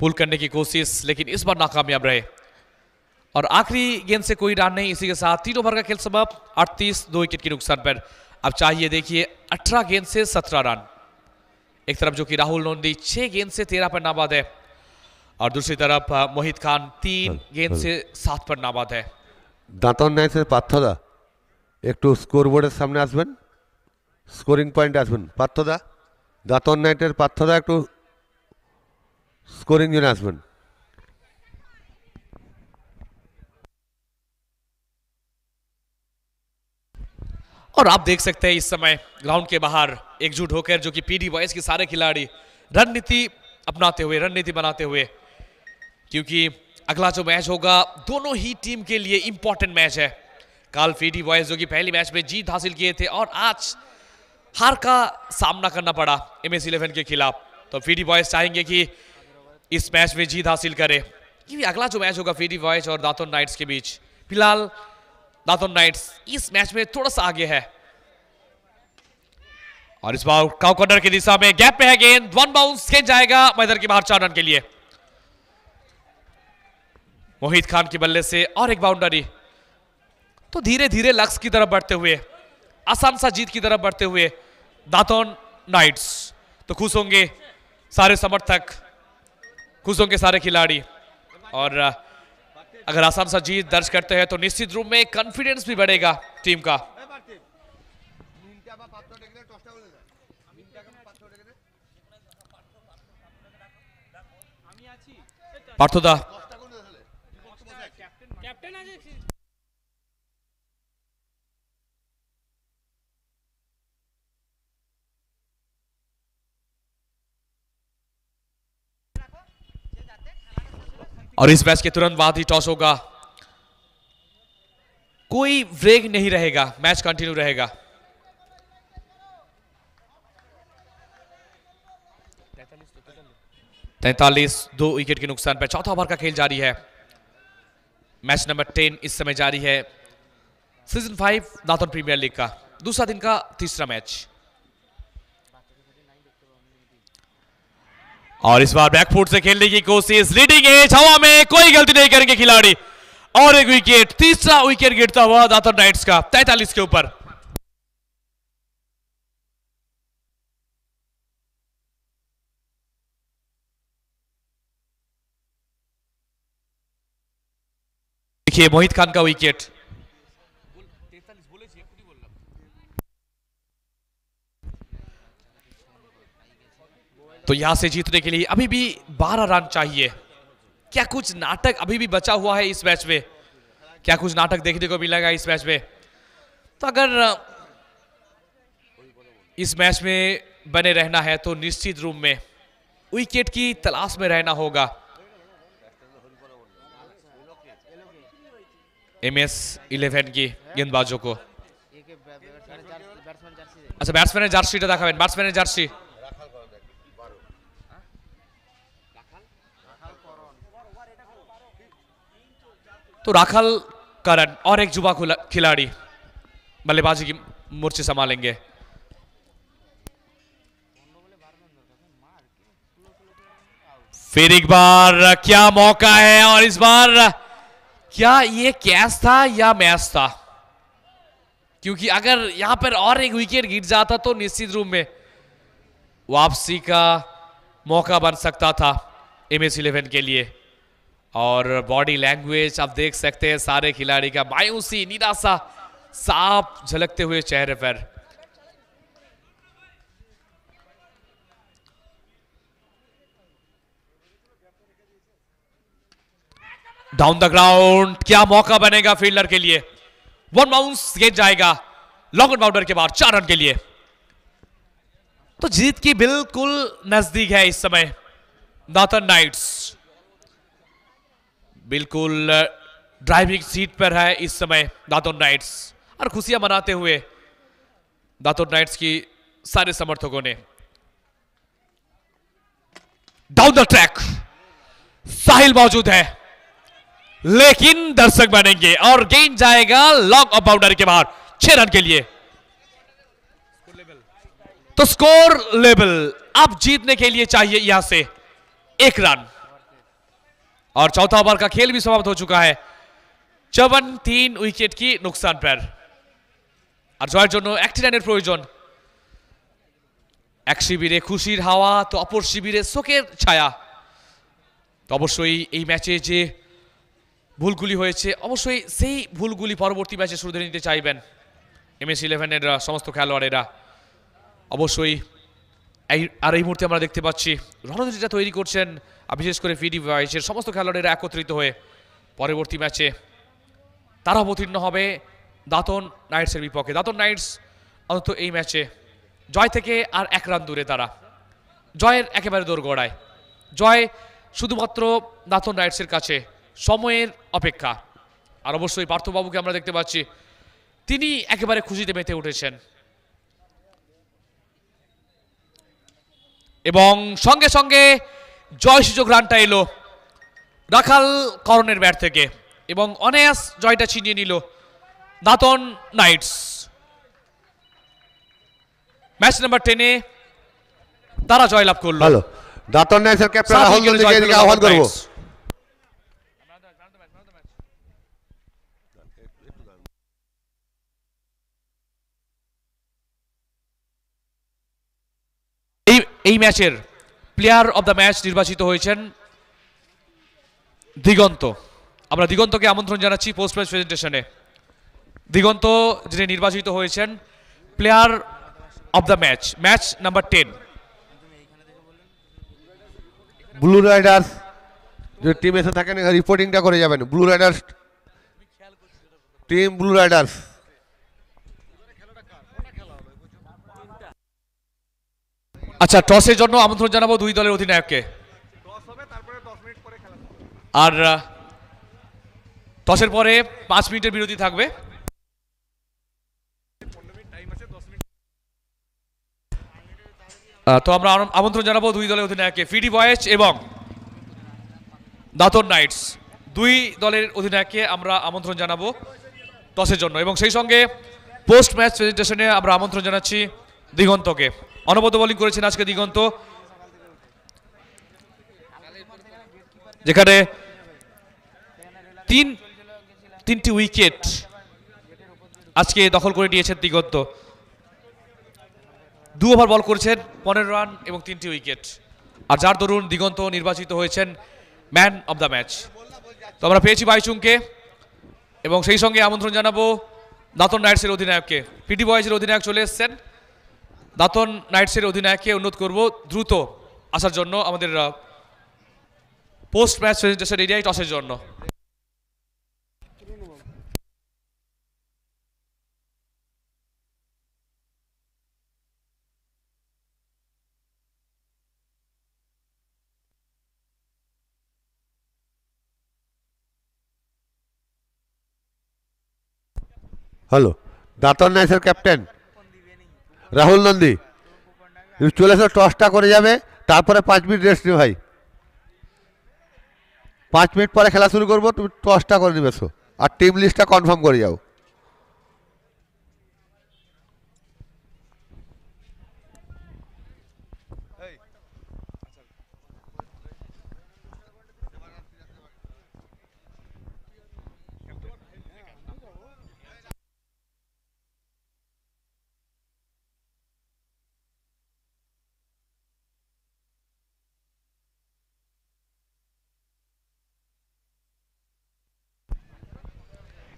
पुल करने की कोशिश लेकिन इस बार नाकामयाब रहे और आखिरी गेंद से कोई रन नहीं इसी के साथ तीन ओवर का खेल समाप्त अड़तीस दो विकेट के नुकसान पर अब चाहिए देखिए 18 गेंद से 17 रन एक तरफ जो कि राहुल नोंदी छह गेंद से तेरह पर नाबाद है और दूसरी तरफ अ, मोहित खान तीन गेंद से सात पर नाबाद है দাঁতন নাইসের পার্থদা একটু স্কোর বোর্ডের সামনে আসবেন স্কোরিং পয়েন্টে আসবেন পার্থদা দাঁতন নাইটের পার্থদা একটু স্কোরিং জোনে আসবেন और आप देख सकते हैं इस समय ग्राउंड के बाहर एकजुट होकर जो कि पीडी बॉयज के सारे खिलाड़ी रणनीति अपनाते हुए रणनीति बनाते हुए क्योंकि अगला जो मैच होगा दोनों ही टीम के लिए इंपॉर्टेंट मैच है कल पीडी बॉयज जो कि पहली मैच में जीत हासिल किए थे और आज हार का सामना करना पड़ा एम एस इलेवन के खिलाफ। तो पीडी बॉयज़ चाहेंगे कि इस मैच में जीत हासिल करे। क्योंकि अगला जो मैच होगा पीडी बॉयज़ और दातोन नाइट्स के बीच। फ़िलहाल दातोन नाइट्स इस मैच में थोड़ा सा आगे है। और इस बार काउ कॉर्नर की दिशा में गैप पे है गेंद वन बाउंस खेल जाएगा मैदर के बाहर चार रन के लिए। मोहित खान के बल्ले से और एक बाउंड्री तो धीरे धीरे लक्ष्य की तरफ़ बढ़ते हुए। आसान सा जीत की तरफ़ बढ़ते हुए दातोन नाइट्स। तो खुश होंगे सारे समर्थक, खुश होंगे सारे खिलाड़ी। और अगर आसान सा जीत दर्ज करते हैं तो निश्चित रूप में कॉन्फिडेंस भी बढ़ेगा टीम का। पार्थोदा और इस मैच के तुरंत बाद ही टॉस होगा। कोई ब्रेक नहीं रहेगा मैच कंटिन्यू रहेगा। तैतालीस, दो विकेट के नुकसान पर चौथा ओवर का खेल जारी है। मैच नंबर टेन इस समय जारी है। Season five Daton premier league का। दूसरा दिन का तीसरा मैच और इस बार बैकफुट से खेलने की कोशिश लीडिंग एज हवा में, कोई गलती नहीं करेंगे खिलाड़ी। और एक विकेट तीसरा विकेट गिरता हुआ दातर नाइट्स का, तैतालीस के ऊपर। देखिए मोहित खान का विकेट तो यहां से जीतने के लिए अभी भी 12 रन चाहिए क्या कुछ नाटक अभी भी बचा हुआ है इस मैच में क्या कुछ नाटक देखने को मिलेगा इस मैच में तो अगर इस मैच में बने रहना है तो निश्चित रूप में विकेट की तलाश में रहना होगा एम एस इलेवन की गेंदबाजों को আচ্ছা ব্যাটসম্যানের জার্সিটা দেখাবেন ব্যাটসম্যানের জার্সি तो राखल करण और एक खुला- खिलाड़ी, बल्लेबाजी की मोर्चे संभालेंगे। फिर एक बार क्या मौका है और इस बार क्या ये कैच था या मैच था? क्योंकि अगर यहाँ पर और एक विकेट गिर जाता तो निश्चित रूप में वापसी का मौका बन सकता था एम एस इलेवन के लिए। और बॉडी लैंग्वेज आप देख सकते हैं सारे खिलाड़ी का मायूसी, निराशा, साफ़ झलकते हुए चेहरे पर। डाउन द ग्राउंड क्या मौका बनेगा फील्डर के लिए? वन बाउंस गेट जाएगा लॉन्ग बाउंडर के बाद चार रन के लिए। तो जीत की बिल्कुल नज़दीक है इस समय दातन नाइट्स बिल्कुल ड्राइविंग सीट पर है इस समय दातन नाइट्स और खुशियाँ मनाते हुए दातन नाइट्स की सारे समर्थकों ने डाउन द ट्रैक साहिल मौजूद है, लेकिन दर्शक बनेंगे और गेंद जाएगा लॉन्ग ऑफ़ बाउंडरी के बाहर, छह रन के लिए। तो स्कोर लेवल अब जीतने के लिए चाहिए यहाँ से एक रन। और चौथा ओवर का खेल भी समाप्त हो चुका है चौवन तीन উইকেট কি নুকসান পের আর জয়ের জন্য একটি রানের প্রয়োজন এক শিবিরে খুশির হাওয়া তো অপর শিবিরে শোকের ছায়া তো অবশ্যই এই ম্যাচে যে ভুলগুলি হয়েছে অবশ্যই সেই ভুলগুলি পরবর্তী ম্যাচে শুধরে নিতে চাইবেন এম এস ইলেভেনের সমস্ত খেলোয়াড়েরা অবশ্যই এই আর এই মুহূর্তে আমরা দেখতে পাচ্ছি রণনীতিটা তৈরি করছেন আর বিশেষ করে ফিডি ভাইসের সমস্ত খেলোয়াড়েরা একত্রিত হয়ে পরবর্তী ম্যাচে তারা অবতীর্ণ হবে দাতন নাইটসের বিপক্ষে। দাতন নাইটস অন্তত এই ম্যাচে জয় থেকে আর এক রান দূরে তারা। জয়ের একেবারে দোরগড়ায়। জয় শুধুমাত্র দাতন নাইটসের কাছে সময়ের অপেক্ষা। আর অবশ্যই পার্থবাবুকে আমরা দেখতে পাচ্ছি, তিনি একেবারে খুশিতে মেতে উঠেছেন। এবং সঙ্গে সঙ্গে জয় সুযোগ রানটা এলো রাখাল করণের ব্যাট থেকে এবং অনায়াস জয়টা ছিনিয়ে নিল দাতন নাইটস। ম্যাচ নাম্বার টেনে তারা জয়লাভ করল। ভালো। দাতন ক্যাপ্টেন রাহুল গান্ধীকে এদিকে আহ্বান করব। এই ম্যাচের প্লেয়ার অব দ্য ম্যাচ নির্বাচিত হয়েছেন দিগন্ত। আমরা দিগন্তকে আমন্ত্রণ জানাচ্ছি পোস্ট ম্যাচ প্রেজেন্টেশনে দিগন্ত, যিনি নির্বাচিত হয়েছেন player of the match match number ten blue riders যে টিম এসে থাকেন রিপোর্টিংটা করে যাবেন। Blue riders team blue riders আচ্ছা টসের জন্য আমন্ত্রণ জানাব দুই দলের অধিনায়ককে। আর টসের পরে পাঁচ মিনিটের বিরতি থাকবে। তো আমরা আমন্ত্রণ জানাব দুই দলের অধিনায়ককে, ফিডি বয়েজ এবং দাতন নাইটস। দুই দলের অধিনায়ককে আমরা আমন্ত্রণ জানাব টসের জন্য এবং সেই সঙ্গে পোস্ট ম্যাচ প্রেজেন্টেশনে আমরা আমন্ত্রণ জানাচ্ছি দিগন্তকে। অনবদ্য বোলিং করেছেন আজকে দিগন্ত। যেখানে তিন, তিনটি উইকেট আজকে দখল করে নিয়েছেন দিগন্ত। দু ওভার বল করেছেন, পনেরো রান এবং তিনটি উইকেট। আর যার দরুন দিগন্ত নির্বাচিত হয়েছেন ম্যান অব দ্য ম্যাচ। তো আমরা পেয়েছি বাইচুংকে এবং সেই সঙ্গে আমন্ত্রণ জানাব দাতন নাইটসের অধিনায়ককে। পিটি বয়েজের অধিনায়ক চলে এসেছেন। দাতন নাইটসের অধিনায়ককে অনুরোধ করব দ্রুত আসার জন্য আমাদের পোস্ট ম্যাচ প্রেজেন্টেশন এরিয়ায় টসের জন্য। হ্যালো দাতন নাইসের ক্যাপ্টেন রাহুল নন্দী চলে এসো, টসটা করে যাবে, তারপরে পাঁচ মিনিট রেস্ট নিও ভাই। পাঁচ মিনিট পরে খেলা শুরু করব, তুমি টসটা করে নিবে, এসো। আর টিম লিস্টটা কনফার্ম করে যাও।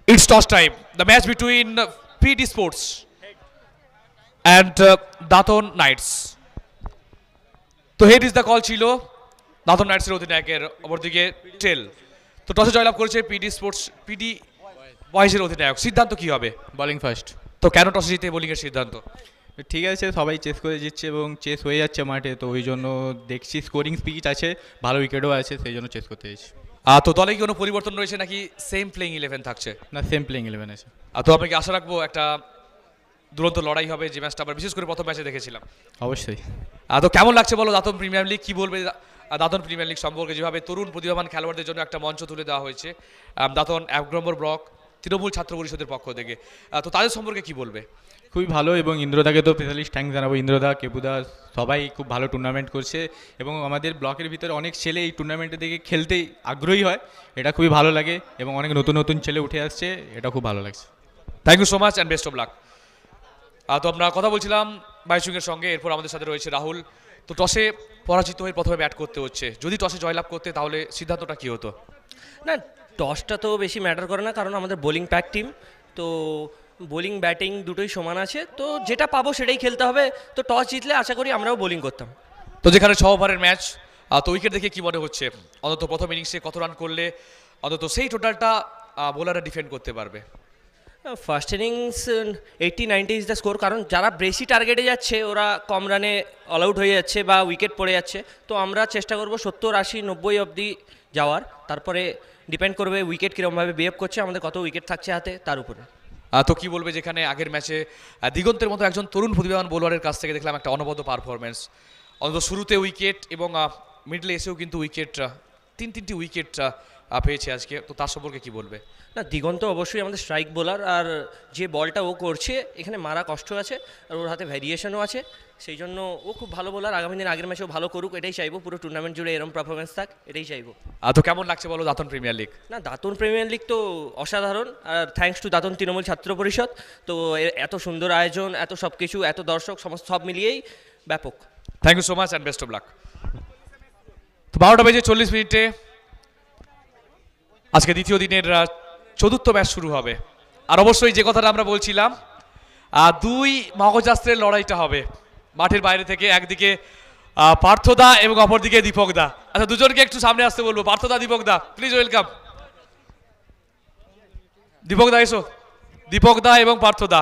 It's toss time. The match between uh, PD Sports and uh, Daton Knights. তো হেড ইজ দ্য কল ছিল। দাতন নাইটসের অধিনায়কের অপরদিকে টেল। তো টসে জয়লাভ করেছে পিডি স্পোর্টস পিডি বয়েজের অধিনায়ক। সিদ্ধান্ত কি হবে? বলিং ফার্স্ট তো কেন টসে জিতে বোলিংয়ের সিদ্ধান্ত? ঠিক আছে সবাই চেস করে দিচ্ছে এবং চেস হয়ে যাচ্ছে মাঠে। তো ওই জন্য দেখছি স্কোরিং স্পিচ আছে ভালো উইকেটও আছে সেই জন্য চেস করতে চাইছি তো দলে কি কোনো পরিবর্তন রয়েছে নাকি সেম প্লেইং ইলেভেন থাকছে? না সেম প্লেইং ইলেভেন আছে তো আপনাকে আশা রাখব একটা দুরন্ত লড়াই হবে যে ম্যাচটা আমরা বিশেষ করে প্রথম ম্যাচে দেখেছিলাম। অবশ্যই। তো কেমন লাগছে বলো দাতন প্রিমিয়ার লিগ কি বলবে দাতন প্রিমিয়ার লিগ সম্পর্কে? যেভাবে তরুণ প্রতিভাবান খেলোয়াড়দের জন্য একটা মঞ্চ তুলে দেওয়া হয়েছে। দাতন এক নম্বর ব্লক তৃণমূল ছাত্র পরিষদের পক্ষ থেকে। তো তাদের সম্পর্কে কি বলবে? খুবই ভালো এবং ইন্দ্রদাকে তো স্পেশালিস্ট থ্যাঙ্ক জানাব। ইন্দ্রদা কেবুদা সবাই খুব ভালো টুর্নামেন্ট করছে এবং আমাদের ব্লকের ভিতরে অনেক ছেলে এই টুর্নামেন্টে দেখে খেলতে আগ্রহী হয়। এটা খুবই ভালো লাগে এবং অনেক নতুন নতুন ছেলে উঠে আসছে এটা খুব ভালো লাগছে। Thank you so much and best of luck তো আমরা কথা বলছিলাম বাইচুংয়ের সঙ্গে এরপর আমাদের সাথে রয়েছে রাহুল। তো টসে পরাজিত হয়ে প্রথমে ব্যাট করতে হচ্ছে। যদি টসে জয়লাভ করতে তাহলে সিদ্ধান্তটা কী হতো? না টসটা তো বেশি ম্যাটার করে না কারণ আমাদের বোলিং প্যাক টিম তো বোলিং ব্যাটিং দুটোই সমান আছে। তো যেটা পাবো সেটাই খেলতে হবে। তো টস জিতলে আশা করি আমরাও বোলিং করতাম। তো যেখানে ছ ওভারের ম্যাচ তো উইকেট দেখে কি মনে হচ্ছে? অন্তত প্রথম ইনিংসে কত রান করলে অন্তত সেই টোটালটা বোলাররা ডিফেন্ড করতে পারবে? First innings eighty ninety is the score কারণ যারা বেশি টার্গেটে যাচ্ছে ওরা কম রানে অল আউট হয়ে যাচ্ছে বা উইকেট পড়ে যাচ্ছে। তো আমরা চেষ্টা করব সত্তর আশি নব্বই অবধি যাওয়ার। তারপরে ডিপেন্ড করবে উইকেট কীরকমভাবে বিহেভ করছে আমাদের কত উইকেট থাকছে হাতে তার উপরে। তো কি বলবে যেখানে আগের ম্যাচে দিগন্তের মতো একজন তরুণ প্রতিভাবান বোলারের কাছ থেকে দেখলাম একটা অনবদ্য পারফরমেন্স অন্তত শুরুতে উইকেট এবং মিডলে এসেও কিন্তু উইকেট তিন তিনটি উইকেট পেয়েছে আজকে তো তার সম্পর্কে কি বলবে? না দিগন্ত অবশ্যই আমাদের স্ট্রাইক বোলার আর যে বলটা ও করছে এখানে মারা কষ্ট আছে আর ওর হাতে ভ্যারিয়েশনও আছে সেই জন্য ও খুব ভালো বোলার আগামী দিন আগের ম্যাচেও ভালো করুক এটাই চাইব পুরো টুর্নামেন্ট জুড়ে এরম পারফরমেন্স থাক এটাই চাইব। তো কেমন লাগছে বলো দাতন প্রিমিয়ার লিগ না দাতন প্রিমিয়ার লিগ তো অসাধারণ আর থ্যাঙ্কস টু দাতন তৃণমূল ছাত্র পরিষদ তো এত সুন্দর আয়োজন এত সব কিছু এত দর্শক সমস্ত সব মিলিয়েই ব্যাপক। Thank you so much and best of luck তো বারোটা বেজে চল্লিশ মিনিটে আজকে দ্বিতীয় দিনের চতুর্থ ম্যাচ শুরু হবে। আর অবশ্যই যে কথাটা আমরা বলছিলাম দুই মগজাস্ত্রের লড়াইটা হবে। মাঠের বাইরে থেকে একদিকে পার্থদা এবং অপরদিকে দীপকদা। আচ্ছা দুজনকে একটু সামনে আসতে বলব। পার্থদা, দীপকদা। প্লিজ ওয়েলকাম দীপকদা, এসো। দীপকদা এবং পার্থদা।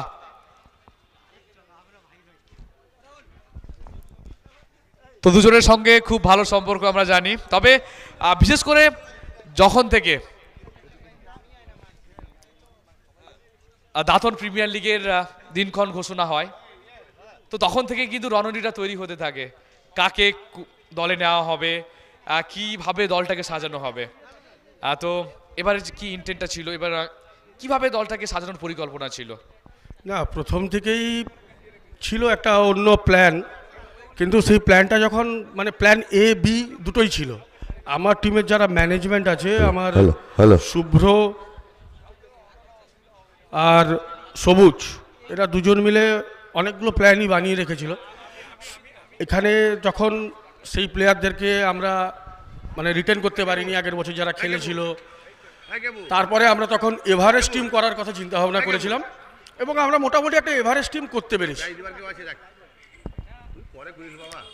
তো দুজনের সঙ্গে খুব ভালো সম্পর্ক আমরা জানি। তবে বিশেষ করে যখন থেকে দাঁতন প্রিমিয়ার লিগের দিনক্ষণ ঘোষণা হয়। তো তখন থেকে কিন্তু রণনীতিটা তৈরি হতে থাকে। কাকে দলে নেওয়া হবে কীভাবে দলটাকে সাজানো হবে। তো এবারে কি ইন্টেন্টটা ছিল এবার কীভাবে দলটাকে সাজানোর পরিকল্পনা ছিল? না প্রথম থেকেই ছিল একটা অন্য প্ল্যান কিন্তু সেই প্ল্যানটা যখন মানে প্ল্যান এ বি দুটোই ছিল। আমার টিমের যারা ম্যানেজমেন্ট আছে আমার. শুভ্র আর সবুজ, এরা দুজন মিলে অনেকগুলো প্ল্যানই বানিয়ে রেখেছিল। এখানে যখন সেই প্লেয়ারদেরকে আমরা মানে রিটার্ন করতে পারিনি আগের বছর যারা খেলেছিল, তারপরে আমরা তখন এভারেস্ট টিম করার কথা চিন্তা ভাবনা করেছিলাম এবং আমরা মোটামুটি একটা এভারেস্ট টিম করতে পেরেছি।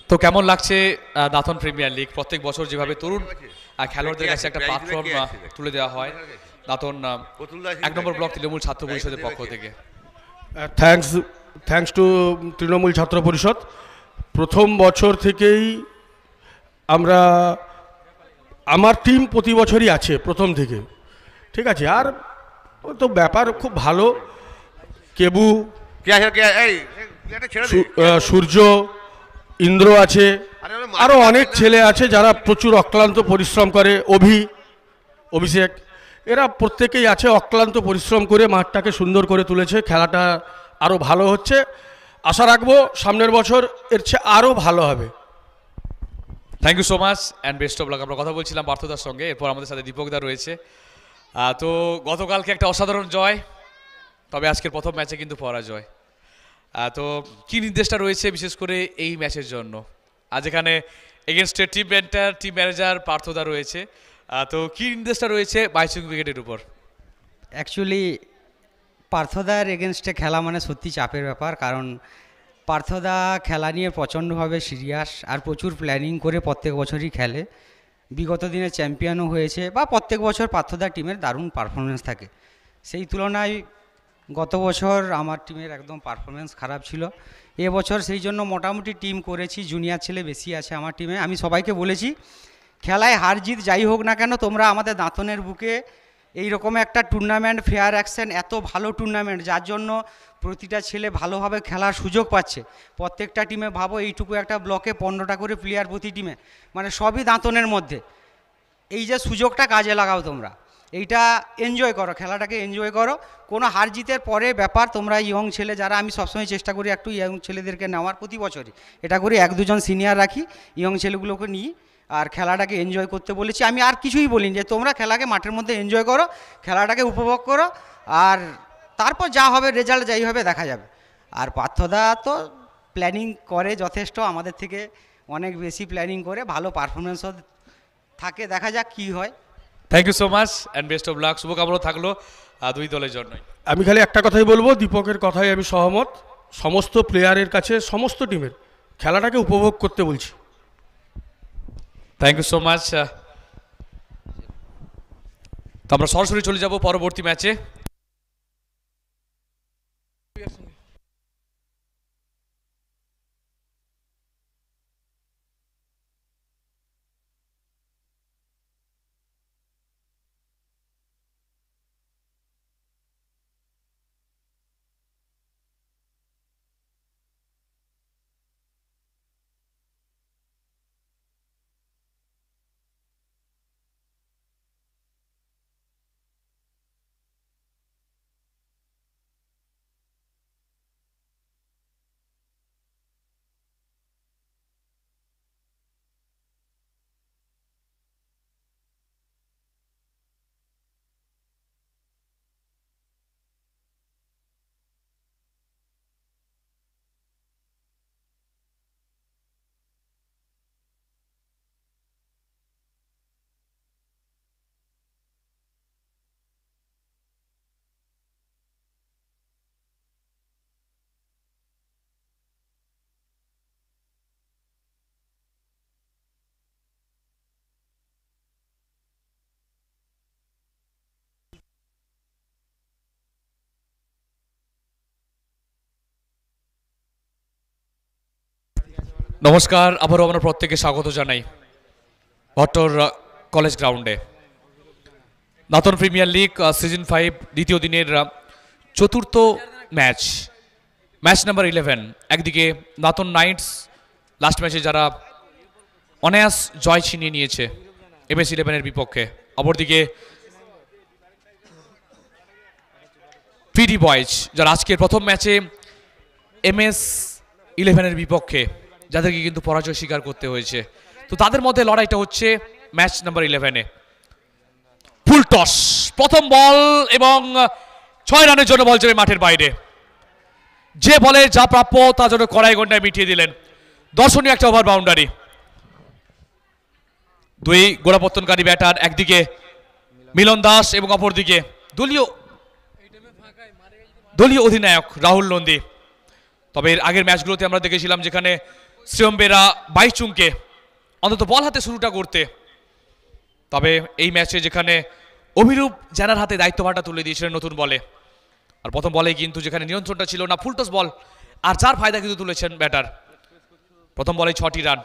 তো কেমন লাগছে দাঁতন প্রিমিয়ার লিগ প্রত্যেক বছর যেভাবে তরুণ খেলোয়াড়দের কাছে একটা প্ল্যাটফর্ম তুলে দেওয়া হয়। দাঁতন এক নম্বর ব্লক তৃণমূল ছাত্র পরিষদের পক্ষ থেকে। Thanks thanks to Trinamool Chhatra পরিষদ। প্রথম বছর থেকেই আমরা আমার টিম প্রতি বছরই আছে প্রথম থেকে। ঠিক আছে আর ও তো ব্যাপার খুব ভালো। কেবু সূর্য ইন্দ্র আছে। আরও অনেক ছেলে আছে যারা প্রচুর অক্লান্ত পরিশ্রম করে। অভি অভিষেক। এরা প্রত্যেকেই আছে, অক্লান্ত পরিশ্রম করে মাঠটাকে সুন্দর করে তুলেছে, খেলাটা আরও ভালো হচ্ছে। আশা রাখব সামনের বছর এর চেয়ে আরও ভালো হবে। Thank you so much and best of luck আমরা কথা বলছিলাম পার্থদার সঙ্গে, এরপর আমাদের সাথে দীপকদা রয়েছে। তো গতকালকে একটা অসাধারণ জয়, তবে আজকের প্রথম ম্যাচে কিন্তু পরাজয়। তো কী নির্দেশটা রয়েছে বিশেষ করে এই ম্যাচের জন্য? আজ এখানে এগেনস্টের টিম মেন্টার টিম ম্যানেজার পার্থদা রয়েছে। তো কি নির্দেশটা রয়েছে বাইচুং উইকেটের উপর? অ্যাকচুয়ালি পার্থদার এগেনস্টে খেলা মানে সত্যি চাপের ব্যাপার, কারণ পার্থদা খেলা নিয়ে প্রচণ্ডভাবে সিরিয়াস আর প্রচুর প্ল্যানিং করে প্রত্যেক বছরই খেলে। বিগত দিনে চ্যাম্পিয়নও হয়েছে বা প্রত্যেক বছর পার্থদা টিমের দারুণ পারফরমেন্স থাকে। সেই তুলনায় গত বছর আমার টিমের একদম পারফরমেন্স খারাপ ছিল। এবছর সেই জন্য মোটামুটি টিম করেছি জুনিয়র ছেলে বেশি আছে আমার টিমে আমি সবাইকে বলেছি খেলায় হার জিত যাই হোক না কেন, তোমরা আমাদের দাঁতনের বুকে এই রকম একটা টুর্নামেন্ট ফেয়ার অ্যাকশন এত ভালো টুর্নামেন্ট যার জন্য প্রতিটা ছেলে ভালোভাবে খেলার সুযোগ পাচ্ছে। প্রত্যেকটা টিমে ভাবো, এইটুকু একটা ব্লকে পনেরোটা করে প্লেয়ার প্রতি টিমে মানে সবই দাঁতনের মধ্যে। এই যে সুযোগটা কাজে লাগাও তোমরা। এইটা এনজয় করো, খেলাটাকে এনজয় করো। কোনো হার জিতের পরে ব্যাপার, তোমরা ইয়ং ছেলে যারা, আমি সবসময় চেষ্টা করি একটু ইয়ং ছেলেদেরকে নেওয়ার প্রতি বছরই। এটা করি এক দুজন সিনিয়র রাখি ইয়ং ছেলেগুলোকে নিই। আর খেলাটাকে এনজয় করতে বলেছি। আমি আর কিছুই বলিনি যে তোমরা খেলাকে মাঠের মধ্যে এনজয় করো খেলাটাকে উপভোগ করো আর তারপর যা হবে রেজাল্ট যাই হবে দেখা যাবে। আর পার্থদা তো প্ল্যানিং করে যথেষ্ট আমাদের থেকে অনেক বেশি প্ল্যানিং করে ভালো পারফরমেন্সও থাকে দেখা যাক কী হয়। Thank you so much and best of luck শুভকামনা থাকল দুই দলের জন্যই। আমি খালি একটা কথাই বলব দীপকের কথাই আমি সহমত। সমস্ত প্লেয়ারের কাছে সমস্ত টিমের খেলাটাকে উপভোগ করতে বলছি। থ্যাংক ইউ সো মাচ তো আমরা সরাসরি চলে যাব পরবর্তী ম্যাচে নমস্কার, আবারও আমরা প্রত্যেকে স্বাগত জানাই ভট্টর কলেজ গ্রাউন্ডে। Daton premier league season five দ্বিতীয় দিনের চতুর্থ ম্যাচ ম্যাচ নাম্বার ইলেভেন একদিকে নাতন নাইটস লাস্ট ম্যাচে যারা অনায়াস জয় ছিনিয়ে নিয়েছে এমএস ইলেভেনের বিপক্ষে। অপরদিকে পিডি বয়েজ যারা আজকের প্রথম ম্যাচে এমএস ইলেভেনের বিপক্ষে যাদেরকে কিন্তু পরাজয় স্বীকার করতে হয়েছে। তো তাদের মধ্যে লড়াইটা হচ্ছে ম্যাচ নাম্বার ইলেভেনে ফুল টস। প্রথম বল এবং ছয় রানের জন্য বল যাবে মাঠের বাইরে। যে বলে যা প্রাপ্য তা যেন কড়াই গন্ডায় মিটিয়ে দিলেন। দর্শনীয় একটা ওভার বাউন্ডারি দুই গোড়াপত্তনকারী ব্যাটার একদিকে মিলন দাস এবং অপরদিকে দলীয় দলীয় অধিনায়ক রাহুল নন্দী। তবে এর আগের ম্যাচগুলোতে আমরা দেখেছিলাম যেখানে শ্রীয়ম্বেরা বাইচুংকে অন্তত বল হাতে শুরুটা করতে। তবে এই ম্যাচে যেখানে অভিরূপ জানার হাতে দায়িত্বভারটা তুলে দিয়েছিলেন নতুন বলে। আর প্রথম বলে কিন্তু যেখানে নিয়ন্ত্রণটা ছিল না ফুলটস বল, আর যার ফায়দা কিন্তু তুলেছেন ব্যাটার। প্রথম বলে ছটি রান।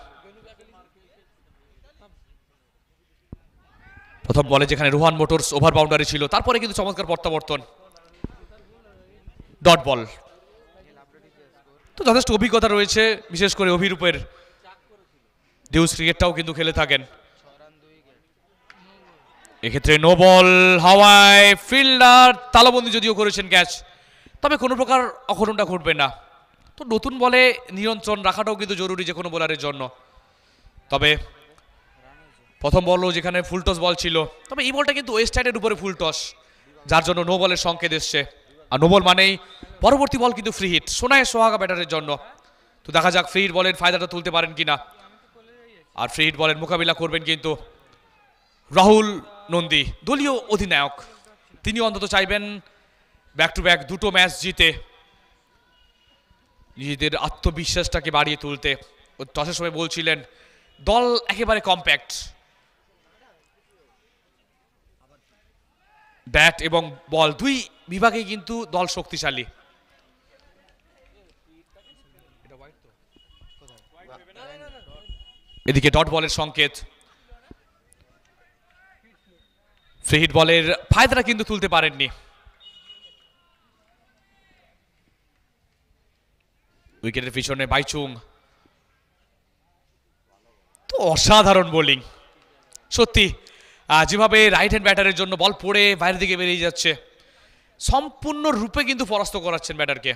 প্রথম বলে যেখানে রোহান মোটরস ওভার বাউন্ডারি ছিল, তারপরে কিন্তু চমৎকার প্রত্যাবর্তন। Dot ball. তো যথেষ্ট অভিজ্ঞতা রয়েছে, বিশেষ করে অভিরূপের। ডিউস ক্রিকেটটাও কিন্তু খেলে থাকেন। এক্ষেত্রে নো বল হাওয়ায় ফিল্ডার তালাবন্দি যদিও করেছেন ক্যাচ তবে কোনো প্রকার অঘটনটা ঘটবে না। তো নতুন বলে নিয়ন্ত্রণ রাখাটাও কিন্তু জরুরি যে কোনো বোলারের জন্য। তবে প্রথম বলও যেখানে ফুলটস বল ছিল, তবে এই বলটা কিন্তু ওয়েস্ট সাইডের উপরে ফুলটস যার জন্য নো বলের সংকেত এসছে। আর নো বল মানেই পরবর্তী বল কিন্তু ফ্রি হিট সোনায় সোহাগা ব্যাটারের জন্য। তো দেখা যাক ফ্রি হিট বলের ফায়দাটা তুলতে পারেন কিনা। আর ফ্রি হিট বলের মোকাবিলা করবেন কিন্তু রাহুল নন্দী, দলীয় অধিনায়ক। তিনি অন্তত চাইবেন ব্যাক টু ব্যাক দুটো ম্যাচ জিতে। নিজেদের আত্মবিশ্বাসটাকে বাড়িয়ে তুলতে। টসের সময় বলছিলেন, দল একেবারে কম্প্যাক্ট ব্যাট এবং বল, দুই বিভাগেই কিন্তু দল শক্তিশালী। এদিকে ডট বলের সংকেত। ফ্রি হিট বলের ফায়দাটা কিন্তু তুলতে পারেননি। উইকেটের পিছনে বাইচুং। তো অসাধারণ বোলিং। সত্যি যেভাবে রাইট হ্যান্ড ব্যাটারের জন্য বল পড়ে বাইরের দিকে বেরিয়ে যাচ্ছে, সম্পূর্ণ রূপে কিন্তু পরাস্ত করাচ্ছেন ব্যাটারকে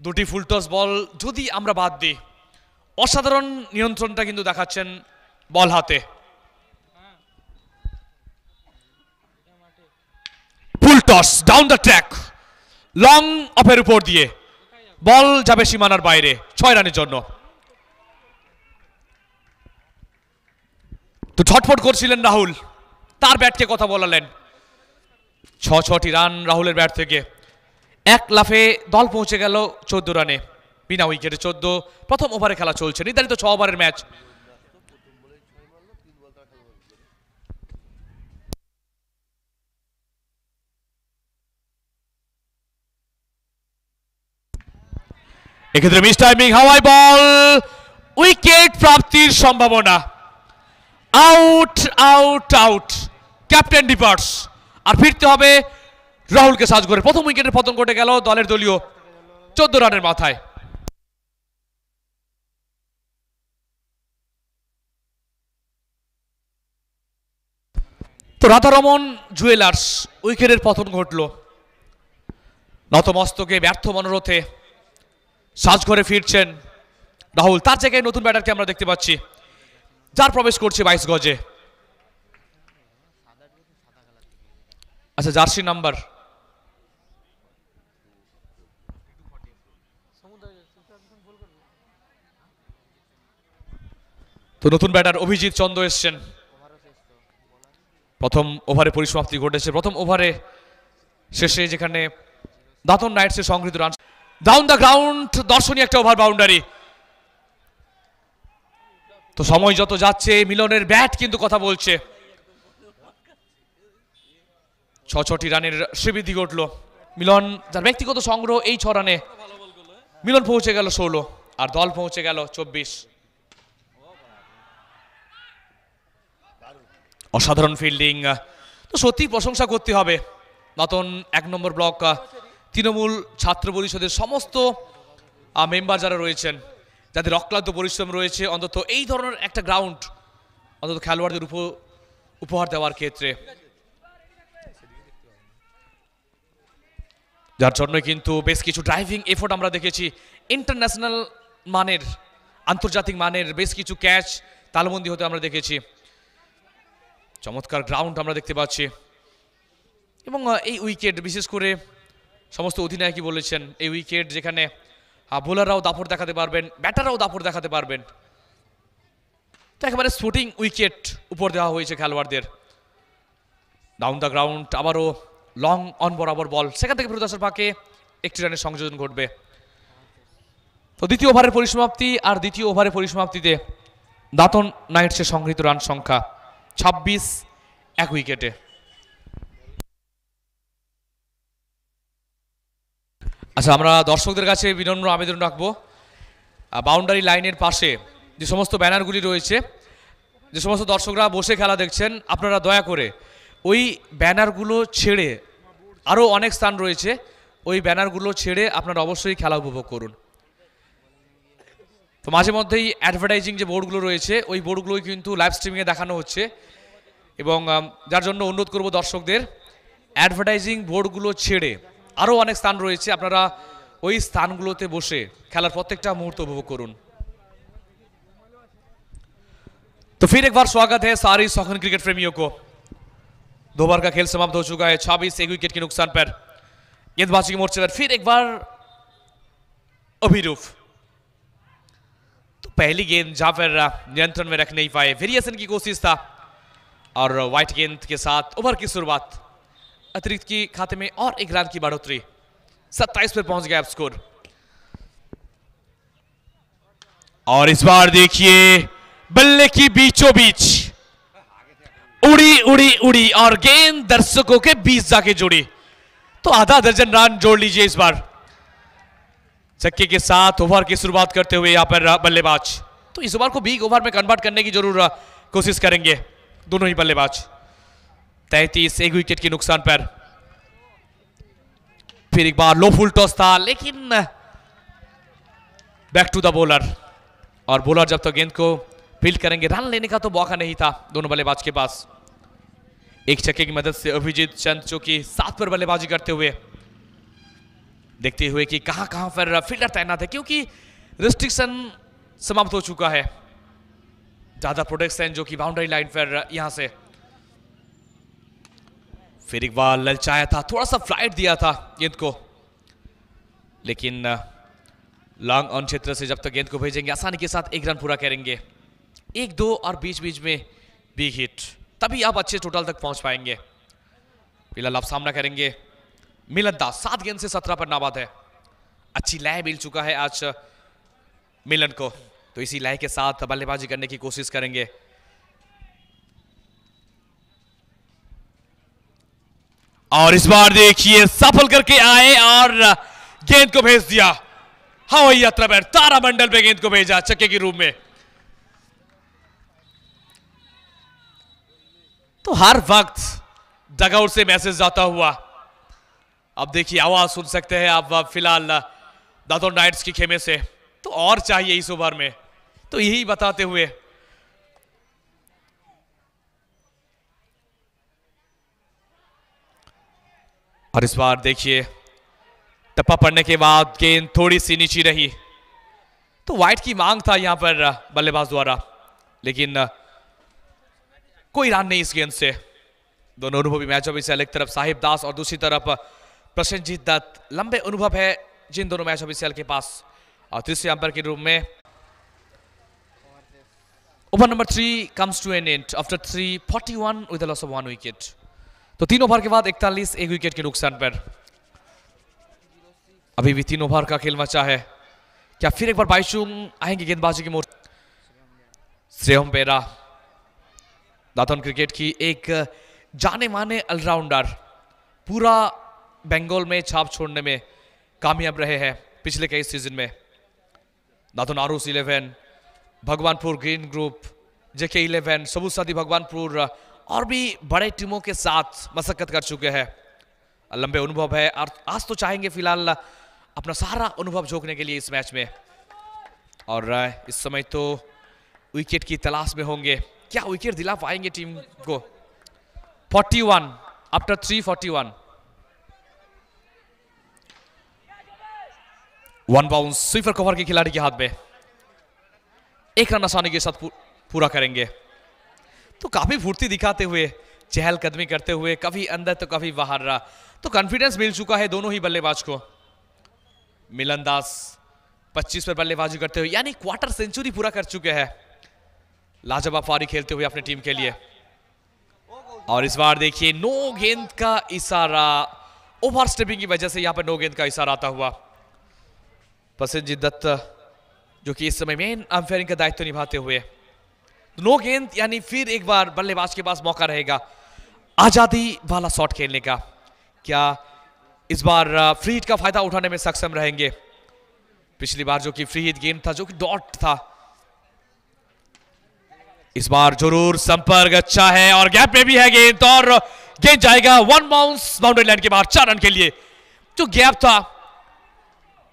দুটি ফুলটস বল যদি আমরা বাদ দিই, অসাধারণ নিয়ন্ত্রণটা কিন্তু দেখাচ্ছেন বল হাতে। Full toss down the track long অফের উপর দিয়ে বল যাবে সীমানার বাইরে, ছয় রানের জন্য। তো ছটফট করছিলেন রাহুল। তার ব্যাটকে কথা বলালেন। ছ ছটি রান রাহুলের ব্যাট থেকে। এক লাফে দল পৌঁছে গেল চোদ্দ রানে। বিনা উইকেটে চোদ্দ। প্রথম ওভারে খেলা চলছে। নির্ধারিত ছ ওভারের ম্যাচ। এক্ষেত্রে মিস টাইমিং হাওয়াই বল। উইকেট প্রাপ্তির সম্ভাবনা। Out out out captain departs আর ফিরতে হবে রাহুলকে সাজ করে। প্রথম উইকেটের পতন ঘটে গেল দলের দলীয় চোদ্দ রানের মাথায়। তো রাধারমন জুয়েলার্স উইকেটের পতন ঘটল। নতমস্তকে ব্যর্থ মনোরথে সাজ করে ফিরছেন রাহুল। তার জায়গায় নতুন ব্যাটারকে আমরা দেখতে পাচ্ছি। যার প্রবেশ করছে বাইশ গজে। আচ্ছা জার্সি নাম্বার। তো নতুন ব্যাটার অভিজিৎ চন্দ এসছেন। প্রথম ওভারে পরিসমাপ্তি ঘটেছে। প্রথম ওভারে শেষে যেখানে দাতন নাইটসের সংগৃহীত রান ডাউন দ্য গ্রাউন্ড দর্শনীয় একটা ওভার বাউন্ডারি। তো সময় যত যাচ্ছে, মিলনের ব্যাট কিন্তু কথা বলছে। ছ ছটি রানের শ্রীবৃদ্ধি ঘটল। মিলন, যার ব্যক্তিগত সংগ্রহ এই ছ রানে মিলন পৌঁছে গেল ষোলো, আর দল পৌঁছে গেল চব্বিশ। অসাধারণ ফিল্ডিং, তো সত্যি প্রশংসা করতে হবে। নতুন, এক নম্বর ব্লক, তৃণমূল ছাত্র পরিষদের সমস্ত মেম্বার যারা রয়েছেন যাদের অক্লান্ত পরিশ্রম রয়েছে, অন্তত এই ধরনের একটা গ্রাউন্ড অন্তত খেলোয়াড়দের উপ, উপহার দেওয়ার ক্ষেত্রে। যার জন্য কিন্তু বেশ কিছু ড্রাইভিং এফোর্ট আমরা দেখেছি। ইন্টারন্যাশনাল মানের, আন্তর্জাতিক মানের বেশ কিছু ক্যাচ তালবন্দি হতে আমরা দেখেছি। চমৎকার গ্রাউন্ড আমরা দেখতে পাচ্ছি। এবং এই উইকেট, বিশেষ করে সমস্ত অধিনায়কই বলেছেন, এই উইকেট যেখানে বোলাররাও দাপট দেখাতে পারবেন, ব্যাটাররাও দাপট দেখাতে পারবেন। তো একেবারে শুটিং উইকেট উপর দেওয়া হয়েছে খেলোয়াড়দের। ডাউন দ্য গ্রাউন্ড আবারও লং অন বরাবর বল। সেখান থেকে প্রদর্শন পাকে একটি রানের সংযোজন ঘটবে। তো দ্বিতীয় ওভারের পরিসমাপ্তি আর দ্বিতীয় ওভারের পরিসমাপ্তিতে দাতন নাইটসের সংগৃহীত রান সংখ্যা ছাব্বিশ, এক উইকেটে। আচ্ছা আমরা দর্শকদের কাছে বিনম্র আবেদন রাখব। বাউন্ডারি লাইনের পাশে যে সমস্ত ব্যানারগুলি রয়েছে, যে সমস্ত দর্শকরা বসে খেলা দেখছেন, আপনারা দয়া করে ওই ব্যানারগুলো ছেড়ে আরও অনেক স্থান রয়েছে, ওই ব্যানারগুলো ছেড়ে আপনারা অবশ্যই খেলা উপভোগ করুন। তো মাঝে মধ্যেই অ্যাডভার্টাইজিং যে বোর্ডগুলো রয়েছে, ওই বোর্ডগুলোই কিন্তু লাইভ স্ট্রিমিংয়ে দেখানো হচ্ছে এবং যার জন্য অনুরোধ করব দর্শকদের অ্যাডভার্টাইজিং বোর্ডগুলো ছেড়ে আরও অনেক স্থান রয়েছে আপনারা ওই স্থানগুলোতে বসে খেলার প্রত্যেকটা মুহূর্ত উপভোগ করুন तो फिर एक बार स्वागत है सारी सौखन क्रिकेट प्रेमियों को दो बार का खेल समाप्त हो चुका है छब्बीस एक विकेट के नुकसान पर गेंदबाजी के मोर्चे पर फिर एक बार अभिरूप तो पहली गेंद जहां पर अ, नियंत्रण में रख नहीं पाए वेरिएशन की कोशिश था और व्हाइट गेंद के साथ ओवर की शुरुआत अतिरिक्त की खाते में और एक रन की बढ़ोतरी। सत्ताईस पर पहुँच गया स्कोर और इस बार देखिए, बल्ले की बीचों बीच उड़ी उड़ी उड़ी, और गेंद दर्शकों के बीच जाके जुड़ी। तो आधा दर्जन रन जोड़ लीजिए इस बार। चक्के के साथ ओवर की शुरुआत करते हुए यहाँ पर बल्लेबाज। तो इस ओवर को बिग ओवर में कन्वर्ट करने की ज़रूर कोशिश करेंगे। दोनों ही बल्लेबाज। तैतीस, एक विकेट के नुकसान पर। फिर एक बार लो फुल टॉस था, लेकिन बैक टू द बॉलर और बॉलर जब तक तो गेंद को फ़ील्ड करेंगे रन लेने का तो मौका नहीं था दोनों बल्लेबाज के पास। एक छक्के की मदद से अभिजीत चंद, जो कि सात पर बल्लेबाजी करते हुए, देखते हुए कि कहाँ कहाँ पर फील्डर तैनात है, क्योंकि रिस्ट्रिक्शन समाप्त हो चुका है। ज़्यादा प्रोटेक्शन जो कि बाउंड्री लाइन पर यहाँ से। फिर एक बार ललचाया था थोड़ा सा फ़्लाइट दिया था गेंद को। लेकिन लॉन्ग ऑन क्षेत्र से जब तक गेंद को भेजेंगे, आसानी के साथ एक रन पूरा करेंगे। एक, दो और बीच बीच में बिग हिट तभी आप अच्छे टोटल तक पहुँच पाएँगे। फ़िलहाल आप सामना करेंगे। मिलन दास, सात गेंद से सत्रह पर नाबाद है। अच्छी लय मिल चुका है आज, मिलन को। तो इसी लय के साथ बल्लेबाजी करने की कोशिश करेंगे। और इस बार देखिए, सफल करके आए और गेंद को भेज दिया। हवाई यात्रा पर तारा मंडल पे गेंद को भेजा, चक्के के रूप में। तो हर वक्त डगआउट से मैसेज जाता हुआ। अब देखिए, आवाज़ सुन सकते हैं आप फ़िलहाल दादो नाइट्स की खेमे से। तो और चाहिए इस ओवर में। तो यही बताते हुए और इस बार देखिए, टप्पा पड़ने के बाद गेंद थोड़ी सी नीची रही। तो वाइट की मांग था यहाँ पर बल्लेबाज द्वारा। लेकिन कोई रन नहीं इस गेंद से। दोनों अनुभवी मैचों में से एक तरफ़ साहिब दास और दूसरी तरफ़ प्रसन्नजीत दत्त। लंबे अनुभव है जिन दोनों मैच ऑफिसियल के पास। और तीसरे अंपायर के रूप में, over number three comes to an end. After three, forty one with loss of one wicket तो तीन ओवर के बाद इकतालीस, एक विकेट के नुकसान पर। अभी भी तीन ओवर का खेल मचा है। क्या फिर एक बार बाईचुंग आएँगे गेंदबाजी की मोड़ श्रेयम पेरा दातन क्रिकेट की एक जाने माने ऑलराउंडर पूरा बंगाल में छाप छोड़ने में कामयाब रहे हैं पिछले कई सीज़न में। दातन आरूस eleven, Bhagwanpur green group, JK eleven सबुसादी Bhagwanpur और भी बड़े टीमों के साथ मशक्कत कर चुके हैं। लंबे अनुभव है और आज तो चाहेंगे फ़िलहाल अपना सारा अनुभव झोंकने के लिए इस मैच में। और इस समय तो विकेट की तलाश में होंगे। क्या विकेट दिला पाएँगे टीम को? 41 after 341 one. Bounce sweeper cover के खिलाड़ी के हाथ में। एक रन आसानी के साथ पूरा करेंगे। तो काफ़ी फुर्ती दिखाते हुए, चहलकदमी करते हुए कभी अंदर तो कभी बाहर रहा। तो कॉन्फिडेंस मिल चुका है दोनों ही बल्लेबाज को। मिलन दास 25 पर बल्लेबाजी करते हुए, यानी क्वार्टर सेंचुरी पूरा कर चुके हैं। लाजवाब पारी खेलते हुए अपने टीम के लिए। और इस बार देखिए नो गेंद का इशारा ओवर स्टेपिंग की वजह से यहाँ पर नो गेंद का इशारा आता हुआ। प्रसेंजीत दत्त, जो कि इस समय मेन अंपायरिंग का दायित्व निभाते हुए। नो गेंद यानी फिर एक बार बल्लेबाज के पास मौका रहेगा। आज़ादी वाला शॉट खेलने का। क्या इस बार फ्री हिट का फ़ायदा उठाने में सक्षम रहेंगे? पिछली बार जो कि फ्री हिट गेंद था, जो कि डॉट था। इस बार ज़रूर संपर्क अच्छा है और गैप में भी है गेंद और गेंद जाएगा वन बाउंस बाउंड्री लाइन के बाहर, चार रन के लिए। जो गैप था,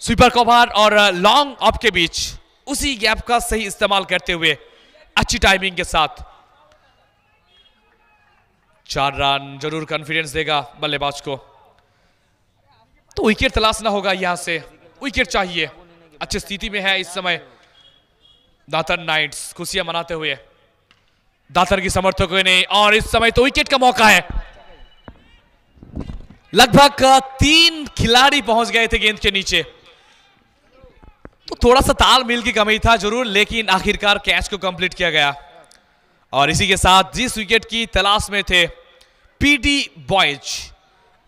स्वीपर कवर और लॉन्ग ऑफ़ के बीच, उसी गैप का सही इस्तेमाल करते हुए अच्छी टाइमिंग के साथ। चार रन ज़रूर कॉन्फिडेंस देगा बल्लेबाज को। तो विकेट तलाशना होगा यहाँ से। विकेट चाहिए। अच्छी स्थिति में है इस समय। दातर नाइट्स खुशियाँ मनाते हुए। दातर की समर्थकों ने और इस समय तो विकेट का मौका है। लगभग तीन खिलाड़ी पहुँच गए थे गेंद के नीचे। तो थोड़ा सा तालमेल की कमी था ज़रूर, लेकिन आखिरकार कैच को कंप्लीट किया गया। और इसी के साथ जिस विकेट की तलाश में थे पीडी बॉयज़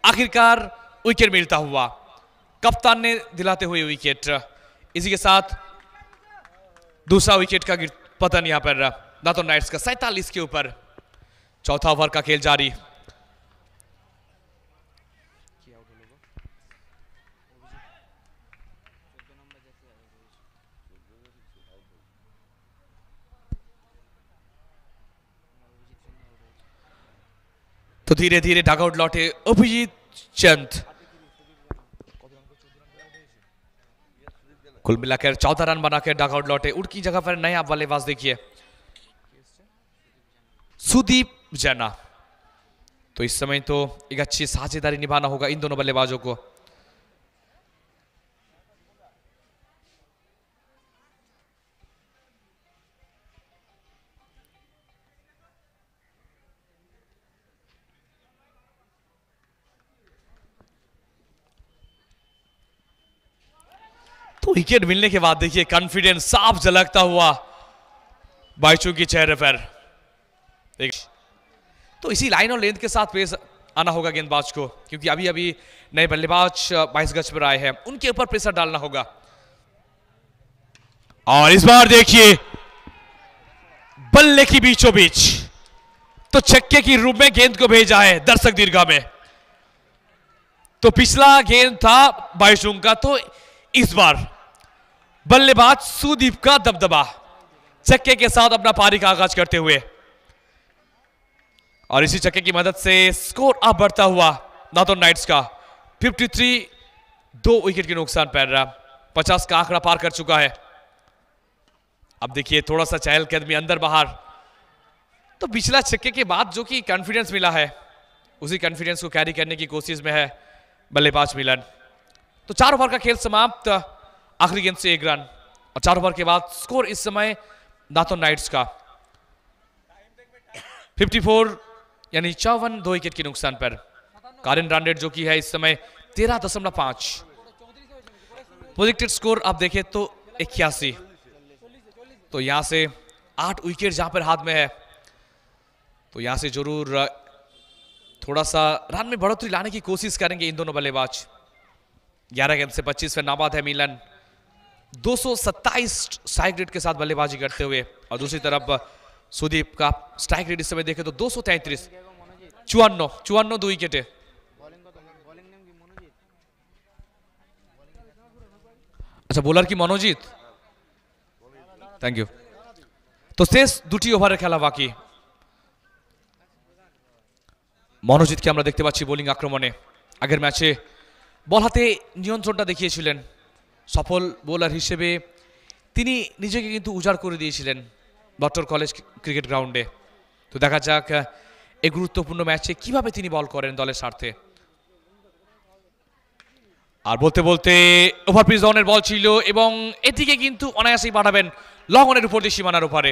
आखिरकार विकेट मिलता हुआ। कप्तान ने दिलाते हुए विकेट इसी के साथ दूसरा विकेट का पतन यहाँ पर दातो नाइट्स का सैतालीस के ऊपर। चौथा ओवर का खेल जारी। तो धीरे धीरे डगआउट लौटे अभिजीत चंद। कुल मिलाकर चौदह रन बनाकर डगआउट लौटे। उड़की जगह पर नया बल्लेबाज देखिए। सुदीप जैना। तो इस समय तो एक अच्छी साझेदारी निभाना होगा इन दोनों बल्लेबाजों को। तो विकेट मिलने के बाद देखिए कॉन्फिडेंस साफ़ झलकता हुआ बाइचू के चेहरे पर। तो इसी लाइन और लेंथ के साथ पेश आना होगा गेंदबाज को, क्योंकि अभी अभी नए बल्लेबाज बाईस गज पर आए हैं। उनके ऊपर प्रेशर डालना होगा। और इस बार देखिए, बल्ले की बीचों बीच। तो छक्के की रूप में गेंद को भेजा है दर्शक दीर्घा में। तो पिछला गेंद था बाईशुंग का तो इस बार बल्लेबाज सुदीप का दबदबा, चक्के के साथ अपना पारी का आगाज़ करते हुए। और इसी चक्के की मदद से स्कोर अब बढ़ता हुआ नाथन नाइट्स का। 53 दो विकेट के नुकसान पैर रहा 50 का आंकड़ा पार कर चुका है। अब देखिए थोड़ा सा चहल कदमी अंदर बाहर। तो पिछला छक्के के बाद जो कि कॉन्फिडेंस मिला है, उसी कॉन्फिडेंस को कैरी करने की कोशिश में है बल्लेबाज मिलन। तो चार ओवर का खेल समाप्त। आखिरी गेंद से एक रन और चार ओवर के बाद स्कोर इस समय नाथन नाइट्स का। 54 यानी चौवन दो विकेट के नुकसान पर। कारिन रन रेट जो की है इस समय तेरह दशमलव पाँच। प्रोजेक्टेड स्कोर आप देखें तो इक्यासी। तो यहाँ से आठ विकेट जहाँ पर हाथ में है। तो यहाँ से ज़रूर थोड़ा सा रन में बढ़ोतरी लाने की कोशिश करेंगे इन दोनों बल्लेबाज। 11 गेंद से 25 पे नाबाद है मिलन। 227 स्ट्राइक रेट के साथ बल्लेबाजी करते हुए और दूसरी तरफ सुदीप का स्ट्राइक रेट इस समय देखें तो दो सौ तैंतीस चुवान्नो चुवान्नो दो विकेट है আচ্ছা বোলার কি মনোজিৎ থ্যাংক ইউ তো শেষ দুটি ওভারের খেলা বাকি মনোজিৎকে আমরা দেখতে পাচ্ছি বোলিং আক্রমণে আগের ম্যাচে বল হাতে নিয়ন্ত্রণটা দেখিয়েছিলেন সফল বোলার হিসেবে তিনি নিজেকে কিন্তু উজাড় করে দিয়েছিলেন ডক্টর কলেজ ক্রিকেট গ্রাউন্ডে তো দেখা যাক এই গুরুত্বপূর্ণ ম্যাচে কীভাবে তিনি বল করেন দলের স্বার্থে। আর বলতে বলতে ওভারপিচ ধরনের বল ছিল এবং এটিকে কিন্তু অনায়াসেই পাঠাবেন লং অনের উপর দিয়ে সীমানার উপরে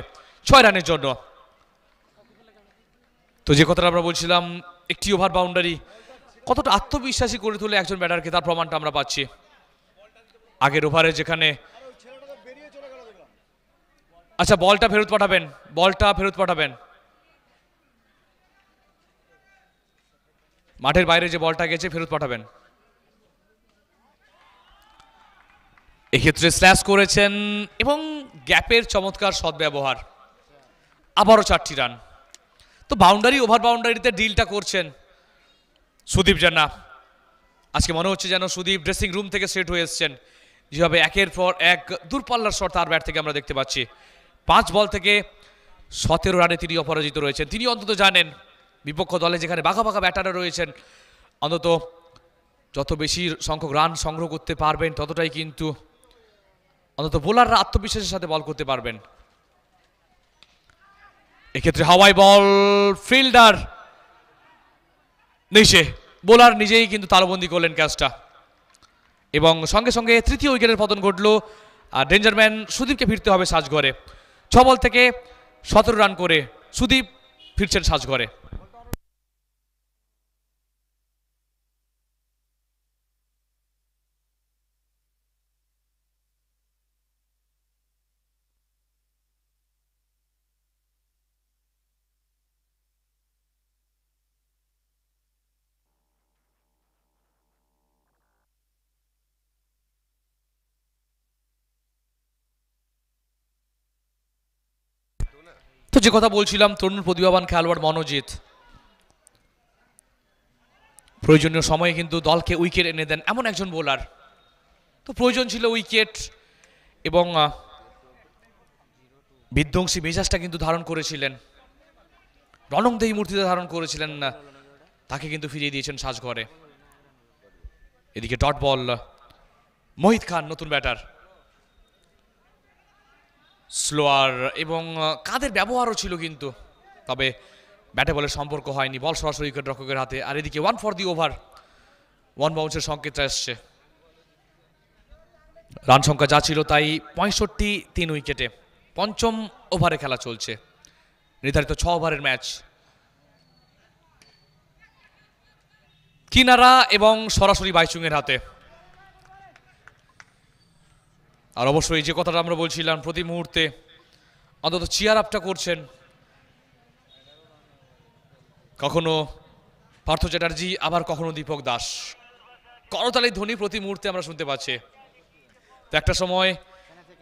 ছয় রানের জন্য। তো যে কথাটা আমরা বলছিলাম, একটি ওভার বাউন্ডারি কতটা আত্মবিশ্বাসী করে তুলে একজন ব্যাটারকে তার প্রমাণটা আমরা পাচ্ছি। আগের ওভারে যেখানে আচ্ছা বলটা ফেরত পাঠাবেন। বলটা ফেরত পাঠাবেন। মাঠের বাইরে যে বলটা গেছে, ফেরত পাঠাবেন। এক্ষেত্রে স্ল্যাশ করেছেন এবং গ্যাপের চমৎকার সদ্ব্যবহার। আবারও চারটি রান। তো বাউন্ডারি ওভার বাউন্ডারিতে ডিলটা করছেন সুদীপ জানা আজকে মনে হচ্ছে যেন সুদীপ ড্রেসিং রুম থেকে সেট হয়ে এসছেন। যেভাবে একের পর এক দূরপাল্লার শট তার ব্যাট থেকে আমরা দেখতে পাচ্ছি। পাঁচ বল থেকে সতেরো রানে তিনি অপরাজিত রয়েছেন। তিনি অন্তত জানেন, বিপক্ষ দলে যেখানে বাঘা বাঘা ব্যাটাররা রয়েছেন, অন্তত যত বেশি সংখ্যক রান সংগ্রহ করতে পারবেন, ততটাই কিন্তু অন্তত বোলাররা আত্মবিশ্বাসের সাথে বল করতে পারবেন। এক্ষেত্রে হাওয়াই বল, ফিল্ডার নিশে বোলার নিজেই কিন্তু তালবন্দি করলেন ক্যাচটা। এবং সঙ্গে সঙ্গে তৃতীয় উইকেটের পতন ঘটল। আর ডেঞ্জারম্যান সুদীপকে ফিরতে হবে সাজঘরে ছ বল থেকে সতেরো রান করে সুদীপ ফিরছেন সাজঘরে যে কথা বলছিলাম, তরুণ প্রতিভাবান খেলোয়াড় মনোজিৎ। প্রয়োজনীয় সময়ে কিন্তু দলকে উইকেট এনে দেন এমন একজন বোলার। তো প্রয়োজন ছিল উইকেট এবং বিধ্বংসী মেজাজটা কিন্তু ধারণ করেছিলেন। রণংদেহী মূর্তিতে ধারণ করেছিলেন তাকে কিন্তু ফিরিয়ে দিয়েছেন সাজঘরে। এদিকে ডট বল মোহিত খান নতুন ব্যাটার। স্লোয়ার এবং কাদের ব্যবহারও ছিল কিন্তু। তবে ব্যাটে বলের সম্পর্ক হয়নি। বল সরাসরি উইকেট রক্ষকের হাতে। আর এদিকে one for the over one বাউন্সের সংকেতটা এসছে। রান সংখ্যা যা ছিল তাই পঁয়ষট্টি তিন উইকেটে। পঞ্চম ওভারে খেলা চলছে। নির্ধারিত ছ ওভারের ম্যাচ। কিনারা এবং সরাসরি বাইচুংয়ের হাতে। আর অবশ্যই যে কথাটা আমরা বলছিলাম প্রতি মুহূর্তে, অন্তত চেয়ার আপটা করছেন। কখনো পার্থ চ্যাটার্জি, আবার কখনো দীপক দাস। করতালি ধ্বনি প্রতি মুহূর্তে আমরা শুনতে পাচ্ছি। তো একটা সময়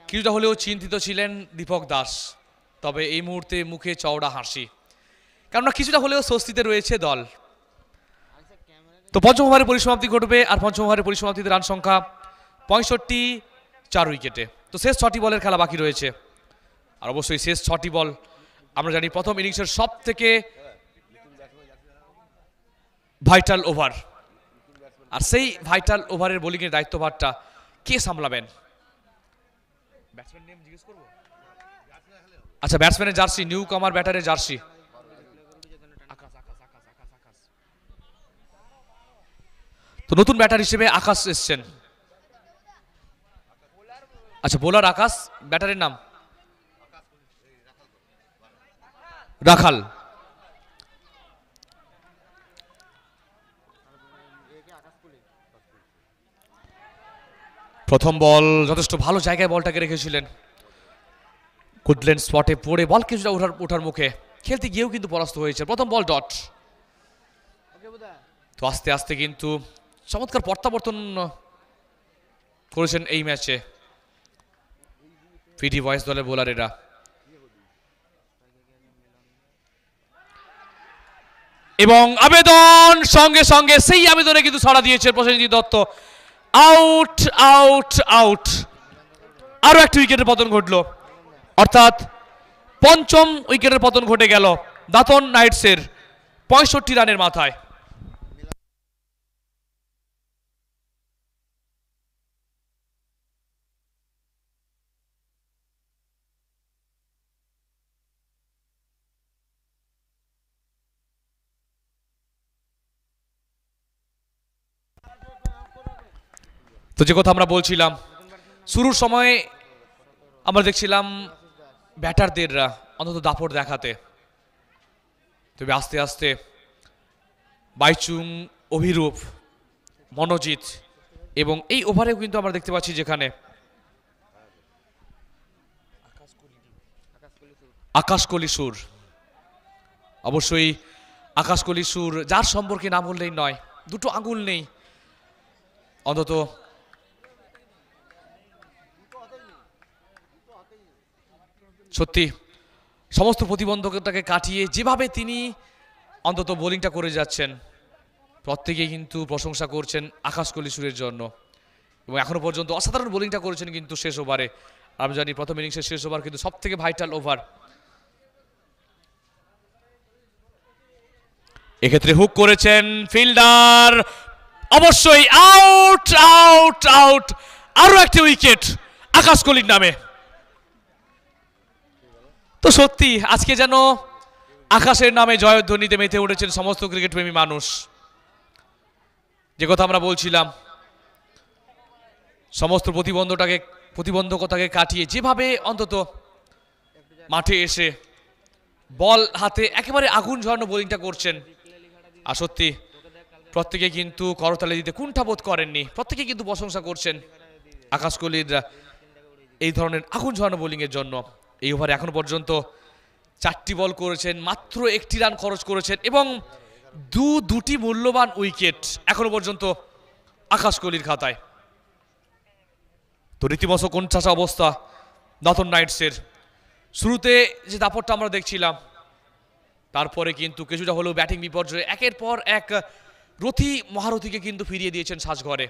কিছুটা হলেও চিন্তিত ছিলেন দীপক দাস, তবে এই মুহূর্তে মুখে চওড়া হাসি। কেননা কিছুটা হলেও স্বস্তিতে রয়েছে দল। তো পঞ্চম ওভারে পরিসমাপ্তি ঘটবে, আর পঞ্চম ওভারে পরিসমাপ্তিতে রান সংখ্যা পঁয়ষট্টি চার উইকেটে। তো শেষ ছটি বলের খেলা বাকি রয়েছে। আর অবশ্যই শেষ ছটি বল আমরা জানি প্রথম ইনিংসের সব থেকে ভাইটাল ওভার। আর সেই ভাইটাল ওভারের বোলিংয়ের দায়িত্বভারটা কে সামলাবেন? আচ্ছা ব্যাটসম্যানের জার্সি নিউ কমার ব্যাটারের জার্সি। তো নতুন ব্যাটার হিসেবে আকাশ এসছেন। আচ্ছা বোলার আকাশ ব্যাটারের নাম। রাখাল। প্রথম বল, যথেষ্ট ভালো জায়গায় বলটাকে রেখেছিলেন। গুডল্যান্ড স্পটে পড়ে, বল কিছুটা ওঠার ওঠার মুখে। খেলতে গিয়েও কিন্তু পরাস্ত হয়েছে প্রথম বল, ডট। তো আস্তে আস্তে কিন্তু চমৎকার প্রত্যাবর্তন করেছেন এই ম্যাচে। ফিডি ভয়েস দলের বোলারেরা এবং আবেদন, সঙ্গে সঙ্গে সেই আবেদনে কিন্তু সাড়া দিয়েছে Prasenjit Dutta. Out out out আরও একটি উইকেটের পতন ঘটলো। অর্থাৎ পঞ্চম উইকেটের পতন ঘটে গেল দাতন নাইটসের পঁয়ষট্টি রানের মাথায়। তো যে কথা আমরা বলছিলাম, শুরুর সময়ে আমরা দেখছিলাম ব্যাটারদেররা অন্তত দাপট দেখাতে। তবে আস্তে আস্তে বাইচুং, অভিরূপ, মনোজিৎ এবং এই ওভারেও কিন্তু আমরা দেখতে পাচ্ছি যেখানে আকাশকলি সুর। অবশ্যই আকাশকলি সুর, যার সম্পর্কে না বললেই নয়, দুটো আঙুল নেই। অন্তত সত্যি, সমস্ত প্রতিবন্ধকতাকে কাটিয়ে যেভাবে তিনি অন্তত বোলিংটা করে যাচ্ছেন, প্রত্যেকেই কিন্তু প্রশংসা করছেন আকাশ কলিসুরের জন্য। এবং এখনও পর্যন্ত অসাধারণ বোলিংটা করেছেন কিন্তু শেষ ওভারে। আমি জানি প্রথম ইনিংসের শেষ ওভার কিন্তু সব থেকে ভাইটাল ওভার। এক্ষেত্রে হুক করেছেন ফিল্ডার, অবশ্যই আউট আউট আউট। আরও একটি উইকেট আকাশ কলির নামে। তো সত্যি, আজকে যেন আকাশের নামে জয়ধ্বনিতে মেতে উঠেছেন সমস্ত ক্রিকেট প্রেমী মানুষ। যে কথা আমরা বলছিলাম, সমস্ত প্রতিবন্ধটাকে, প্রতিবন্ধকতাকে কাটিয়ে যেভাবে অন্তত মাঠে এসে বল হাতে একেবারে আগুন ঝরানো বোলিংটা করছেন, আর সত্যি, প্রত্যেকে কিন্তু করতালি দিতে কুণ্ঠাবোধ করেননি, প্রত্যেকে কিন্তু প্রশংসা করছেন আকাশ কোহলির এই ধরনের আগুন ঝরানো বোলিংয়ের জন্য। এই ওভারে এখনও পর্যন্ত চারটি বল করেছেন, মাত্র একটি রান খরচ করেছেন এবং দু, দুটি মূল্যবান উইকেট এখনও পর্যন্ত আকাশ কোহলির খাতায়। তো রীতিমতো কোন চাষা অবস্থা দাতন নাইটসের। শুরুতে যে দাপটটা আমরা দেখছিলাম, তারপরে কিন্তু কিছুটা হলেও ব্যাটিং বিপর্যয়ে একের পর এক রথি মহারথীকে কিন্তু ফিরিয়ে দিয়েছেন সাজঘরে।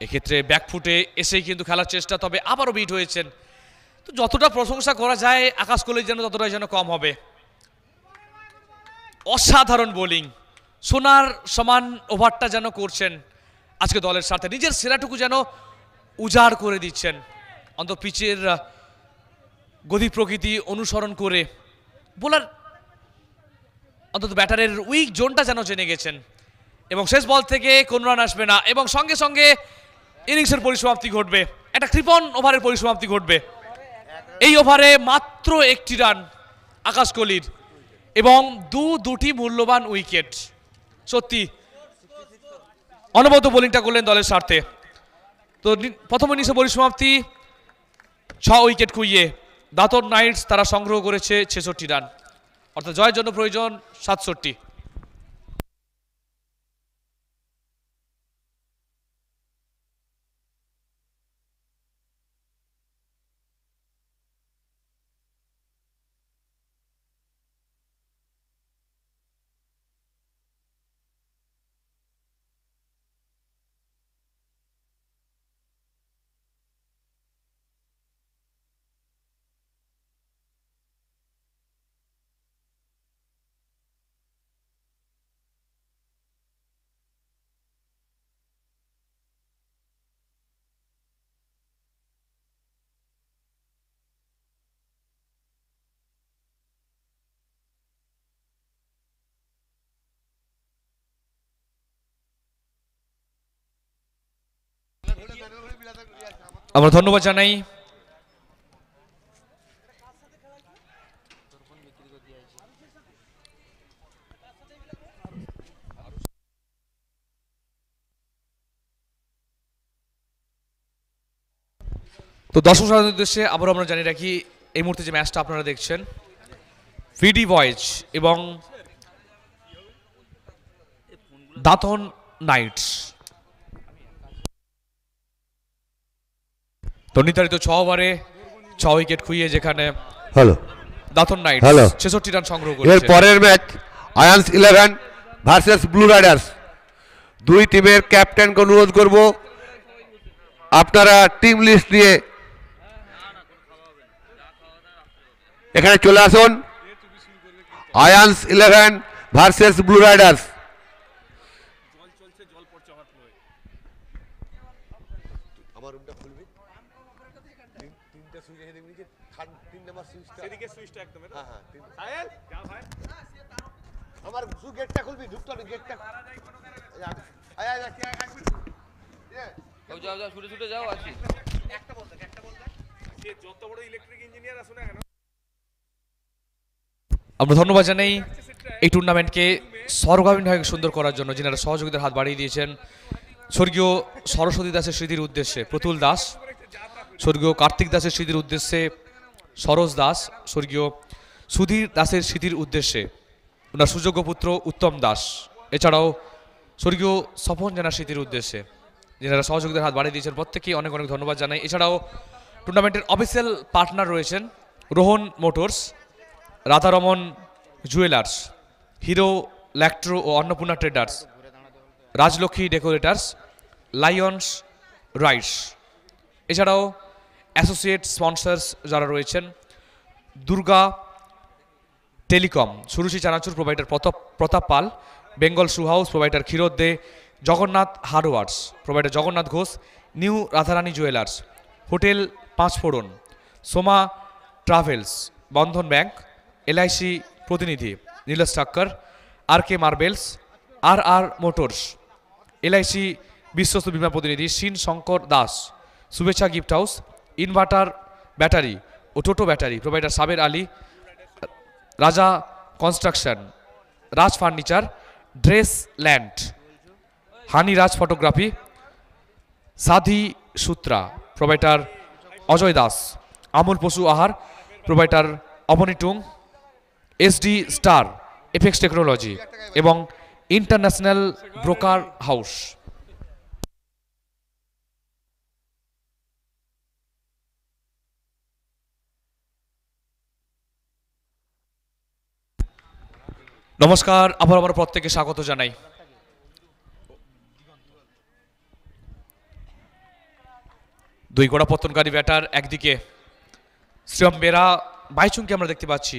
এক্ষেত্রে ব্যাকফুটে এসেই কিন্তু খেলার চেষ্টা, তবে আবারও বিট হয়েছেন। তো যতটা প্রশংসা করা যায়, আকাশ কোহলি যেন ততটাই যেন কম হবে। অসাধারণ বোলিং সোনার সমান ওভারটা যেন করছেন আজকে দলের সাথে নিজের সেরাটুকু যেন উজাড় করে দিচ্ছেন। অন্ত পিচের গতি প্রকৃতি অনুসরণ করে বোলার, অন্তত ব্যাটারের উইক জোনটা যেন জেনে গেছেন। এবং শেষ বল থেকে কোন রান আসবে না। এবং সঙ্গে সঙ্গে ইনিংসের পরিসমাপ্তি ঘটবে। একটা কৃপন ওভারের পরিসমাপ্তি ঘটবে। এই ওভারে মাত্র একটি রান আকাশ কোহলির এবং দু দুটি মূল্যবান উইকেট। সত্যি, অনবদ্য বোলিংটা করলেন দলের স্বার্থে। তো প্রথম ইনিংসে পরিসমাপ্তি, ছ উইকেট খুইয়ে দাতর নাইটস তারা সংগ্রহ করেছে ছেষট্টি রান অর্থাৎ জয়ের জন্য প্রয়োজন সাতষট্টি। আমরা ধন্যবাদ জানাই। তো দর্শক সাধারণ উদ্দেশ্যে আবারও আমরা জানিয়ে রাখি, এই মুহূর্তে যে ম্যাচটা আপনারা দেখছেন, ভিডি ভয়েজ এবং দাতন নাইটস। তো নির্ধারিত ছ ওভারে ছ উইকেট খুইয়ে যেখানে হ্যালো দাতন নাইট হ্যালো ছেষট্টি রান সংগ্রহ এর পরের match Aryans eleven versus blue riders. দুই টিমের ক্যাপ্টেনকে অনুরোধ করব আপনারা টিম লিস্ট নিয়ে এখানে চলে আসুন। Aryans eleven versus blue riders আমার রুমটা খুলবি তিনটা সুইচ এখানে দেখবি যে তিন নাম্বার সুইচটা সেদিকে সুইচটা একদম এটা হ্যাঁ হ্যাঁ তিন- সাহেল যা ভাই আমার শুধু গেটটা খুলবি ঢুকতে হবে গেটটা আয় আয় আয়, আয়, এক মিনিট। ইয়ে, যাও যাও ছুটে ছুটে যাও আছি। একটা বল দেখ একটা বল দেখ। সে যত বড় ইলেকট্রিক ইঞ্জিনিয়ার আসুন না কেন। আমরা ধন্যবাদ জানাই এই টুর্নামেন্টকে সর্বাঙ্গীনভাবে সুন্দর করার জন্য যিনারা সহযোগিতার হাত বাড়িয়ে দিয়েছেন। স্বর্গীয় সরস্বতী দাসের স্মৃতির উদ্দেশ্যে প্রতুল দাস। স্বর্গীয় কার্তিক দাসের স্মৃতির উদ্দেশ্যে সরোজ দাস। স্বর্গীয় সুধীর দাসের স্মৃতির উদ্দেশ্যে ওনার সুযোগ্য পুত্র উত্তম দাস। এছাড়াও স্বর্গীয় স্বপন জানার স্মৃতির উদ্দেশ্যে যিনারা সহযোগিতার হাত বাড়িয়ে দিয়েছেন প্রত্যেকেই অনেক অনেক ধন্যবাদ জানাই। এছাড়াও টুর্নামেন্টের অফিসিয়াল পার্টনার রয়েছেন Rohan motors, Radharaman jewellers hero ল্যাক্ট্রো ও Annapurna traders Rajlakshmi decorators lions rice এছাড়াও অ্যাসোসিয়েট স্পন্সর্স যারা রয়েছেন, Durga telecom Suruchi Chanachur provider Pratap Pratap Pal, Bengal shoe house provider Kshirod De Jagannath hardwares provider Jagannath Ghosh, new Radharani jewellers, hotel Panchphoron Soma travels, Bandhan bank, LIC প্রতিনিধি Nilesh Thakkar R K marbles R R motors, LIC বিশ্বস্ত বিমা প্রতিনিধি Shin Shankar Das, Shubhechha gift house, inverter battery ও toto battery, provider Saber Ali, Raja Construction, Raj Furniture, Dress Land. Honey Raj Photography, Sadhi Sutra provider Ajay Das, Amul পশু Ahar provider Abani Tung S D star F X technology এবং ইন্টারন্যাশনাল ব্রোকার হাউস। নমস্কার, আবার আমার প্রত্যেকে স্বাগত জানাই। দুই গোড়া পতনকারী ব্যাটার একদিকে শ্রীরাম বেরা, বাইচুংকে আমরা দেখতে পাচ্ছি,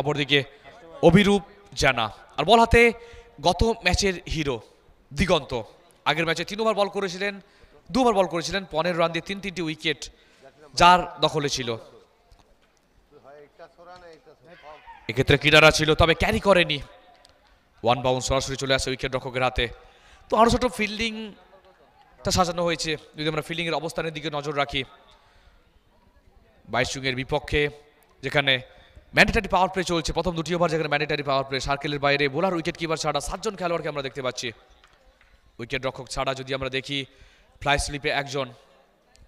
অপরদিকে অভিরূপ জানা। আর বল হাতে গত ম্যাচের হিরো, দিগন্ত। আগের ম্যাচে তিন ওভার বল করেছিলেন দুবার বল করেছিলেন, পনেরো রান দিয়ে তিন তিনটি উইকেট যার দখলে ছিল। এক্ষেত্রে কিনারা ছিল, তবে ক্যারি করেনি। ওয়ান বাউন্স সরাসরি চলে আসে উইকেট রক্ষকের হাতে। তো আরও ছোট ফিল্ডিংটা সাজানো হয়েছে। যদি আমরা ফিল্ডিংয়ের অবস্থানের দিকে নজর রাখি বাইশুংয়ের বিপক্ষে যেখানে ম্যান্ডেটারি পাওয়ার প্লে চলছে, প্রথম দুটি ওভার যেখানে ম্যান্ডেটারি পাওয়ার প্লে সার্কেলের বাইরে বোলার উইকেট কিপার ছাড়া সাতজন খেলোয়াড়কে আমরা দেখতে পাচ্ছি। উইকেট রক্ষক ছাড়া যদি আমরা দেখি ফ্লাই স্লিপে একজন,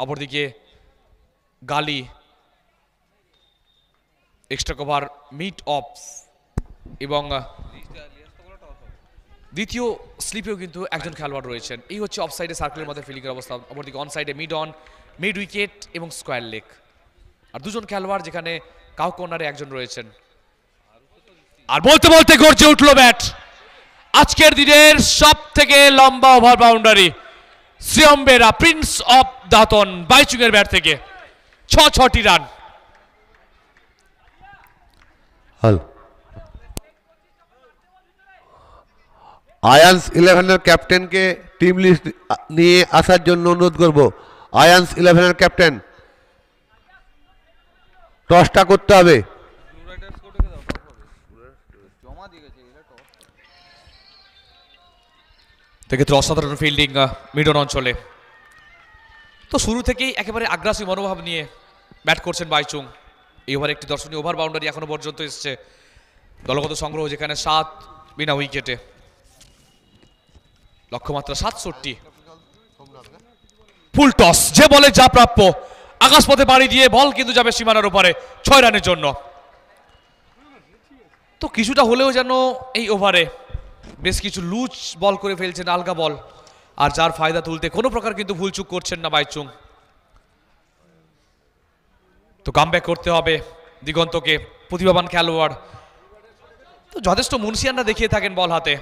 অপরদিকে গালি এক্সট্রা কভার মিট অফ এবং দ্বিতীয় স্লিপেও কিন্তু একজন খেলোয়াড় রয়েছেন। এই হচ্ছে অফ সাইডে সার্কেলের মধ্যে ফিল্ডিংয়ের অবস্থা। অপরদিকে অন সাইডে মিড অন মিড উইকেট এবং স্কোয়ার লেগ আর দুজন খেলোয়াড় যেখানে কাউ কর্নারে একজন রয়েছেন। আর বলতে বলতে গর্জে উঠল ব্যাট আজকের দিনের সব থেকে লম্বা ওভার বাউন্ডারি শ্রিয়ম্বেরা প্রিন্স অফ দাতন বাইচুংয়ের ব্যাট থেকে। ছ ছটি রান হ্যালো। আয়ান্স ইলেভেনের ক্যাপ্টেনকে টিম লিস্ট নিয়ে আসার জন্য অনুরোধ করব। আয়ান্স ইলেভেনের ক্যাপ্টেন, টসটা করতে হবে। সেক্ষেত্রে অসাধারণ ফিল্ডিং মিডন অঞ্চলে। তো শুরু থেকেই একেবারে আগ্রাসী মনোভাব নিয়ে ব্যাট করছেন বাইচুং। এই ওভার একটি দর্শনীয় ওভার বাউন্ডারি এখনও পর্যন্ত এসছে। দলগত সংগ্রহ যেখানে সাত বিনা উইকেটে। লক্ষ্যমাত্রা সাতষট্টি। Full toss. যে বলে যা প্রাপ্য আকাশ পথে বাড়ি দিয়ে বল কিন্তু যাবে সীমানার উপরে ছয় রানের জন্য। তো কিছুটা হলেও যেন এই ওভারে বেশ কিছু লুজ বল করে ফেলছেন আলগা বল। আর যার ফায়দা তুলতে কোনো প্রকার কিন্তু ভুলচুক করছেন না বাইচুং। তো কামব্যাক করতে হবে দিগন্তকে, প্রতিভাবান খেলোয়াড়। তো যথেষ্ট মুন্সিয়ানরা দেখিয়ে থাকেন বল হাতে।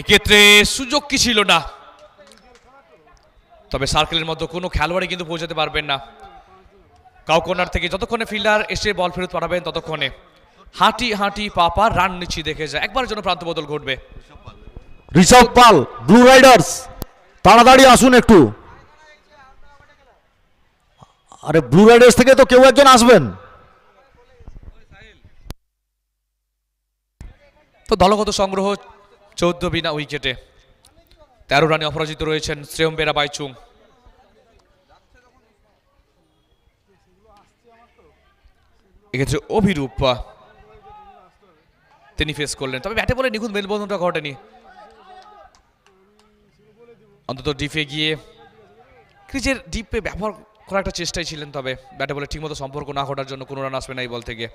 এক্ষেত্রে সুযোগ কি ছিল না? তবে সার্কেলের মধ্যে কোনো খেলোয়াড়ই কিন্তু পৌঁছাতে পারবেন না। কাউ কর্নার থেকে যতক্ষণে ফিল্ডার এসে বল ফেরত পাঠাবেন ততক্ষণে হাঁটি হাঁটি পাপা রান নিচ্ছি দেখে যায়। একবারের জন্য প্রান্ত বদল ঘটবে। ঋষভ পাল ব্লু রাইডার্স তাড়াতাড়ি আসুন একটু। আরে ব্লু রাইডার্স থেকে তো কেউ একজন আসবেন। তো দলগত সংগ্রহ চৌদ্দ বিনা উইকেটে তেরো রানে অপরাজিত রয়েছেন শ্রেয়ম বেরা বাইচুং। এক্ষেত্রে অভিরূপ তিনি ফেস করলেন। তবে ব্যাটে বলে নিখুঁত মেলবন্ধনটা ঘটেনি। অন্তত ডিপে গিয়ে ক্রিজের ডিপে ব্যবহার করার একটা চেষ্টাই ছিলেন, তবে ব্যাটে বলে ঠিকমতো সম্পর্ক না ঘটার জন্য কোনো রান আসবে না এই বল থেকে।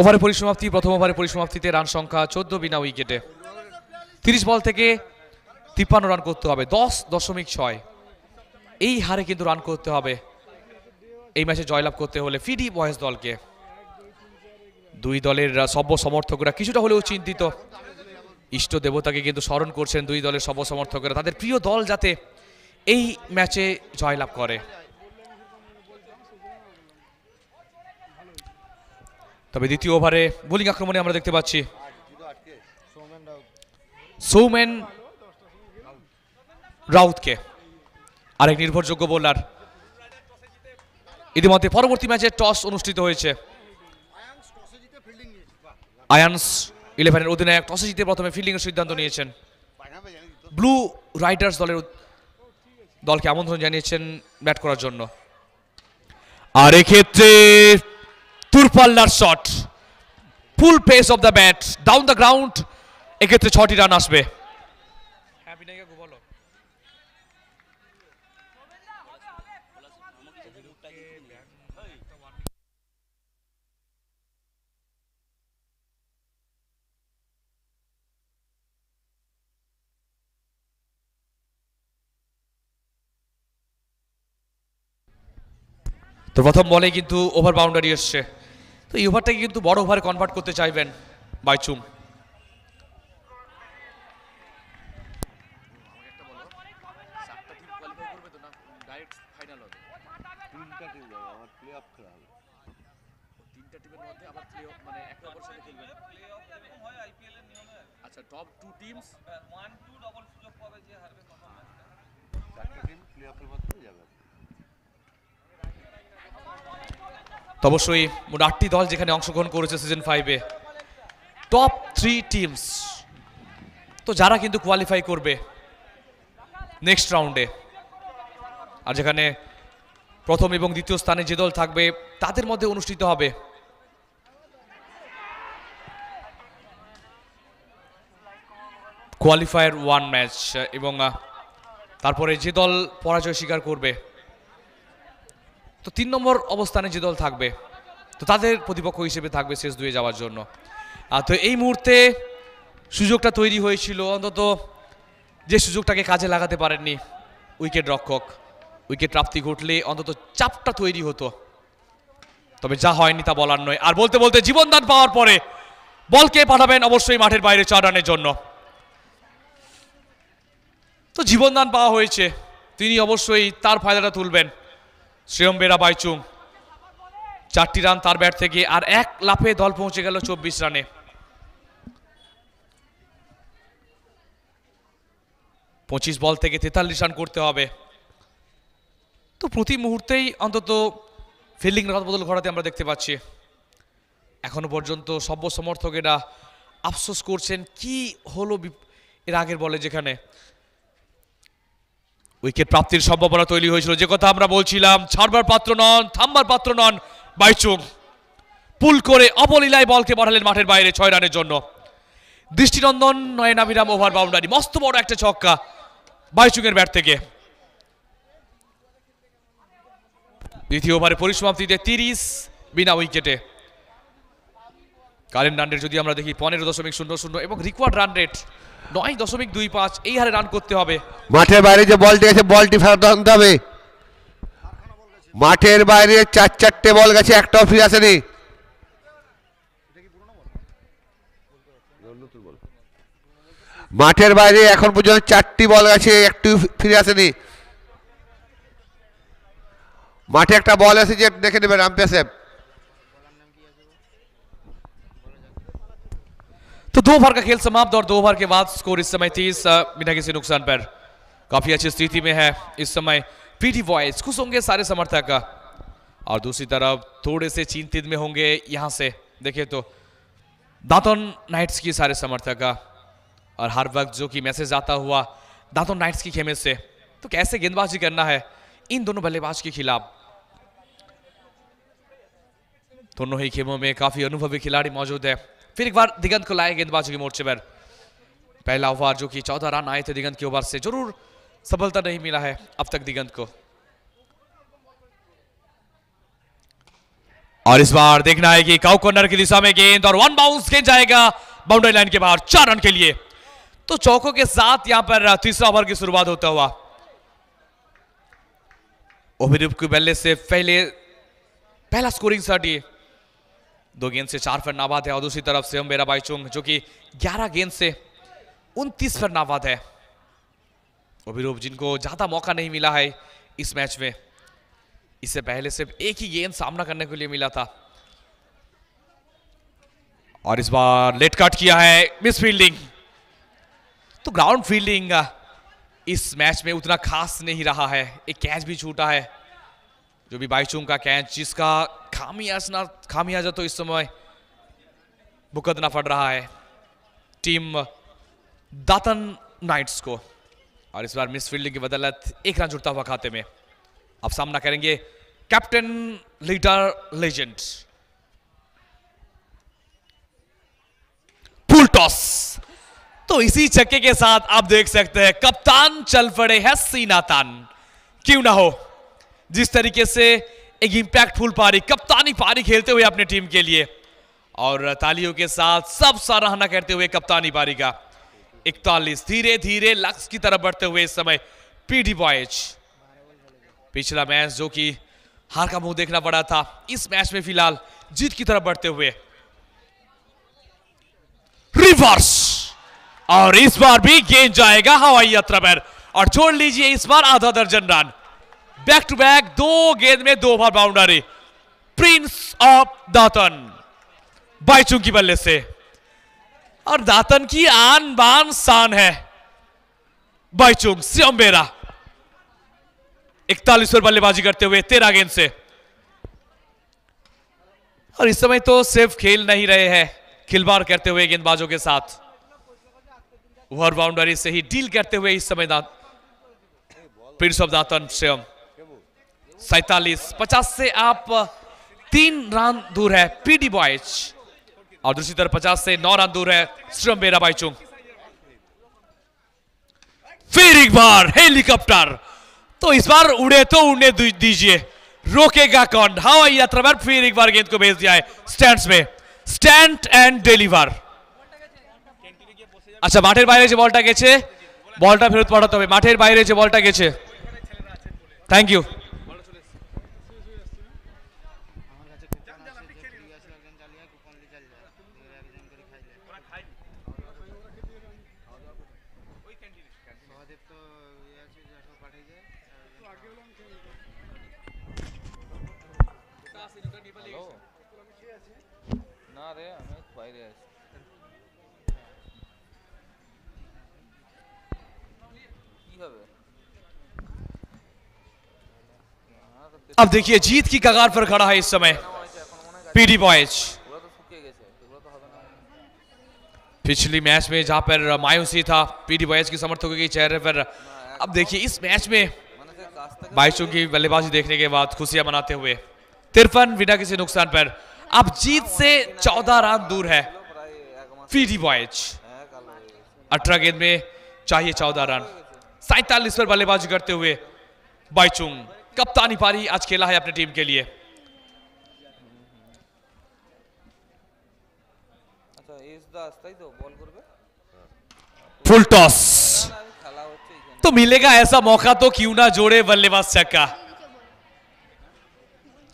ওভারে পরিসমাপ্তি, প্রথম ওভারে পরিসমাপ্তিতে রান সংখ্যা চোদ্দ বিনা উইকেটে। তিরিশ বল থেকে তিপ্পান্ন রান করতে হবে, দশ দশমিক ছয়। এই হারে কিন্তু রান করতে হবে। এই ম্যাচে জয়লাভ করতে হলে ফিডি বয়েস দলকে। দুই দলের সভ্য সমর্থকরা কিছুটা হলেও চিন্তিত। ইষ্ট দেবতাকে কিন্তু স্মরণ করছেন দুই দলের সভ্য সমর্থকরা তাদের প্রিয় দল যাতে এই ম্যাচে জয়লাভ করে। তবে দ্বিতীয় ওভারে বোলিং আক্রমণে আমরা দেখতে পাচ্ছি সৌমেন রাউতকে আরেক নির্ভরযোগ্য বোলার। ইতিমধ্যে পরবর্তী ম্যাচে টস অনুষ্ঠিত হয়েছে। আয়ান্স ইলেভেনের অধিনায়ক টসে জিতে প্রথমে ফিল্ডিং এর সিদ্ধান্ত নিয়েছেন। ব্লু রাইডার্স দলের দলকে আমন্ত্রণ জানিয়েছেন ব্যাট করার জন্য। আর এক্ষেত্রে তুরপাল্লার shot full pace off the bat down the ground এক্ষেত্রে ছটি রান আসবে। তো প্রথম বলে কিন্তু ওভার বাউন্ডারি এসছে। তো এই ওভারটাকে কিন্তু বড় ওভারে কনভার্ট করতে চাইবেন বাইচুং। আচ্ছা top two teams one two double সুযোগ পাবে যে হারবে তো অবশ্যই মোট আটটি দল যেখানে অংশগ্রহণ করেছে সিজন ফাইভে টপ থ্রি টিমস তো যারা কিন্তু কোয়ালিফাই করবে নেক্সট রাউন্ডে আর যেখানে প্রথম এবং দ্বিতীয় স্থানে যে দল থাকবে, তাদের মধ্যে অনুষ্ঠিত হবে। কোয়ালিফায়ার ওয়ান ম্যাচ এবং তারপরে যে দল পরাজয় স্বীকার করবে তো তিন নম্বর অবস্থানে যে দল থাকবে, তো তাদের প্রতিপক্ষ হিসেবে থাকবে শেষ দুয়ে যাওয়ার জন্য। আর তো এই মুহূর্তে সুযোগটা তৈরি হয়েছিল, অন্তত যে সুযোগটাকে কাজে লাগাতে পারেননি উইকেট রক্ষক। উইকেট প্রাপ্তি ঘটলে অন্তত চাপটা তৈরি হতো। তবে যা হয়নি তা বলার নয়। আর বলতে বলতে জীবনদান পাওয়ার পরে বলকে পাঠাবেন অবশ্যই মাঠের বাইরে চার রানের জন্য। তো জীবনদান পাওয়া হয়েছে, তিনি অবশ্যই তার ফায়দাটা তুলবেন। শ্রেয়ম বেরা বাইচুং। চারটি রান তার ব্যাট থেকে আর এক লাফে দল পৌঁছে গেল চব্বিশ রানে। পঁচিশ বল থেকে তেতাল্লিশ রান করতে হবে। তো প্রতি মুহূর্তেই অন্তত ফিল্ডিং বদল ঘটাতে আমরা দেখতে পাচ্ছি। এখনও পর্যন্ত সভ্য সমর্থকেরা আফসোস করছেন, কি হলো এর আগের বলে যেখানে? উইকেট প্রাপ্তির সম্ভাবনা তৈরি হয়েছিল। যে কথা আমরা বলছিলাম, ছাড়বার পাত্র নন, থামবার পাত্র নন, বাইচুং পুল করে অবলীলায় বলকে পাঠালেন মাঠের বাইরে ছয় রানের জন্য। দৃষ্টিনন্দন নয়নাবিরাম ওভার বাউন্ডারি, মস্ত বড় একটা ছক্কা বাইচুংয়ের ব্যাট থেকে। দ্বিতীয় ওভারে পরিসমাপ্তিতে তিরিশ বিনা উইকেটে। কারেন্ট রান রেট যদি আমরা দেখি, পনেরো দশমিক শূন্য শূন্য এবং রিকোয়ার্ড রান রেট নয় দশমিক দুই পাঁচ, এই হারে রান করতে হবে। মাঠের বাইরে যে বলটি গেছে, বলটি ফেরত আনতে হবে। মাঠের বাইরে চার চারটে বল গেছে, একটাও ফিরে আসেনি। মাঠের বাইরে এখন পর্যন্ত চারটি বল গেছে, একটু ফিরে আসেনি। মাঠে একটা বল এসেছে একটু দেখে নেবেন আম্পায়ার সাহেব। तो दो ओवर का खेल समाप्त और दो ओवर के बाद स्कोर इस समय तीस बिना किसी नुकसान पर। काफ़ी अच्छी स्थिति में है इस समय पीटी वॉइस खुश होंगे सारे समर्थक। और दूसरी तरफ़ थोड़े से चिंतित में होंगे यहाँ से। देखें तो दातोन नाइट्स की सारे समर्थक। और हर वक्त जो कि मैसेज आता हुआ, दातोन नाइट्स की खेमे से। तो कैसे गेंदबाजी करना है, इन दोनों बल्लेबाज के खिलाफ। दोनों ही खेमों में काफ़ी अनुभवी खिलाड़ी मौजूद है। फिर एक बार दिगंत को लाए गेंदबाजी के मोर्चे पर। पहला ओवर जो कि चौदह रन आए थे दिगंत के ओवर से, ज़रूर सफलता नहीं मिला है अब तक दिगंत को। और इस बार देखना है कि काउ कॉर्नर की दिशा में गेंद और वन बाउंस गेंद जाएगा बाउंड्री लाइन के बाहर चार रन के लिए। तो चौकों के साथ यहाँ पर तीसरा ओवर की शुरुआत होता हुआ। ओबिरूप के बल्ले से, पहले, पहला स्कोरिंग शॉट ये। दो गेंद से चार पर नाबाद है और दूसरी तरफ़ से मेरा भाई चुंग, जो कि 11 गेंद से 29 पर नाबाद है। अभिरूप, जिनको ज़्यादा मौका नहीं मिला है इस मैच में, इससे पहले सिर्फ़ एक ही गेंद सामना करने के लिए मिला था। और इस बार लेट कट किया है मिस फील्डिंग। तो ग्राउंड फील्डिंग इस मैच में उतना खास नहीं रहा है, एक कैच भी छूटा है। जो भी बाईचुंग का कैच जिसका खामियाजा खामियाजा तो इस समय मुकदना पड़ रहा है। टीम दातन नाइट्स को। और इस बार मिस फील्डिंग की बदौलत एक रन जुड़ता हुआ खाते में। अब सामना करेंगे कैप्टन लीडर लेजेंड। टॉस। तो इसी चक्के के साथ आप देख सकते हैं, कप्तान चल पड़े हैं सीना तान क्यों ना हो? जिस तरीके से एक इंपैक्टफुल पारी, कप्तानी पारी खेलते हुए अपने टीम के लिए। और तालियों के साथ सब सराहना करते हुए कप्तानी पारी का। इकतालीस धीरे धीरे लक्ष्य की तरफ़ बढ़ते हुए इस समय पीडी बॉयज़ पिछला मैच जो कि हार का मुँह देखना पड़ा था, इस मैच में फ़िलहाल जीत की तरफ़ बढ़ते हुए। रिवर्स और इस बार भी गेंद जाएगा हवाई यात्रा पर। और छोड़ लीजिए इस बार आधा दर्जन रन। बैक टू बैक दो गेंद में दो over boundary. Prince of Daton Baichung की बल्ले से। और दातन की आन बान शान है। बाईचुंग इकतालीस पर बल्लेबाजी करते हुए तेरह गेंद से। और इस समय तो सिर्फ़ खेल नहीं रहे हैं, खिलवाड़ करते हुए गेंदबाजों के साथ। ओवर बाउंड्री से ही डील करते हुए इस समय दात प्रिंस ऑफ़ दातन स्वयं सैतालीस पचास से आप तीन रन दूर है पीडी बॉयज और दूसरी तरफ पचास से नौ रन दूर है श्रम बेरा बाईचुंग फिर एक बार हेलीकॉप्टर तो इस बार उड़े तो उड़ने दी- दीजिए रोकेगा कौन हवाई यात्रा पर फिर एक बार गेंद को भेज दिया है स्टैंड में স্ট্যান্ড অ্যান্ড ডেলিভার আচ্ছা মাঠের বাইরে যে বলটা গেছে বলটা ফেরত পাঠাতে হবে মাঠের বাইরে যে বলটা গেছে থ্যাংক ইউ अब देखिए, जीत की कगार पर खड़ा है इस समय पीडी बॉयज़ पिछली मैच में जहाँ पर मायूसी था पीडी बॉयज़ के समर्थकों के चेहरे पर। अब देखिए, इस मैच में बाइशों की बल्लेबाजी देखने के बाद खुशियाँ मनाते हुए तिरफन बिना किसी नुकसान पर। अब जीत से चौदह रन दूर है पीडी बॉयज़ अठारह गेंद में चाहिए चौदह रन। सैतालीस पर बल्लेबाजी करते हुए बाइचुंग कप्तानी पारी आज खेला है अपनी टीम के लिए। Full toss. तो मिलेगा ऐसा मौका तो क्यों ना जोड़े बल्लेबाज चक्का।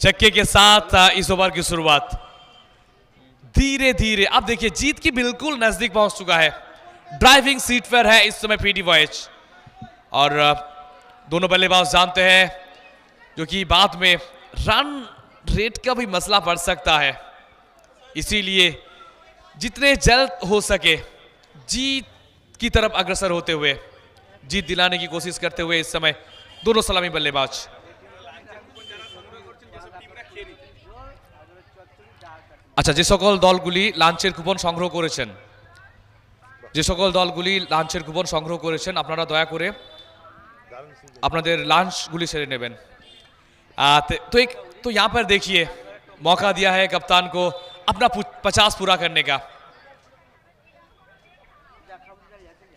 चक्के के साथ इस ओवर की शुरुआत। धीरे धीरे। अब देखिए जीत की बिल्कुल नज़दीक पहुँच चुका है। ड्राइविंग सीट पर है इस समय पीडी वॉयज और दोनों बल्लेबाज जानते हैं जो कि बाद में रन रेट का भी मसला पड़ सकता है इसीलिए जितने जल्द हो सके जीत की तरफ अग्रसर होते हुए जीत दिलाने की कोशिश करते हुए इस समय दोनों सलामी बल्लेबाज আচ্ছা যে সকল দলগুলি লাঞ্চের কুপন সংগ্রহ করেছেন যে সকল দলগুলি লাঞ্চের কুপন সংগ্রহ করেছেন আপনারা দয়া করে আপনাদের লাঞ্চগুলি সেরে নেবেন तो- एक तो यहाँ पर देखिए, मौका दिया है कप्तान को अपना पचास पूरा करने का।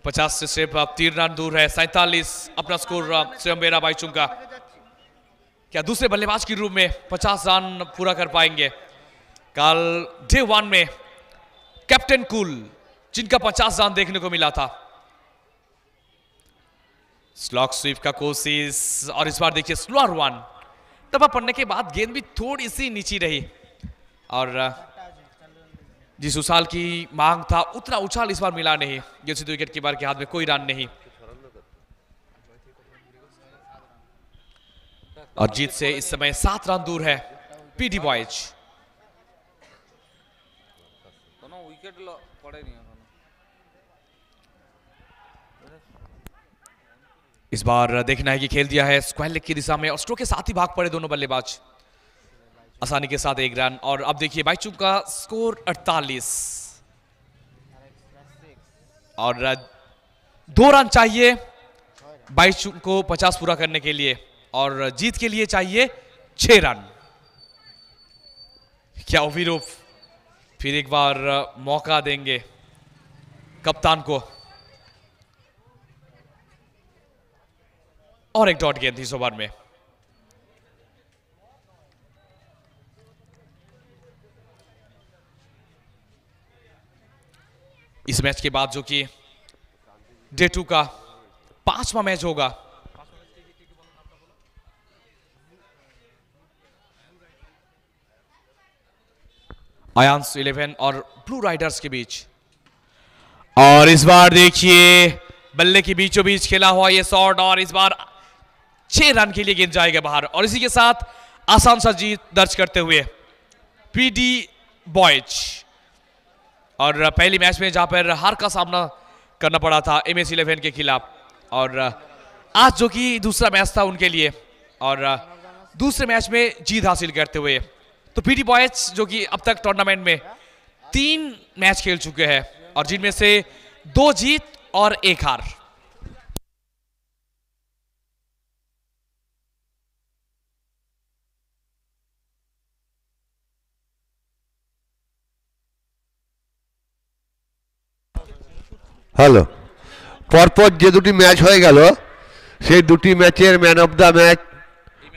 पचास से सिर्फ़ अब तीन रन दूर है, सैतालीस, अपना स्कोर स्वयं बेरा बाईचुंग। का क्या दूसरे बल्लेबाज के रूप में पचास रन पूरा कर पाएँगे? कल डे वन में कैप्टन कूल, जिनका पचास रन देखने को मिला था। स्लॉक स्वीप का कोशिश, और इस बार देखिए स्लोअर वन। दबा पड़ने के बाद गेंद भी थोड़ी सी नीची रही। और जिस उछाल की मांग था, उतना उछाल इस बार मिला नहीं। जैसे विकेट कीपर के हाथ में कोई रन नहीं। और जीत से इस समय सात रन दूर है, पीडी बॉयज़। इस बार देखना है कि खेल दिया है स्क्वायर लेग की दिशा में और स्ट्रोक के साथ ही भाग पड़े दोनों बल्लेबाज। आसानी के साथ एक रन और अब देखिए बाईचुंग का स्कोर 48 और दो रन चाहिए बाईचुंग को 50 पूरा करने के लिए और जीत के लिए चाहिए छह रन। क्या ओविरूफ फिर एक बार मौका देंगे कप्तान को। और एक डॉट गेंद इस ओवर में। इस मैच के बाद जो कि डे टू का पांचवा मैच होगा। आयांस इलेवन और ब्लू राइडर्स के बीच। और इस बार देखिए, बल्ले के बीचों बीच खेला हुआ ये शॉट और इस बार छह रन के लिए गेंद जाएगा बाहर। और इसी के साथ आसान सा जीत दर्ज करते हुए पीडी बॉयज़। और पहली मैच में जहाँ पर हार का सामना करना पड़ा था एम एस इलेवन के खिलाफ। और आज जो कि दूसरा मैच था उनके लिए। और दूसरे मैच में जीत हासिल करते हुए। तो पीडी बॉयज़ जो कि अब तक टूर्नामेंट में तीन मैच खेल चुके हैं। और जिनमें से दो जीत और एक हार। হ্যালো। পরপর যে দুটি ম্যাচ হয়ে গেল, সেই দুটি ম্যাচের ম্যান অফ দ্য ম্যাচ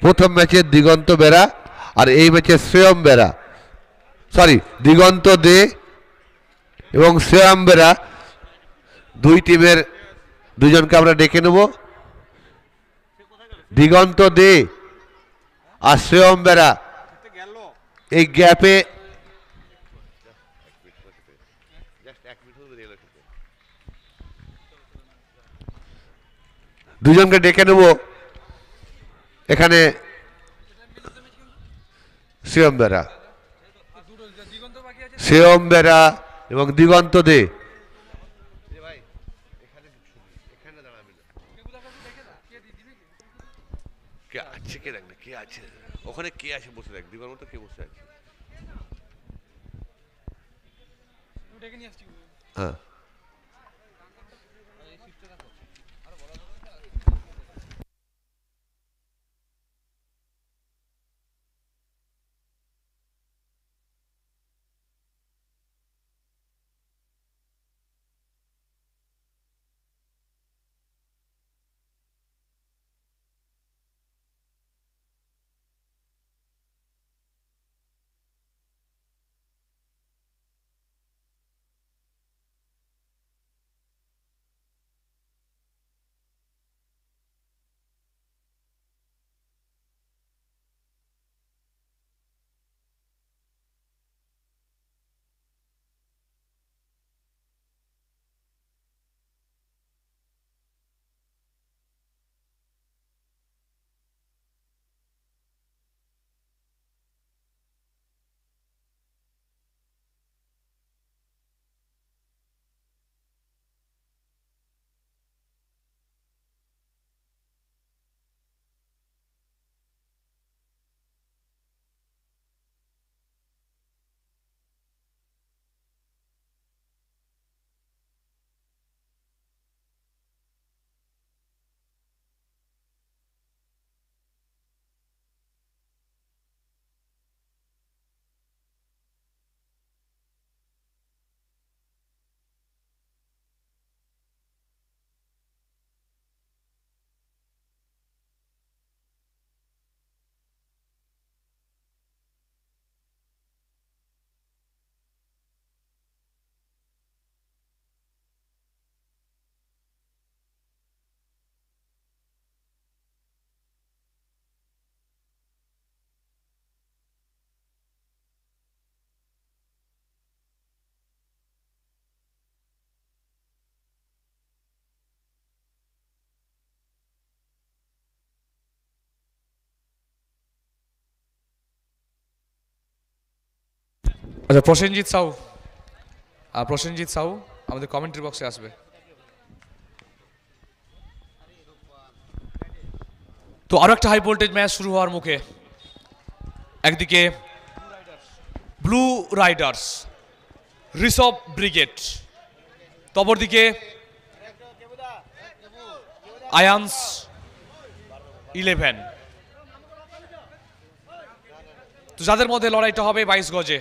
প্রথম ম্যাচের দিগন্ত বেরা আর এই ম্যাচের শ্রেয়ম বেরা। সরি দিগন্ত দে এবং শ্রেয়ম বেরা দুই টিমের, দুজনকে আমরা ডেকে নেব। দিগন্ত দে আর শ্রেয়ম বেরা। এই গ্যাপে দুজনকে ডেকে নেব। এখানে শ্রেয়ম বেরা। শ্রেয়ম বেড়া এবং দিগন্ত দে। কে আছে, কে না, কে আছে? ওখানে কে আছে বসে দেখ দিবার মতো কে বসে আচ্ছা প্রসেনজিৎ সাউ আহ, প্রসেনজিৎ সাউ আমাদের কমেন্ট্রি বক্সে আসবে। তো আরও একটা হাই ভোল্টেজ ম্যাচ শুরু হওয়ার মুখে। একদিকে ব্লু রাইডার্স রিসব ব্রিগেড তো অপরদিকে আয়ান্স ইলেভেন তো যাদের মধ্যে লড়াইটা হবে বাইশ গজে।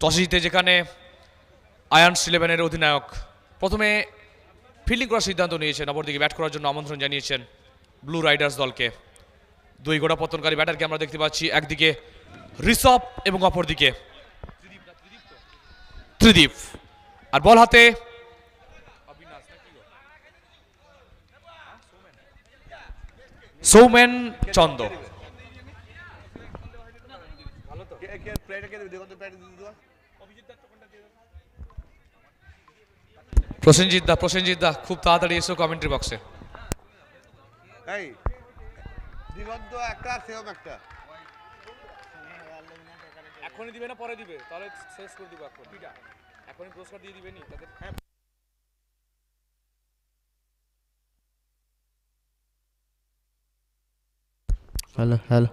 টসে জিতে যেখানে আয়ান্স ইলেভেনের অধিনায়ক, প্রথমে ফিল্ডিং করার সিদ্ধান্ত নিয়েছেন, অপরদিকে ব্যাট করার জন্য আমন্ত্রণ জানিয়েছেন ব্লু রাইডার্স দলকে। দুই গোড়া পতনকারী ব্যাটারকে আমরা দেখতে পাচ্ছি, একদিকে ঋষভ এবং অপরদিকে ত্রিদীপ। আর বল হাতে সৌমেন চন্দ। প্রসেনজিৎ দা প্রসেনজিৎ দা খুব তাড়াতাড়ি এসো কমেন্ট্রি বক্সে এই দিগন্ত একটা সেরকম একটা। এখনই দিবে না পরে দিবে। তাহলে শেষ করে দিবে এখন এখনই পুরস্কার দিয়ে দিবে নি তাদের হ্যালো হ্যালো।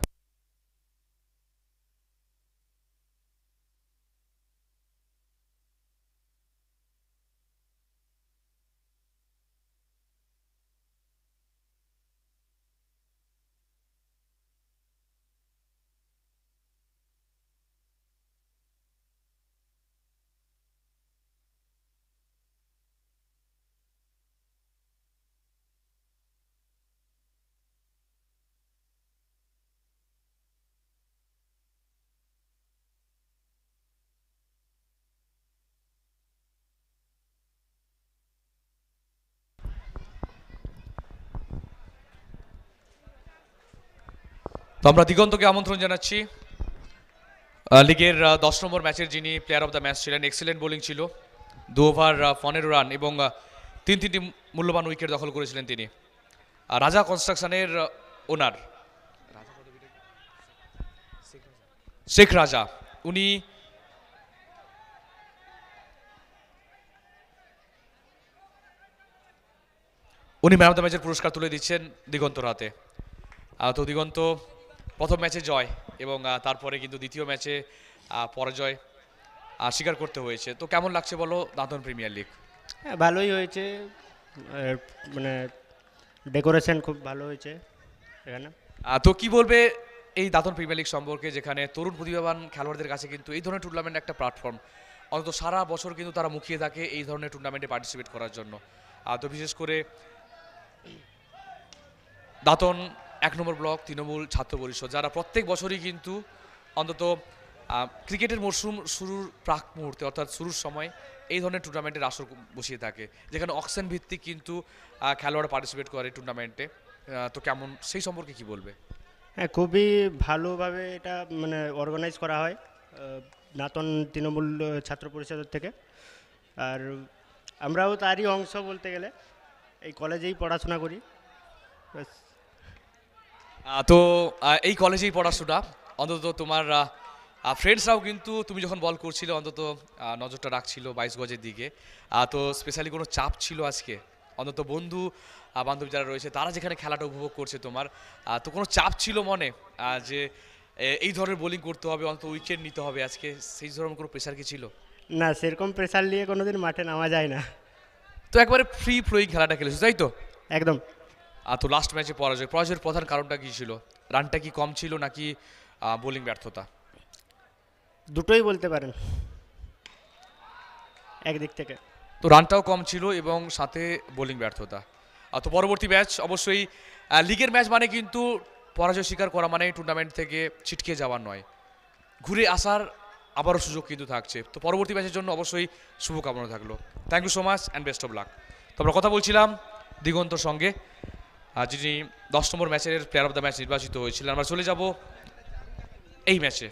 তো আমরা দিগন্তকে আমন্ত্রণ জানাচ্ছি। লিগের দশ নম্বর ম্যাচের যিনি প্লেয়ার অফ দ্য ম্যাচ ছিলেন এক্সিলেন্ট বোলিং ছিল। দু ওভার পনেরো রান এবং তিন তিনটি মূল্যবান উইকেট দখল করেছিলেন তিনি। রাজা কনস্ট্রাকশনের ওনার শেখ রাজা। উনি উনি ম্যান অফ দ্য ম্যাচের পুরস্কার তুলে দিচ্ছেন দিগন্তর হাতে। তো দিগন্ত প্রথম ম্যাচে জয় এবং তারপরে কিন্তু দ্বিতীয় ম্যাচে পরাজয় স্বীকার করতে হয়েছে। তো কেমন লাগছে বলো দাঁতন প্রিমিয়ার লিগ? হ্যাঁ ভালোই হয়েছে। মানে ডেকোরেশন খুব ভালো হয়েছে এখানে। তো কি বলবে এই দাঁতন প্রিমিয়ার লিগ সম্পর্কে যেখানে তরুণ প্রতিভাবান খেলোয়াড়দের কাছে কিন্তু এই ধরনের টুর্নামেন্ট একটা প্ল্যাটফর্ম অন্তত সারা বছর কিন্তু তারা মুখিয়ে থাকে এই ধরনের টুর্নামেন্টে পার্টিসিপেট করার জন্য। তো বিশেষ করে দাঁতন এক নম্বর ব্লক, তৃণমূল ছাত্র পরিষদ, যারা প্রত্যেক বছরই কিন্তু অন্তত ক্রিকেটের মরশুম শুরুর প্রাক মুহূর্তে, অর্থাৎ শুরুর সময় এই ধরনের টুর্নামেন্টের আসর বসিয়ে থাকে, যেখানে অকশন ভিত্তিক কিন্তু খেলোয়াড় পার্টিসিপেট করে টুর্নামেন্টে তো কেমন, সেই সম্পর্কে কি বলবে? হ্যাঁ খুবই ভালোভাবে এটা মানে অর্গানাইজ করা হয় নাতন তৃণমূল ছাত্র পরিষদের থেকে, আর আমরাও তারই অংশ বলতে গেলে, এই কলেজেই পড়াশোনা করি, ব্যাস। তো এই কলেজেই পড়াশোনা। অন্তত তোমার ফ্রেন্ডসরাও কিন্তু তুমি যখন বল করছিলে অন্তত নজরটা রাখছিল বাইশ গজের দিকে। তো স্পেশালি কোনো চাপ ছিল আজকে? অন্তত বন্ধু বান্ধব যারা রয়েছে তারা যেখানে খেলাটা উপভোগ করছে তোমার তো কোনো চাপ ছিল মনে যে এই ধরনের বোলিং করতে হবে অন্তত উইকেট নিতে হবে আজকে? সেই ধরনের কোনো প্রেশার কি ছিল? না সেরকম প্রেশার নিয়ে কোনোদিন মাঠে নামা যায় না। তো একবারে ফ্রি ফ্লোয়িং খেলাটা খেলেছো তাই তো? একদম। আর তো লাস্ট ম্যাচে পরাজয়। পরাজয়ের প্রধান কারণটা কি ছিল? রানটা কি কম ছিল নাকি বোলিং ব্যর্থতা? দুটোই বলতে পারেন। একদিক থেকে। তো রানটাও কম ছিল এবং সাথে বোলিং ব্যর্থতা। আর তো পরবর্তী ম্যাচ অবশ্যই লিগের ম্যাচ মানে কিন্তু পরাজয় স্বীকার করা মানে টুর্নামেন্ট থেকে ছিটকে যাওয়ার নয়। ঘুরে আসার আবারও সুযোগ কিন্তু থাকছে। তো পরবর্তী ম্যাচের জন্য অবশ্যই শুভকামনা থাকল। Thank you so much and best of luck তো আমরা কথা বলছিলাম দিগন্তর সঙ্গে। যিনি দশ নম্বর ম্যাচের প্লেয়ার অফ দ্য ম্যাচ নির্বাচিত হয়েছিলেন, আমরা চলে যাব এই ম্যাচে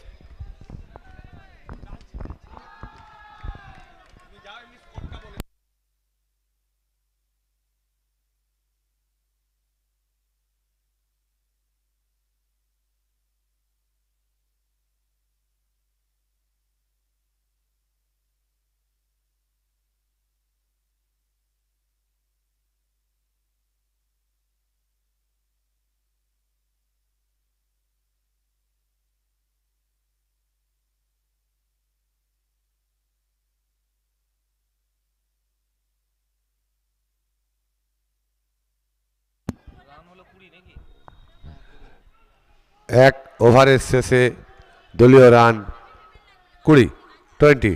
এক ওভারের শেষে দলীয় রান কুড়ি টোয়েন্টি।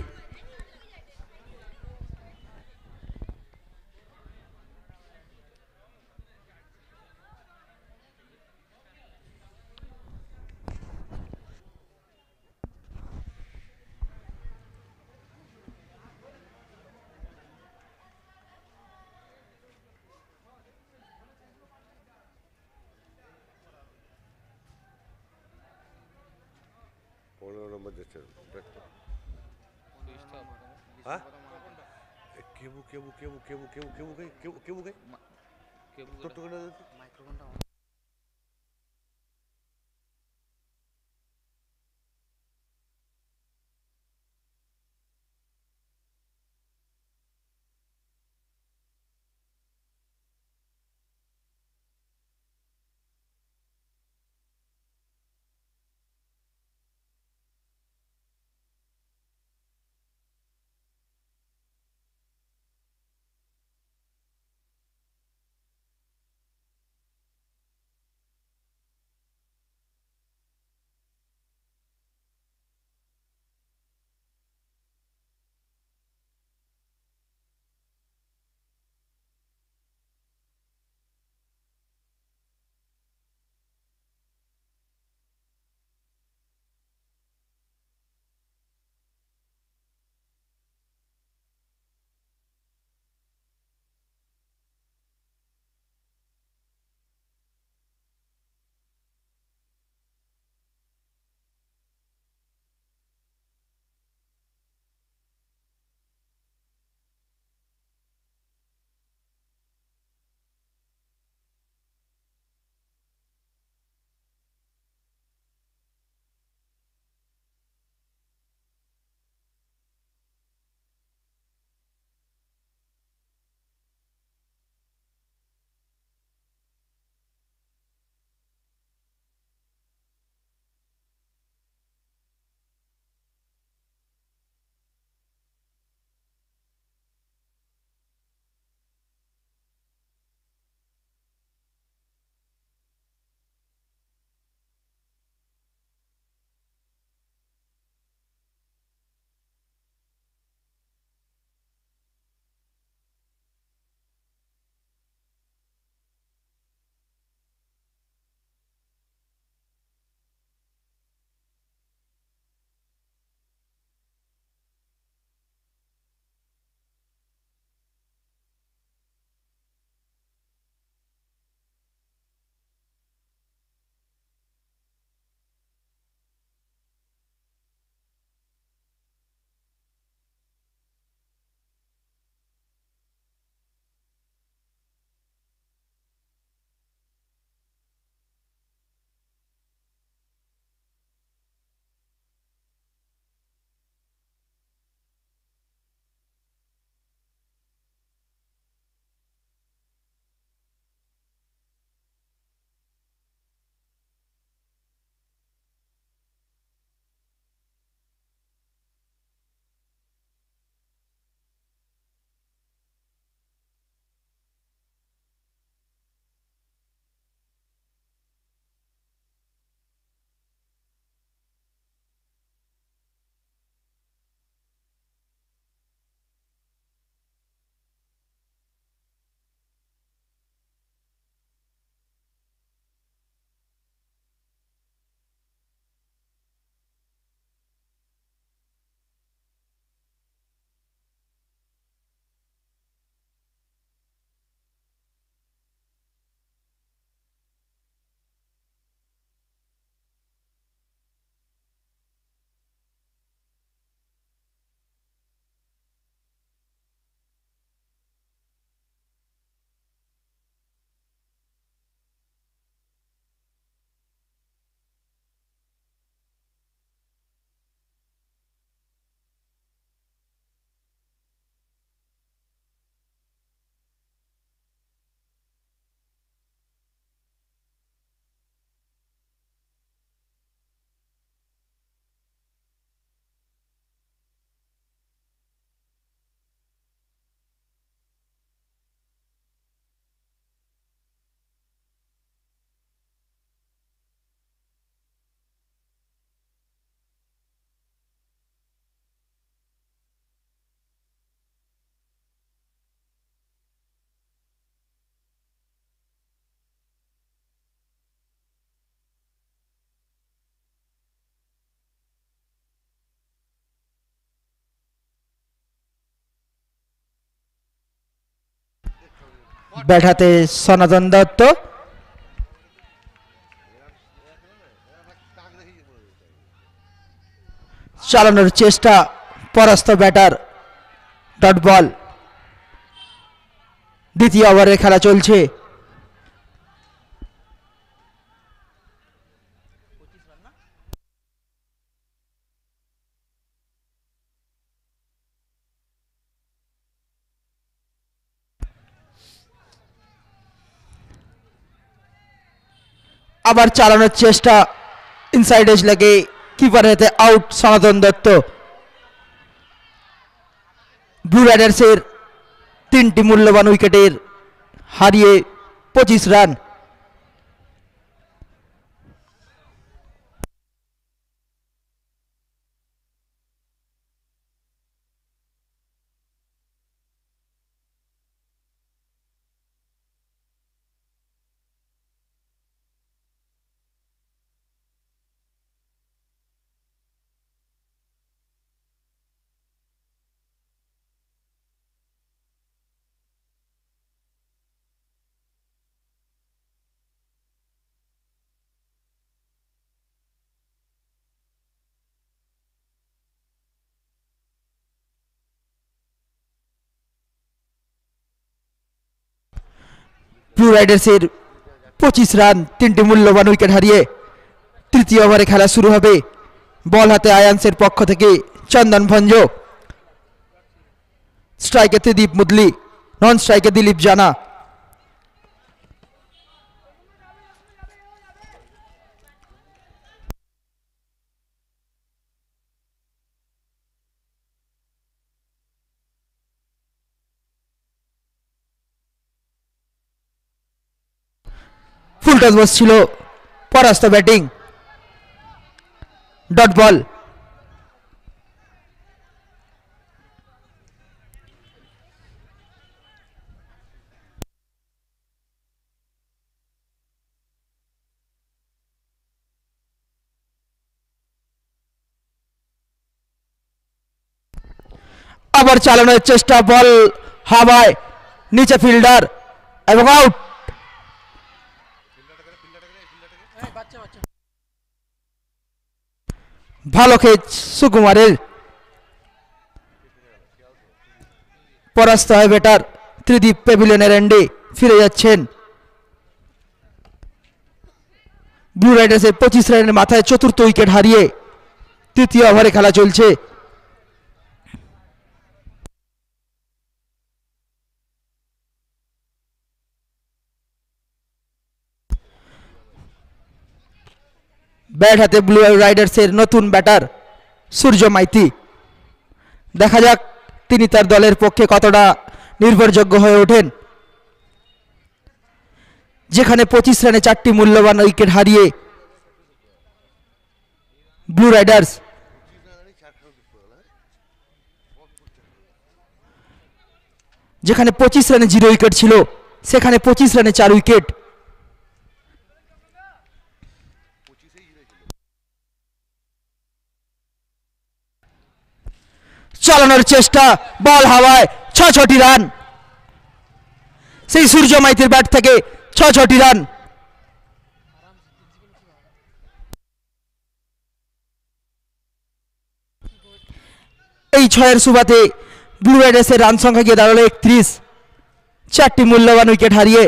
ব্যাট হাতে সনাতন দত্ত। চালানোর চেষ্টা পরাস্ত ব্যাটার ডট বল। দ্বিতীয় ওভারের খেলা চলছে। আবার চালানোর চেষ্টা ইনসাইড এজ লাগে কিপার হাতে আউট সনাতন দত্ত। ব্লু রাইডার্সের তিনটি মূল্যবান উইকেটের হারিয়ে পঁচিশ রান ব্লু রাইডার্সের পঁচিশ রান, তিনটি মূল্যবান উইকেট হারিয়ে তৃতীয় ওভারে খেলা শুরু হবে। বল হাতে আয়ান্সের পক্ষ থেকে চন্দন ভঞ্জ। স্ট্রাইকে ত্রিদীপ মুদলি নন স্ট্রাইকে দিলীপ জানা। ফুল টস বসছিল পরাস্ত ব্যাটিং ডট বল আবার চালানোর চেষ্টা বল হাওয়ায় নিচে ফিল্ডার এবং আউট ভালো খেচ সুকুমারের। পরাস্ত হয় বেটার ত্রিদীপ প্যাভিলিয়নের এন্ডে ফিরে যাচ্ছেন। ব্লু রাইডার্সের পঁচিশ রানের মাথায় চতুর্থ উইকেট হারিয়ে তৃতীয় ওভারে খেলা চলছে। ব্যাট হাতে ব্লু রাইডার্সের নতুন ব্যাটার সূর্য মাইতি। দেখা যাক তিনি তার দলের পক্ষে কতটা নির্ভরযোগ্য হয়ে ওঠেন। যেখানে পঁচিশ রানে চারটি মূল্যবান উইকেট হারিয়ে ব্লু রাইডার্স যেখানে পঁচিশ রানে জিরো উইকেট ছিল, সেখানে পঁচিশ রানে চার উইকেট। চালানোর চেষ্টা, বল হাওয়ায় ছ ছটি রান। সেই সূর্য মাইতির ব্যাট থেকে ছ ছটি রান। এই ছয়ের সুবাতে ব্লু রাইডার্সের রান সংখ্যা গিয়ে দাঁড়াল একত্রিশ। চারটি মূল্যবান উইকেট হারিয়ে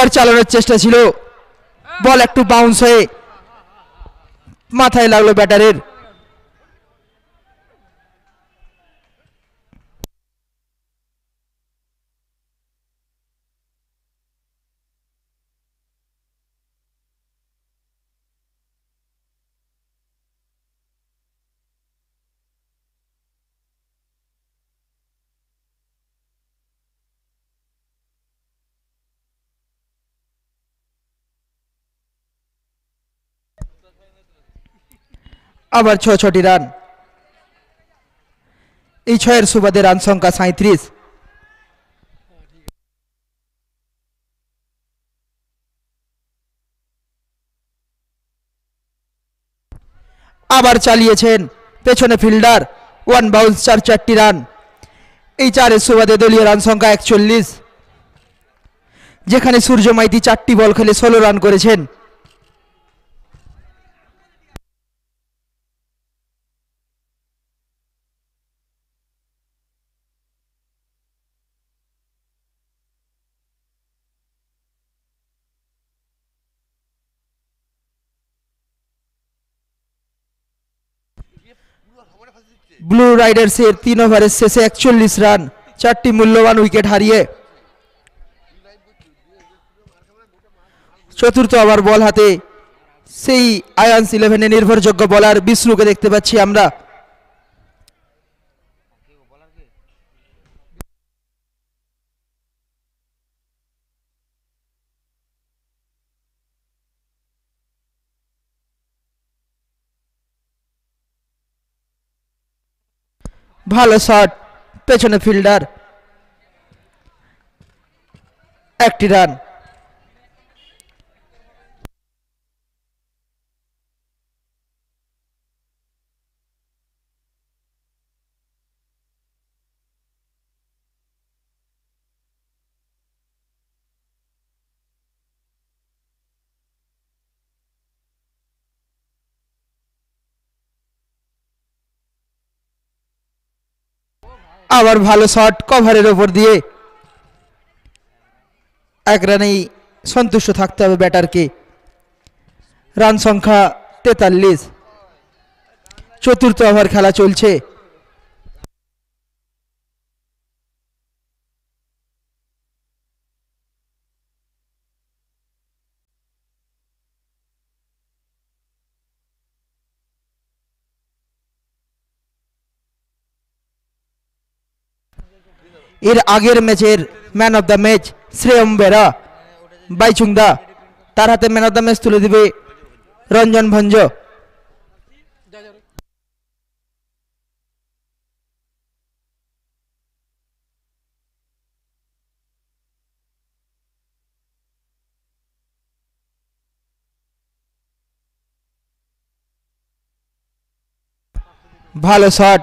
আবার চালানোর চেষ্টা ছিল। বল একটু বাউন্স হয়ে মাথায় লাগল ব্যাটারের। আবার ছ ছটি রান। এই ছয়ের সুবাদে রান সংখ্যা সাঁত্রিশ আবার চালিয়েছেন পেছনে ফিল্ডার, ওয়ান বাউন্স, চার চারটি রান। এই চারের সুবাদে দলীয় রান সংখ্যা একচল্লিশ। যেখানে সূর্য মাইতি চারটি বল খেলে ষোলো রান করেছেন। ব্লু রাইডার্সের তিন ওভারের শেষে একচল্লিশ রান চারটি মূল্যবান উইকেট হারিয়ে চতুর্থ ওভার বল হাতে। সেই আয়ান্স ইলেভেনে নির্ভরযোগ্য বলার বিষ্ণুকে দেখতে পাচ্ছি আমরা। ভালো শট পেছনে ফিল্ডার একটি রান আবার ভালো শট কভারের ওপর দিয়ে এক রানেই সন্তুষ্ট থাকতে হবে ব্যাটারকে। রান সংখ্যা তেতাল্লিশ। চতুর্থ ওভার খেলা চলছে। এর আগের ম্যাচের man of the match Shreyam Bera বাইচুংদা তার হাতে ম্যান অফ দ্য ম্যাচ তুলে দিবে রঞ্জন ভঞ্জ ভালো শট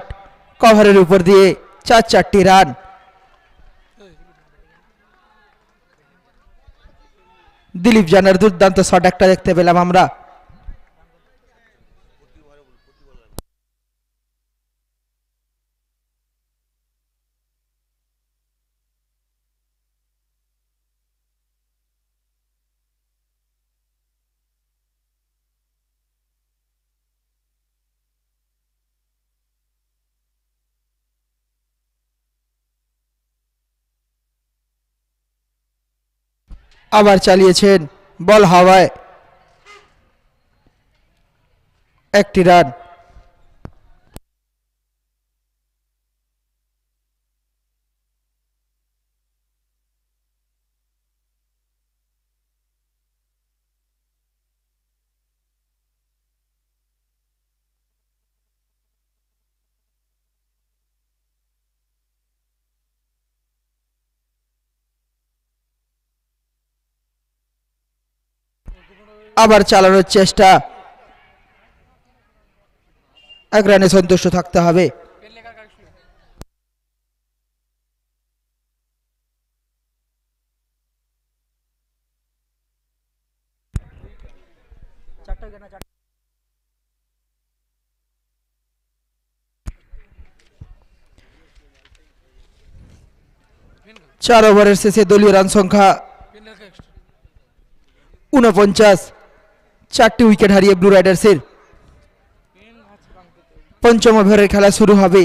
কভারের উপর দিয়ে চার চারটি রান দিলীপ জানার দুর্দান্ত শট একটা দেখতে পেলাম আমরা। আবার চালিয়েছেন বল হাওয়ায়। একটি রান। আবার চালানোর চেষ্টা। এক রানে সন্তুষ্ট থাকতে হবে। চার ওভারের শেষে দলীয় রান সংখ্যা উনপঞ্চাশ। চারটি উইকেট হারিয়ে ব্লু রাইডার্সের পঞ্চম ওভারের খেলা শুরু হবে।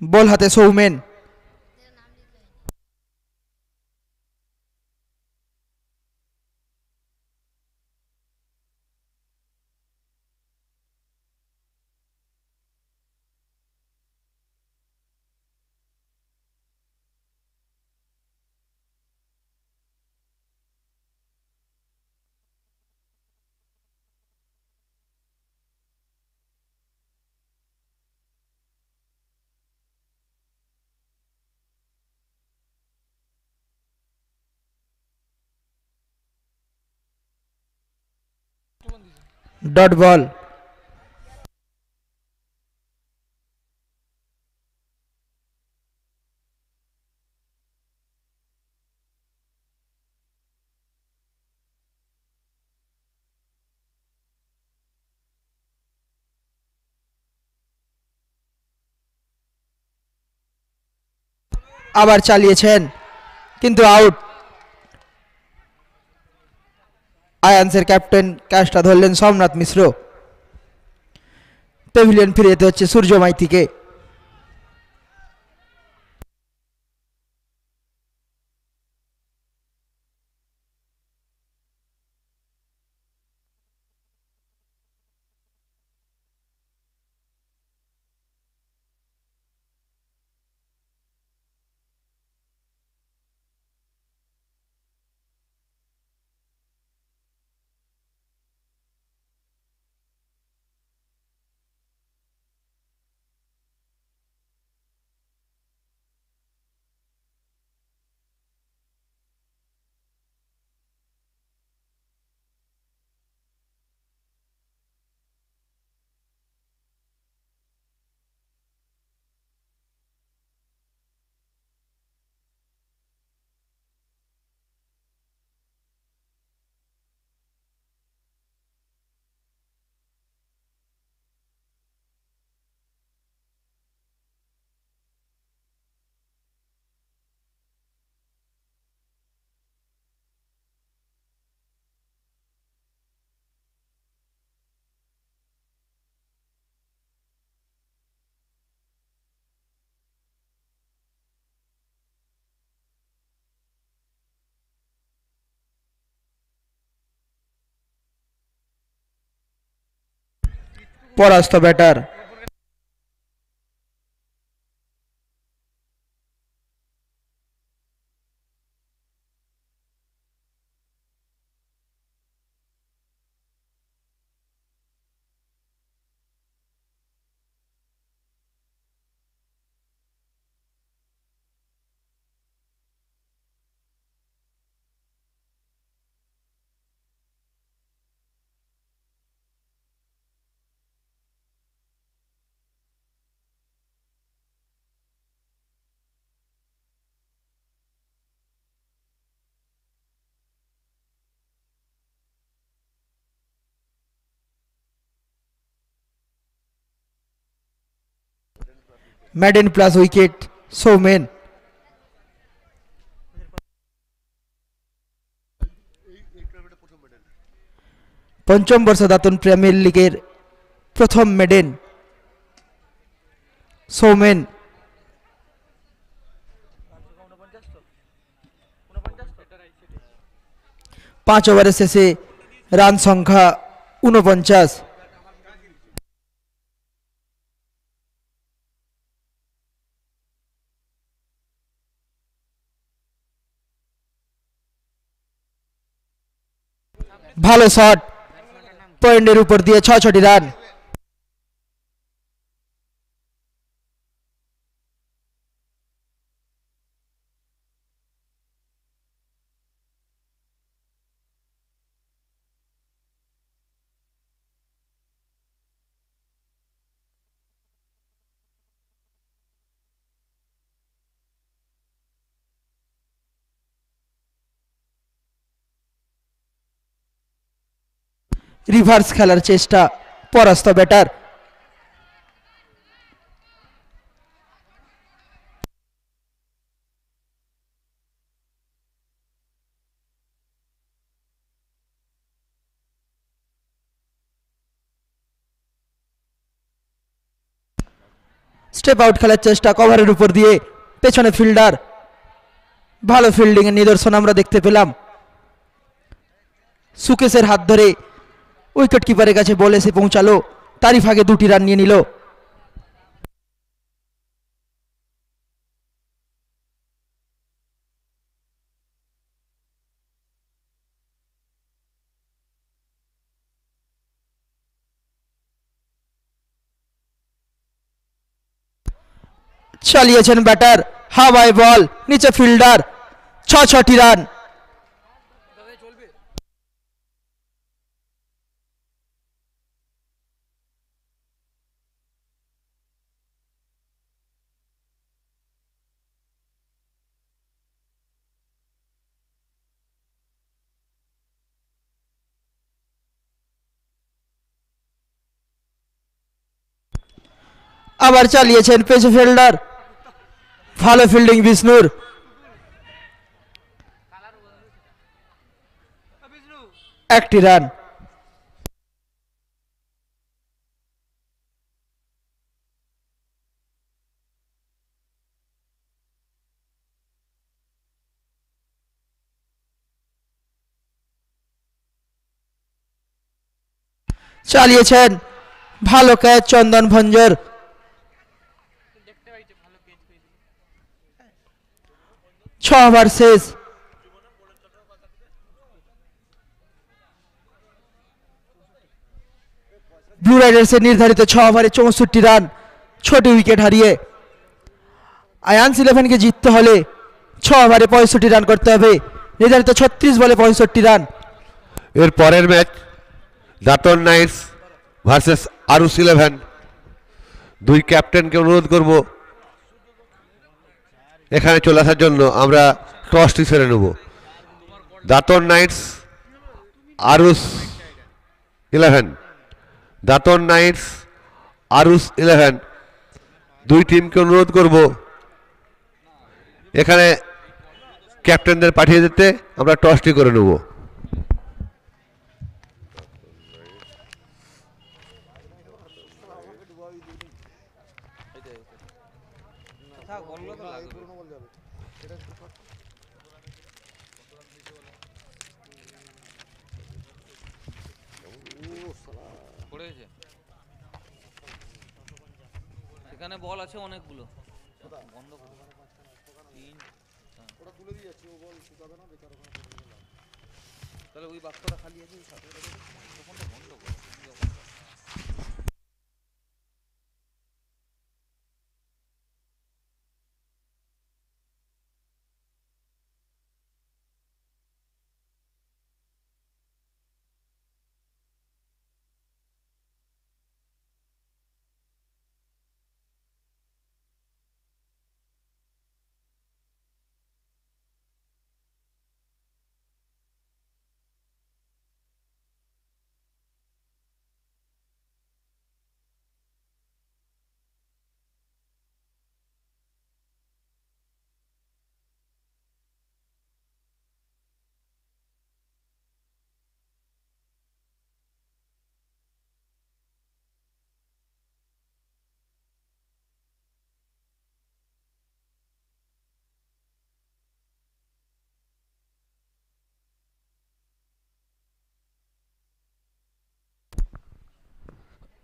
বল হাতে সৌমেন। Dot ball. আবার চালিয়েছেন কিন্তু আউট আয়ান্সের ক্যাপ্টেন ক্যাচটা ধরলেন সোমনাথ মিশ্র। পেভিলিয়ন ফিরে যেতে হচ্ছে সূর্য মাইতিকে পরাস্ত batter maiden plus wicket Soumen পঞ্চম বর্ষ দাতন প্রিমিয়ার লিগের প্রথম মেডেন সৌমেন পাঁচ ওভারের শেষে রান সংখ্যা উনপঞ্চাশ ভালো শট পয়েন্টের উপর দিয়ে ছ ছটি রান রিভার্স খেলার চেষ্টা, পরাস্ত ব্যাটার স্টেপ আউট খেলার চেষ্টা কভারের উপর দিয়ে পেছনে ফিল্ডার ভালো ফিল্ডিং এর নিদর্শন আমরা দেখতে পেলাম। সুকেশের হাত ধরে উইকেট কিপারের কাছে বল এসে পৌঁছালো। তারই ফাঁকে দুটি রান নিয়ে নিল। চালিয়েছেন ব্যাটার, হাওয়ায় বল, নিচে ফিল্ডার ছ ছটি রান। আবার চালিয়েছেন পেস ফিল্ডার ভালো ফিল্ডিং বিষ্ণুর। একটি রান চালিয়েছেন ভালো ক্যাচ চন্দন ভঞ্জর। ছ ওভার শেষ। ব্লু রাইডার্সের নির্ধারিত ছ ওভারে চৌষট্টি রান, ছোট উইকেট হারিয়ে। আয়ান্স ইলেভেনকে জিততে হলে ছ ওভারে পঁয়ষট্টি রান করতে হবে। নির্ধারিত ছত্রিশ বলে পঁয়ষট্টি রান। এর পরের match, Datan knights versus Aarush eleven. দুই ক্যাপ্টেনকে অনুরোধ করব এখানে চলে আসার জন্য আমরা টসটি সেরে নেব। Datan knights Aarush eleven Datan knights Aarush eleven দুই টিমকে অনুরোধ করব, এখানে ক্যাপ্টেনদের পাঠিয়ে দিতে আমরা টসটি করে নেব।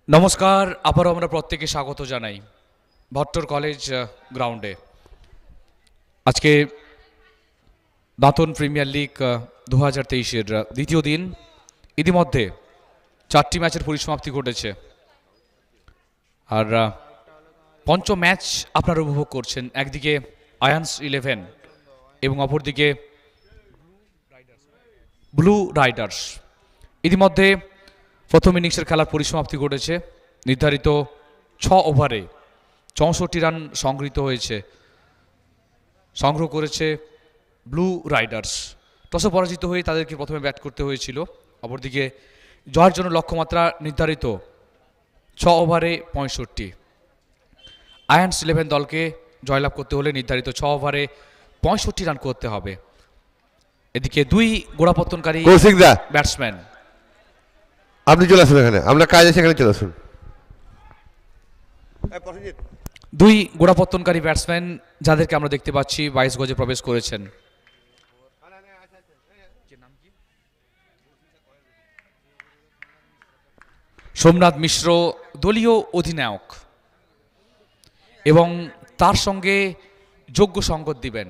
নমস্কার, আবারও আমরা প্রত্যেকে স্বাগত জানাই ভট্টর কলেজ গ্রাউন্ডে। আজকে দাঁতন প্রিমিয়ার লিগ দু হাজার তেইশের দ্বিতীয় দিন। ইতিমধ্যে চারটি ম্যাচের পরিসমাপ্তি ঘটেছে। আর পঞ্চম ম্যাচ আপনারা উপভোগ করছেন। একদিকে আয়ান্স ইলেভেন এবং অপরদিকে ব্লু রাইডার্স। ইতিমধ্যে প্রথম ইনিংসের খেলার পরিসমাপ্তি ঘটেছে। নির্ধারিত ছ ওভারে চৌষট্টি রান সংগৃহীত হয়েছে। সংগ্রহ করেছে ব্লু রাইডার্স। টসে পরাজিত হয়ে তাদেরকে প্রথমে ব্যাট করতে হয়েছিল। অপরদিকে জয়ের জন্য লক্ষ্যমাত্রা নির্ধারিত ছ ওভারে পঁয়ষট্টি। আয়ান্স ইলেভেন দলকে জয়লাভ করতে হলে নির্ধারিত ছ ওভারে পঁয়ষট্টি রান করতে হবে। এদিকে দুই গোড়াপত্তনকারী ব্যাটসম্যান আপনি চলে আসুন এখানে। আমরা কাজ আছে এখানে চলে আসুন। দুই গোড়াপত্তনকারী ব্যাটসম্যান যাদেরকে আমরা দেখতে পাচ্ছি বাইশ গজে প্রবেশ করেছেন। সোমনাথ মিশ্র দলীয় অধিনায়ক এবং তার সঙ্গে যোগ্য সঙ্গত দিবেন।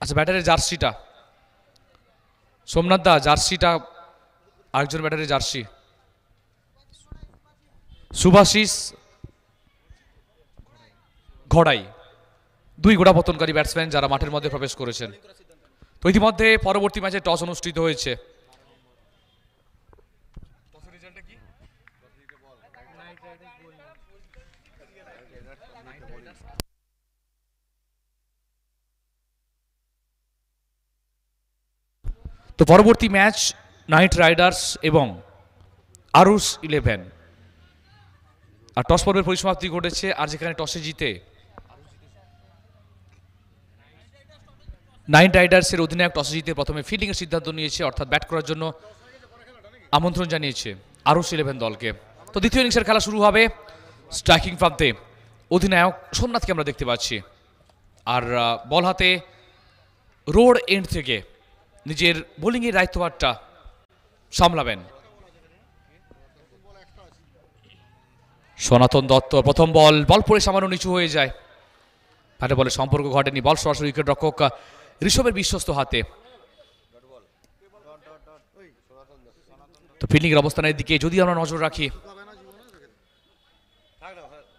আচ্ছা ব্যাটারের জার্সিটা। সোমনাথ দা জার্সিটা আরেকজন ব্যাটারের জার্সি। সুভাশিস ঘড়াই। দুই গোড়া পতনকারী ব্যাটসম্যান যারা মাঠের মধ্যে প্রবেশ করেছেন। তো ইতিমধ্যে পরবর্তী ম্যাচে টস অনুষ্ঠিত হয়েছে। তো পরবর্তী ম্যাচ নাইট রাইডার্স এবং আরুস ইলেভেন। আর টস পর্বের পরিসমাপ্তি ঘটেছে আর যেখানে টসে জিতে নাইট রাইডার্সের অধিনায়ক টসে জিতে প্রথমে ফিল্ডিংয়ের সিদ্ধান্ত নিয়েছে, অর্থাৎ ব্যাট করার জন্য আমন্ত্রণ জানিয়েছে আরুস ইলেভেন দলকে। তো দ্বিতীয় ইনিংসের খেলা শুরু হবে স্ট্রাইকিং প্রান্তে অধিনায়ক সোমনাথকে আমরা দেখতে পাচ্ছি। আর বল হাতে রোড এন্ড থেকে নিজের বোলিংয়ের দায়িত্বভারটা সামলাবেন। সনাতন দত্ত, প্রথম বল বল পড়ে সামান্য নিচু হয়ে যায়। ব্যাটে বলে সম্পর্ক ঘটেনি, বল সরাসরি উইকেট রক্ষক ঋষভের বিশ্বস্ত হাতে। তো ফিল্ডিংয়ের অবস্থানের দিকে যদি আমরা নজর রাখি,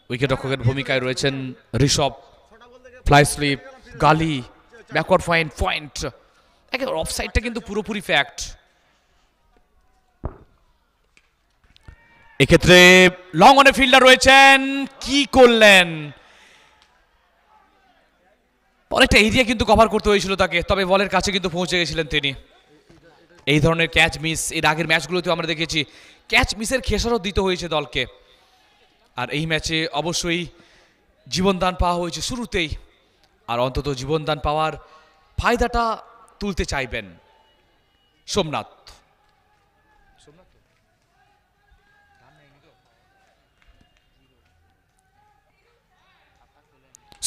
উইকেট রক্ষকের ভূমিকায় রয়েছেন Rishabh fly slip gully backward fine point একেবারে অফসাইডটা কিন্তু পুরোপুরি ফ্যাক্ট এক্ষেত্রে লং অনে ফিল্ডার রয়েছেন, কি করলেন? অনেকটা এরিয়া কিন্তু কভার করতে হয়েছিল তাকে, তবে বলের কাছে কিন্তু পৌঁছে গেছিলেন তিনি। এই ধরনের ক্যাচ মিস এর আগের ম্যাচগুলোতেও আমরা দেখেছি। ক্যাচ মিসের খেসারত দিতে হয়েছে দলকে। আর এই ম্যাচে অবশ্যই জীবনদান পাওয়া হয়েছে শুরুতেই। আর অন্তত জীবনদান পাওয়ার ফায়দাটা তুলতে চাইবেন। সোমনাথ।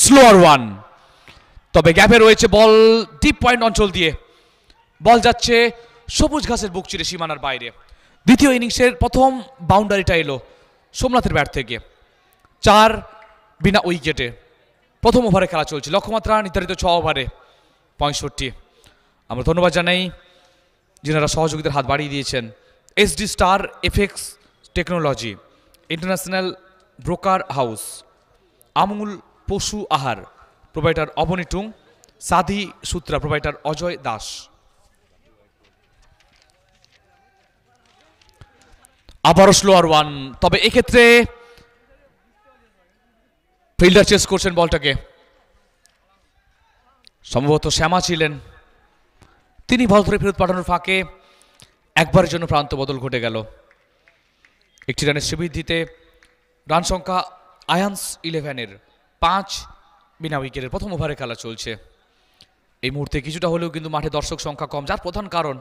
স্লোয়ার ওয়ান তবে গ্যাপে রয়েছে বল ডিপ পয়েন্ট অঞ্চল দিয়ে। বল যাচ্ছে সবুজ ঘাসের বুক চিরে সীমানার বাইরে। দ্বিতীয় ইনিংসের প্রথম বাউন্ডারিটা এলো সোমনাথের ব্যাট থেকে। চার, বিনা উইকেটে। প্রথম ওভারে খেলা চলছে। লক্ষ্যমাত্রা নির্ধারিত ছ ওভারে। পঁয়ষট্টি। আমরা ধন্যবাদ জানাই যিনারা সহযোগিতার হাত বাড়িয়ে দিয়েছেন। SD Star FX Technology International Broker House Amul পশু আহার, প্রোভাইডার অবনী টুং, সাধি সূত্রা, প্রোভাইডার অজয় দাস। আবারও স্লোয়ার ওয়ান তবে এক্ষেত্রে ফিল্ডার চেস করছেন বলটাকে। সম্ভবত শ্যামা ছিলেন। তিনি বল ধরে ফেরত পাঠানোর ফাঁকে একবারের জন্য প্রান্ত বদল ঘটে গেল। একটি রানের শ্রীবৃদ্ধিতে রান সংখ্যা আয়ান্স ইলেভেনের পাঁচ বিনা উইকেটের প্রথম ওভারে খেলা চলছে। এই মুহূর্তে কিছুটা হলেও কিন্তু মাঠে দর্শক সংখ্যা কম, যার প্রধান কারণ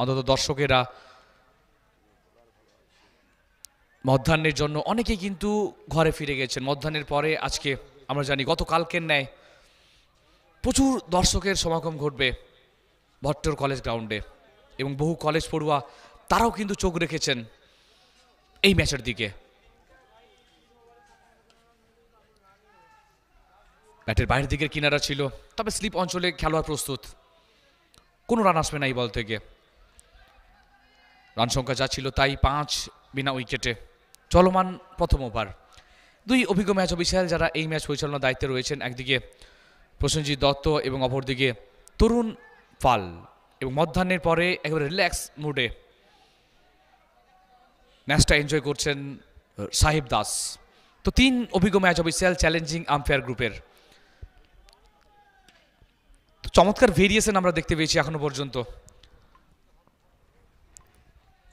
অন্তত দর্শকেরা মধ্যাহ্নের জন্য অনেকেই কিন্তু ঘরে ফিরে গেছেন। মধ্যাহ্নের পরে আজকে আমরা জানি গতকালকের ন্যায় প্রচুর দর্শকের সমাগম ঘটবে ভট্টর কলেজ গ্রাউন্ডে এবং বহু কলেজ পড়ুয়া তারাও কিন্তু চোখ রেখেছেন এই ম্যাচের দিকে। ব্যাটের বাইরের দিকের কিনারা ছিল, তবে স্লিপ অঞ্চলে খেলোয়াড় প্রস্তুত। কোনো রান আসবে না এই বল থেকে। রান সংখ্যা যা ছিল তাই পাঁচ বিনা উইকেটে। চলমান প্রথম ওভার। দুই অভিজ্ঞ ম্যাচ অফিসিয়াল যারা এই ম্যাচ পরিচালনার দায়িত্বে রয়েছেন, একদিকে প্রসেনজিৎ দত্ত এবং অপরদিকে তরুণ পাল এবং মধ্যাহ্নের পরে একেবারে রিল্যাক্স মুডে ম্যাচটা এনজয় করছেন সাহেব দাস। তো তিন অভিজ্ঞ ম্যাচ অফিসিয়াল চ্যালেঞ্জিং আম্পায়ার গ্রুপের। তো চমৎকার ভেরিয়েশন আমরা দেখতে পেয়েছি এখনও পর্যন্ত।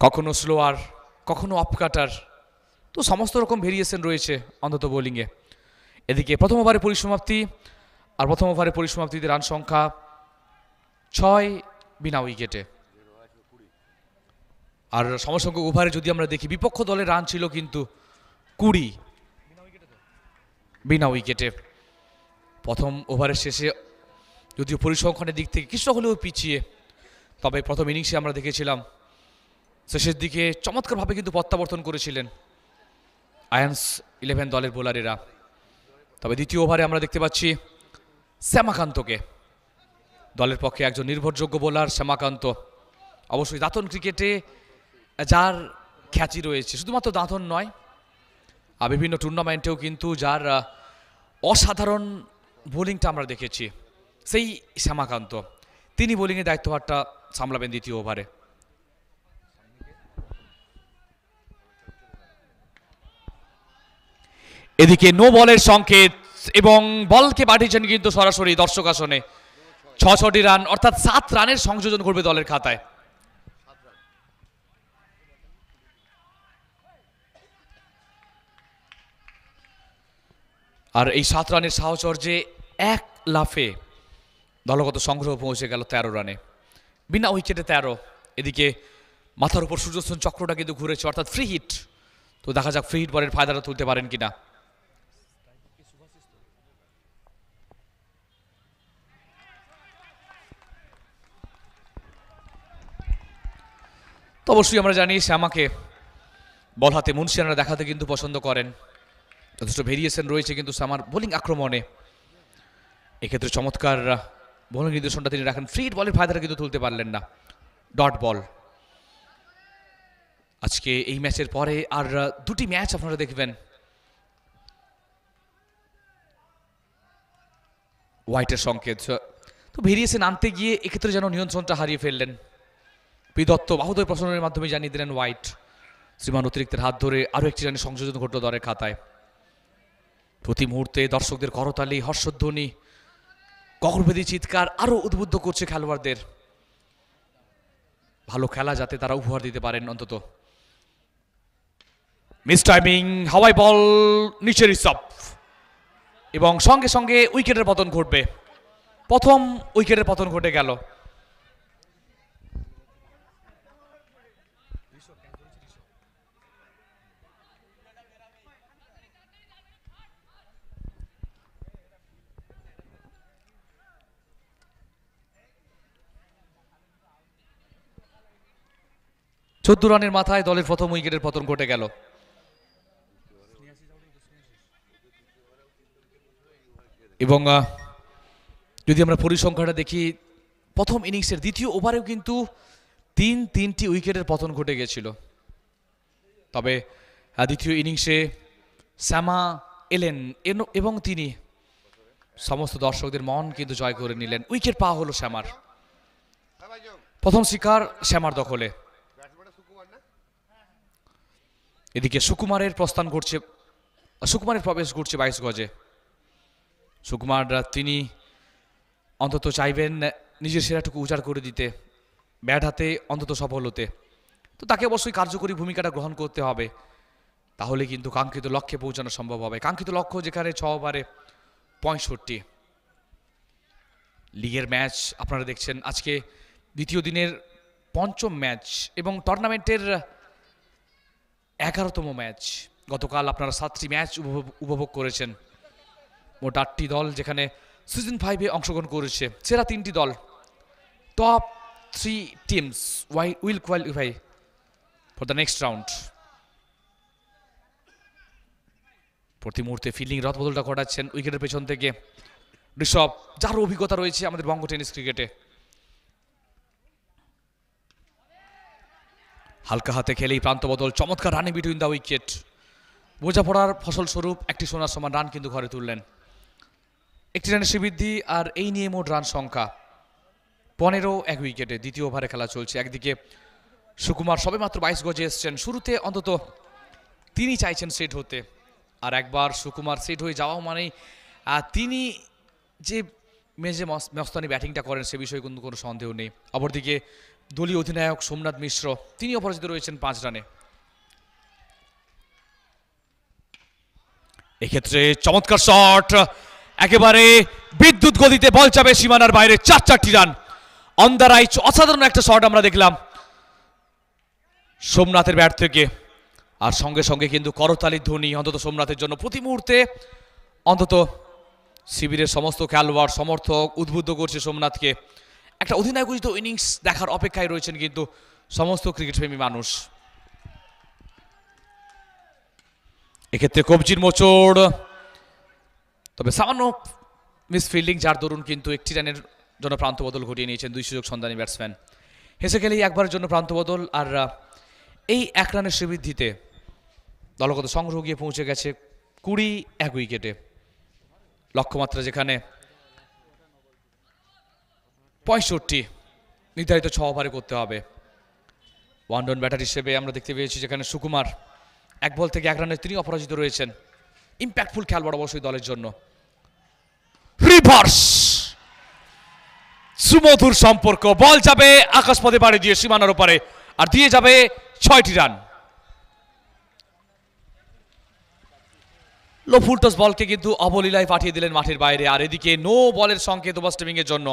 কখনো স্লোয়ার কখনো অফকাটার তো সমস্ত রকম ভেরিয়েশন রয়েছে অন্তত বোলিংয়ে এদিকে প্রথম ওভারে পরিসমাপ্তি, আর প্রথম ওভারে পরিসমাপ্তিতে রান সংখ্যা ছয় বিনা উইকেটে আর সমসংখ্যক ওভারে যদি আমরা দেখি, বিপক্ষ দলের রান ছিল কিন্তু কুড়ি বিনা উইকেটে প্রথম ওভারের শেষে যদিও পরিসংখ্যানের দিক থেকে কিছুটা হলেও পিছিয়ে, তবে প্রথম ইনিংসে আমরা দেখেছিলাম শেষের দিকে চমৎকারভাবে কিন্তু প্রত্যাবর্তন করেছিলেন আয়ান্স ইলেভেন দলের বোলারেরা। তবে দ্বিতীয় ওভারে আমরা দেখতে পাচ্ছি শ্যামাকান্তকে। দলের পক্ষে একজন নির্ভরযোগ্য বোলার শ্যামাকান্ত। অবশ্যই দাঁতন ক্রিকেটে যার খ্যাতি রয়েছে, শুধুমাত্র দাঁতন নয়, আর বিভিন্ন টুর্নামেন্টেও কিন্তু যার অসাধারণ বোলিংটা আমরা দেখেছি। সেই শ্যামাকান্ত, তিনি বোলিংয়ের দায়িত্বভারটা সামলাবেন দ্বিতীয় ওভারে। এদিকে নো বলের সংকেত এবং বলকে পাঠিয়েছেন কিন্তু সরাসরি দর্শক আসনে। ছ ছটি রান, অর্থাৎ সাত রানের সংযোজন করবে দলের খাতায়। আর এই সাত রানের সাহচর্যে এক লাফে দলগত সংগ্রহ পৌঁছে গেল তেরো রানে। বিনা উইকেটে তেরো। এদিকে মাথার উপর সূর্যস্থান চক্রটা কিন্তু ঘুরেছে, অর্থাৎ ফ্রি হিট তো দেখা যাক ফ্রি হিট বলের ফায়দাটা তুলতে পারেন কিনা। তো অবশ্যই আমরা জানি শ্যামাকে বল হাতে মুন্সিয়ানরা দেখাতে কিন্তু পছন্দ করেন। যথেষ্ট ভেরিয়েশন রয়েছে কিন্তু শ্যামার বোলিং আক্রমণে। এক্ষেত্রে চমৎকার বোলিং নির্দেশনটা তিনি রাখেন। ফ্রি হিট বলের ফায়দাটা কিন্তু তুলতে পারলেন না। ডট বল আজকে এই ম্যাচের পরে আর দুটি ম্যাচ আপনারা দেখবেন। হোয়াইটের সংকেত। তো ভেরিয়েশন নামতে গিয়ে, এক্ষেত্রে যেন নিয়ন্ত্রণটা হারিয়ে ফেললেন। বিদত্ত বাহুদয় প্রশ্নের মাধ্যমে জানিয়ে দিলেন হোয়াইট শ্রীমান অতিরিক্তের হাত ধরে আরও একটি রানের সংযোজন ঘটল দরের খাতায়। প্রতি মুহূর্তে দর্শকদের করতালি, হর্ষধ্বনি গগরভেদী চিৎকার আরও উদ্বুদ্ধ করছে খেলোয়াড়দের। ভালো খেলা যাতে তারা উপহার দিতে পারেন অন্তত। মিস টাইমিং, হাওয়াই বল, নিচের রিসপ এবং সঙ্গে সঙ্গে উইকেটের পতন ঘটবে। প্রথম উইকেটের পতন ঘটে গেল। চোদ্দ রানের মাথায় দলের প্রথম উইকেটের পতন ঘটে গেল। এবং যদি আমরা পরিসংখ্যাটা দেখি, প্রথম ইনিংসের দ্বিতীয় ওভারেও কিন্তু তিন, তিনটি উইকেটের পতন ঘটে গেছিল। তবে দ্বিতীয় ইনিংসে শ্যামা, এলেন এবং তিনি সমস্ত দর্শকদের মন কিন্তু জয় করে নিলেন। উইকেট পাওয়া হলো শ্যামার। প্রথম শিকার শ্যামার দখলে। এদিকে সুকুমারের প্রস্থান ঘটছে সুকুমারের প্রবেশ ঘটছে বাইশ গজে। সুকুমার তিনি অন্তত চাইবেন নিজের সেরাটুকু উজাড় করে দিতে, ব্যাট হাতে অন্তত সফল হতে তো তাকে অবশ্যই কার্যকরী ভূমিকাটা গ্রহণ করতে হবে, তাহলে কিন্তু কাঙ্ক্ষিত লক্ষ্যে পৌঁছানো সম্ভব হবে। কাঙ্ক্ষিত লক্ষ্য যেখানে ছ ওভারে পঁয়ষট্টি। লিগের ম্যাচ আপনারা দেখছেন, আজকে দ্বিতীয় দিনের পঞ্চম ম্যাচ এবং টুর্নামেন্টের এগারোতম ম্যাচ। গতকাল আপনারা সাতটি ম্যাচ উপভোগ- করেছেন। মোট আটটি দল যেখানে সিজন ফাইভে অংশগ্রহণ করেছে, সেরা তিনটি দল। Top three teams why will qualify for the next round প্রতি মুহূর্তে ফিল্ডিং রথ বদলটা ঘটাচ্ছেন উইকেটের পেছন থেকে। ঋষভ, যার অভিজ্ঞতা রয়েছে আমাদের বঙ্গ টেনিস ক্রিকেটে। হালকা হাতে খেলেই প্রান্ত বদল, চমৎকার রানে বিটুইন দ্য উইকেট বোঝাপড়ার ফসলস্বরূপ একটি সোনার সমান রান কিন্তু ঘরে তুললেন। একটি রানের শ্রীবৃদ্ধি আর এই নিয়ে মোট রান সংখ্যা পনেরো এক উইকেটে, দ্বিতীয় ওভারে খেলা চলছে। একদিকে সুকুমার সবেমাত্র বাইশ গজে এসছেন। শুরুতে অন্তত তিনি চাইছেন সেট হতে। আর একবার সুকুমার সেট হয়ে যাওয়া মানেই তিনি যে মেজে মস্তানি ব্যাটিংটা করেন সে বিষয়ে কিন্তু কোনো সন্দেহ নেই। অপরদিকে দলীয় অধিনায়ক সোমনাথ মিশ্র তিনি অপরাজিত রয়েছেন পাঁচ রানে। এক্ষেত্রে চমৎকার শট, একেবারে বিদ্যুৎ গতিতে বল চাবে সীমানার বাইরে চার চারটি রান। অন দ্য রাইট অসাধারণ একটা শট আমরা দেখলাম সোমনাথের ব্যাট থেকে। আর সঙ্গে সঙ্গে কিন্তু করতালির ধ্বনি অন্তত সোমনাথের জন্য। প্রতি মুহূর্তে অন্তত শিবিরের সমস্ত খেলোয়াড়, সমর্থক উদ্বুদ্ধ করছে সোমনাথকে। একটা অধিনায়ক উচিত ইনিংস দেখার অপেক্ষায় রয়েছেন কিন্তু সমস্ত ক্রিকেটপ্রেমী মানুষ। এক্ষেত্রে কবজির মোচড়। তবে সামান্য মিস ফিল্ডিং যার দরুন কিন্তু একটি রানের জন্য প্রান্ত বদল ঘটিয়ে নিয়েছেন দুই সুযোগ সন্ধানী ব্যাটসম্যান। হেসে গেলেই একবারের জন্য প্রান্ত বদল আর এই এক রানের শ্রীবৃদ্ধিতে দলগত সংগ্রহ গিয়ে পৌঁছে গেছে কুড়ি এক উইকেটে। লক্ষ্যমাত্রা যেখানে পঁয়ষট্টি নির্ধারিত ছ ওভারে করতে হবে। ওয়ান ডাউন ব্যাটার হিসেবে আমরা দেখতে পেয়েছি যেখানে সুকুমার এক বল থেকে এক রানে তিনি অপরাজিত রয়েছেন। ইম্প্যাক্টফুল খেলোয়াড় অবশ্যই দলের জন্য। রিভার্স সুমধুর সম্পর্ক, বল যাবে আকাশপথে বাড়ি দিয়ে সীমানার ওপারে আর দিয়ে যাবে ছয়টি রান। লো বলকে কিন্তু অবলীলায় পাঠিয়ে দিলেন মাঠের বাইরে। আর এদিকে নো বলের সংকেত ওভার স্টিমিং এর জন্য।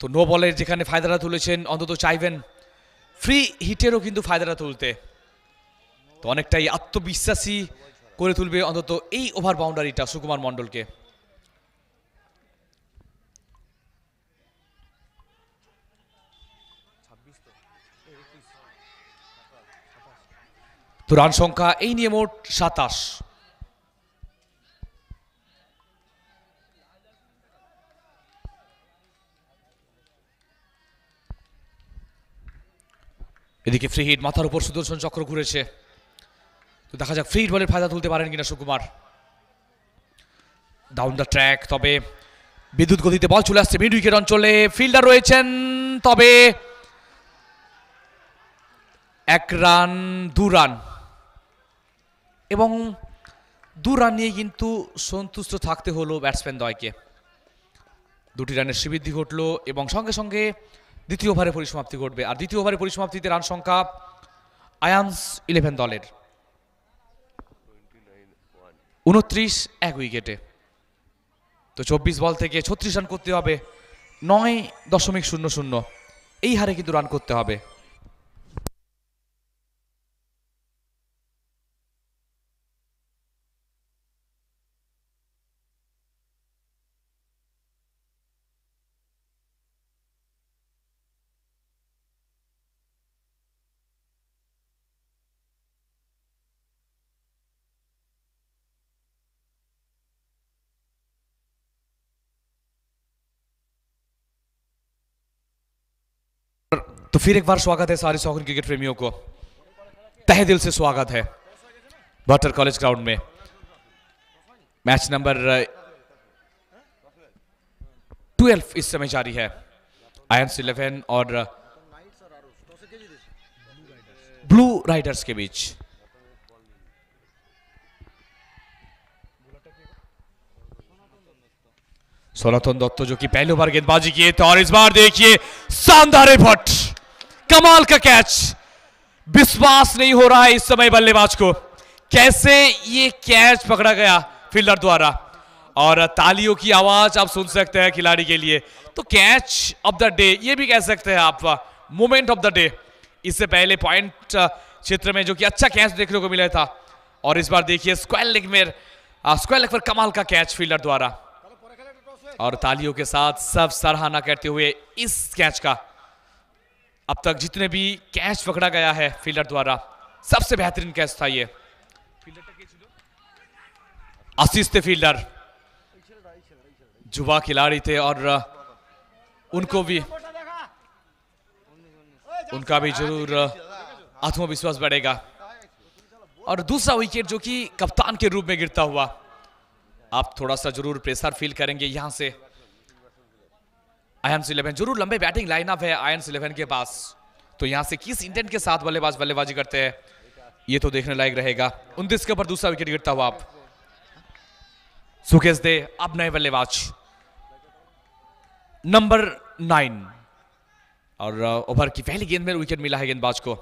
তো নো বলের যেখানে ফায়দাটা তুলেছেন, অন্তত চাইবেন ফ্রি হিটেরও কিন্তু ফায়দাটা তুলতে। তো অনেকটাই আত্মবিশ্বাসী করে তুলবে অন্তত এই ওভার বাউন্ডারিটা সুকুমার মণ্ডলকে। তো রান সংখ্যা এই নিয়ে মোট সাতাশ। এদিকে ফ্রি হিট মাথার উপর সুদর্শন চক্র ঘুরেছে। তো দেখা যাক ফ্রি হিট বলের ফায়দা তুলতে পারেন কিনা সুকুমার। ডাউন দ্য ট্র্যাক তবে বিদ্যুৎ গতিতে বল চলে আসছে, মিড উইকেট অঞ্চলে ফিল্ডার রয়েছেন, তবে এক রান, দু রান। এবং দু রান নিয়ে কিন্তু সন্তুষ্ট থাকতে হলো ব্যাটসম্যান দয়কে। দুটি রানের শ্রীবৃদ্ধি ঘটলো এবং সঙ্গে সঙ্গে দ্বিতীয় ওভারে পরিসমাপ্তি ঘটবে। আর দ্বিতীয় ওভারে পরিসমাপ্তিতে রান সংখ্যা আয়ান্স ইলেভেন দলের। উনত্রিশ, এক উইকেটে। তো চব্বিশ বল থেকে ছত্রিশ রান করতে হবে, নয় দশমিক শূন্য শূন্য। এই হারে কিন্তু রান করতে হবে। तो फिर एक बार स्वागत है सारे सॉकर क्रिकेट प्रेमियों को। तहे दिल से स्वागत है बटर कॉलेज ग्राउंड में। मैच नंबर ट्वेल्व इस समय जारी है। आयंस इलेवन और ब्लू राइडर्स के बीच। सोनाथन दत्त जो कि पहली बार गेंदबाजी किए थे और इस बार देखिए, शानदार भट्ट कमाल का कैच विश्वास नहीं हो रहा है इस समय बल्लेबाज को। कैसे ये कैच पकड़ा गया फील्डर द्वारा? और तालियों की आवाज़ आप सुन सकते हैं खिलाड़ी के लिए। तो कैच ऑफ़ द डे ये भी कह सकते हैं आप मोमेंट ऑफ़ द डे इससे पहले पॉइंट क्षेत्र में जो कि अच्छा कैच देखने को मिला था। और इस बार देखिए स्क्वायर लेग में स्क्वायर लेग पर कमाल का कैच फील्डर द्वारा। और तालियों के साथ सब सराहना करते हुए इस कैच का अब तक जितने भी कैच पकड़ा गया है फील्डर द्वारा, सबसे बेहतरीन कैच था ये। आशीष थे फील्डर युवा खिलाड़ी थे और उनको भी, उनका भी ज़रूर आत्मविश्वास बढ़ेगा। और दूसरा विकेट जो कि कप्तान के रूप में गिरता हुआ, आप थोड़ा सा ज़रूर प्रेशर फील करेंगे यहाँ से। आयंस इलेवन ज़रूर लंबे बैटिंग लाइनअप है आयंस इलेवन के पास। तो यहाँ से किस इंटेंट के साथ बल्लेबाज बल्लेबाजी करते हैं, ये तो देखने लायक रहेगा। उनतीस के ऊपर दूसरा विकेट गिरता हुआ आप। सुकेश दे, अब नए बल्लेबाज। नंबर नाइन और ओवर की पहली गेंद में विकेट मिला है गेंदबाज को।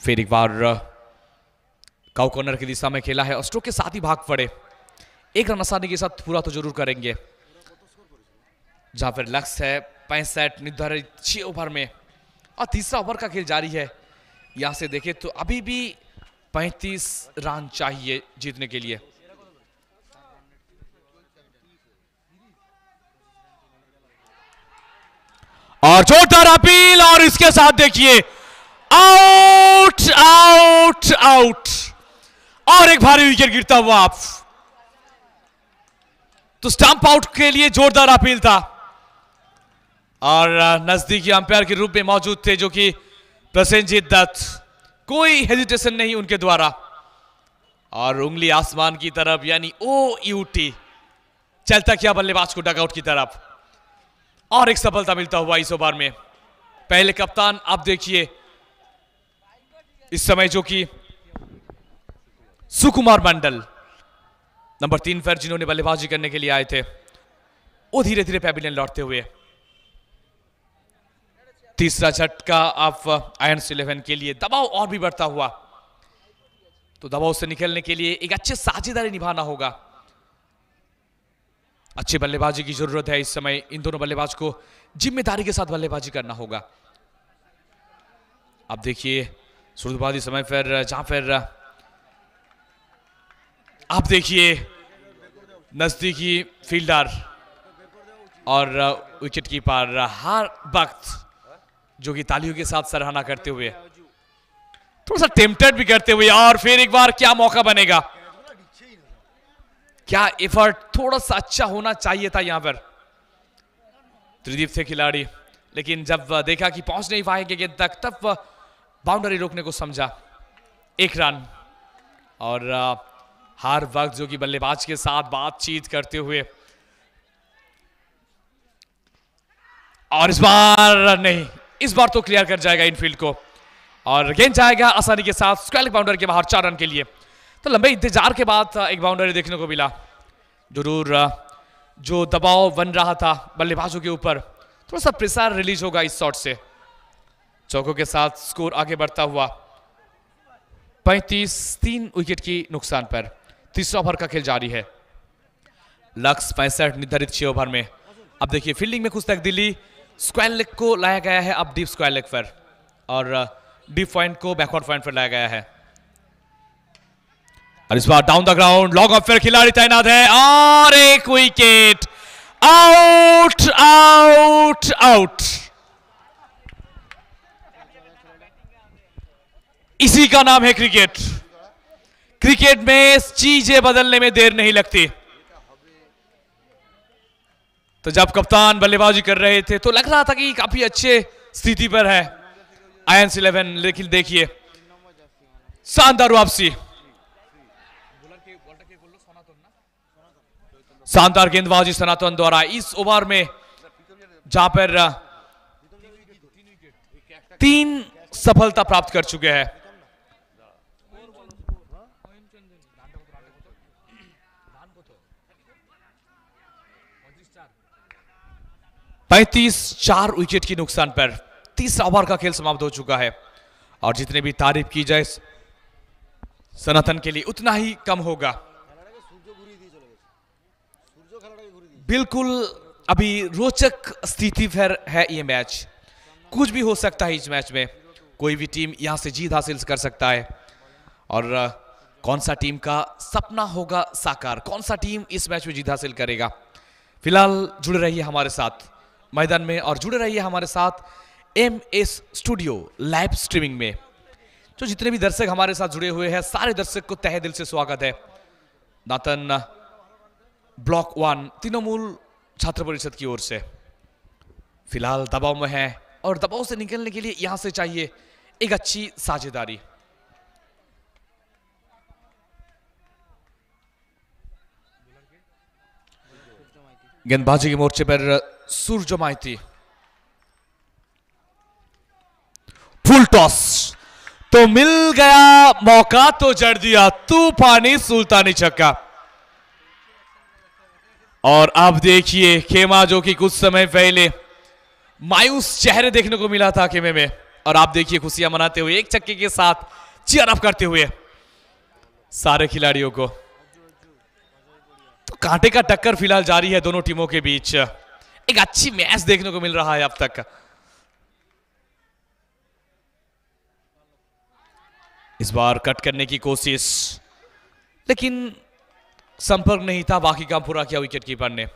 फिर एक बार काउ कॉर्नर की दिशा में खेला है और स्ट्रोक के साथ ही भाग पड़े। एक रन आसानी के साथ पूरा तो ज़रूर करेंगे। जहाँ फिर लक्ष्य है, पैंसठ निर्धारित छह ओवर में और तीसरा ओवर का खेल जारी है। यहाँ से देखें तो अभी भी 35 रन चाहिए जीतने के लिए। और जोरदार अपील और इसके साथ देखिए, आउट आउट आउट। और एक भारी विकेट गिरता हुआ आप। तो स्टंप आउट के लिए जोरदार अपील था। और नजदीकी अंपायर के रूप में मौजूद थे जो कि प्रसेंजीत दत्त। कोई हेजिटेशन नहीं उनके द्वारा। और उंगली आसमान की तरफ़, यानी ओ यूटी चलता क्या बल्लेबाज को डगआउट की तरफ़। और एक सफलता मिलता हुआ इस ओवर में। पहले कप्तान आप देखिए, इस समय जो कि सुकुमार मंडल, नंबर तीन पर जिन्होंने बल्लेबाजी करने के लिए आए थे, वो धीरे धीरे पैबिलियन लौटते हुए। तीसरा झटका आप आयंस इलेवन के लिए दबाव और भी बढ़ता हुआ। तो दबाव से निकलने के लिए एक अच्छे साझेदारी निभाना होगा। अच्छी बल्लेबाजी की ज़रूरत है इस समय। इन दोनों बल्लेबाज को ज़िम्मेदारी के साथ बल्लेबाजी करना होगा। अब देखिए, शुरुआती समय फिर जहाँ फिर आप देखिए, नजदीकी फील्डर और विकेट कीपर हर वक्त जो कि तालियों के साथ सराहना करते हुए। थोड़ा सा टेम्पटेड भी करते हुए, और फिर एक बार क्या मौका बनेगा? क्या एफर्ट थोड़ा सा अच्छा होना चाहिए था यहाँ पर? त्रिदीप थे खिलाड़ी, लेकिन जब देखा कि पहुँच नहीं पाएँगे गेंद तक, तब बाउंड्री रोकने को समझा। एक रन और हर वक्त जो कि बल्लेबाज के साथ बातचीत करते हुए। और इस बार नहीं इस बार तो क्लियर कर जाएगा इनफील्ड को। और गेंद जाएगा आसानी के साथ स्क्वायर बाउंड्री के बाहर चार रन के लिए। तो लंबे इंतज़ार के बाद एक बाउंड्री देखने को मिला। ज़रूर जो दबाव बन रहा था बल्लेबाजों के ऊपर, थोड़ा सा प्रेशर रिलीज़ होगा इस शॉट से। चौकों के साथ स्कोर आगे बढ़ता हुआ। पैंतीस तीन विकेट की नुकसान पर तीसरा ओवर का खेल जारी है। लक्ष्य पैंसठ निर्धारित छह ओवर में। अब देखिए फील्डिंग में कुछ तक दिल्ली स्क्वायर लेग को लाया गया है अब डीप स्क्वायर लेग पर। और डीप पॉइंट को बैकवर्ड पॉइंट पर लाया गया है। और इस बार down the ground long off फिर खिलाड़ी तैनात है। और एक विकेट आउट आउट आउट इसी का नाम है क्रिकेट क्रिकेट में चीज़ें बदलने में देर नहीं लगती। तो जब कप्तान बल्लेबाजी कर रहे थे तो लग रहा था कि काफ़ी अच्छे स्थिति पर है। आयंस इलेवन लेकिन देखिए, शानदार वापसी। शानदार गेंदबाजी सनातन द्वारा। इस ओवर में जहाँ पर तीन सफलता प्राप्त कर चुके हैं। पैंतीस, चार विकेट की नुकसान पर तीसरा ओवर का खेल समाप्त हो चुका है। और जितने भी तारीफ़ की जाए, सनातन के लिए उतना ही कम होगा। बिल्कुल, अभी रोचक स्थिति फिर है ये मैच कुछ भी हो सकता है इस मैच में। कोई भी टीम यहाँ से जीत हासिल कर सकता है। और कौन सा टीम का सपना होगा साकार? कौन सा टीम इस मैच में जीत हासिल करेगा? फ़िलहाल जुड़े रहिए हमारे साथ। मैदान में और जुड़े रहिए हमारे साथ M S studio live streaming में। जो जितने भी दर्शक हमारे साथ जुड़े हुए हैं, सारे दर्शक को तहे दिल से स्वागत है। नातन, ब्लॉक वन, तृणमूल छात्र परिषद की ओर से। फ़िलहाल दबाव में है और दबाव से निकलने के लिए यहाँ से चाहिए एक अच्छी साझेदारी। गेंदबाजी के मोर्चे पर सूर्य माइती फुल टॉस तो मिल गया मौका तो जड़ दिया तूफानी सुल्तानी छक्का और अब देखिए खेमा जो कि कुछ समय पहले मायूस चेहरे देखने को मिला था खेमे में और आप देखिए खुशियाँ मनाते हुए एक छक्के के साथ चीयर अप करते हुए सारे खिलाड़ियों को तो कांटे का टक्कर फ़िलहाल जारी है दोनों टीमों के बीच। एक अच्छी मैच देखने को मिल रहा है अब तक। इस बार कट करने की कोशिश, लेकिन संपर्क नहीं था, बाकी काम पूरा किया विकेट कीपर ने।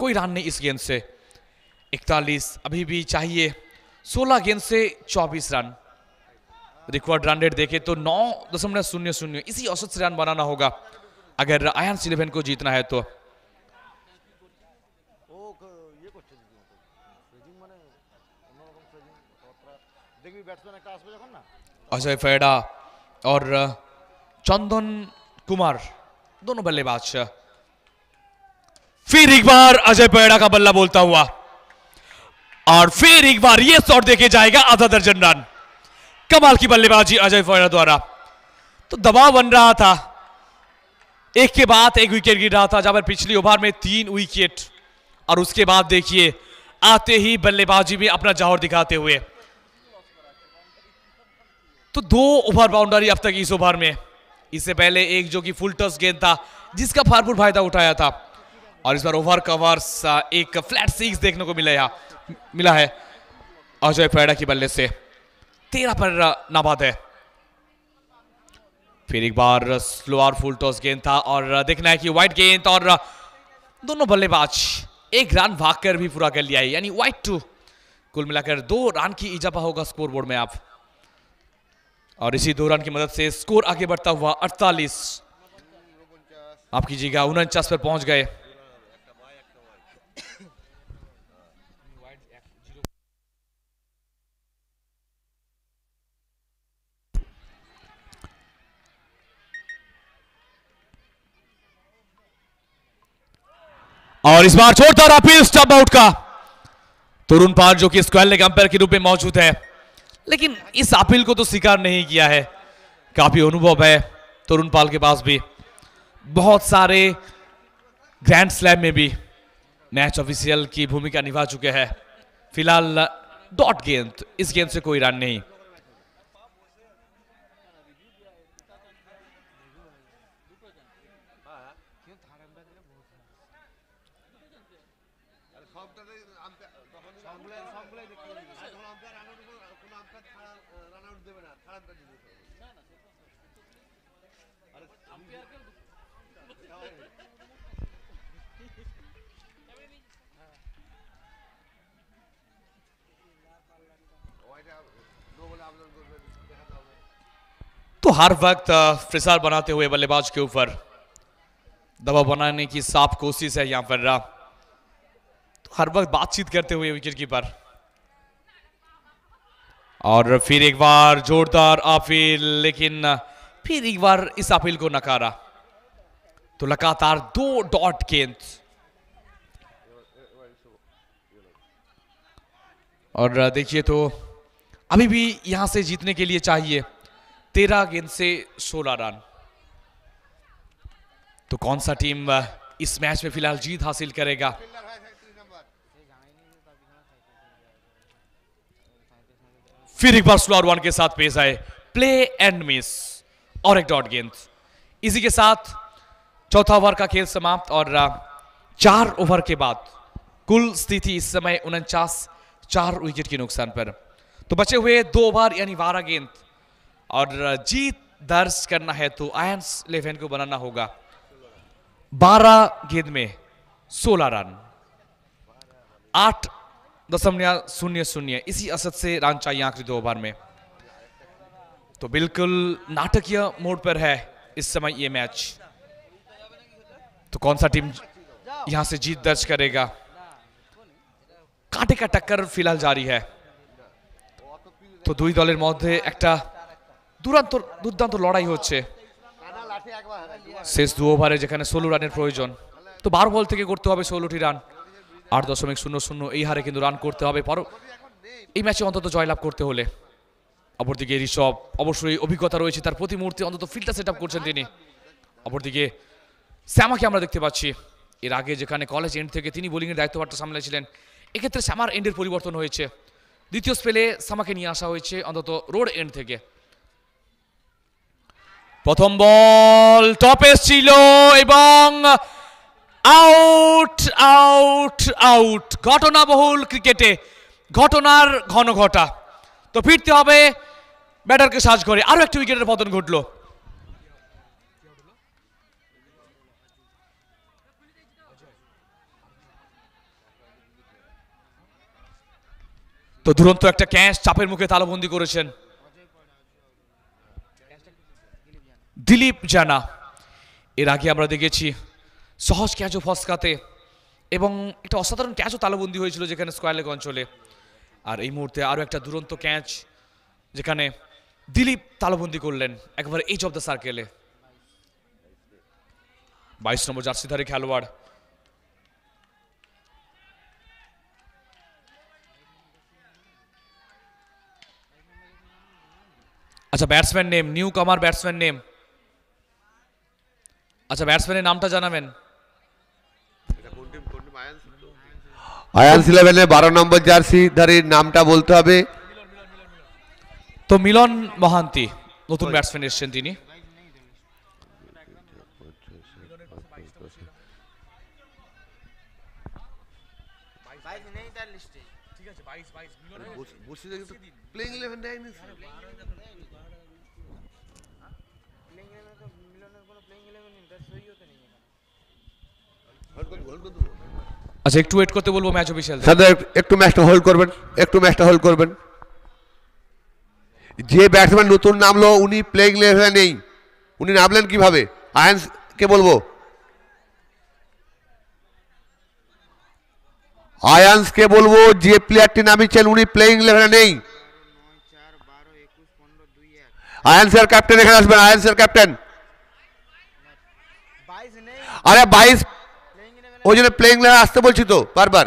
कोई रन नहीं इस गेंद से। इकतालीस, अभी भी चाहिए 16 गेंद से 24 रन। रिकॉर्ड रन रेट देखे तो नौ दशमलव शून्य शून्य। इसी औसत से रन बनाना होगा। अगर आयन इलेवन को जीतना है तो। अजय फेडा और चंदन कुमार दोनों बल्लेबाज। फिर एक बार अजय पेड़ा का बल्ला बोलता हुआ। और फिर एक बार ये शॉट देखे जाएगा आधा दर्जन रन। कमाल की बल्लेबाजी अजय पेड़ा द्वारा। तो दबाव बन रहा था। एक के बाद एक विकेट गिर रहा था, जहाँ पिछली ओवर में तीन विकेट और उसके बाद देखिए, आते ही बल्लेबाजी में अपना जौहर दिखाते हुए। तो दो ओवर बाउंड्री अब तक इस ओवर में। इससे पहले एक जो कि फुल टॉस गेंद था, जिसका भरपूर फ़ायदा उठाया था। और इस बार ओवर कवर्स एक फ्लैट सिक्स देखने को मिला मिला है। अजय पैड़ा की बल्ले से। तेरह पर नाबाद है। फिर एक बार स्लो और फुल टॉस गेंद था और देखना है कि व्हाइट गेंद और दोनों बल्लेबाज एक रन भागकर भी पूरा कर लिया है। यानी व्हाइट टू कुल मिलाकर दो रन की इजाफा होगा स्कोर बोर्ड में आप। और इसी दो रन की मदद से स्कोर आगे बढ़ता हुआ 48 आप कीजिएगा, उनचास पर पहुँच गए। और इस बार जोरदार अपील स्टंप आउट का। तरुण पाल जो कि स्क्वायर लेग अंपायर के रूप में मौजूद है, लेकिन इस अपील को तो स्वीकार नहीं किया है। काफ़ी अनुभव है तरुण पाल के पास भी। बहुत सारे ग्रैंड स्लैम में भी मैच ऑफिशियल की भूमिका निभा चुके हैं। फ़िलहाल डॉट गेंद, इस गेंद से कोई रन नहीं। तो हर वक्त फ्रिसार बनाते हुए बल्लेबाज के ऊपर। दबाव बनाने की साफ़ कोशिश है यहाँ पर तो हर वक्त बातचीत करते हुए विकेट कीपर और फिर एक बार जोरदार अपील, लेकिन फिर एक बार इस अपील को नकारा। तो लगातार दो डॉट गेंद। और देखिए तो अभी भी यहाँ से जीतने के लिए चाहिए। तेरह गेंद से सोलह रन। तो कौन सा टीम इस मैच में फ़िलहाल जीत हासिल करेगा? फिर एक बार स्लोअर वन के साथ पेश आए। प्ले एंड मिस और एक डॉट गेंद। इसी के साथ चौथा ओवर का खेल समाप्त और चार ओवर के बाद कुल स्थिति इस समय उनचास चार विकेट के नुकसान पर। तो बचे हुए दो ओवर यानी बारह गेंद। और जीत दर्ज करना है तो आयंस इलेवन को बनाना होगा बारह गेंद में सोलह रन आठ दशमलव शून्य शून्य इसी असद से रन चाहिए आखिरी दो ओवर में तो बिल्कुल नाटकीय मोड पर है इस समय ये मैच तो कौन सा टीम यहां से जीत दर्ज करेगा কাটে কা টাক্কার ফিলহাল জারি হ্যাঁ তো দুই দলের মধ্যে একটা দুরান্ত, দুর্দান্ত লড়াই হচ্ছে। শেষ দু ওভারে যেখানে ষোলো রানের প্রয়োজন। তো বারো বল থেকে করতে হবে ষোলোটি রান। আট দশমিক শূন্য শূন্য এই হারে কিন্তু রান করতে হবে। পর এই ম্যাচে অন্তত জয়লাভ করতে হলে। অপরদিকে ঋষভ, অবশ্যই অভিজ্ঞতা রয়েছে তার প্রতি মুহূর্তে। অন্তত ফিল্ডটা সেট আপ করছেন তিনি। অপরদিকে শ্যামাকে আমরা দেখতে পাচ্ছি। এর আগে যেখানে কলেজ এন্ড থেকে তিনি বোলিংয়ের দায়িত্বভারটা সামলেছিলেন এক্ষেত্রে শ্যামার এন্ডের পরিবর্তন হয়েছে। দ্বিতীয় স্পেলে শ্যামাকে নিয়ে আসা হয়েছে অন্তত রোড এন্ড থেকে। প্রথম বল টপে ছিল এবং আউট আউট আউট ঘটনাবহুল ক্রিকেটে, ঘটনার ঘন ঘটা। তো ফিরতে হবে ব্যাটারকে সাজ করে আরও একটা উইকেটের পতন ঘটলো। তো দুরন্ত একটা ক্যাচ চাপের মুখে তালাবন্দি করেছেন। দিলীপ জানা। এর আগে আমরা দেখেছি সহজ ক্যাচও ফসকাতে এবং একটা অসাধারণ ক্যাচও তালাবন্দি হয়েছিল যেখানে স্কোয়ার লেগ অঞ্চলে। আর এই মুহূর্তে আরও একটা দুরন্ত ক্যাচ যেখানে দিলীপ তালাবন্দি করলেন একবার এইচ অফ দ্য সার্কেলে। বাইশ নম্বর জার্সিধারী খেলোয়াড়। আচ্ছা batsman name newcomer batsman name. আচ্ছা ব্যাটসম্যানের নামটা জানাবেন। আয়ান্স ইলেভেনে বারো নম্বর জার্সি ধারীর নামটা বলতে হবে। তো মিলন মহান্তি নতুন ব্যাটসম্যান এসেছেন তিনি। বসিয়ে প্লেইং আচ্ছা একটু ওয়েট করতে বলব ম্যাচ অফিসিয়াল স্যার একটু ম্যাচটা হোল্ড করবেন, একটু ম্যাচটা হোল্ড করবেন। যে ব্যাটসম্যান নতুন নামলো, উনি প্লেইং ইলেভেনে নেই। উনি নামলেন কীভাবে? আয়ান্স, কে বলব? আয়ান্সকে বলব? যে প্লেয়ারটি নামিয়েছেন, উনি প্লেইং ইলেভেনে নেই। আয়ান্সের ক্যাপ্টেন এখানে আসবেন, আয়ান্সের ক্যাপ্টেন আরে, বাইশ ওই জন্য প্লেইং লাইনে আসতে বলছি তো বারবার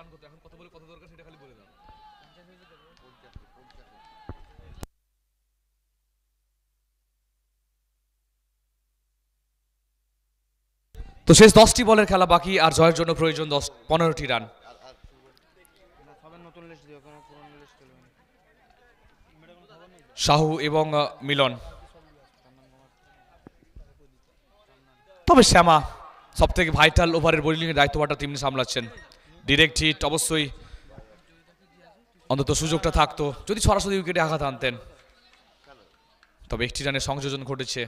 এখন বলে দরকার, সেটা খালি বলে দাও। তো শেষ দশটি বলের খেলা বাকি, আর জয়ের জন্য প্রয়োজন দশ, পনেরোটি রান। শাহু এবং মিলন। তবে শ্যামা সব থেকে ভাইটাল ওভারের বোলিংয়ের দায়িত্বটা তিনি সামলাচ্ছেন। ডিরেক্ট হিট অবশ্যই। অন্তত সুযোগটা থাকতো। যদি সরাসরি উইকেটে আঘাত আনতেন। তবে একটি রানের সংযোজন ঘটেছে।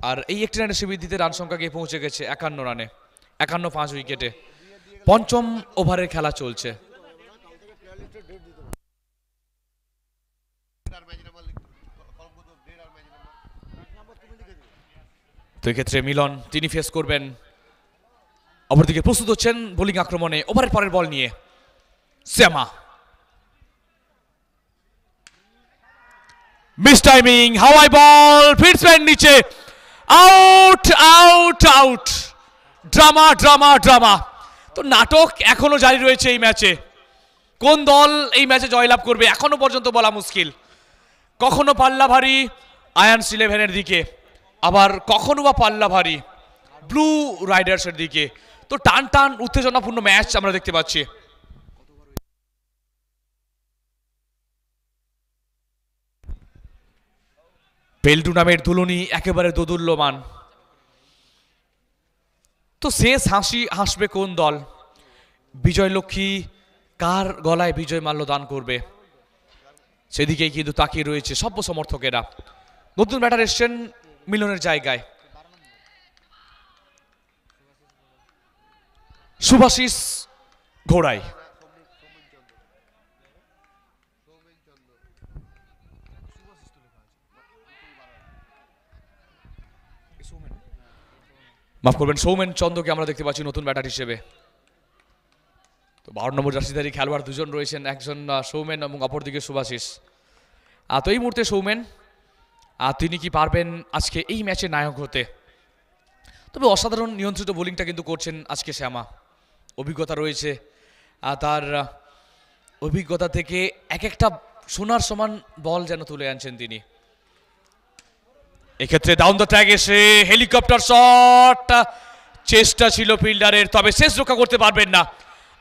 আর এই একটি রানের সুবিধিতে রান সংখ্যা গিয়ে পৌঁছে গেছে একান্ন রানে। একান্ন পাঁচ উইকেটে পঞ্চম ওভারের খেলা চলছে। তো এক্ষেত্রে মিলন, তিনি ফেস করবেন। অপরদিকে প্রস্তুত হচ্ছেন বোলিং আক্রমণে ওভারের পরের বল নিয়ে শ্যামা। মিস টাইমিং হাওয়াই বল ফিটসম্যান নিচে। Out out out. Drama drama drama. তো নাটক এখনও জারি রয়েছে এই ম্যাচে। কোন দল এই ম্যাচে জয়লাভ করবে এখনও পর্যন্ত বলা মুশকিল। কখনো পাল্লা ভারী আয়ান্স ইলেভেনের দিকে, আবার কখনো বা পাল্লা ভারী ব্লু রাইডার্সের দিকে। তো টান টান উত্তেজনাপূর্ণ ম্যাচ আমরা দেখতে পাচ্ছি। বেল্টু নামের দুলুনি একেবারে দোদুল্যমান। তো শেষ হাসি হাসবে কোন দল? বিজয়লক্ষ্মী কার গলায় বিজয় মাল্য দান করবে? সেদিকেই কিন্তু তাকিয়ে রয়েছে সভ্য সমর্থকেরা নতুন ব্যাটার এসছেন মিলনের জায়গায়। সুভাষিস ঘোড়ায় মাফ করবেন সৌমেন চন্দ্রকে আমরা দেখতে পাচ্ছি নতুন ব্যাটার হিসেবে। তো বারো নম্বর জার্সিধারী খেলোয়াড় দুজন রয়েছেন একজন সৌমেন এবং অপরদিকে সুভাষিস। আহ, তো এই মুহূর্তে সৌমেন আহ, তিনি কি পারবেন আজকে এই ম্যাচে নায়ক হতে? তবে অসাধারণ নিয়ন্ত্রিত বোলিংটা কিন্তু করছেন আজকে শ্যামা। অভিজ্ঞতা রয়েছে। আহ, তার অভিজ্ঞতা থেকে এক একটা সোনার সমান বল যেন তুলে আনছেন তিনি। এক্ষেত্রে ডাউন দ্য ট্র্যাক এসে হেলিকপ্টার শট চেষ্টা ছিল ফিল্ডারের তবে শেষ রক্ষা করতে পারবেন না।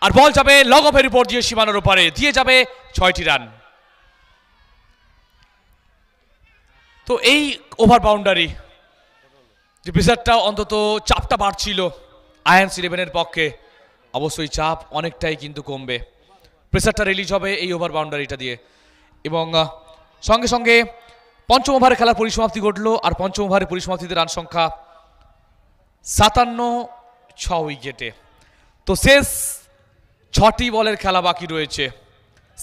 আর বল যাবে লগ অফের উপর দিয়ে সীমানার ওপারে দিয়ে যাবে ছয়টি রান তো এই ওভার বাউন্ডারি যে প্রেসারটা অন্তত চাপটা বাড়ছিল আয়ান্স ইলেভেনের পক্ষে। অবশ্যই চাপ অনেকটাই কিন্তু কমবে। প্রেসারটা রিলিজ হবে এই ওভার বাউন্ডারিটা দিয়ে। এবং সঙ্গে সঙ্গে পঞ্চম ওভারে খেলার পরিসমাপ্তি ঘটলো আর পঞ্চম ওভারে পরিসমাপ্তিতে রান সংখ্যা সাতান্ন ছ উইকেটে তো শেষ ছটি বলের খেলা বাকি রয়েছে।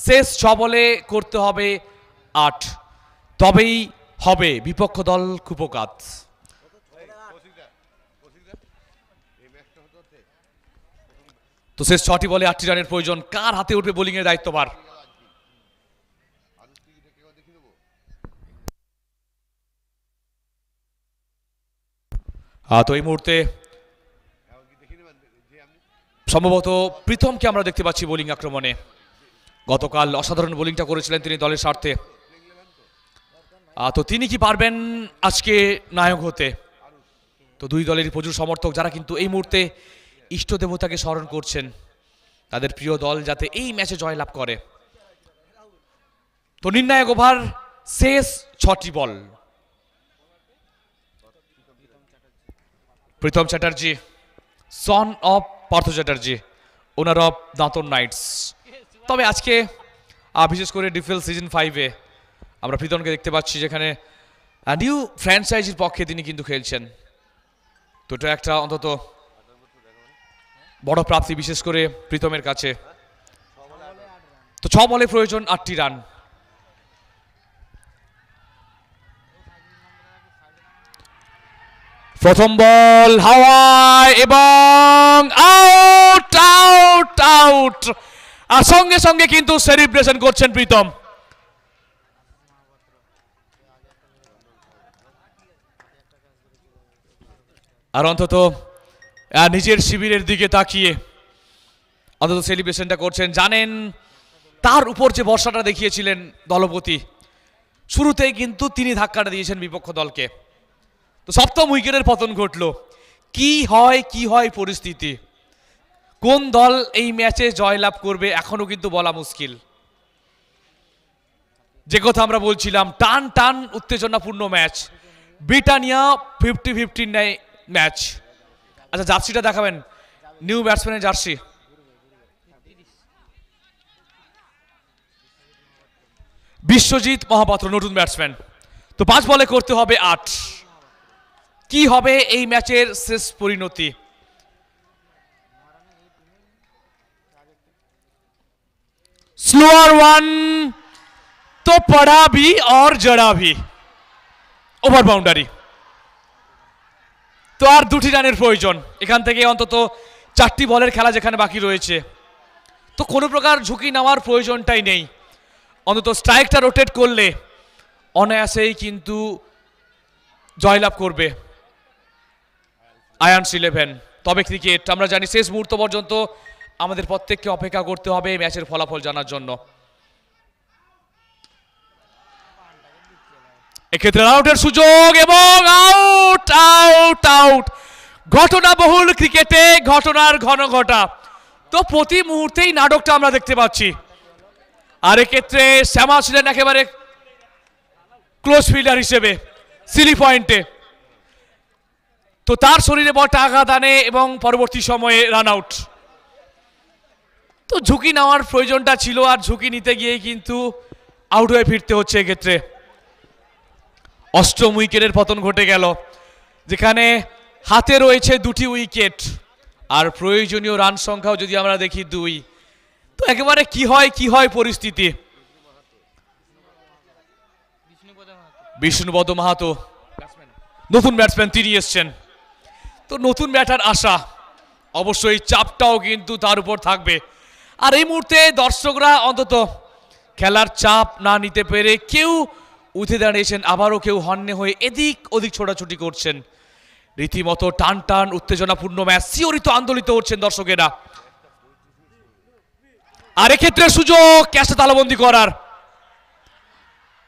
শেষ ছ বলে করতে হবে আট। তবেই হবে বিপক্ষ দল কুপকাত। তো শেষ ছটি বলে আটটি রানের প্রয়োজন। কার হাতে উঠবে বোলিংয়ের দায়িত্বভার তো এই মুহূর্তে সম্ভবত প্রীতমকে আমরা দেখতে পাচ্ছি বোলিং আক্রমণে। গতকাল অসাধারণ বোলিংটা করেছিলেন তিনি দলের স্বার্থে। তো তিনি কি পারবেন আজকে নায়ক হতে? তো দুই দলেরই প্রচুর সমর্থক, যারা কিন্তু এই মুহূর্তে ইষ্ট দেবতাকে স্মরণ করছেন তাদের প্রিয় দল যাতে এই ম্যাচে জয়লাভ করে। তো নির্ণায়ক ওভার শেষ ছটি ball. Pritam Chatterjee, son of Partha Chatterjee, owner of Datan knights. তবে আজকে বিশেষ করে ডিফেল সিজন ফাইভে আমরা প্রীতমকে দেখতে পাচ্ছি যেখানে নিউ ফ্র্যাঞ্চাইজির পক্ষে তিনি কিন্তু খেলছেন। তো একটা অন্তত বড় প্রাপ্তি বিশেষ করে প্রীতমের কাছে। তো ছ বলে প্রয়োজন, আটটি রান। প্রথম বল হাওয়ায় এবং আউট আউট আউট আর সঙ্গে সঙ্গে কিন্তু সেলিব্রেশন করছেন প্রীতম। আর অন্তত নিজের শিবিরের দিকে তাকিয়ে অন্তত সেলিব্রেশনটা করছেন। জানেন, তার উপর যে বর্ষাটা দেখিয়েছিলেন দলপতি, শুরুতেই কিন্তু তিনি ধাক্কাটা দিয়েছেন বিপক্ষ দলকে। তো সপ্তম উইকেটের পতন ঘটল। কি হয় কি হয় পরিস্থিতি? কোন দল এই ম্যাচে জয়লাভ করবে এখনও কিন্তু বলা মুশকিল। যে কথা আমরা বলছিলাম টান টান উত্তেজনাপূর্ণ ম্যাচ। ব্রিটানিয়া ফিফটি ফিফটির নেয় ম্যাচ। আচ্ছা জার্সিটা দেখাবেন নিউ ব্যাটসম্যানের জার্সি বিশ্বজিৎ মহাপাত্র নতুন ব্যাটসম্যান তো পাঁচ বলে করতে হবে আট কি হবে এই ম্যাচের শেষ পরিণতি स्लोअर वन तो पढ़ा भी और जड़ा भी ওভার বাউন্ডারি তো আর দুটি রানের প্রয়োজন। এখান থেকে অন্তত চারটি বলের খেলা যেখানে বাকি রয়েছে। তো কোনো প্রকার ঝুঁকি নেওয়ার প্রয়োজনটাই নেই। অন্তত স্ট্রাইকটা রোটেট করলে অনায়াসেই কিন্তু জয়লাভ করবে আয়ান্স ইলেভেন তবে ক্রিকেট, আমরা জানি শেষ মুহূর্ত পর্যন্ত আমাদের প্রত্যেককে অপেক্ষা করতে হবে ম্যাচের ফলাফল জানার জন্য। এক্ষেত্রে আউটের সুযোগ এবং আউট আউট আউট ঘটনা বহুল ক্রিকেটে ঘটনার ঘন ঘটা। তো প্রতি মুহূর্তেই নাটকটা আমরা দেখতে পাচ্ছি। আর এক্ষেত্রে শ্যামা ছিলেন একেবারে ক্লোজ ফিল্ডার হিসেবে সিলি পয়েন্টে তো তার শরীরে বলটা আঘাত আনে এবং পরবর্তী সময়ে রান আউট তো ঝুঁকি নেওয়ার প্রয়োজনটা ছিল আর ঝুঁকি নিতে গিয়ে কিন্তু আউট হয়ে ফিরতে হচ্ছে এক্ষেত্রে। অষ্টম উইকেটের পতন ঘটে গেল। যেখানে হাতে রয়েছে দুটি উইকেট আর প্রয়োজনীয় রান সংখ্যাও যদি আমরা দেখি দুই, তো একেবারে কি হয় কি হয় পরিস্থিতি? বিষ্ণুপদ মাহাতো, নতুন ব্যাটসম্যান তিনি এসছেন। তো নতুন ব্যাটার আশা, অবশ্যই চাপটাও কিন্তু তার উপর থাকবে। আর এই মুহূর্তে দর্শকরা অন্তত খেলার চাপ না নিতে পেরে কেউ উঠে দাঁড়িয়েছেন, আবারও কেউ হন্যে হয়ে এদিক ওদিক ছোটাছুটি করছেন। রীতিমতো টান টান, উত্তেজনাপূর্ণ ম্যাচ শিওরিত আন্দোলিত হচ্ছেন দর্শকেরা। আর এক্ষেত্রে সুযোগ ক্যাশে তালাবন্দি করার।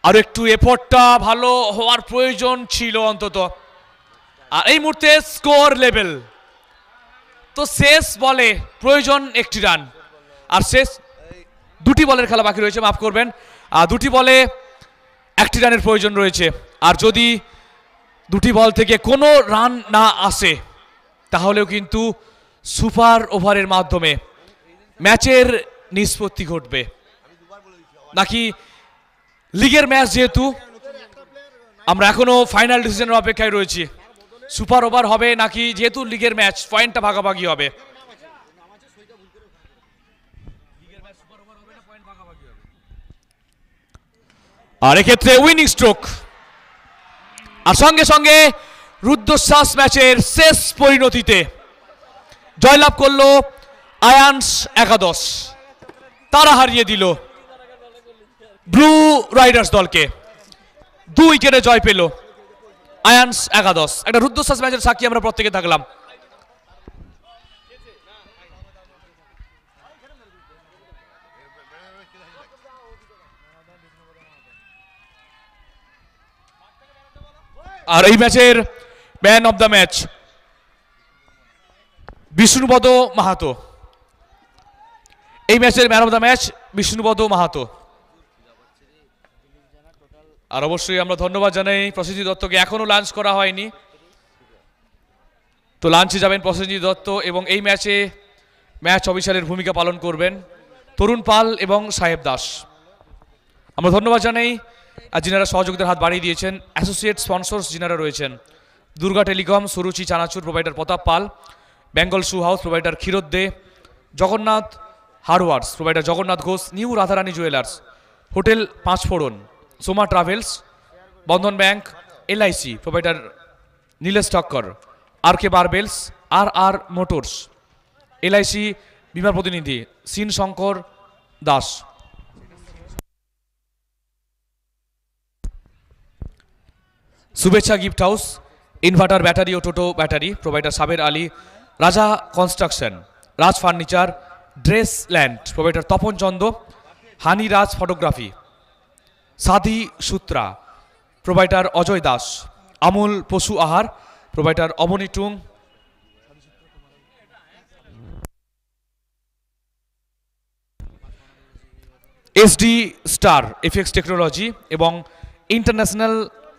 আর একটু এফোর্টটা ভালো হওয়ার প্রয়োজন ছিল অন্তত। আর এই মুহূর্তে স্কোর লেভেল। তো শেষ বলে প্রয়োজন একটি রান। আর শেষ দুটি বলের খেলা বাকি রয়েছে, মাফ করবেন। আর দুটি বলে একটি রানের প্রয়োজন রয়েছে। আর যদি দুটি বল থেকে কোনো রান না আসে, তাহলেও কিন্তু সুপার ওভারের মাধ্যমে ম্যাচের নিষ্পত্তি ঘটবে। নাকি লিগের ম্যাচ যেহেতু, আমরা এখনও ফাইনাল ডিসিশনের অপেক্ষায় রয়েছি। সুপার ওভার হবে নাকি, যেহেতু লিগের ম্যাচ, পয়েন্টটা ভাগাভাগি হবে। আর এক্ষেত্রে উইনিং স্ট্রোক আর সঙ্গে সঙ্গে রুদ্ধশ্বাস ম্যাচের শেষ পরিণতিতে জয়লাভ করল আয়ান্স একাদশ। তারা হারিয়ে দিল ব্লু রাইডার্স দলকে। দু উইকেটে জয় পেল আয়ান্স একাদশ। একটা রুদ্ধশ্বাস ম্যাচের সাক্ষী আমরা প্রত্যেকে থাকলাম। আর এই ম্যাচের man of the match Bishnupada Mahato. এই ম্যাচের man of the match Bishnupada Mahato. আর অবশ্যই আমরা ধন্যবাদ জানাই প্রসেনজিৎ দত্তকে। এখনও লাঞ্চ করা হয়নি। তো লাঞ্চে যাবেন প্রসেনজিৎ দত্ত এবং এই ম্যাচে ম্যাচ অফিসারের ভূমিকা পালন করবেন তরুণ পাল এবং সাহেব দাস। আমরা ধন্যবাদ জানাই। আর যিনারা সহযোগিতার হাত বাড়িয়ে দিয়েছেন অ্যাসোসিয়েট স্পন্সর্স যিনারা রয়েছেন, Durga telecom, Suruchi chanachur provider Pratap Pal, Bengal shoe house provider Kshirode De, Jagannath hardwares provider Jagannath Ghosh, new Radharani jewellers hotel Panchphoron Soma travels, Bandhan bank, LIC provider Nilesh Takkar R K বারবেলস আর আর মোটরস, এলআইসি বিমা প্রতিনিধি scene Shankar Das. Shubhechha gift house, inverter battery ও toto battery, provider Saber Ali, Raja construction, Raj furniture, dress land, provider Tapan Chanda, honey Raj photography Shadi Sutra, provider Ajay Das, Amul পশু আহার, provider Abani Tung. SD star FX technology এবং ইন্টারন্যাশনাল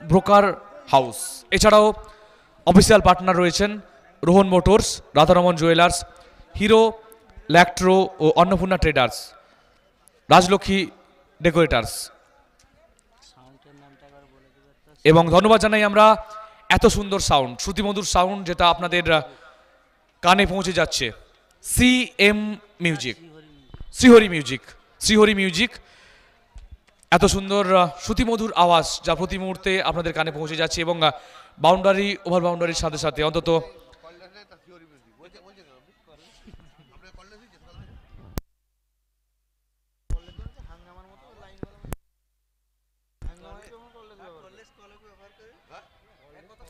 ব্রোকার হাউস। এছাড়াও অফিসিয়াল পার্টনার রয়েছেন Rohan motors, Radharaman jewellers, Hero, ল্যাক্ট্রো ও অন্নপূর্ণা ট্রেডার্স, রাজলক্ষ্মী ডেকোরেটার্স। এবং ধন্যবাদ জানাই আমরা এত সুন্দর সাউন্ড, শ্রুতিমধুর সাউন্ড যেটা আপনাদের কানে পৌঁছে যাচ্ছে। C M music Shrihari music Shrihari music এত সুন্দর শ্রুতিমধুর আওয়াজ যা প্রতি মুহূর্তে আপনাদের কানে পৌঁছে যাচ্ছে এবং বাউন্ডারি ওভার বাউন্ডারির সাথে সাথে অন্তত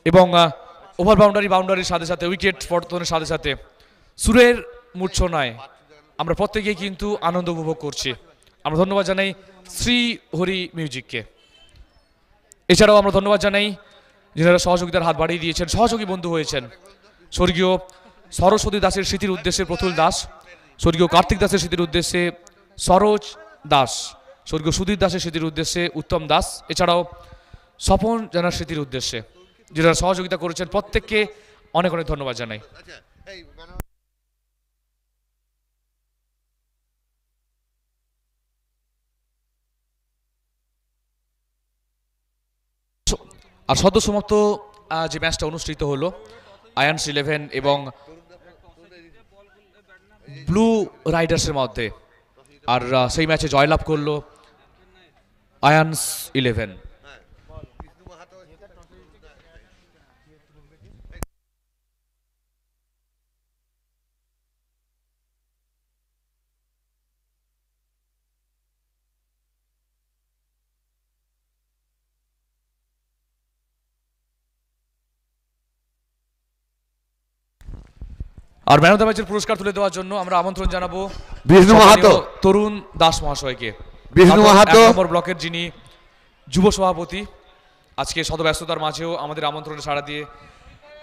এবং ওভার বাউন্ডারি বাউন্ডারির সাথে সাথে উইকেট পর্তনের সাথে সাথে সুরের মূর্ছনায় আমরা প্রত্যেকেই কিন্তু আনন্দ উপভোগ করছি। আমরা ধন্যবাদ জানাই শ্রী হরি মিউজিককে। এছাড়াও আমরা ধন্যবাদ জানাই যারা সহযোগিতার হাত বাড়িয়ে দিয়েছেন, সহযোগী বন্ধু হয়েছেন। স্বর্গীয় সরস্বতী দাসের স্মৃতির উদ্দেশ্যে প্রতুল দাস, স্বর্গীয় কার্তিক দাসের স্মৃতির উদ্দেশ্যে সরোজ দাস, স্বর্গীয় সুধীর দাসের স্মৃতির উদ্দেশ্যে উত্তম দাস, এছাড়াও স্বপন জানার স্মৃতির উদ্দেশ্যে। যারা সহযোগিতা করেছেন, প্রত্যেককে অনেক অনেক ধন্যবাদ জানাই। আর সদ্য সমাপ্ত যে ম্যাচটা অনুষ্ঠিত হলো, আয়ান্স ইলেভেন এবং ব্লু রাইডার্সের মধ্যে। আর সেই ম্যাচে জয়লাভ করল আয়ান্স ইলেভেন। আর ম্যান অফ দ্য ম্যাচের পুরস্কার তুলে দেওয়ার জন্য আমরা আমন্ত্রণ জানাব বিষ্ণু মাহাতো। তরুণ দাস মহাশয়কে। বিষ্ণু মাহাতো। নম্বর ব্লকের যিনি যুব সভাপতি আজকে শত ব্যস্ততার মাঝেও আমাদের আমন্ত্রণে সাড়া দিয়ে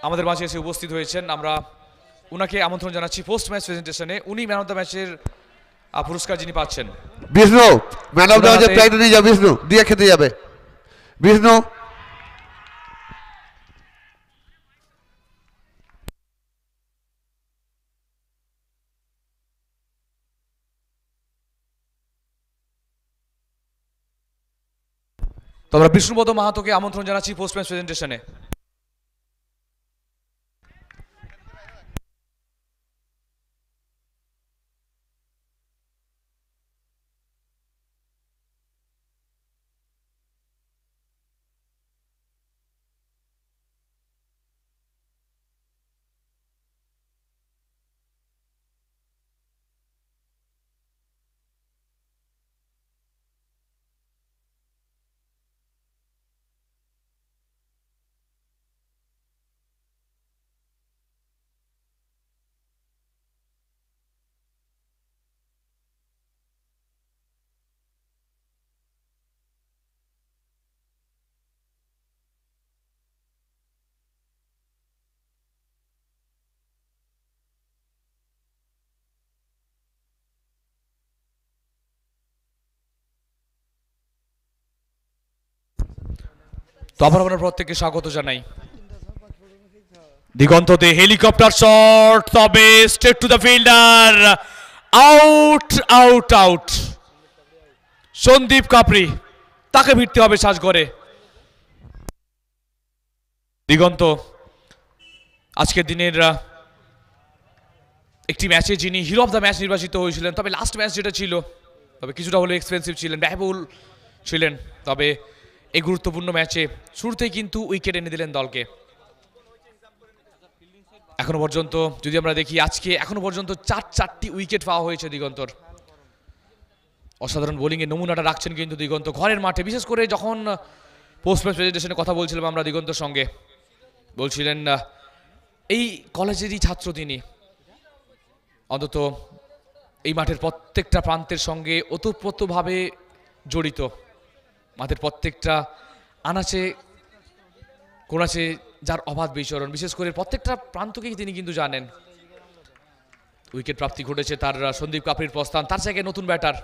আমাদের মাঝে এসে উপস্থিত হয়েছেন। আমরা উনাকে আমন্ত্রণ জানাচ্ছি পোস্ট ম্যাচ প্রেজেন্টেশনে। উনি ম্যান অফ দ্য ম্যাচের পুরস্কার যিনি পাচ্ছেন। বিষ্ণু ম্যান অফ দ্য ম্যাচের প্রাইজ নিয়ে যাবে বিষ্ণু। দিয়ে খেতে যাবে। বিষ্ণু তো আমরা বিষ্ণুপদ মাহাতোকে আমন্ত্রণ জানাচ্ছি পোস্টম্যান প্রেজেন্টেশনে। তো আবার আমরা প্রত্যেককে স্বাগত জানাই। দিগন্ত দে হেলিকপ্টার শট, তবে straight to the fielder out out out Sandip Kapri তাকে ভিড়তে হবে সাজঘরে দিগন্ত, আজকের দিনের একটি ম্যাচে যিনি হিরো অফ দ্য ম্যাচ নির্বাচিত হয়েছিলেন, তবে লাস্ট ম্যাচ যেটা ছিল, তবে কিছুটা হলেও এক্সপেন্সিভ ছিলেন ব্যয়বহুল ছিলেন। তবে এই গুরুত্বপূর্ণ ম্যাচে শুরুতেই কিন্তু উইকেট এনে দিলেন দলকে। এখনও পর্যন্ত, যদি আমরা দেখি, আজকে এখনও পর্যন্ত চার চারটি উইকেট পাওয়া হয়েছে দিগন্তর। অসাধারণ বোলিংয়ে নমুনাটা রাখছেন কিন্তু দিগন্ত। ঘরের মাঠে, বিশেষ করে যখন পোস্ট ম্যাচ প্রেজেন্টেশনে কথা বলছিলাম আমরা দিগন্তর সঙ্গে। বলছিলেন, এই কলেজেরই ছাত্র তিনি। অন্তত এই মাঠের প্রত্যেকটা প্রান্তের সঙ্গে ওতপ্রোতভাবে জড়িত। মাঠের প্রত্যেকটা আনাচে কোনাচে যার অবাধ বিচরণ বিশেষ করে প্রত্যেকটা প্রান্তকেই তিনি কিন্তু জানেন। উইকেট প্রাপ্তি ঘটেছে তার সন্দীপ কাপড়ির প্রস্থান তার জায়গায় নতুন ব্যাটার।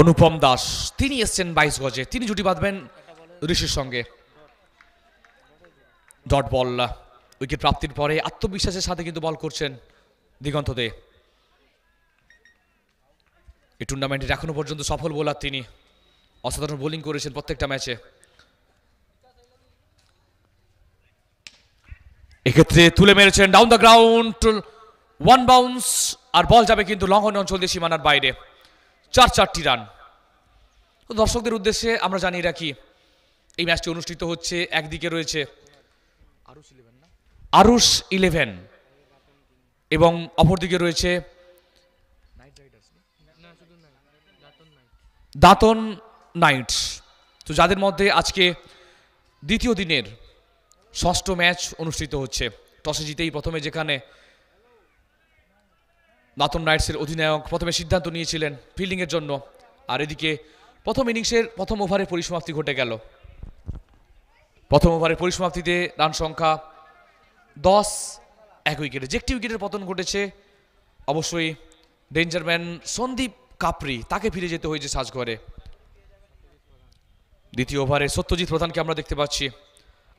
অনুপম দাস তিনি এসছেন বাইশ গজে তিনি জুটি বাঁধবেন ঋষির সঙ্গে। ডট বল উইকেট প্রাপ্তির পরে আত্মবিশ্বাসের সাথে কিন্তু বল করছেন। দিগন্ত দে। এই টুর্নামেন্টের এখনও পর্যন্ত সফল বোলার তিনি। অসাধারণ বোলিং করেছেন প্রত্যেকটা ম্যাচে এক্ষেত্রে তুলে মেরেছেন down the ground one bounce R ball যাবে কিন্তু লং অন অঞ্চল দিয়ে সীমানার বাইরে। চার চারটি রান দর্শকদের উদ্দেশ্যে আমরা জানিয়ে রাখি, এই ম্যাচটি অনুষ্ঠিত হচ্ছে একদিকে রয়েছে আরুষ ইলেভেন এবং অপরদিকে রয়েছে দাতন নাইটস। তো যাদের মধ্যে আজকে দ্বিতীয় দিনের ষষ্ঠ ম্যাচ অনুষ্ঠিত হচ্ছে, টসে জিতেই প্রথমে যেখানে দাতন নাইটসের অধিনায়ক প্রথমে সিদ্ধান্ত নিয়েছিলেন ফিল্ডিংয়ের জন্য, আর এদিকে প্রথম ইনিংসের প্রথম ওভারের পরিসমাপ্তি ঘটে গেল। প্রথম ওভারের পরিসমাপ্তিতে রান সংখ্যা দশ এক উইকেটে যে একটি উইকেটের পতন ঘটেছে। অবশ্যই ডেঞ্জারম্যান সন্দীপ কাপড়ি তাকে ফিরে যেতে হয়েছে সাজঘরে। দ্বিতীয় ওভারে সত্যজিৎ প্রধানকে আমরা দেখতে পাচ্ছি।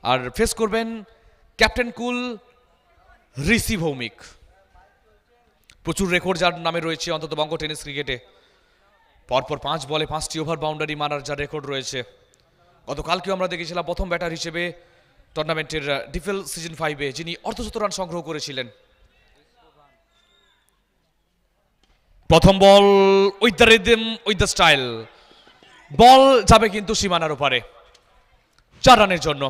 আর ফেস করবেন ক্যাপ্টেন কুল ঋষি ভৌমিক। প্রচুর রেকর্ড যার নামে রয়েছে অন্তত বঙ্গ টেনিস ক্রিকেটে পরপর পাঁচ বলে পাঁচটি ওভার বাউন্ডারি মারার যার রেকর্ড রয়েছে। গতকালকেও আমরা দেখেছিলাম প্রথম ব্যাটার হিসেবে টুর্নামেন্টের ডিফেল সিজন ফাইভে যিনি অর্ধশত রান সংগ্রহ করেছিলেন। প্রথম ball with the rhythm with the style ball যাবে কিন্তু সীমানার ওপারে, চার রানের জন্য।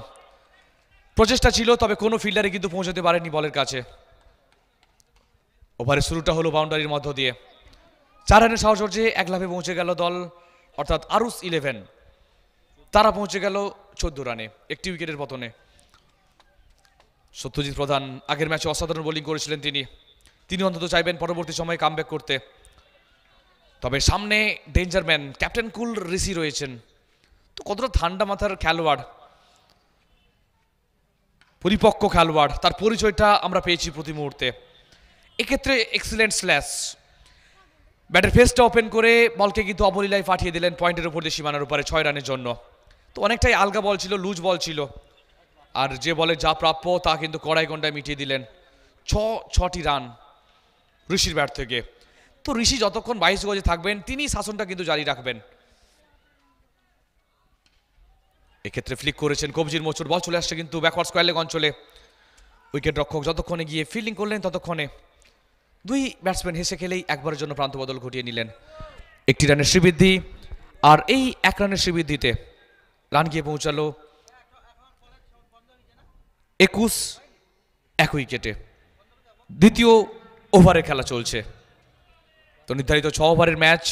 প্রচেষ্টা ছিল, তবে কোনো ফিল্ডারে কিন্তু পৌঁছাতে পারেনি বলের কাছে। ওভারের শুরুটা হলো বাউন্ডারির মধ্য দিয়ে। চার রানের সাহচর্যে এক লাভে পৌঁছে গেল দল, অর্থাৎ আরুস ইলেভেন তারা পৌঁছে গেল চোদ্দ রানে, একটি উইকেটের পতনে। সত্যজিৎ প্রধান আগের ম্যাচে অসাধারণ বোলিং করেছিলেন তিনি। তিনি অন্তত চাইবেন পরবর্তী সময়ে কামব্যাক করতে। তবে সামনে danger man captain cool Rishi রয়েছেন। তো কতটা ঠান্ডা মাথার খেলোয়াড়, পরিপক্ক খেলোয়াড়, তার পরিচয়টা আমরা পেয়েছি প্রতি মুহূর্তে। এক্ষেত্রে এক্সিলেন্ট স্ল্যাশ ব্যাটের ফেসটা ওপেন করে বলকে কিন্তু অবলীলায় পাঠিয়ে দিলেন পয়েন্টের উপর দিয়ে সীমানার উপরে ছয় রানের জন্য। তো অনেকটাই আলগা বল ছিল লুজ বল ছিল। আর যে বলে যা প্রাপ্য তা কিন্তু কড়াই গন্ডায় মিটিয়ে দিলেন। ছ, ছটি রান ঋষির ব্যাট থেকে তো ঋষি যতক্ষণ বাইশ গজে থাকবেন, তিনি শাসনটা কিন্তু জারি রাখবেন। এক্ষেত্রে ফ্লিক করেছেন কবজির মোচুর বল চলে আসছে কিন্তু ব্যাকওয়ার্ড স্কোয়ার লেগ অঞ্চলে। উইকেট রক্ষক যতক্ষণে গিয়ে ফিল্ডিং করলেন, ততক্ষণে দুই ব্যাটসম্যান হেসে খেলেই একবারের জন্য প্রান্ত বদল ঘটিয়ে নিলেন। একটি রানের শ্রীবৃদ্ধি, আর এই এক রানের শ্রীবৃদ্ধিতে রান গিয়ে পৌঁছালো একুশ এক উইকেটে। দ্বিতীয় ওভারে খেলা চলছে। তো নির্ধারিত ছ ওভারের ম্যাচ।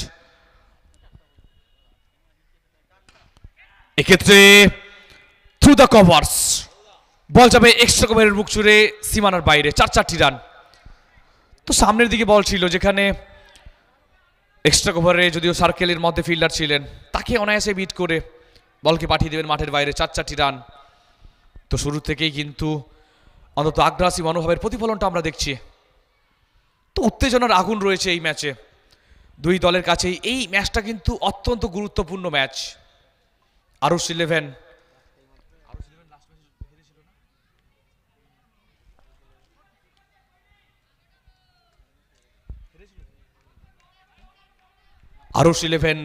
এক্ষেত্রে থ্রু দ্য কভার্স বল যাবে এক্সট্রা কভারের বুক ছুড়ে সীমানার বাইরে, চার চারটি রান। তো সামনের দিকে বল ছিল যেখানে এক্সট্রা কভারে যদিও সার্কেলের মধ্যে ফিল্ডার ছিলেন, তাকে অনায়াসে বিট করে বলকে পাঠিয়ে দেবেন মাঠের বাইরে, চার চারটি রান। তো শুরু থেকেই কিন্তু অন্তত আগ্রাসী মনোভাবের প্রতিফলনটা আমরা দেখছি। তো উত্তেজনার আগুন রয়েছে এই ম্যাচে। দুই দলের কাছেই এই ম্যাচটা কিন্তু অত্যন্ত গুরুত্বপূর্ণ match. Aarush eleven. Aarush eleven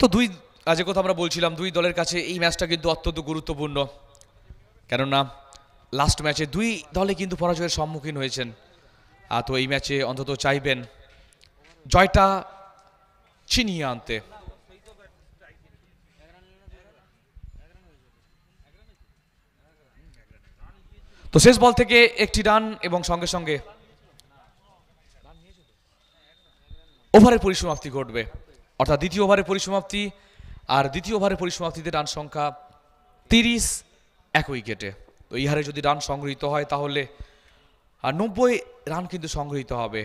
তো দুই যে কথা আমরা বলছিলাম, দুই দলের কাছে এই ম্যাচটা কিন্তু অত্যন্ত গুরুত্বপূর্ণ। কেননা লাস্ট ম্যাচে দুই দলে কিন্তু পরাজয়ের সম্মুখীন হয়েছেন। আর তো এই ম্যাচে অন্তত চাইবেন জয়টা ছিনিয়ে আনতে। তো শেষ বল থেকে একটি রান এবং সঙ্গে সঙ্গে ওভারের পরিসমাপ্তি ঘটবে। অর্থাৎ দ্বিতীয় ওভারের পরিসমাপ্তি আর দ্বিতীয় ওভারের পরিসমাপ্তিতে রান সংখ্যা তিরিশ এক উইকেটে তো এই হারে যদি রান সংগৃহীত হয় তাহলে আর নব্বই রান কিন্তু সংগৃহীত হবে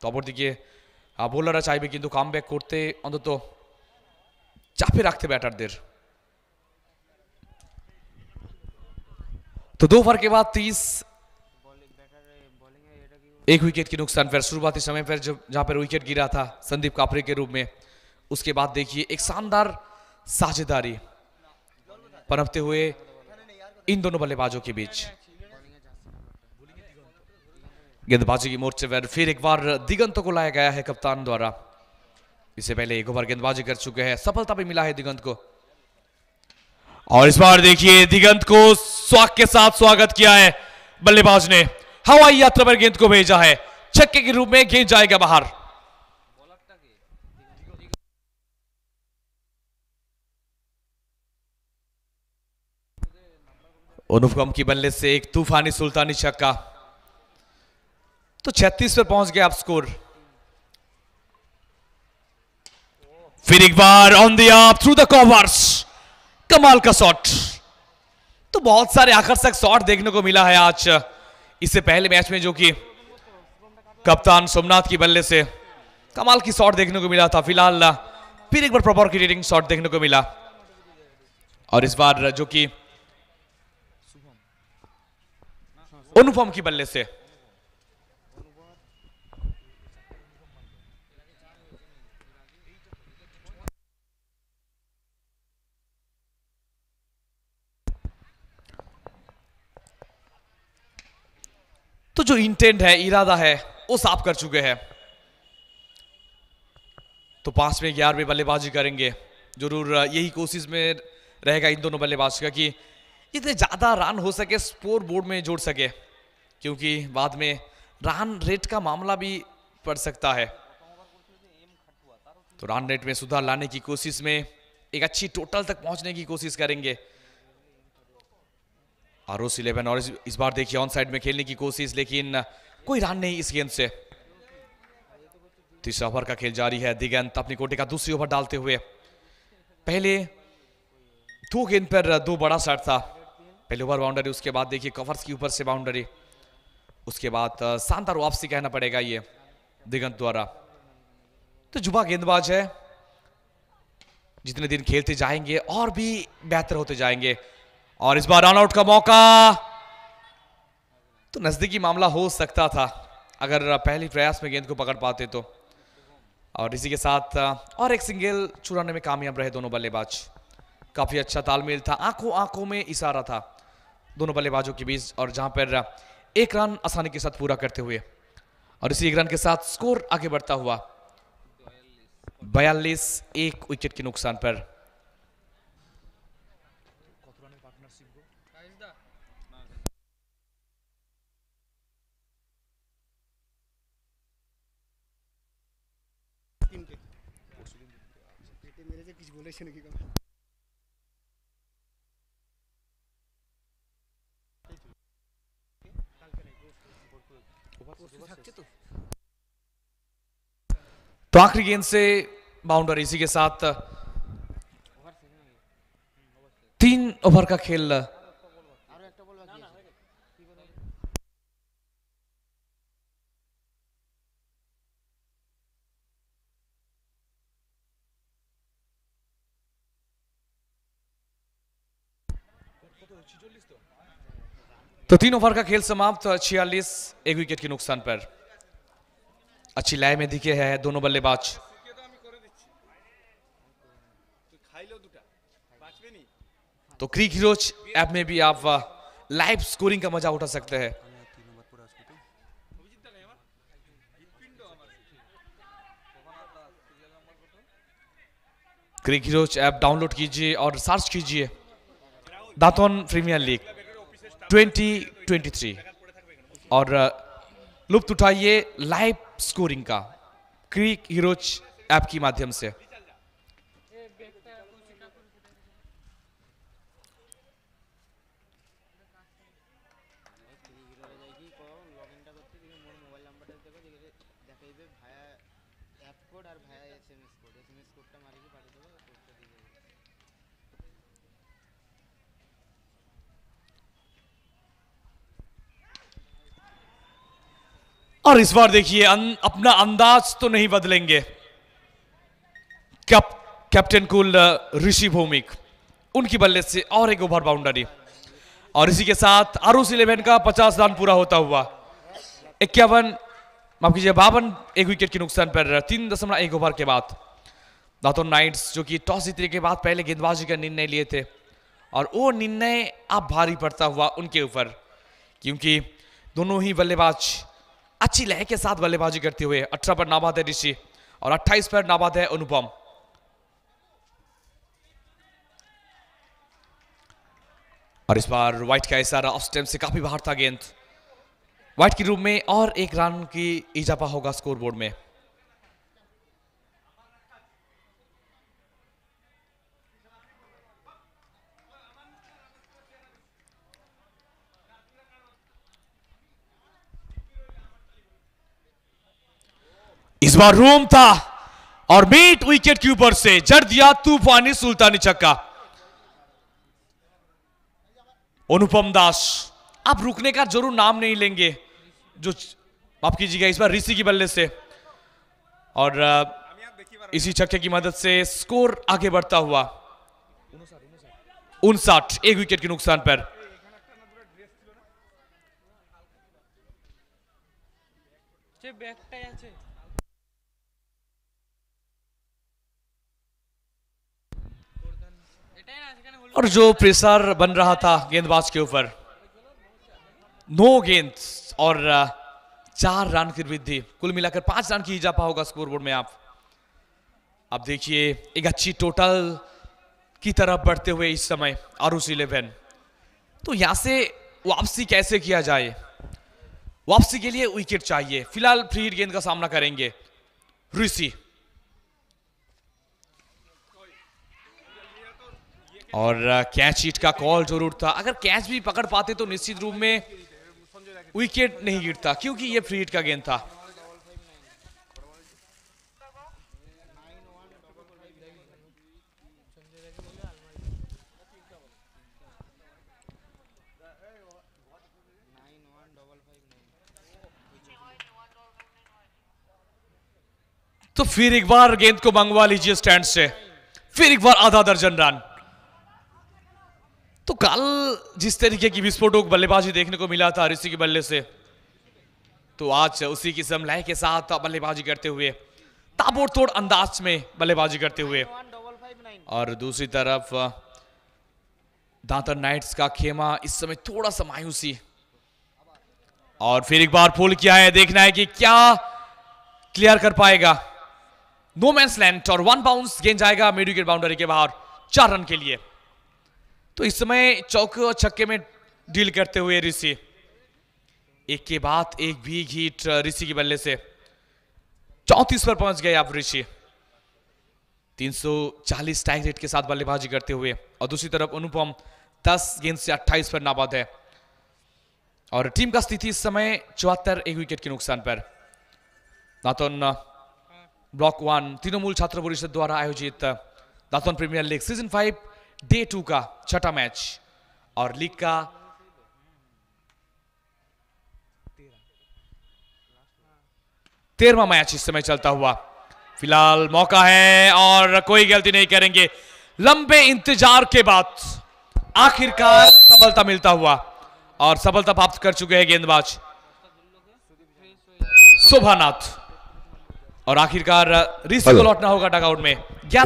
তো অপরদিকে বোলাররা চাইবে কিন্তু কাম করতে অন্তত চাপে রাখতে ব্যাটারদের तो दो ओवर के बाद तीस एक विकेट की नुकसान फिर शुरुआती समय पर जब जहां पर विकेट गिरा था संदीप कापरे के रूप में उसके बाद देखिए एक शानदार साझेदारी पनपते हुए इन दोनों बल्लेबाजों के बीच। गेंदबाजी की मोर्चे पर फिर एक बार दिगंत को लाया गया है कप्तान द्वारा। इससे पहले एक ओवर गेंदबाजी कर चुके हैं। सफलता भी मिला है दिगंत को। और इस बार देखिए दिगंत को स्वाग के साथ स्वागत किया है बल्लेबाज ने। हवाई यात्रा पर गेंद को भेजा है। छक्के के रूप में गेंद जाएगा बाहर। अनुपम की बल्ले से एक तूफानी सुल्तानी छक्का तो 36 पर पहुँच गया आप स्कोर फिर एक बार on the up through the covers कमाल का शॉट तो बहुत सारे आकर्षक शॉट देखने को मिला है आज इससे पहले मैच में जो कि कप्तान सोमनाथ की बल्ले से कमाल की शॉट देखने को मिला था फ़िलहाल फिर एक बार प्रॉपर की रेटिंग शॉट देखने को मिला और इस बार जो कि अनुपम की बल्ले से। तो जो इंटेंट है, इरादा है, वो साफ़ कर चुके हैं। तो पाँच में ग्यारहवें बल्लेबाजी करेंगे। ज़रूर यही कोशिश में रहेगा इन दोनों बल्लेबाज का कि इतने ज़्यादा रन हो सके स्कोर बोर्ड में जोड़ सके। क्योंकि बाद में रन रेट का मामला भी पड़ सकता है। तो रन रेट में सुधार लाने की कोशिश में एक अच्छी टोटल तक पहुँचने की कोशिश करेंगे। आरोस इलेवन और इस, बार देखिए ऑन साइड में खेलने की कोशिश लेकिन कोई रन नहीं इस गेंद से। तीसरा ओवर का खेल जारी है दिगंत अपनी कोटे का दूसरी ओवर डालते हुए। पहले दो गेंद पर दो बड़ा शॉट था। पहले ओवर बाउंड्री उसके बाद देखिए कवर्स के ऊपर से बाउंड्री। उसके बाद शानदार वापसी कहना पड़ेगा ये दिगंत द्वारा। तो जुबा गेंदबाज है। जितने दिन खेलते जाएँगे और भी बेहतर होते जाएँगे। और इस बार रन आउट का मौका। तो नजदीकी मामला हो सकता था, अगर पहली प्रयास में गेंद को पकड़ पाते तो। और इसी के साथ और एक सिंगल चुराने में कामयाब रहे दोनों बल्लेबाज। काफ़ी अच्छा तालमेल था आँखों आँखों में इशारा था दोनों बल्लेबाजों के बीच। और जहाँ पर एक रन आसानी के साथ पूरा करते हुए और इसी एक रन के साथ स्कोर आगे बढ़ता हुआ बयालीस एक विकेट के नुकसान पर মেরে যে কিছু বলেছে নাকি तो आखिरी गेंद से बाउंडर इसी के साथ तीन ओवर का खेल। तो तीन ओवर का खेल समाप्त, छियालीस, एक विकेट के नुकसान पर। अच्छी लय में दिखे है दोनों बल्लेबाज। तो क्रिक हीरोज ऐप में भी आप लाइव स्कोरिंग का मज़ा उठा सकते हैं। क्रिक हीरोज ऐप डाउनलोड कीजिए और सर्च कीजिए। दातोन प्रीमियर लीग 2023 और लुप्त उठाइए लाइव स्कोरिंग का क्रिक हीरोज ऐप के माध्यम से। और इस बार देखिए अन, अपना अंदाज तो नहीं बदलेंगे। कैप, कैप्टन कुल ऋषि भौमिक उनकी बल्ले से और एक ओवर बाउंड्री। और इसी के साथ आरूस इलेवन का 50 रन पूरा होता हुआ। इक्यावन माफ़ कीजिए बावन एक विकेट के नुकसान पर तीन दशमलव एक ओवर के बाद। दातोन नाइट्स जो कि टॉस जीतने के बाद पहले गेंदबाजी का निर्णय लिए थे। और वो निर्णय अब भारी पड़ता हुआ उनके ऊपर क्योंकि दोनों ही बल्लेबाज अच्छी लय के साथ बल्लेबाजी करते हुए अठारह पर नाबाद है ऋषि और अट्ठाईस पर नाबाद है अनुपम। और इस बार व्हाइट का इशारा ऑफ़ स्टेम से काफ़ी बाहर था गेंद। व्हाइट के रूप में और एक रन की इजाफा होगा स्कोरबोर्ड में। इस बार रूम था और मीट विकेट के ऊपर से जड़ दिया तूफानी सुल्तानी छक्का। अनुपम दास, आप रुकने का ज़रूर नाम नहीं लेंगे, जो माफ़ कीजिएगा, इस बार ऋषि की बल्ले से। और इसी छक्के की मदद से स्कोर आगे बढ़ता हुआ। उनसाठ, एक विकेट के नुकसान पर। और जो प्रेशर बन रहा था गेंदबाज के ऊपर, नो गेंद और चार रन की वृद्धि। कुल मिलाकर पाँच रन की इजाफा होगा स्कोरबोर्ड में आप। अब देखिए, एक अच्छी टोटल की तरफ़ बढ़ते हुए इस समय आरुस इलेवन। तो यहाँ से वापसी कैसे किया जाए? वापसी के लिए विकेट चाहिए। फ़िलहाल फ्री गेंद का सामना करेंगे ऋषि। और कैच हिट का कॉल ज़रूर था। अगर कैच भी पकड़ पाते तो निश्चित रूप में विकेट नहीं गिरता, क्योंकि ये फ्री हिट का गेंद था। तो फिर एक बार गेंद को मंगवा लीजिए स्टैंड से। फिर एक बार आधा दर्जन रन। तो कल जिस तरीके की विस्फोटक बल्लेबाजी देखने को मिला था ऋषि के बल्ले से तो आज उसी किस्म लय के साथ बल्लेबाजी करते हुए ताबड़तोड़ अंदाज में बल्लेबाजी करते हुए। और दूसरी तरफ़ दांतर नाइट्स का खेमा इस समय थोड़ा सा मायूसी। और फिर एक बार पुल किया है, देखना है कि क्या क्लियर कर पाएगा। नो मैंस लैंड और वन बाउंस गेंद जाएगा मिड विकेट बाउंड्री के बाहर, चार रन के लिए। तो इस समय चौके और छक्के में डील करते हुए ऋषि, एक के बाद एक भी हिट ऋषि के बल्ले से चौंतीस पर पहुँच गए आप ऋषि। 340 स्ट्राइक रेट के साथ बल्लेबाजी करते हुए और दूसरी तरफ़ अनुपम 10 गेंद से 28 पर नाबाद है। और टीम का स्थिति इस समय चौहत्तर एक विकेट के नुकसान पर। दातन ब्लॉक वन तृणमूल छात्र परिषद द्वारा आयोजित Datan premier league season five day two का छठा मैच और लीग का तेरवा मैच इस समय चलता हुआ। फ़िलहाल मौका है और कोई गलती नहीं करेंगे। लंबे इंतज़ार के बाद आखिरकार सफलता मिलता हुआ और सफलता प्राप्त कर चुके हैं गेंदबाज। शोभानाथ। और आखिरकार ऋषि को लौटना होगा डगआउट में।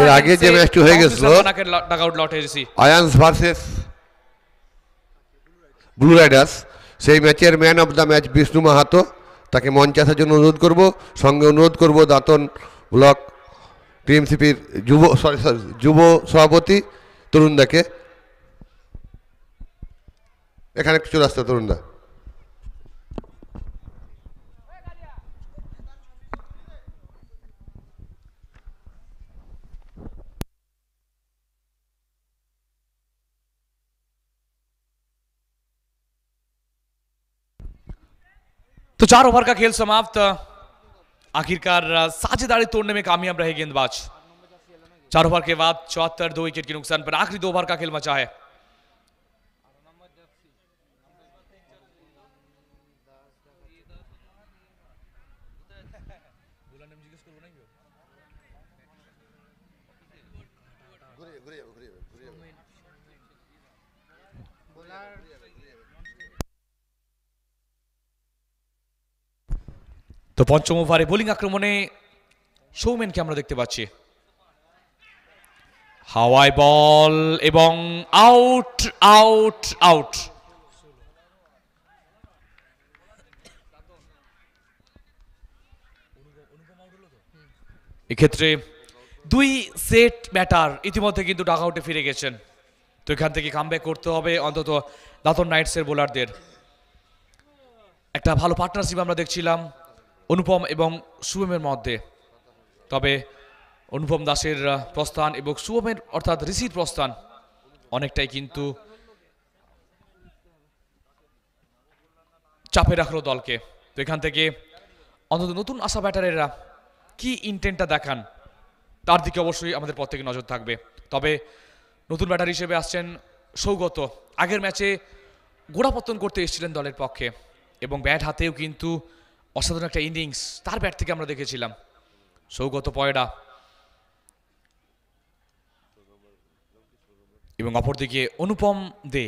এর আগে যে ম্যাচটি হয়ে গেছিল আয়ান্স ভার্সেস ব্লু রাইডার্স সেই ম্যাচের man of the match Bishnu Mahato তাকে মঞ্চ আসার জন্য অনুরোধ করব সঙ্গে অনুরোধ করব দাতন ব্লক টিএমসিপির যুব সরি সরি যুব সভাপতি তরুণদাকে। এখানে একটু কিছু রাস্তা তরুণদা। तो चार ओवर का खेल समाप्त। आखिरकार साझेदारी तोड़ने में कामयाब रहे गेंदबाज चार ओवर के बाद चौहत्तर, दो विकेट के नुकसान पर आखिरी दो ओवर का खेल मचा है। তো পঞ্চম ওভারে বোলিং আক্রমণে সৌমেনকে আমরা দেখতে পাচ্ছি। হাওয়াই বল এবং আউট আউট আউট এক্ষেত্রে দুই সেট ব্যাটার ইতিমধ্যে কিন্তু ডাকআউটে ফিরে গেছেন। তো এখান থেকে কামব্যাক করতে হবে অন্তত দাতন নাইটসের বোলারদের একটা ভালো পার্টনারশিপ আমরা দেখছিলাম। অনুপম এবং শুভমের মধ্যে। তবে অনুপম দাসের প্রস্থান এবং শুভমের অর্থাৎ ঋষির প্রস্থান অনেকটাই কিন্তু চাপে রাখল দলকে। তো এখান থেকে অন্তত নতুন আসা ব্যাটারেরা কি ইন্টেন্টটা দেখান, তার দিকে অবশ্যই আমাদের পর থেকে নজর থাকবে। তবে নতুন ব্যাটার হিসেবে আসছেন সৌগত। আগের ম্যাচে গোড়াপত্তন করতে এসেছিলেন দলের পক্ষে এবং ব্যাট হাতেও কিন্তু অসাধারণ একটা ইনিংস তার ব্যাট থেকে আমরা দেখেছিলাম। সৌগত পয়ডা এবং অপরদিকে অনুপম দে।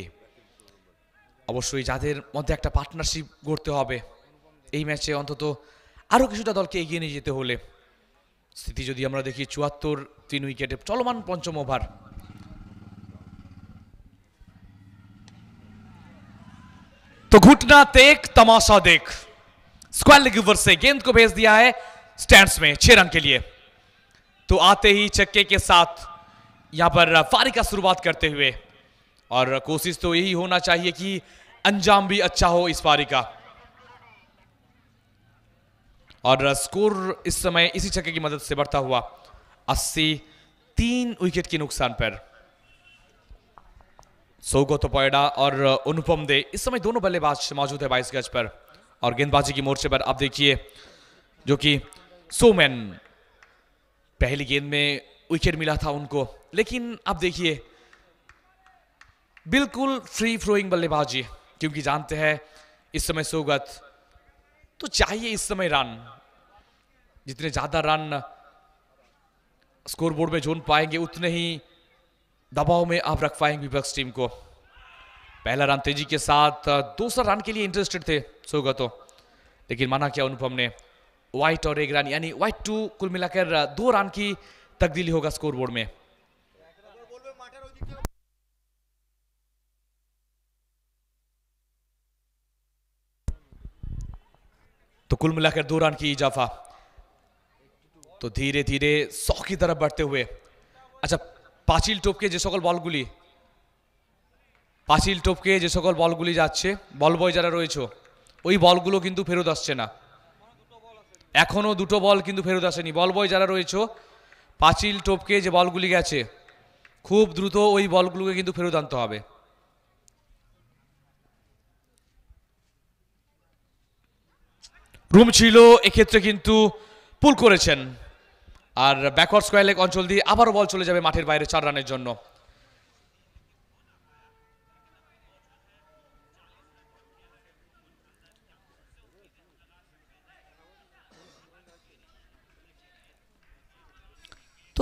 অবশ্যই যাদের মধ্যে একটা পার্টনারশিপ গড়তে হবে এই ম্যাচে অন্তত আরও কিছুটা দলকে এগিয়ে নিয়ে যেতে হলে। স্থিতি যদি আমরা দেখি, চুয়াত্তর তিন উইকেটে চলমান পঞ্চম ওভার তো ঘুটনা তেক তামাশা দেখ। स्क्वायर लेग ओवर से गेंद को भेज दिया है स्टैंड्स में छह रन के लिए। तो आते ही चक्के के साथ यहाँ पर फारी का शुरुआत करते हुए, और कोशिश तो यही होना चाहिए कि अंजाम भी अच्छा हो इस पारी का। और स्कोर इस समय इसी चक्के की मदद से बढ़ता हुआ 80 तीन विकेट के नुकसान पर। सौगत पॉयडा और अनुपम दे इस समय दोनों बल्लेबाज मौजूद है बाईस गज पर। और गेंदबाजी की मोर्चे पर आप देखिए जो कि सोमैन पहली गेंद में विकेट मिला था उनको। लेकिन अब देखिए, बिल्कुल फ्री फ्लोइंग बल्लेबाजी, क्योंकि जानते हैं इस समय सोगत तो चाहिए इस समय रन जितने ज़्यादा रन स्कोरबोर्ड में जोन पाएँगे, उतने ही दबाव में आप रख पाएँगे विपक्ष टीम को। पहला रन तेज़ी के साथ दूसरा रन के लिए इंटरेस्टेड थे सोगा तो लेकिन माना क्या अनुपम ने व्हाइट और एक रन, यानी वाइट टू कुल मिलाकर दो रन की तब्दीली होगा स्कोरबोर्ड में। तो कुल मिलाकर दो रन की इजाफा। तो धीरे धीरे सौ की तरफ़ बढ़ते हुए। अच्छा पाचिल टोप के जिस सकल बॉलगुली পাঁচিল টপকে যে সকল বলগুলি যাচ্ছে, বল বয় যারা রয়েছে, ওই বলগুলো কিন্তু ফেরত আসছে না। এখনও দুটো বল কিন্তু ফেরত আসেনি। বল বয় যারা রয়েছে, পাঁচিল টপকে যে বলগুলি গেছে, খুব দ্রুত ওই বলগুলোকে কিন্তু ফেরত আনতে হবে। রুম ছিল, এক্ষেত্রে কিন্তু পুল করেছেন। আর ব্যাকওয়ার্ড স্কোয়ার লেগ অঞ্চল দিয়ে আবারও বল চলে যাবে মাঠের বাইরে চার রানের জন্য।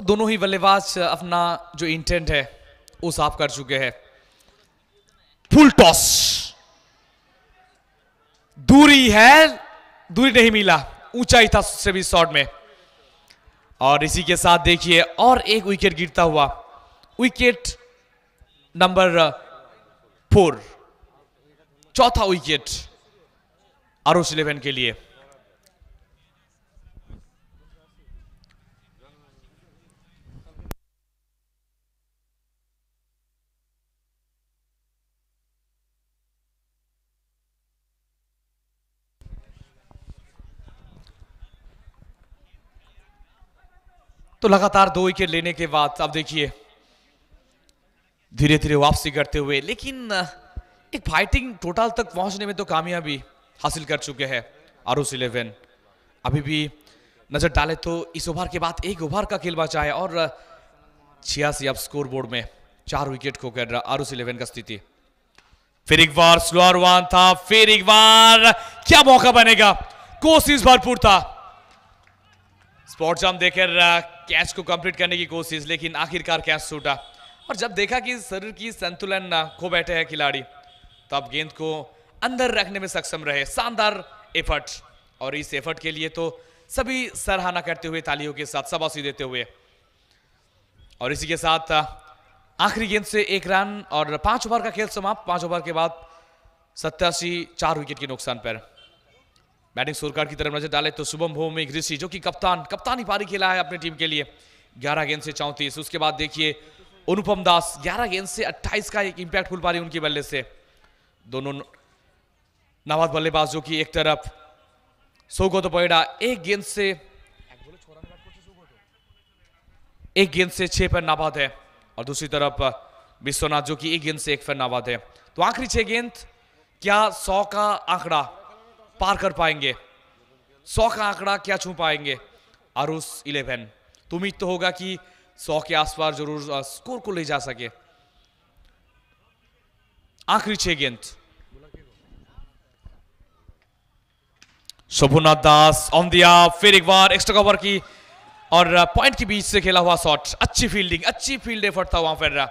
दोनों ही बल्लेबाज अपना जो इंटेंट है, वो साफ़ कर चुके हैं। फुल टॉस दूरी है, दूरी नहीं मिला। ऊंचाई था उससे भी शॉट में। और इसी के साथ देखिए, और एक विकेट गिरता हुआ। विकेट नंबर फोर चौथा विकेट आरोस इलेवन के लिए। तो लगातार दो विकेट लेने के बाद, अब देखिए धीरे धीरे वापसी करते हुए, लेकिन एक फाइटिंग टोटल तक पहुँचने में तो कामयाबी हासिल कर चुके हैं आरोस इलेवन अभी भी नज़र डाले तो इस ओवर के बाद एक ओवर का खेल बचा है और छियासी अब स्कोर बोर्ड में चार विकेट खोकर आरोस इलेवन का स्थिति। फिर एक बार स्लोअर वन था, फिर एक बार, क्या मौका बनेगा? कोशिश भरपूर था। स्पॉट जंप देकर कैच को कंप्लीट करने की कोशिश, लेकिन आखिरकार कैच छूटा और जब देखा कि शरीर की संतुलन खो बैठे हैं खिलाड़ी तो गेंद को अंदर रखने में सक्षम रहे, शानदार एफर्ट और इस एफर्ट के लिए तो सभी सराहना करते हुए तालियों के साथ सबासी देते हुए। और इसी के साथ, आखिरी गेंद से एक रन और पाँच ओवर का खेल समाप्त, पाँच ओवर के बाद सत्तासी चार विकेट के नुकसान पर। बैटिंग स्कोर की तरफ़ नज़र डाले तो शुभम भौमिक ऋषि जो कि कप्तान, कप्तानी पारी खेला है अपनी टीम के लिए। 11 गेंद से चौंतीस, उसके बाद देखिए अनुपम दास 11 गेंद से 28 का एक इंपैक्टफुल पारी उनकी बल्ले से। दोनों नवाद बल्लेबाज जो कि एक तरफ़ सौगत पैडा एक गेंद से एक गेंद से छह पर नाबाद है और दूसरी तरफ़ विश्वनाथ जो कि एक गेंद से एक पर नाबाद है। तो आखिरी छह गेंद, क्या सौ का आंकड़ा पार कर पाएँगे। सौ का आंकड़ा क्या छू पाएँगे? आरुस इलेवन। तो उम्मीद तो होगा कि सौ के आसपास ज़रूर स्कोर को ले जा सके। आखिरी छह गेंद। शोभुनाथ दास ऑन दिया फिर एक बार एक्स्ट्रा कवर की और पॉइंट के बीच से खेला हुआ शॉट अच्छी फील्डिंग अच्छी फ़ील्ड एफर्ट था वहाँ पर।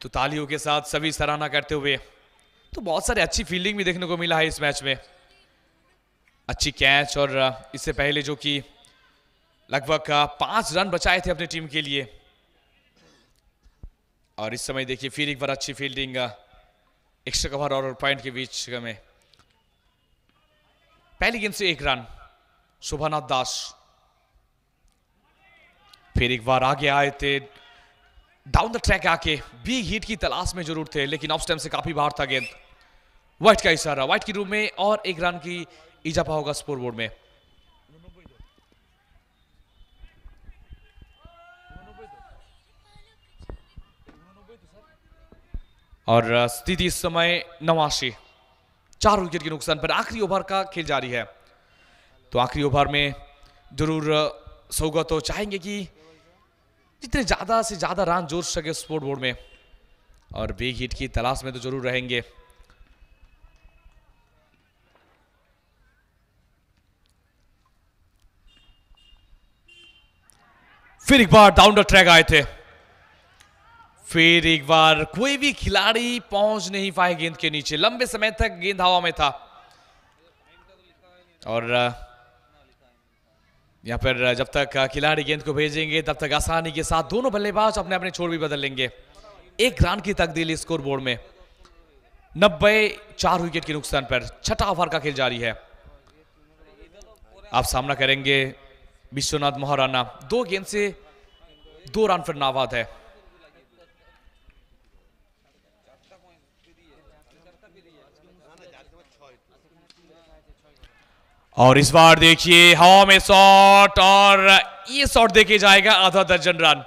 तो तालियों के साथ सभी सराहना करते हुए तो बहुत सारे अच्छी फील्डिंग भी देखने को मिला है इस मैच में। अच्छी कैच और इससे पहले जो कि लगभग पाँच रन बचाए थे अपनी टीम के लिए। और इस समय देखिए फिर एक बार अच्छी फील्डिंग एक्स्ट्रा कवर और पॉइंट के बीच में। पहली गेंद से एक रन शोभानाथ दास। फिर एक बार आगे आए थे डाउन द ट्रैक आके बिग हिट की तलाश में ज़रूर थे, लेकिन ऑफ़ टाइम से काफ़ी बाहर था गेंद। व्हाइट का इशारा व्हाइट की रूम में और एक रन की इजाफा होगा स्कोर बोर्ड में। और स्थिति इस समय नवासी। चार विकेट के नुकसान पर आखिरी ओवर का खेल जारी है। तो आखिरी ओवर में ज़रूर सौगत तो चाहेंगे कि जितने ज़्यादा से ज़्यादा रन जोड़ सके स्पोर्ट बोर्ड में। और बिग हिट की तलाश में तो ज़रूर रहेंगे। फिर एक बार डाउन द ट्रैक आए थे। फिर एक बार कोई भी खिलाड़ी पहुँच नहीं पाए गेंद के नीचे। लंबे समय तक गेंद हवा में था। और यहाँ पर जब तक खिलाड़ी गेंद को भेजेंगे, तब तक आसानी के साथ दोनों बल्लेबाज अपने अपने छोर भी बदल लेंगे एक रन की तकदील स्कोर बोर्ड में। नब्बे चार विकेट के नुकसान पर छठा ओवर का खेल जारी है। आप सामना करेंगे विश्वनाथ महाराणा। दो गेंद से दो रन पर नाबाद है। और इस बार देखिए हवा में शॉट और ये शॉट देखे जाएगा आधा दर्जन रन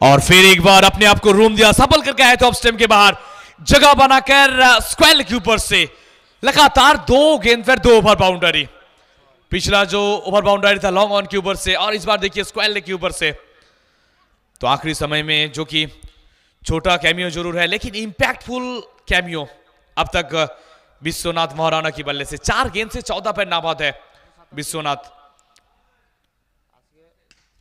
और फिर एक बार अपने आप को रूम दिया, सफल करके आए थे ऑफ़ स्टेम के बाहर। जगह बनाकर स्क्वायर के ऊपर से। लगातार दो गेंद पर दो ओवर बाउंड्री पिछला जो ओवर बाउंड्री था लॉन्ग ऑन के ऊपर से, और इस बार देखिए स्क्वायर के ऊपर से। तो आखिरी समय में जो कि छोटा कैमियो ज़रूर है, लेकिन इंपैक्टफुल कैमियो अब तक विश्वनाथ महाराणा की बल्ले से चार गेंद से चौदह पर नाबाद है विश्वनाथ।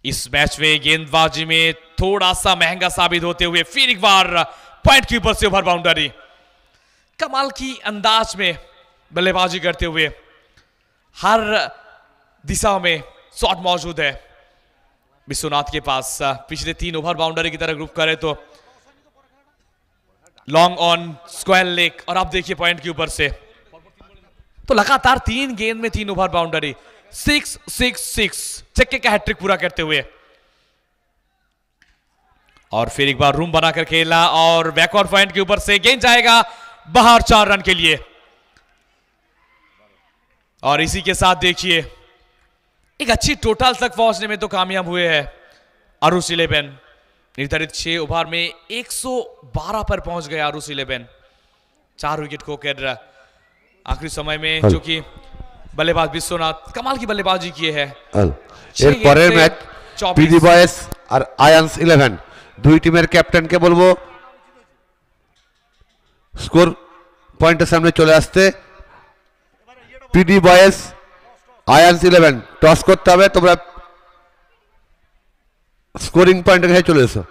इस मैच में गेंदबाजी में थोड़ा सा महँगा साबित होते हुए फिर एक बार पॉइंट के ऊपर से ओवर बाउंड्री कमाल की अंदाज में बल्लेबाजी करते हुए हर दिशा में शॉट मौजूद है। विश्वनाथ के पास पिछले तीन ओवर बाउंड्री की तरह ग्रुप करे तो लॉन्ग ऑन स्क्वायर लेग और आप देखिए पॉइंट के ऊपर से। तो लगातार तीन गेंद में तीन over boundary six six six चक्के का हैट्रिक पूरा करते हुए। और फिर एक बार रूम बनाकर खेला और बैकवर्ड पॉइंट के ऊपर से गेंद जाएगा बाहर चार रन के लिए और इसी के साथ देखिए एक अच्छी टोटल तक पहुंचने में तो कामयाब हुए हैं अरुष इलेवन निर्धारित छह ओवर में 112 पर पहुंच गए अरुष इलेवन चार विकेट खोकर आखिरी समय में जो कि बल्लेबाज विश्वनाथ कमाल की बल्लेबाजी किए है এর পরের ম্যাচ পিডি বয়েস আর আয়ান্স ইলেভেন দুই টিমের ক্যাপ্টেনকে বলব। স্কোর পয়েন্টের সামনে চলে আসতে। PD boys Ayans eleven toss করতে হবে। তোমরা স্কোরিং পয়েন্টের কাছে চলে এসো।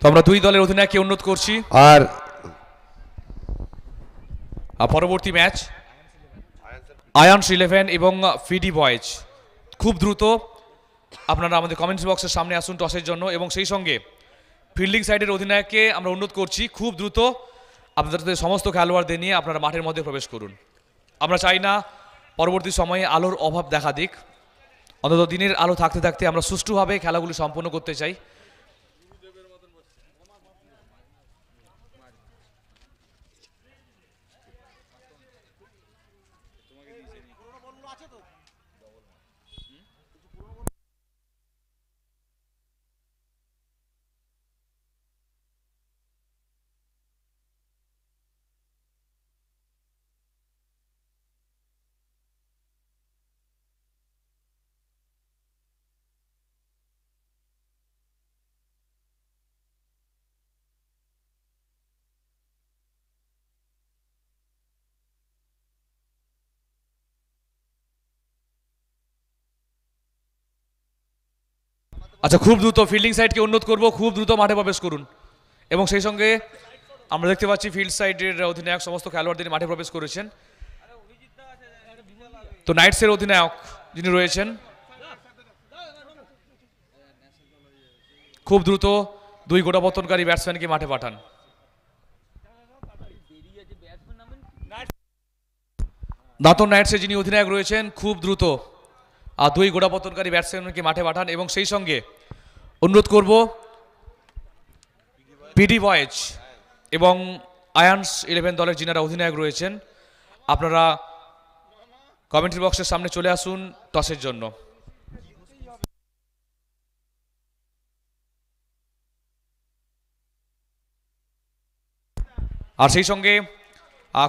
তো আমরা দুই দলের অধিনায়ককে অনুরোধ করছি। আর আর পরবর্তী ম্যাচ আয়ান্স ইলেভেন এবং ফিডি বয়েজ খুব দ্রুত আপনারা আমাদের কমেন্টস বক্সের সামনে আসুন টসের জন্য এবং সেই সঙ্গে ফিল্ডিং সাইডের অধিনায়ককে আমরা অনুরোধ করছি খুব দ্রুত আপনাদের সমস্ত খেলোয়াড়দের নিয়ে আপনারা মাঠের মধ্যে প্রবেশ করুন। আমরা চাই না পরবর্তী সময়ে আলোর অভাব দেখা দিক। অন্তত দিনের আলো থাকতে থাকতে আমরা সুষ্ঠুভাবে খেলাগুলি সম্পন্ন করতে চাই। আচ্ছা খুব দ্রুত ফিল্ডিং সাইডকে উন্নত করব, খুব দ্রুত মাঠে প্রবেশ করুন। এবং সেই সঙ্গে আমরা দেখতে পাচ্ছি ফিল্ড সাইডের অধিনায়ক সমস্ত খেলোয়াড়দের মাঠে প্রবেশ করেছেন। তো নাইটসের অধিনায়ক যিনি রয়েছেন, খুব দ্রুত দুই গোটা পতনকারী ব্যাটসম্যানকে মাঠে পাঠান। দাঁতন নাইটসে যিনি অধিনায়ক রয়েছেন, খুব দ্রুত আর দুই গোড়াপতনকারী ব্যাটসম্যানকে মাঠে পাঠান এবং সেই সঙ্গে অনুরোধ করব পিডি বয়েজ এবং আয়ান্স ইলেভেন দলের যিনারা অধিনায়ক রয়েছেন, আপনারা কমেন্ট্রি বক্সের সামনে চলে আসুন টসের জন্য। আর সেই সঙ্গে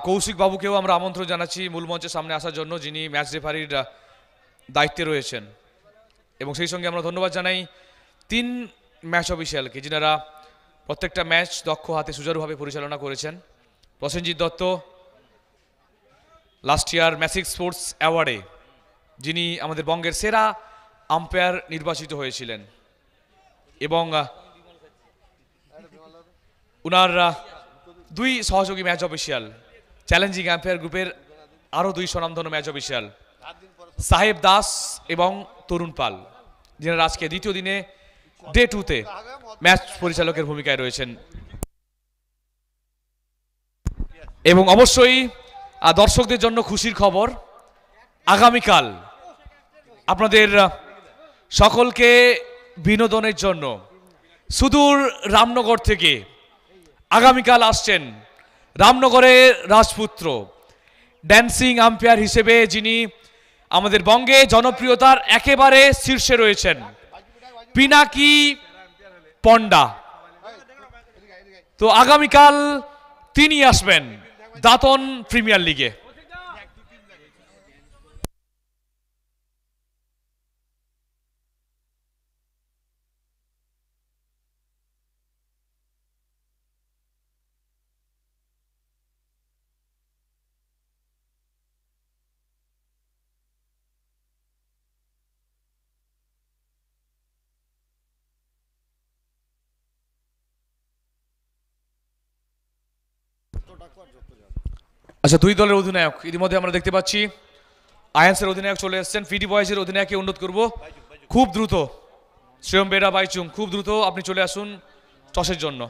কৌশিক বাবুকেও আমরা আমন্ত্রণ জানাচ্ছি মূল মঞ্চের সামনে আসার জন্য, যিনি ম্যাচ রেফারির দায়িত্বে রয়েছেন। এবং সেই সঙ্গে আমরা ধন্যবাদ জানাই তিন ম্যাচ অফিসিয়ালকে, যিনারা প্রত্যেকটা ম্যাচ দক্ষ হাতে সুচারুভাবে পরিচালনা করেছেন। প্রসেনজিৎ দত্ত লাস্ট ইয়ার ম্যাসিক স্পোর্টস অ্যাওয়ার্ডে যিনি আমাদের বঙ্গের সেরা আম্পায়ার নির্বাচিত হয়েছিলেন। এবং উনার দুই সহযোগী ম্যাচ অফিসিয়াল, চ্যালেঞ্জিং আম্পায়ার গ্রুপের আরও দুই স্বনামধন্য ম্যাচ অফিসিয়াল। সাহেব দাস এবং তরুণ পাল, যিনারা আজকে দ্বিতীয় দিনে ডে টুতে ম্যাচ পরিচালকের ভূমিকায় রয়েছেন। এবং অবশ্যই দর্শকদের জন্য খুশির খবর, আগামীকাল আপনাদের সকলকে বিনোদনের জন্য সুদূর রামনগর থেকে আগামীকাল আসছেন রামনগরের রাজপুত্র ড্যান্সিং আম্পায়ার হিসেবে যিনি আমাদের বঙ্গে জনপ্রিয়তার একেবারে শীর্ষে রয়েছেন পিনাকি পন্ডা তো আগামীকাল তিনি আসবেন দাতন প্রিমিয়ার লিগে। আচ্ছা দুই দলের অধিনায়ক, ইতিমধ্যে আমরা দেখতে পাচ্ছি, আয়ান্সের অধিনায়ক চলে এসেছেন, ফিডি বয়েজের অধিনায়ককে অনুরোধ করব। খুব দ্রুত, শ্রেয়ম বেড়া বাইচুং, খুব দ্রুত আপনি চলে আসুন টসের জন্য।